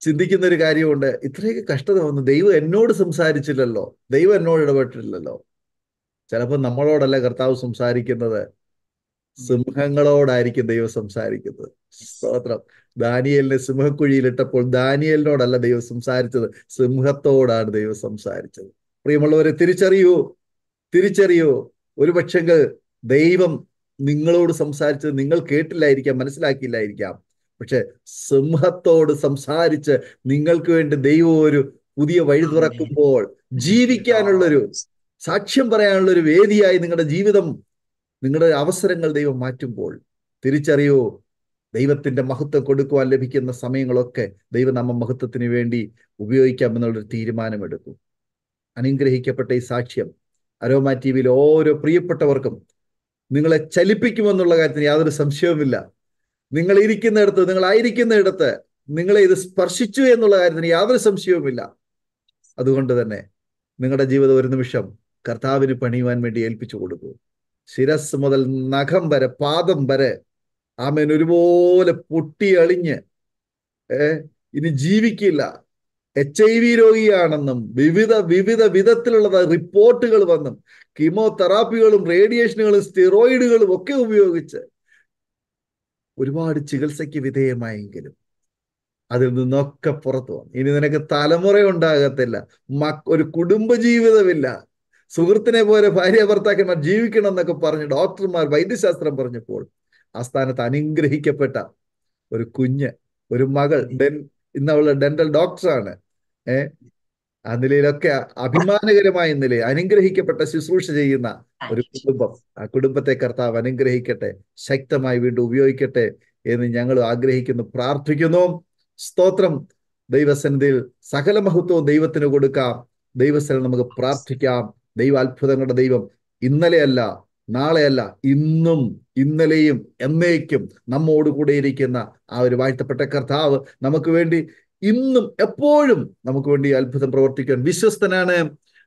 ചിന്തിക്കുന്ന ഒരു കാര്യമുണ്ട് ഇത്രയൊക്കെ കഷ്ടത വന്നു ദൈവം എന്നോട് സംസാരിച്ചില്ലല്ലോ ദൈവം എന്നോട് ഇടപെട്ടില്ലല്ലോ. ചിലപ്പോൾ നമ്മളോടല്ല കർത്താവ് സംസാരിക്കുന്നത്. സിംഹങ്ങളോടായിരിക്കും ദൈവം സംസാരിക്കുന്നത്. സ്തോത്രം. ദാനിയലിനെ സിംഹക്കുഴിയിലിട്ടപ്പോൾ ദാനിയലിനോടല്ല ദൈവം സംസാരിച്ചത്. സിംഹത്തോടാണ് ദൈവം സംസാരിച്ചത്. പ്രിയമുള്ളവരെ തിരിച്ചറിയൂ. തിരിച്ചറിയൂ. ഒരു പക്ഷെങ്കിൽ ദൈവം നിങ്ങളോട് സംസാരിച്ചത് നിങ്ങൾ കേട്ടില്ലായിരിക്കാം മനസ്സിലാക്കിയില്ലായിരിക്കാം. പക്ഷെ സിംഹത്തോട് സംസാരിച്ച് നിങ്ങൾക്ക് വേണ്ടി ദൈവം ഒരു പുതിയ വഴി തുറക്കുമ്പോൾ ജീവിക്കാനുള്ളൊരു സാക്ഷ്യം പറയാനുള്ളൊരു വേദിയായി നിങ്ങളുടെ ജീവിതം നിങ്ങളുടെ അവസരങ്ങൾ ദൈവം മാറ്റുമ്പോൾ തിരിച്ചറിയൂ? ദൈവത്തിന്റെ മഹത്വം കൊടുക്കുവാൻ ലഭിക്കുന്ന സമയങ്ങളൊക്കെ ദൈവം നമ്മ മഹത്വത്തിന് വേണ്ടി ഉപയോഗിക്കാം എന്നുള്ളൊരു തീരുമാനമെടുക്കും. അനുഗ്രഹിക്കപ്പെട്ട ഈ സാക്ഷ്യം അരോമ ടി വിയിൽ ഓരോ പ്രിയപ്പെട്ടവർക്കും നിങ്ങളെ ചലിപ്പിക്കുമെന്നുള്ള കാര്യത്തിന് യാതൊരു സംശയവുമില്ല. നിങ്ങൾ ഇരിക്കുന്നിടത്ത് നിങ്ങൾ ആയിരിക്കുന്നിടത്ത് നിങ്ങളെ ഇത് സ്പർശിച്ചു എന്നുള്ള കാര്യത്തിന് യാതൊരു സംശയവുമില്ല. അതുകൊണ്ട് തന്നെ നിങ്ങളുടെ ജീവിതം ഒരു നിമിഷം കർത്താവിന് പണിയുവാൻ വേണ്ടി ഏൽപ്പിച്ചു കൊടുക്കൂ. ശിരസ് മുതൽ നഖം വരെ പാദം വരെ ആമേൻ ഒരുപോലെ പൊട്ടിയളിഞ്ഞ് ഏ ഇനി ജീവിക്കില്ല. എച്ച് ഐ വി രോഗിയാണെന്നും വിവിധ വിവിധ വിധത്തിലുള്ള റിപ്പോർട്ടുകൾ വന്നും കീമോതെറാപ്പികളും റേഡിയേഷനുകളും സ്റ്റിറോയിഡുകളും ഒക്കെ ഉപയോഗിച്ച് ഒരുപാട് ചികിത്സയ്ക്ക് വിധേയമായെങ്കിലും അതിൽ നിന്നൊക്കെ പുറത്തു വന്നു. ഇനി നിനക്ക് തലമുറ ഉണ്ടാകത്തില്ല. മക് ഒരു കുടുംബജീവിതമില്ല. സുഹൃത്തിനെ പോലെ ഭാര്യ ഭർത്താക്കന്മാർ ജീവിക്കണം എന്നൊക്കെ പറഞ്ഞ് ഡോക്ടർമാർ വൈദ്യശാസ്ത്രം പറഞ്ഞപ്പോൾ ആ സ്ഥാനത്ത് അനുഗ്രഹിക്കപ്പെട്ട ഒരു കുഞ്ഞ് ഒരു മകൾ ഡെൻ ഇന്ന് അവൾ ഡെന്റൽ ഡോക്ടറാണ്. ഏ? ആ നിലയിലൊക്കെ അഭിമാനകരമായ നിലയിൽ അനുഗ്രഹിക്കപ്പെട്ട ശുശ്രൂഷ ചെയ്യുന്ന ഒരു കുടുംബം. ആ കുടുംബത്തെ കർത്താവ് അനുഗ്രഹിക്കട്ടെ ശക്തമായി വീണ്ടും ഉപയോഗിക്കട്ടെ എന്ന് ഞങ്ങൾ ആഗ്രഹിക്കുന്നു പ്രാർത്ഥിക്കുന്നു. സ്തോത്രം. ദൈവസന്നിധിയിൽ സകല മഹത്വവും ദൈവത്തിന് കൊടുക്കാം. ദൈവസ്ഥലം നമുക്ക് പ്രാർത്ഥിക്കാം. ദൈവ അത്ഭുതങ്ങളുടെ ദൈവം ഇന്നലെയല്ല നാളെയല്ല ഇന്നും ഇന്നലെയും എന്നേക്കും നമ്മോട് ഇരിക്കുന്ന ആ ഒരു വാഴ്ത്തപ്പെട്ട കർത്താവ് നമുക്ക് വേണ്ടി ഇന്നും എപ്പോഴും നമുക്ക് വേണ്ടി അത്ഭുതം പ്രവർത്തിക്കാൻ വിശ്വസ്തനാണ്.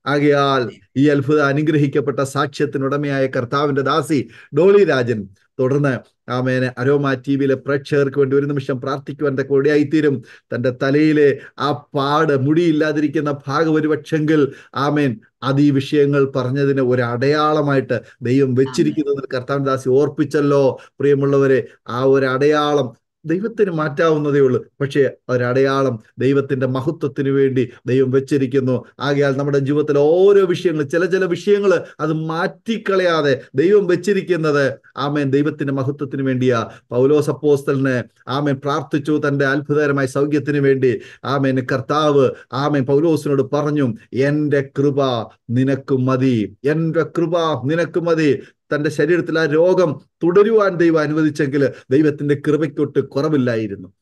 ആകയാൽ ഈ അത്ഭുത അനുഗ്രഹിക്കപ്പെട്ട സാക്ഷ്യത്തിനുടമയായ കർത്താവിന്റെ ദാസി ഡോളി രാജൻ. തുടർന്ന് ആമേനെ അരോമ ടി വിയിലെ പ്രേക്ഷകർക്ക് വേണ്ടി ഒരു നിമിഷം പ്രാർത്ഥിക്കുവാൻ തക്ക ഒടിയായിത്തീരും തന്റെ തലയിലെ ആ പാട് മുടിയില്ലാതിരിക്കുന്ന ഭാഗം ഒരുപക്ഷെങ്കിൽ ആമേൻ. അത് ഈ വിഷയങ്ങൾ പറഞ്ഞതിന് ഒരു അടയാളമായിട്ട് ദൈവം വെച്ചിരിക്കുന്നത് കർത്താവിൻ ദാസി ഓർപ്പിച്ചല്ലോ. പ്രിയമുള്ളവരെ ആ ഒരു അടയാളം ദൈവത്തിന് മാറ്റാവുന്നതേ ഉള്ളൂ. പക്ഷേ ഒരടയാളം ദൈവത്തിന്റെ മഹത്വത്തിന് വേണ്ടി ദൈവം വെച്ചിരിക്കുന്നു. ആകയാൽ നമ്മുടെ ജീവിതത്തിലെ ഓരോ വിഷയങ്ങൾ ചില ചില വിഷയങ്ങൾ അത് മാറ്റിക്കളയാതെ ദൈവം വെച്ചിരിക്കുന്നത് ആമേൻ ദൈവത്തിന്റെ മഹത്വത്തിന് വേണ്ടിയാ. പൗലോസ് അപ്പോസ്തലിന് ആമേൻ പ്രാർത്ഥിച്ചു തന്റെ അത്ഭുതകരമായ സൗഖ്യത്തിന് വേണ്ടി. ആമേൻ കർത്താവ് ആമേൻ പൗലോസിനോട് പറഞ്ഞു എന്റെ കൃപ നിനക്ക് മതി. എന്റെ കൃപ നിനക്ക് മതി. തന്റെ ശരീരത്തിൽ ആ രോഗം തുടരുവാൻ ദൈവം അനുവദിച്ചെങ്കിൽ ദൈവത്തിന്റെ കൃപയ്ക്കൊട്ട് കുറവില്ലായിരുന്നു.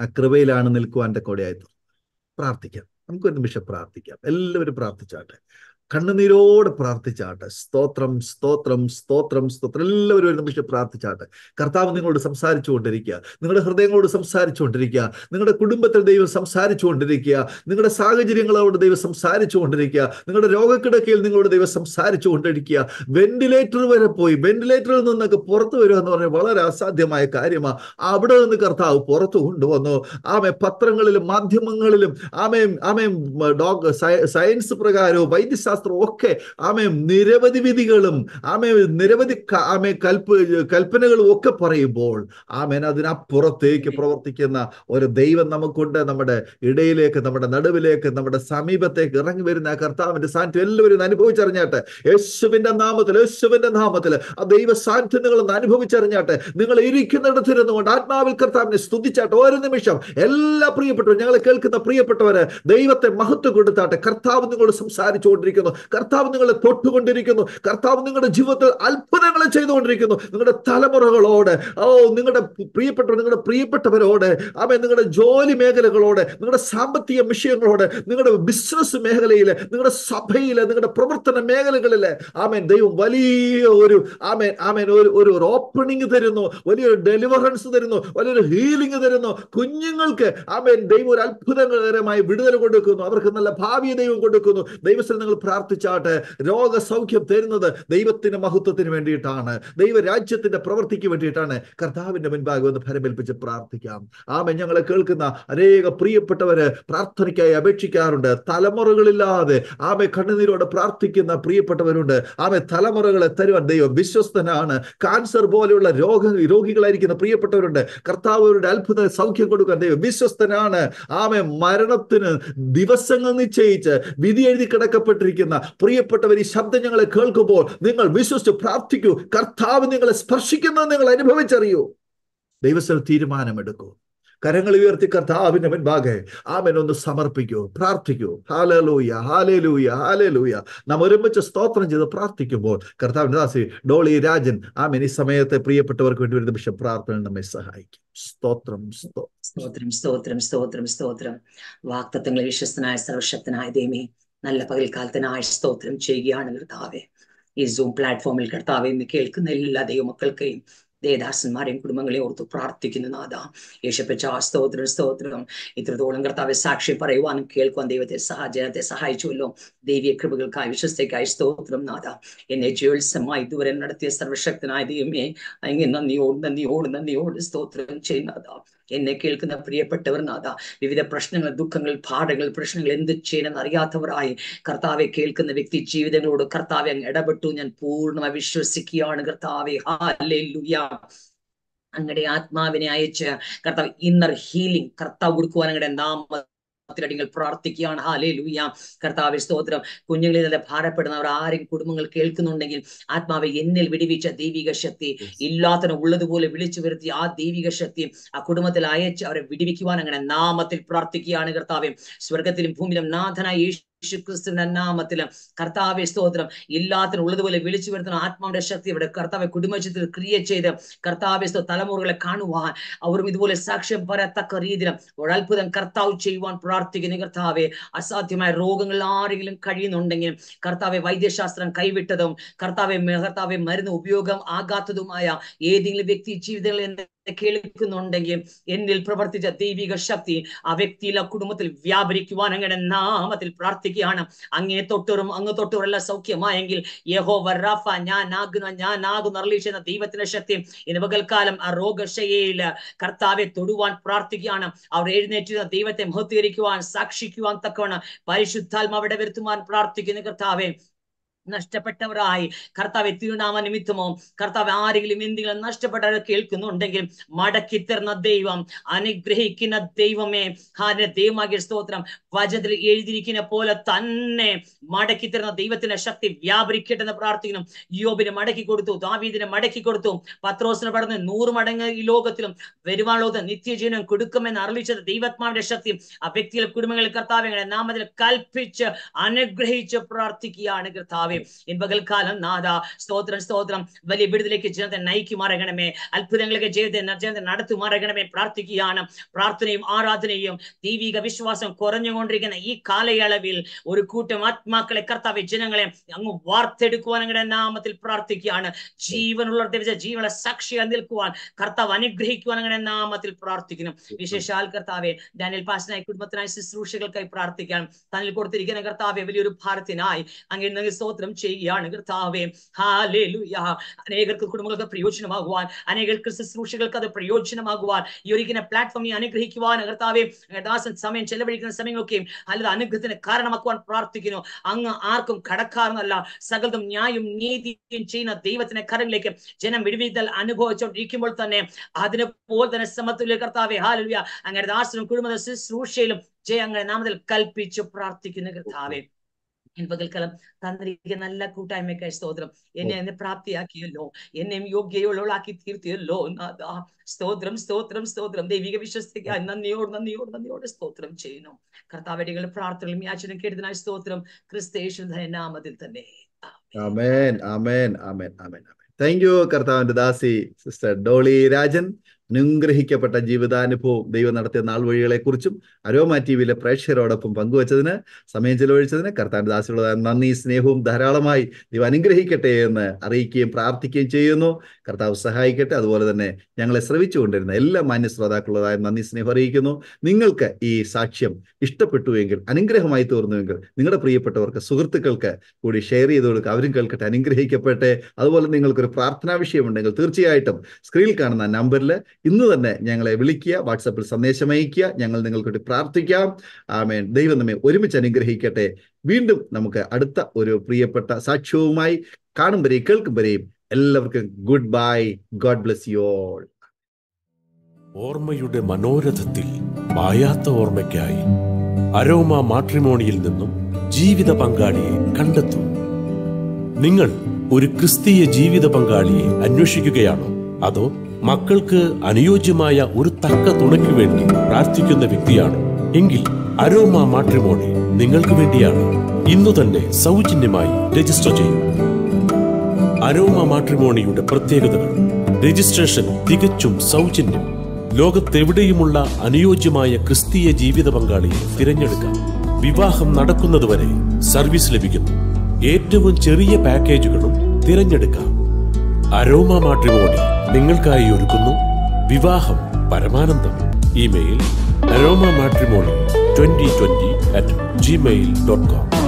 ആ കൃപയിലാണ് നിൽക്കുവാന്റെ കൊടയായത്. പ്രാർത്ഥിക്കാം. നമുക്കൊരു നിമിഷം പ്രാർത്ഥിക്കാം. എല്ലാവരും പ്രാർത്ഥിച്ചാട്ടെ. കണ്ണുനീരോടെ പ്രാർത്ഥിച്ചാട്ടെ. സ്തോത്രം സ്തോത്രം സ്തോത്രം സ്തോത്രം. എല്ലാവരും ഒരു നിമിഷം പ്രാർത്ഥിച്ചാട്ടെ. കർത്താവ് നിങ്ങളോട് സംസാരിച്ചു കൊണ്ടിരിക്കുക നിങ്ങളുടെ ഹൃദയങ്ങളോട് സംസാരിച്ചു കൊണ്ടിരിക്കുക നിങ്ങളുടെ കുടുംബത്തിൽ ദൈവം സംസാരിച്ചു കൊണ്ടിരിക്കുക നിങ്ങളുടെ സാഹചര്യങ്ങളോട് ദൈവം സംസാരിച്ചു കൊണ്ടിരിക്കുക നിങ്ങളുടെ രോഗക്കിടക്കയിൽ നിങ്ങളോട് ദൈവം സംസാരിച്ചു കൊണ്ടിരിക്കുക വെന്റിലേറ്റർ വരെ പോയി. വെന്റിലേറ്ററിൽ നിന്നൊക്കെ പുറത്തു വരിക എന്ന് പറഞ്ഞാൽ വളരെ അസാധ്യമായ കാര്യമാണ്. അവിടെ നിന്ന് കർത്താവ് പുറത്തു കൊണ്ടുവന്നു. ആമെ പത്രങ്ങളിലും മാധ്യമങ്ങളിലും ആമയും ആമയും ഡോഗ് സയൻസ് പ്രകാരവും വൈദ്യശാസ്ത്ര ദൈവശാസ്ത്രവും ഒക്കെ ആമേ നിരവധി വിധികളും ആമേ നിരവധി ആമേ കൽപ്പ കൽപ്പനകളും ഒക്കെ പറയുമ്പോൾ ആമേൻ അതിനപ്പുറത്തേക്ക് പ്രവർത്തിക്കുന്ന ഒരു ദൈവം നമുക്കുണ്ട്. നമ്മുടെ ഇടയിലേക്ക് നമ്മുടെ നടുവിലേക്ക് നമ്മുടെ സമീപത്തേക്ക് ഇറങ്ങി വരുന്ന ആ കർത്താവിന്റെ സാന്നിധ്യം എല്ലാവരും അനുഭവിച്ചറിഞ്ഞാട്ടെ. യേശുവിന്റെ നാമത്തിൽ യേശുവിന്റെ നാമത്തിൽ ആ ദൈവ സാന്നിധ്യം നിങ്ങളൊന്ന് അനുഭവിച്ചറിഞ്ഞാട്ടെ. നിങ്ങൾ ഇരിക്കുന്നിടത്തിരുന്നു കൊണ്ട് ആത്മാവിൽ കർത്താവിനെ സ്തുതിച്ചാട്ടെ ഓരോ നിമിഷം. എല്ലാ പ്രിയപ്പെട്ടവരും ഞങ്ങളെ കേൾക്കുന്ന പ്രിയപ്പെട്ടവര് ദൈവത്തെ മഹത്വം കൊടുത്താട്ടെ. കർത്താവ് നിങ്ങളോട് സംസാരിച്ചുകൊണ്ടിരിക്കുന്നു. കർത്താവ് നിങ്ങളെ തൊട്ടുകൊണ്ടിരിക്കുന്നു. കർത്താവ് നിങ്ങളുടെ ജീവിതത്തിൽ അത്ഭുതങ്ങൾ ചെയ്തുകൊണ്ടിരിക്കുന്നു. നിങ്ങളുടെ തലമുറകളോട് ഓ നിങ്ങളുടെ പ്രിയപ്പെട്ടവർ നിങ്ങളുടെ പ്രിയപ്പെട്ടവരോട് ആമേ നിങ്ങളുടെ ജോലി മേഖലകളോട് നിങ്ങളുടെ സാമ്പത്തിക വിഷയങ്ങളോട് നിങ്ങളുടെ ബിസിനസ് മേഖലയിൽ നിങ്ങളുടെ സഭയിൽ നിങ്ങളുടെ പ്രവർത്തന മേഖലകളിൽ ആമേൻ ദൈവം വലിയ ഒരു ആമേൻ ആമേൻ ഒരു ഒരു ഓപ്പണിംഗ് തരുന്നു. വലിയൊരു ഡെലിവറൻസ് തരുന്നു. വലിയൊരു ഹീലിംഗ് തരുന്നു. കുഞ്ഞുങ്ങൾക്ക് ആമേൻ ദൈവം ഒരു അത്ഭുതകരമായി വിടുതൽ കൊടുക്കുന്നു. അവർക്ക് നല്ല ഭാവി ദൈവം കൊടുക്കുന്നു. ദൈവസ്ഥലം നിങ്ങൾ പ്രാർത്ഥിച്ചാട്ടെ രോഗസൗഖ്യം തരുന്നത് ദൈവത്തിന്റെ മഹത്വത്തിന് വേണ്ടിയിട്ടാണ്. ദൈവരാജ്യത്തിന്റെ പ്രവൃത്തിക്ക് വേണ്ടിയിട്ടാണ്. കർത്താവിന്റെ മുൻപാകെ വന്ന് ഫലമേൽപ്പിച്ച് പ്രാർത്ഥിക്കാം. ആമേ ഞങ്ങളെ കേൾക്കുന്ന അനേക പ്രിയപ്പെട്ടവര് പ്രാർത്ഥനയ്ക്കായി അപേക്ഷിക്കാറുണ്ട്. തലമുറകളില്ലാതെ ആമെ കണ്ണുനീരോടെ പ്രാർത്ഥിക്കുന്ന പ്രിയപ്പെട്ടവരുണ്ട്. ആമെ തലമുറകളെ തരുവാൻ ദൈവം വിശ്വസ്തനാണ്. കാൻസർ പോലെയുള്ള രോഗ രോഗികളായിരിക്കുന്ന പ്രിയപ്പെട്ടവരുണ്ട്. കർത്താവ് അവരുടെ അത്ഭുത സൗഖ്യം കൊടുക്കാൻ ദൈവം വിശ്വസ്തനാണ്. ആമെ മരണത്തിന് ദിവസങ്ങൾ നിശ്ചയിച്ച് വിധി എഴുതി കിടക്കപ്പെട്ടിരിക്കുന്ന. പ്രിയപ്പെട്ടവർ ഈ ശബ്ദം ഞങ്ങളെ കേൾക്കുമ്പോൾ നിങ്ങൾ വിശ്വസിച്ച് പ്രാർത്ഥിക്കൂ. കർത്താവ് നിങ്ങളെ സ്പർശിക്കുന്നത് നിങ്ങൾ അനുഭവിച്ചറിയൂ. ദൈവസ്ഥ തീരുമാനമെടുക്കൂ. കരങ്ങൾ ഉയർത്തി കർത്താവിന്റെ മുൻപാകെ ആമൻ ഒന്ന് സമർപ്പിക്കൂ. പ്രാർത്ഥിക്കൂ. ഹാലലൂയ ഹാലലൂയ ഹാലലൂയ നാം ഒരുമിച്ച് സ്തോത്രം ചെയ്ത് പ്രാർത്ഥിക്കുമ്പോൾ കർത്താവിന്റെ ദാസി ഡോളി രാജൻ ആമൻ ഈ സമയത്തെ പ്രിയപ്പെട്ടവർക്ക് വേണ്ടി ഒരു നിമിഷം പ്രാർത്ഥന നമ്മെ സഹായിക്കും. സ്തോത്രം സ്തോത്രം സ്തോത്രം സ്തോത്രം സ്തോത്രം. വാക്തത്വങ്ങളെ വിശ്വസ്തനായ സർവശക്തനായ ദൈവമേ നല്ല പകൽക്കാലത്തിനായ സ്തോത്രം ചെയ്യുകയാണ് കർത്താവെ. ഈ സൂം പ്ലാറ്റ്ഫോമിൽ കർത്താവെ എന്ന് കേൾക്കുന്ന എല്ലാ ദൈവമക്കൾക്കെയും ദേദാസന്മാരെയും കുടുംബങ്ങളെയും ഓർത്ത് പ്രാർത്ഥിക്കുന്നു നാഥ. യേശപ്പച്ച സ്തോത്രം സ്തോത്രം. ഇത്രത്തോളം കർത്താവെ സാക്ഷി പറയുവാനും കേൾക്കുവാൻ ദൈവത്തെ സഹജനത്തെ സഹായിച്ചുവല്ലോ. ദൈവീയ കൃപകൾക്കായി വിശ്വസ്തയ്ക്കായി സ്തോത്രം നാഥ. എന്നെ ജ്യോത്സമായി ഇതുവരെ നടത്തിയ സർവശക്തനായ ദൈവമേ അങ്ങനെ നന്ദിയോട് നന്ദിയോട് നന്ദിയോട് സ്തോത്രം ചെയ്യുന്നതാ എന്നെ കേൾക്കുന്ന പ്രിയപ്പെട്ടവർ നാഥ വിവിധ പ്രശ്നങ്ങൾ ദുഃഖങ്ങൾ പാഠങ്ങൾ പ്രശ്നങ്ങൾ എന്ത് ചെയ്യണമെന്ന് അറിയാത്തവരായി കർത്താവെ കേൾക്കുന്ന വ്യക്തി ജീവിതങ്ങളോട് കർത്താവെ അങ്ങ് ഇടപെട്ടു. ഞാൻ പൂർണമായി വിശ്വസിക്കുകയാണ് കർത്താവെ. അങ്ങടെ ആത്മാവിനെ അയച്ച് കർത്താവ് ഇന്നർ ഹീലിംഗ് കർത്താവ് കൊടുക്കുവാൻ അങ്ങയുടെ നാമ ത്തിൽ പ്രാർത്ഥിക്കുകയാണ്. ഹാലേ ലൂയ കർത്താവ് സ്തോത്രം. കുഞ്ഞുങ്ങളിൽ നിന്ന് ഭാരപ്പെടുന്നവർ ആരും കുടുംബങ്ങൾ കേൾക്കുന്നുണ്ടെങ്കിൽ ആത്മാവെ എന്നിൽ വിടിവിച്ച ദൈവിക ശക്തി ഇല്ലാത്തതിന് ഉള്ളതുപോലെ വിളിച്ചു വരുത്തി ആ ദൈവിക ശക്തി ആ കുടുംബത്തിൽ അയച്ച് അവരെ വിടിവിക്കുവാൻ അങ്ങനെ നാമത്തിൽ പ്രാർത്ഥിക്കുകയാണ് കർത്താവെ. സ്വർഗത്തിലും ഭൂമിയിലും നാഥനായ യേശു ക്രിസ്തുവിന്റെ നാമത്തിലും കർത്താവെ സ്തോത്രം. എല്ലാത്തിനും ഉള്ളതുപോലെ വിളിച്ചു വരുത്തുന്ന ആത്മാവിന്റെ ശക്തി ഇവിടെ കർത്താവെ കുടുംബത്തിൽ ക്രിയ ചെയ്ത് കർത്താവെ തലമുറകളെ കാണുവാൻ. അവരും ഇതുപോലെ സാക്ഷ്യം പറയത്തക്ക രീതിയിലും ഒരത്ഭുതം കർത്താവ് ചെയ്യുവാൻ പ്രാർത്ഥിക്കുന്നു. കർത്താവെ അസാധ്യമായ രോഗങ്ങൾ ആരെങ്കിലും കഴിയുന്നുണ്ടെങ്കിലും കർത്താവെ വൈദ്യശാസ്ത്രം കൈവിട്ടതും കർത്താവെ കർത്താവെ മരുന്ന് ഉപയോഗം ആകാത്തതുമായ ഏതെങ്കിലും വ്യക്തി ജീവിതങ്ങളിൽ കേൾക്കുന്നുണ്ടെങ്കിൽ എന്നിൽ പ്രവർത്തിച്ച ദൈവിക ശക്തി ആ വ്യക്തിയിൽ ആ കുടുംബത്തിൽ വ്യാപരിക്കുവാൻ അങ്ങനെ നാമത്തിൽ പ്രാർത്ഥിക്കുകയാണ്. അങ്ങേ തൊട്ടറും അങ്ങ് തൊട്ടവരെല്ലാം സൗഖ്യമായെങ്കിൽ യഹോ വറാഫ ഞാനാകുന്ന ഞാൻ ആകുന്ന അറിയിച്ചെന്ന ദൈവത്തിന്റെ ശക്തി ഇന്ന് പകൽക്കാലം ആ രോഗശയയിൽ കർത്താവെ തൊടുവാൻ പ്രാർത്ഥിക്കുകയാണ്. അവർ എഴുന്നേറ്റിരുന്ന ദൈവത്തെ മഹത്വീകരിക്കുവാൻ സാക്ഷിക്കുവാൻ തക്കവണ്ണം പരിശുദ്ധാത്മാവിടെ വരുത്തുവാൻ പ്രാർത്ഥിക്കുന്ന കർത്താവെ. നഷ്ടപ്പെട്ടവരായി. കർത്താവ് തിരുനാമ നിമിത്തമോ കർത്താവ് ആരെങ്കിലും എന്തെങ്കിലും നഷ്ടപ്പെട്ടവരെ കേൾക്കുന്നുണ്ടെങ്കിൽ മടക്കി തരുന്ന ദൈവം അനുഗ്രഹിക്കുന്ന ദൈവമേ. ഹാന്റെ ദൈവമാകിയ സ്തോത്രം. വചനത്തിൽ എഴുതിയിരിക്കുന്ന പോലെ തന്നെ മടക്കി തരുന്ന ദൈവത്തിന്റെ ശക്തി വ്യാപരിക്കട്ടെ എന്ന് പ്രാർത്ഥിക്കുന്നു. യോബിനെ മടക്കി കൊടുത്തു ദാവീദിനെ മടക്കി കൊടുത്തു. പത്രോസിനെ പടന്ന് നൂറ് മടങ്ങ് ഈ ലോകത്തിലും വരുവാനുള്ളത് നിത്യജീവനം കൊടുക്കുമെന്ന് അറിയിച്ചത് ദൈവത്മാവിന്റെ ശക്തി. ആ വ്യക്തികളെ കുടുംബങ്ങളിൽ കർത്താവ് നാമത്തിൽ കൽപ്പിച്ച് അനുഗ്രഹിച്ച് പ്രാർത്ഥിക്കുകയാണ് കർത്താവ്. കർത്താവെ ഇൻ പകൽക്കാലം നാഥ സ്തോത്രം സ്തോത്രം. വലിയ വിടുതലേക്ക് ജനത്തെ നയിക്കുമാറകണമേ. അത്ഭുതങ്ങളൊക്കെ ജീവിതത്തെ ജനത്തെ നടത്തുമാറകണമേ. പ്രാർത്ഥിക്കുകയാണ്. പ്രാർത്ഥനയും ആരാധനയും ദൈവിക വിശ്വാസം കുറഞ്ഞുകൊണ്ടിരിക്കുന്ന ഈ കാലയളവിൽ ഒരു കൂട്ടം ആത്മാക്കളെ കർത്താവ് ജനങ്ങളെ അങ്ങ് വാർത്തെടുക്കുവാൻ അങ്ങയുടെ നാമത്തിൽ പ്രാർത്ഥിക്കുകയാണ്. ജീവനുള്ള ദിവസം ജീവനുള്ള സാക്ഷിയാൽ നിൽക്കുവാൻ കർത്താവ് അനുഗ്രഹിക്കുവാൻ അങ്ങനെ നാമത്തിൽ പ്രാർത്ഥിക്കുന്നു. വിശേഷാൽ കർത്താവെ ഡാനിയൽ പാസനായി കുടുംബത്തിനായി ശുശ്രൂഷകൾക്കായി പ്രാർത്ഥിക്കാൻ തന്നിൽ കൊടുത്തിരിക്കുന്ന കർത്താവെ വലിയൊരു ഭാരത്തിനായി അങ്ങനെ സ്തോത്രം സ്തോത്രം ചെയ്യുകയാണ് കർത്താവേ. ഹാലേലുയ അനേകർക്ക് കുടുംബങ്ങൾക്ക് പ്രയോജനമാകുവാൻ അനേകർക്ക് ശുശ്രൂഷകൾക്ക് അത് പ്രയോജനമാകുവാൻ ഈ ഒരിക്കലും നീ അനുഗ്രഹിക്കുവാൻ കർത്താവേ. ദാസൻ സമയം ചെലവഴിക്കുന്ന സമയങ്ങളൊക്കെയും അല്ലത് അനുഗ്രഹത്തിന് കാരണമാക്കുവാൻ പ്രാർത്ഥിക്കുന്നു. അങ്ങ് ആർക്കും കടക്കാറുന്നല്ല സകലതും ന്യായം നീതിയും ചെയ്യുന്ന ദൈവത്തിന്റെ കരങ്ങളിലേക്ക് ജനം വിടുവിതൽ അനുഭവിച്ചുകൊണ്ടിരിക്കുമ്പോൾ തന്നെ അതിനെ പോലെ തന്നെ സമത്തുല്യ കർത്താവെ. ഹാലുയ അങ്ങനെ ദാസനും കുടുംബ ശുശ്രൂഷയിലും ജയ അങ്ങനെ നാമത്തിൽ കൽപ്പിച്ചു പ്രാർത്ഥിക്കുന്ന കർത്താവെ. പകൽക്കാലം തന്നിരിക്കുന്ന നല്ല കൂട്ടായ്മയ്ക്കായി സ്തോത്രം. എന്നെ എന്നെ പ്രാപ്തിയാക്കിയല്ലോ. എന്നെയും യോഗ്യയുള്ളവളാക്കി തീർത്തിയല്ലോ നാഥാ സ്തോത്രം സ്തോത്രം സ്തോത്രം. ദൈവിക വിശ്വസിക്കാൻ നന്ദിയോട് നന്ദിയോട് നന്ദിയോട് സ്തോത്രം ചെയ്യുന്നു. കർത്താവടികളുടെ പ്രാർത്ഥനകളും യാച്ചനും കേട്ടതിനായി സ്തോത്രം. ക്രിസ്തേശു നാമത്തിൽ തന്നെ. ആമേൻ. ആമേൻ ആമേൻ ആമേൻ ആമേൻ താങ്ക് യു കർത്താവിന്റെ ദാസി സിസ്റ്റർ ഡോളി രാജൻ. അനുഗ്രഹിക്കപ്പെട്ട ജീവിതാനുഭവം ദൈവം നടത്തിയ നാൾ വഴികളെ കുറിച്ചും അരോമ ടി വിയിലെ പ്രേക്ഷകരോടൊപ്പം പങ്കുവച്ചതിന് സമയം ചെലവഴിച്ചതിന് കർത്താൻ ദാസികളുടെ നന്ദി സ്നേഹവും ധാരാളമായി ദൈവം അനുഗ്രഹിക്കട്ടെ എന്ന് അറിയിക്കുകയും പ്രാർത്ഥിക്കുകയും ചെയ്യുന്നു. കർത്താവ് സഹായിക്കട്ടെ. അതുപോലെ തന്നെ ഞങ്ങളെ ശ്രവിച്ചുകൊണ്ടിരുന്ന എല്ലാ മാന്യ ശ്രോതാക്കളുള്ളതായ നന്ദി സ്നേഹം അറിയിക്കുന്നു. നിങ്ങൾക്ക് ഈ സാക്ഷ്യം ഇഷ്ടപ്പെട്ടുവെങ്കിൽ അനുഗ്രഹമായി തീർന്നുവെങ്കിൽ നിങ്ങളുടെ പ്രിയപ്പെട്ടവർക്ക് സുഹൃത്തുക്കൾക്ക് കൂടി ഷെയർ ചെയ്ത് കൊടുക്കുക. അവരും കേൾക്കട്ടെ അനുഗ്രഹിക്കപ്പെട്ടെ. അതുപോലെ നിങ്ങൾക്കൊരു പ്രാർത്ഥനാ വിഷയമുണ്ടെങ്കിൽ തീർച്ചയായിട്ടും സ്ക്രീനിൽ കാണുന്ന നമ്പറിൽ ഇന്ന് തന്നെ ഞങ്ങളെ വിളിക്കുക വാട്സപ്പിൽ സന്ദേശം അയക്കുക ഞങ്ങൾ നിങ്ങൾക്ക് വേണ്ടി പ്രാർത്ഥിക്കാം. ആമേൻ. ദൈവം നമ്മെ ഒരുമിച്ച് അനുഗ്രഹിക്കട്ടെ. വീണ്ടും നമുക്ക് അടുത്ത ഒരു പ്രിയപ്പെട്ട സാക്ഷ്യവുമായി കാണും വരെയും കേൾക്കും വരെയും എല്ലാവർക്കും good bye. God bless you all. ഓർമ്മയുടെ മനോരഥത്തിൽ മായാത്ത ഓർമ്മയ്ക്കായി അരോമ മാട്രിമോണിയിൽ നിന്നും ജീവിത പങ്കാളിയെ കണ്ടെത്തും. നിങ്ങൾ ഒരു ക്രിസ്തീയ ജീവിത പങ്കാളിയെ അന്വേഷിക്കുകയാണോ? അതോ മക്കൾക്ക് അനുയോജ്യമായ ഒരു തക്ക തുണയ്ക്ക് വേണ്ടി പ്രാർത്ഥിക്കുന്ന വ്യക്തിയാണ്. എങ്കിൽ അരോമ മാട്രിമോണി നിങ്ങൾക്ക് വേണ്ടിയാണ്. ഇന്നു തന്നെ സൗജന്യമായി രജിസ്റ്റർ ചെയ്യൂ. അരോമ മാട്രിമോണിയുടെ പ്രത്യേകതകൾ. രജിസ്ട്രേഷൻ തികച്ചും സൗജന്യം. ലോകത്തെവിടെയുമുള്ള അനുയോജ്യമായ ക്രിസ്തീയ ജീവിത പങ്കാളിയെ തിരഞ്ഞെടുക്കാം. വിവാഹം നടക്കുന്നതുവരെ സർവീസ് ലഭിക്കുന്നു. ഏറ്റവും ചെറിയ പാക്കേജുകളും തിരഞ്ഞെടുക്കാം. അരോമ മാട്രിമോണി നിങ്ങൾക്കായി ഒരുക്കുന്നു വിവാഹം പരമാനന്ദം. Email aroma matrimony twenty twenty at Gmail dot com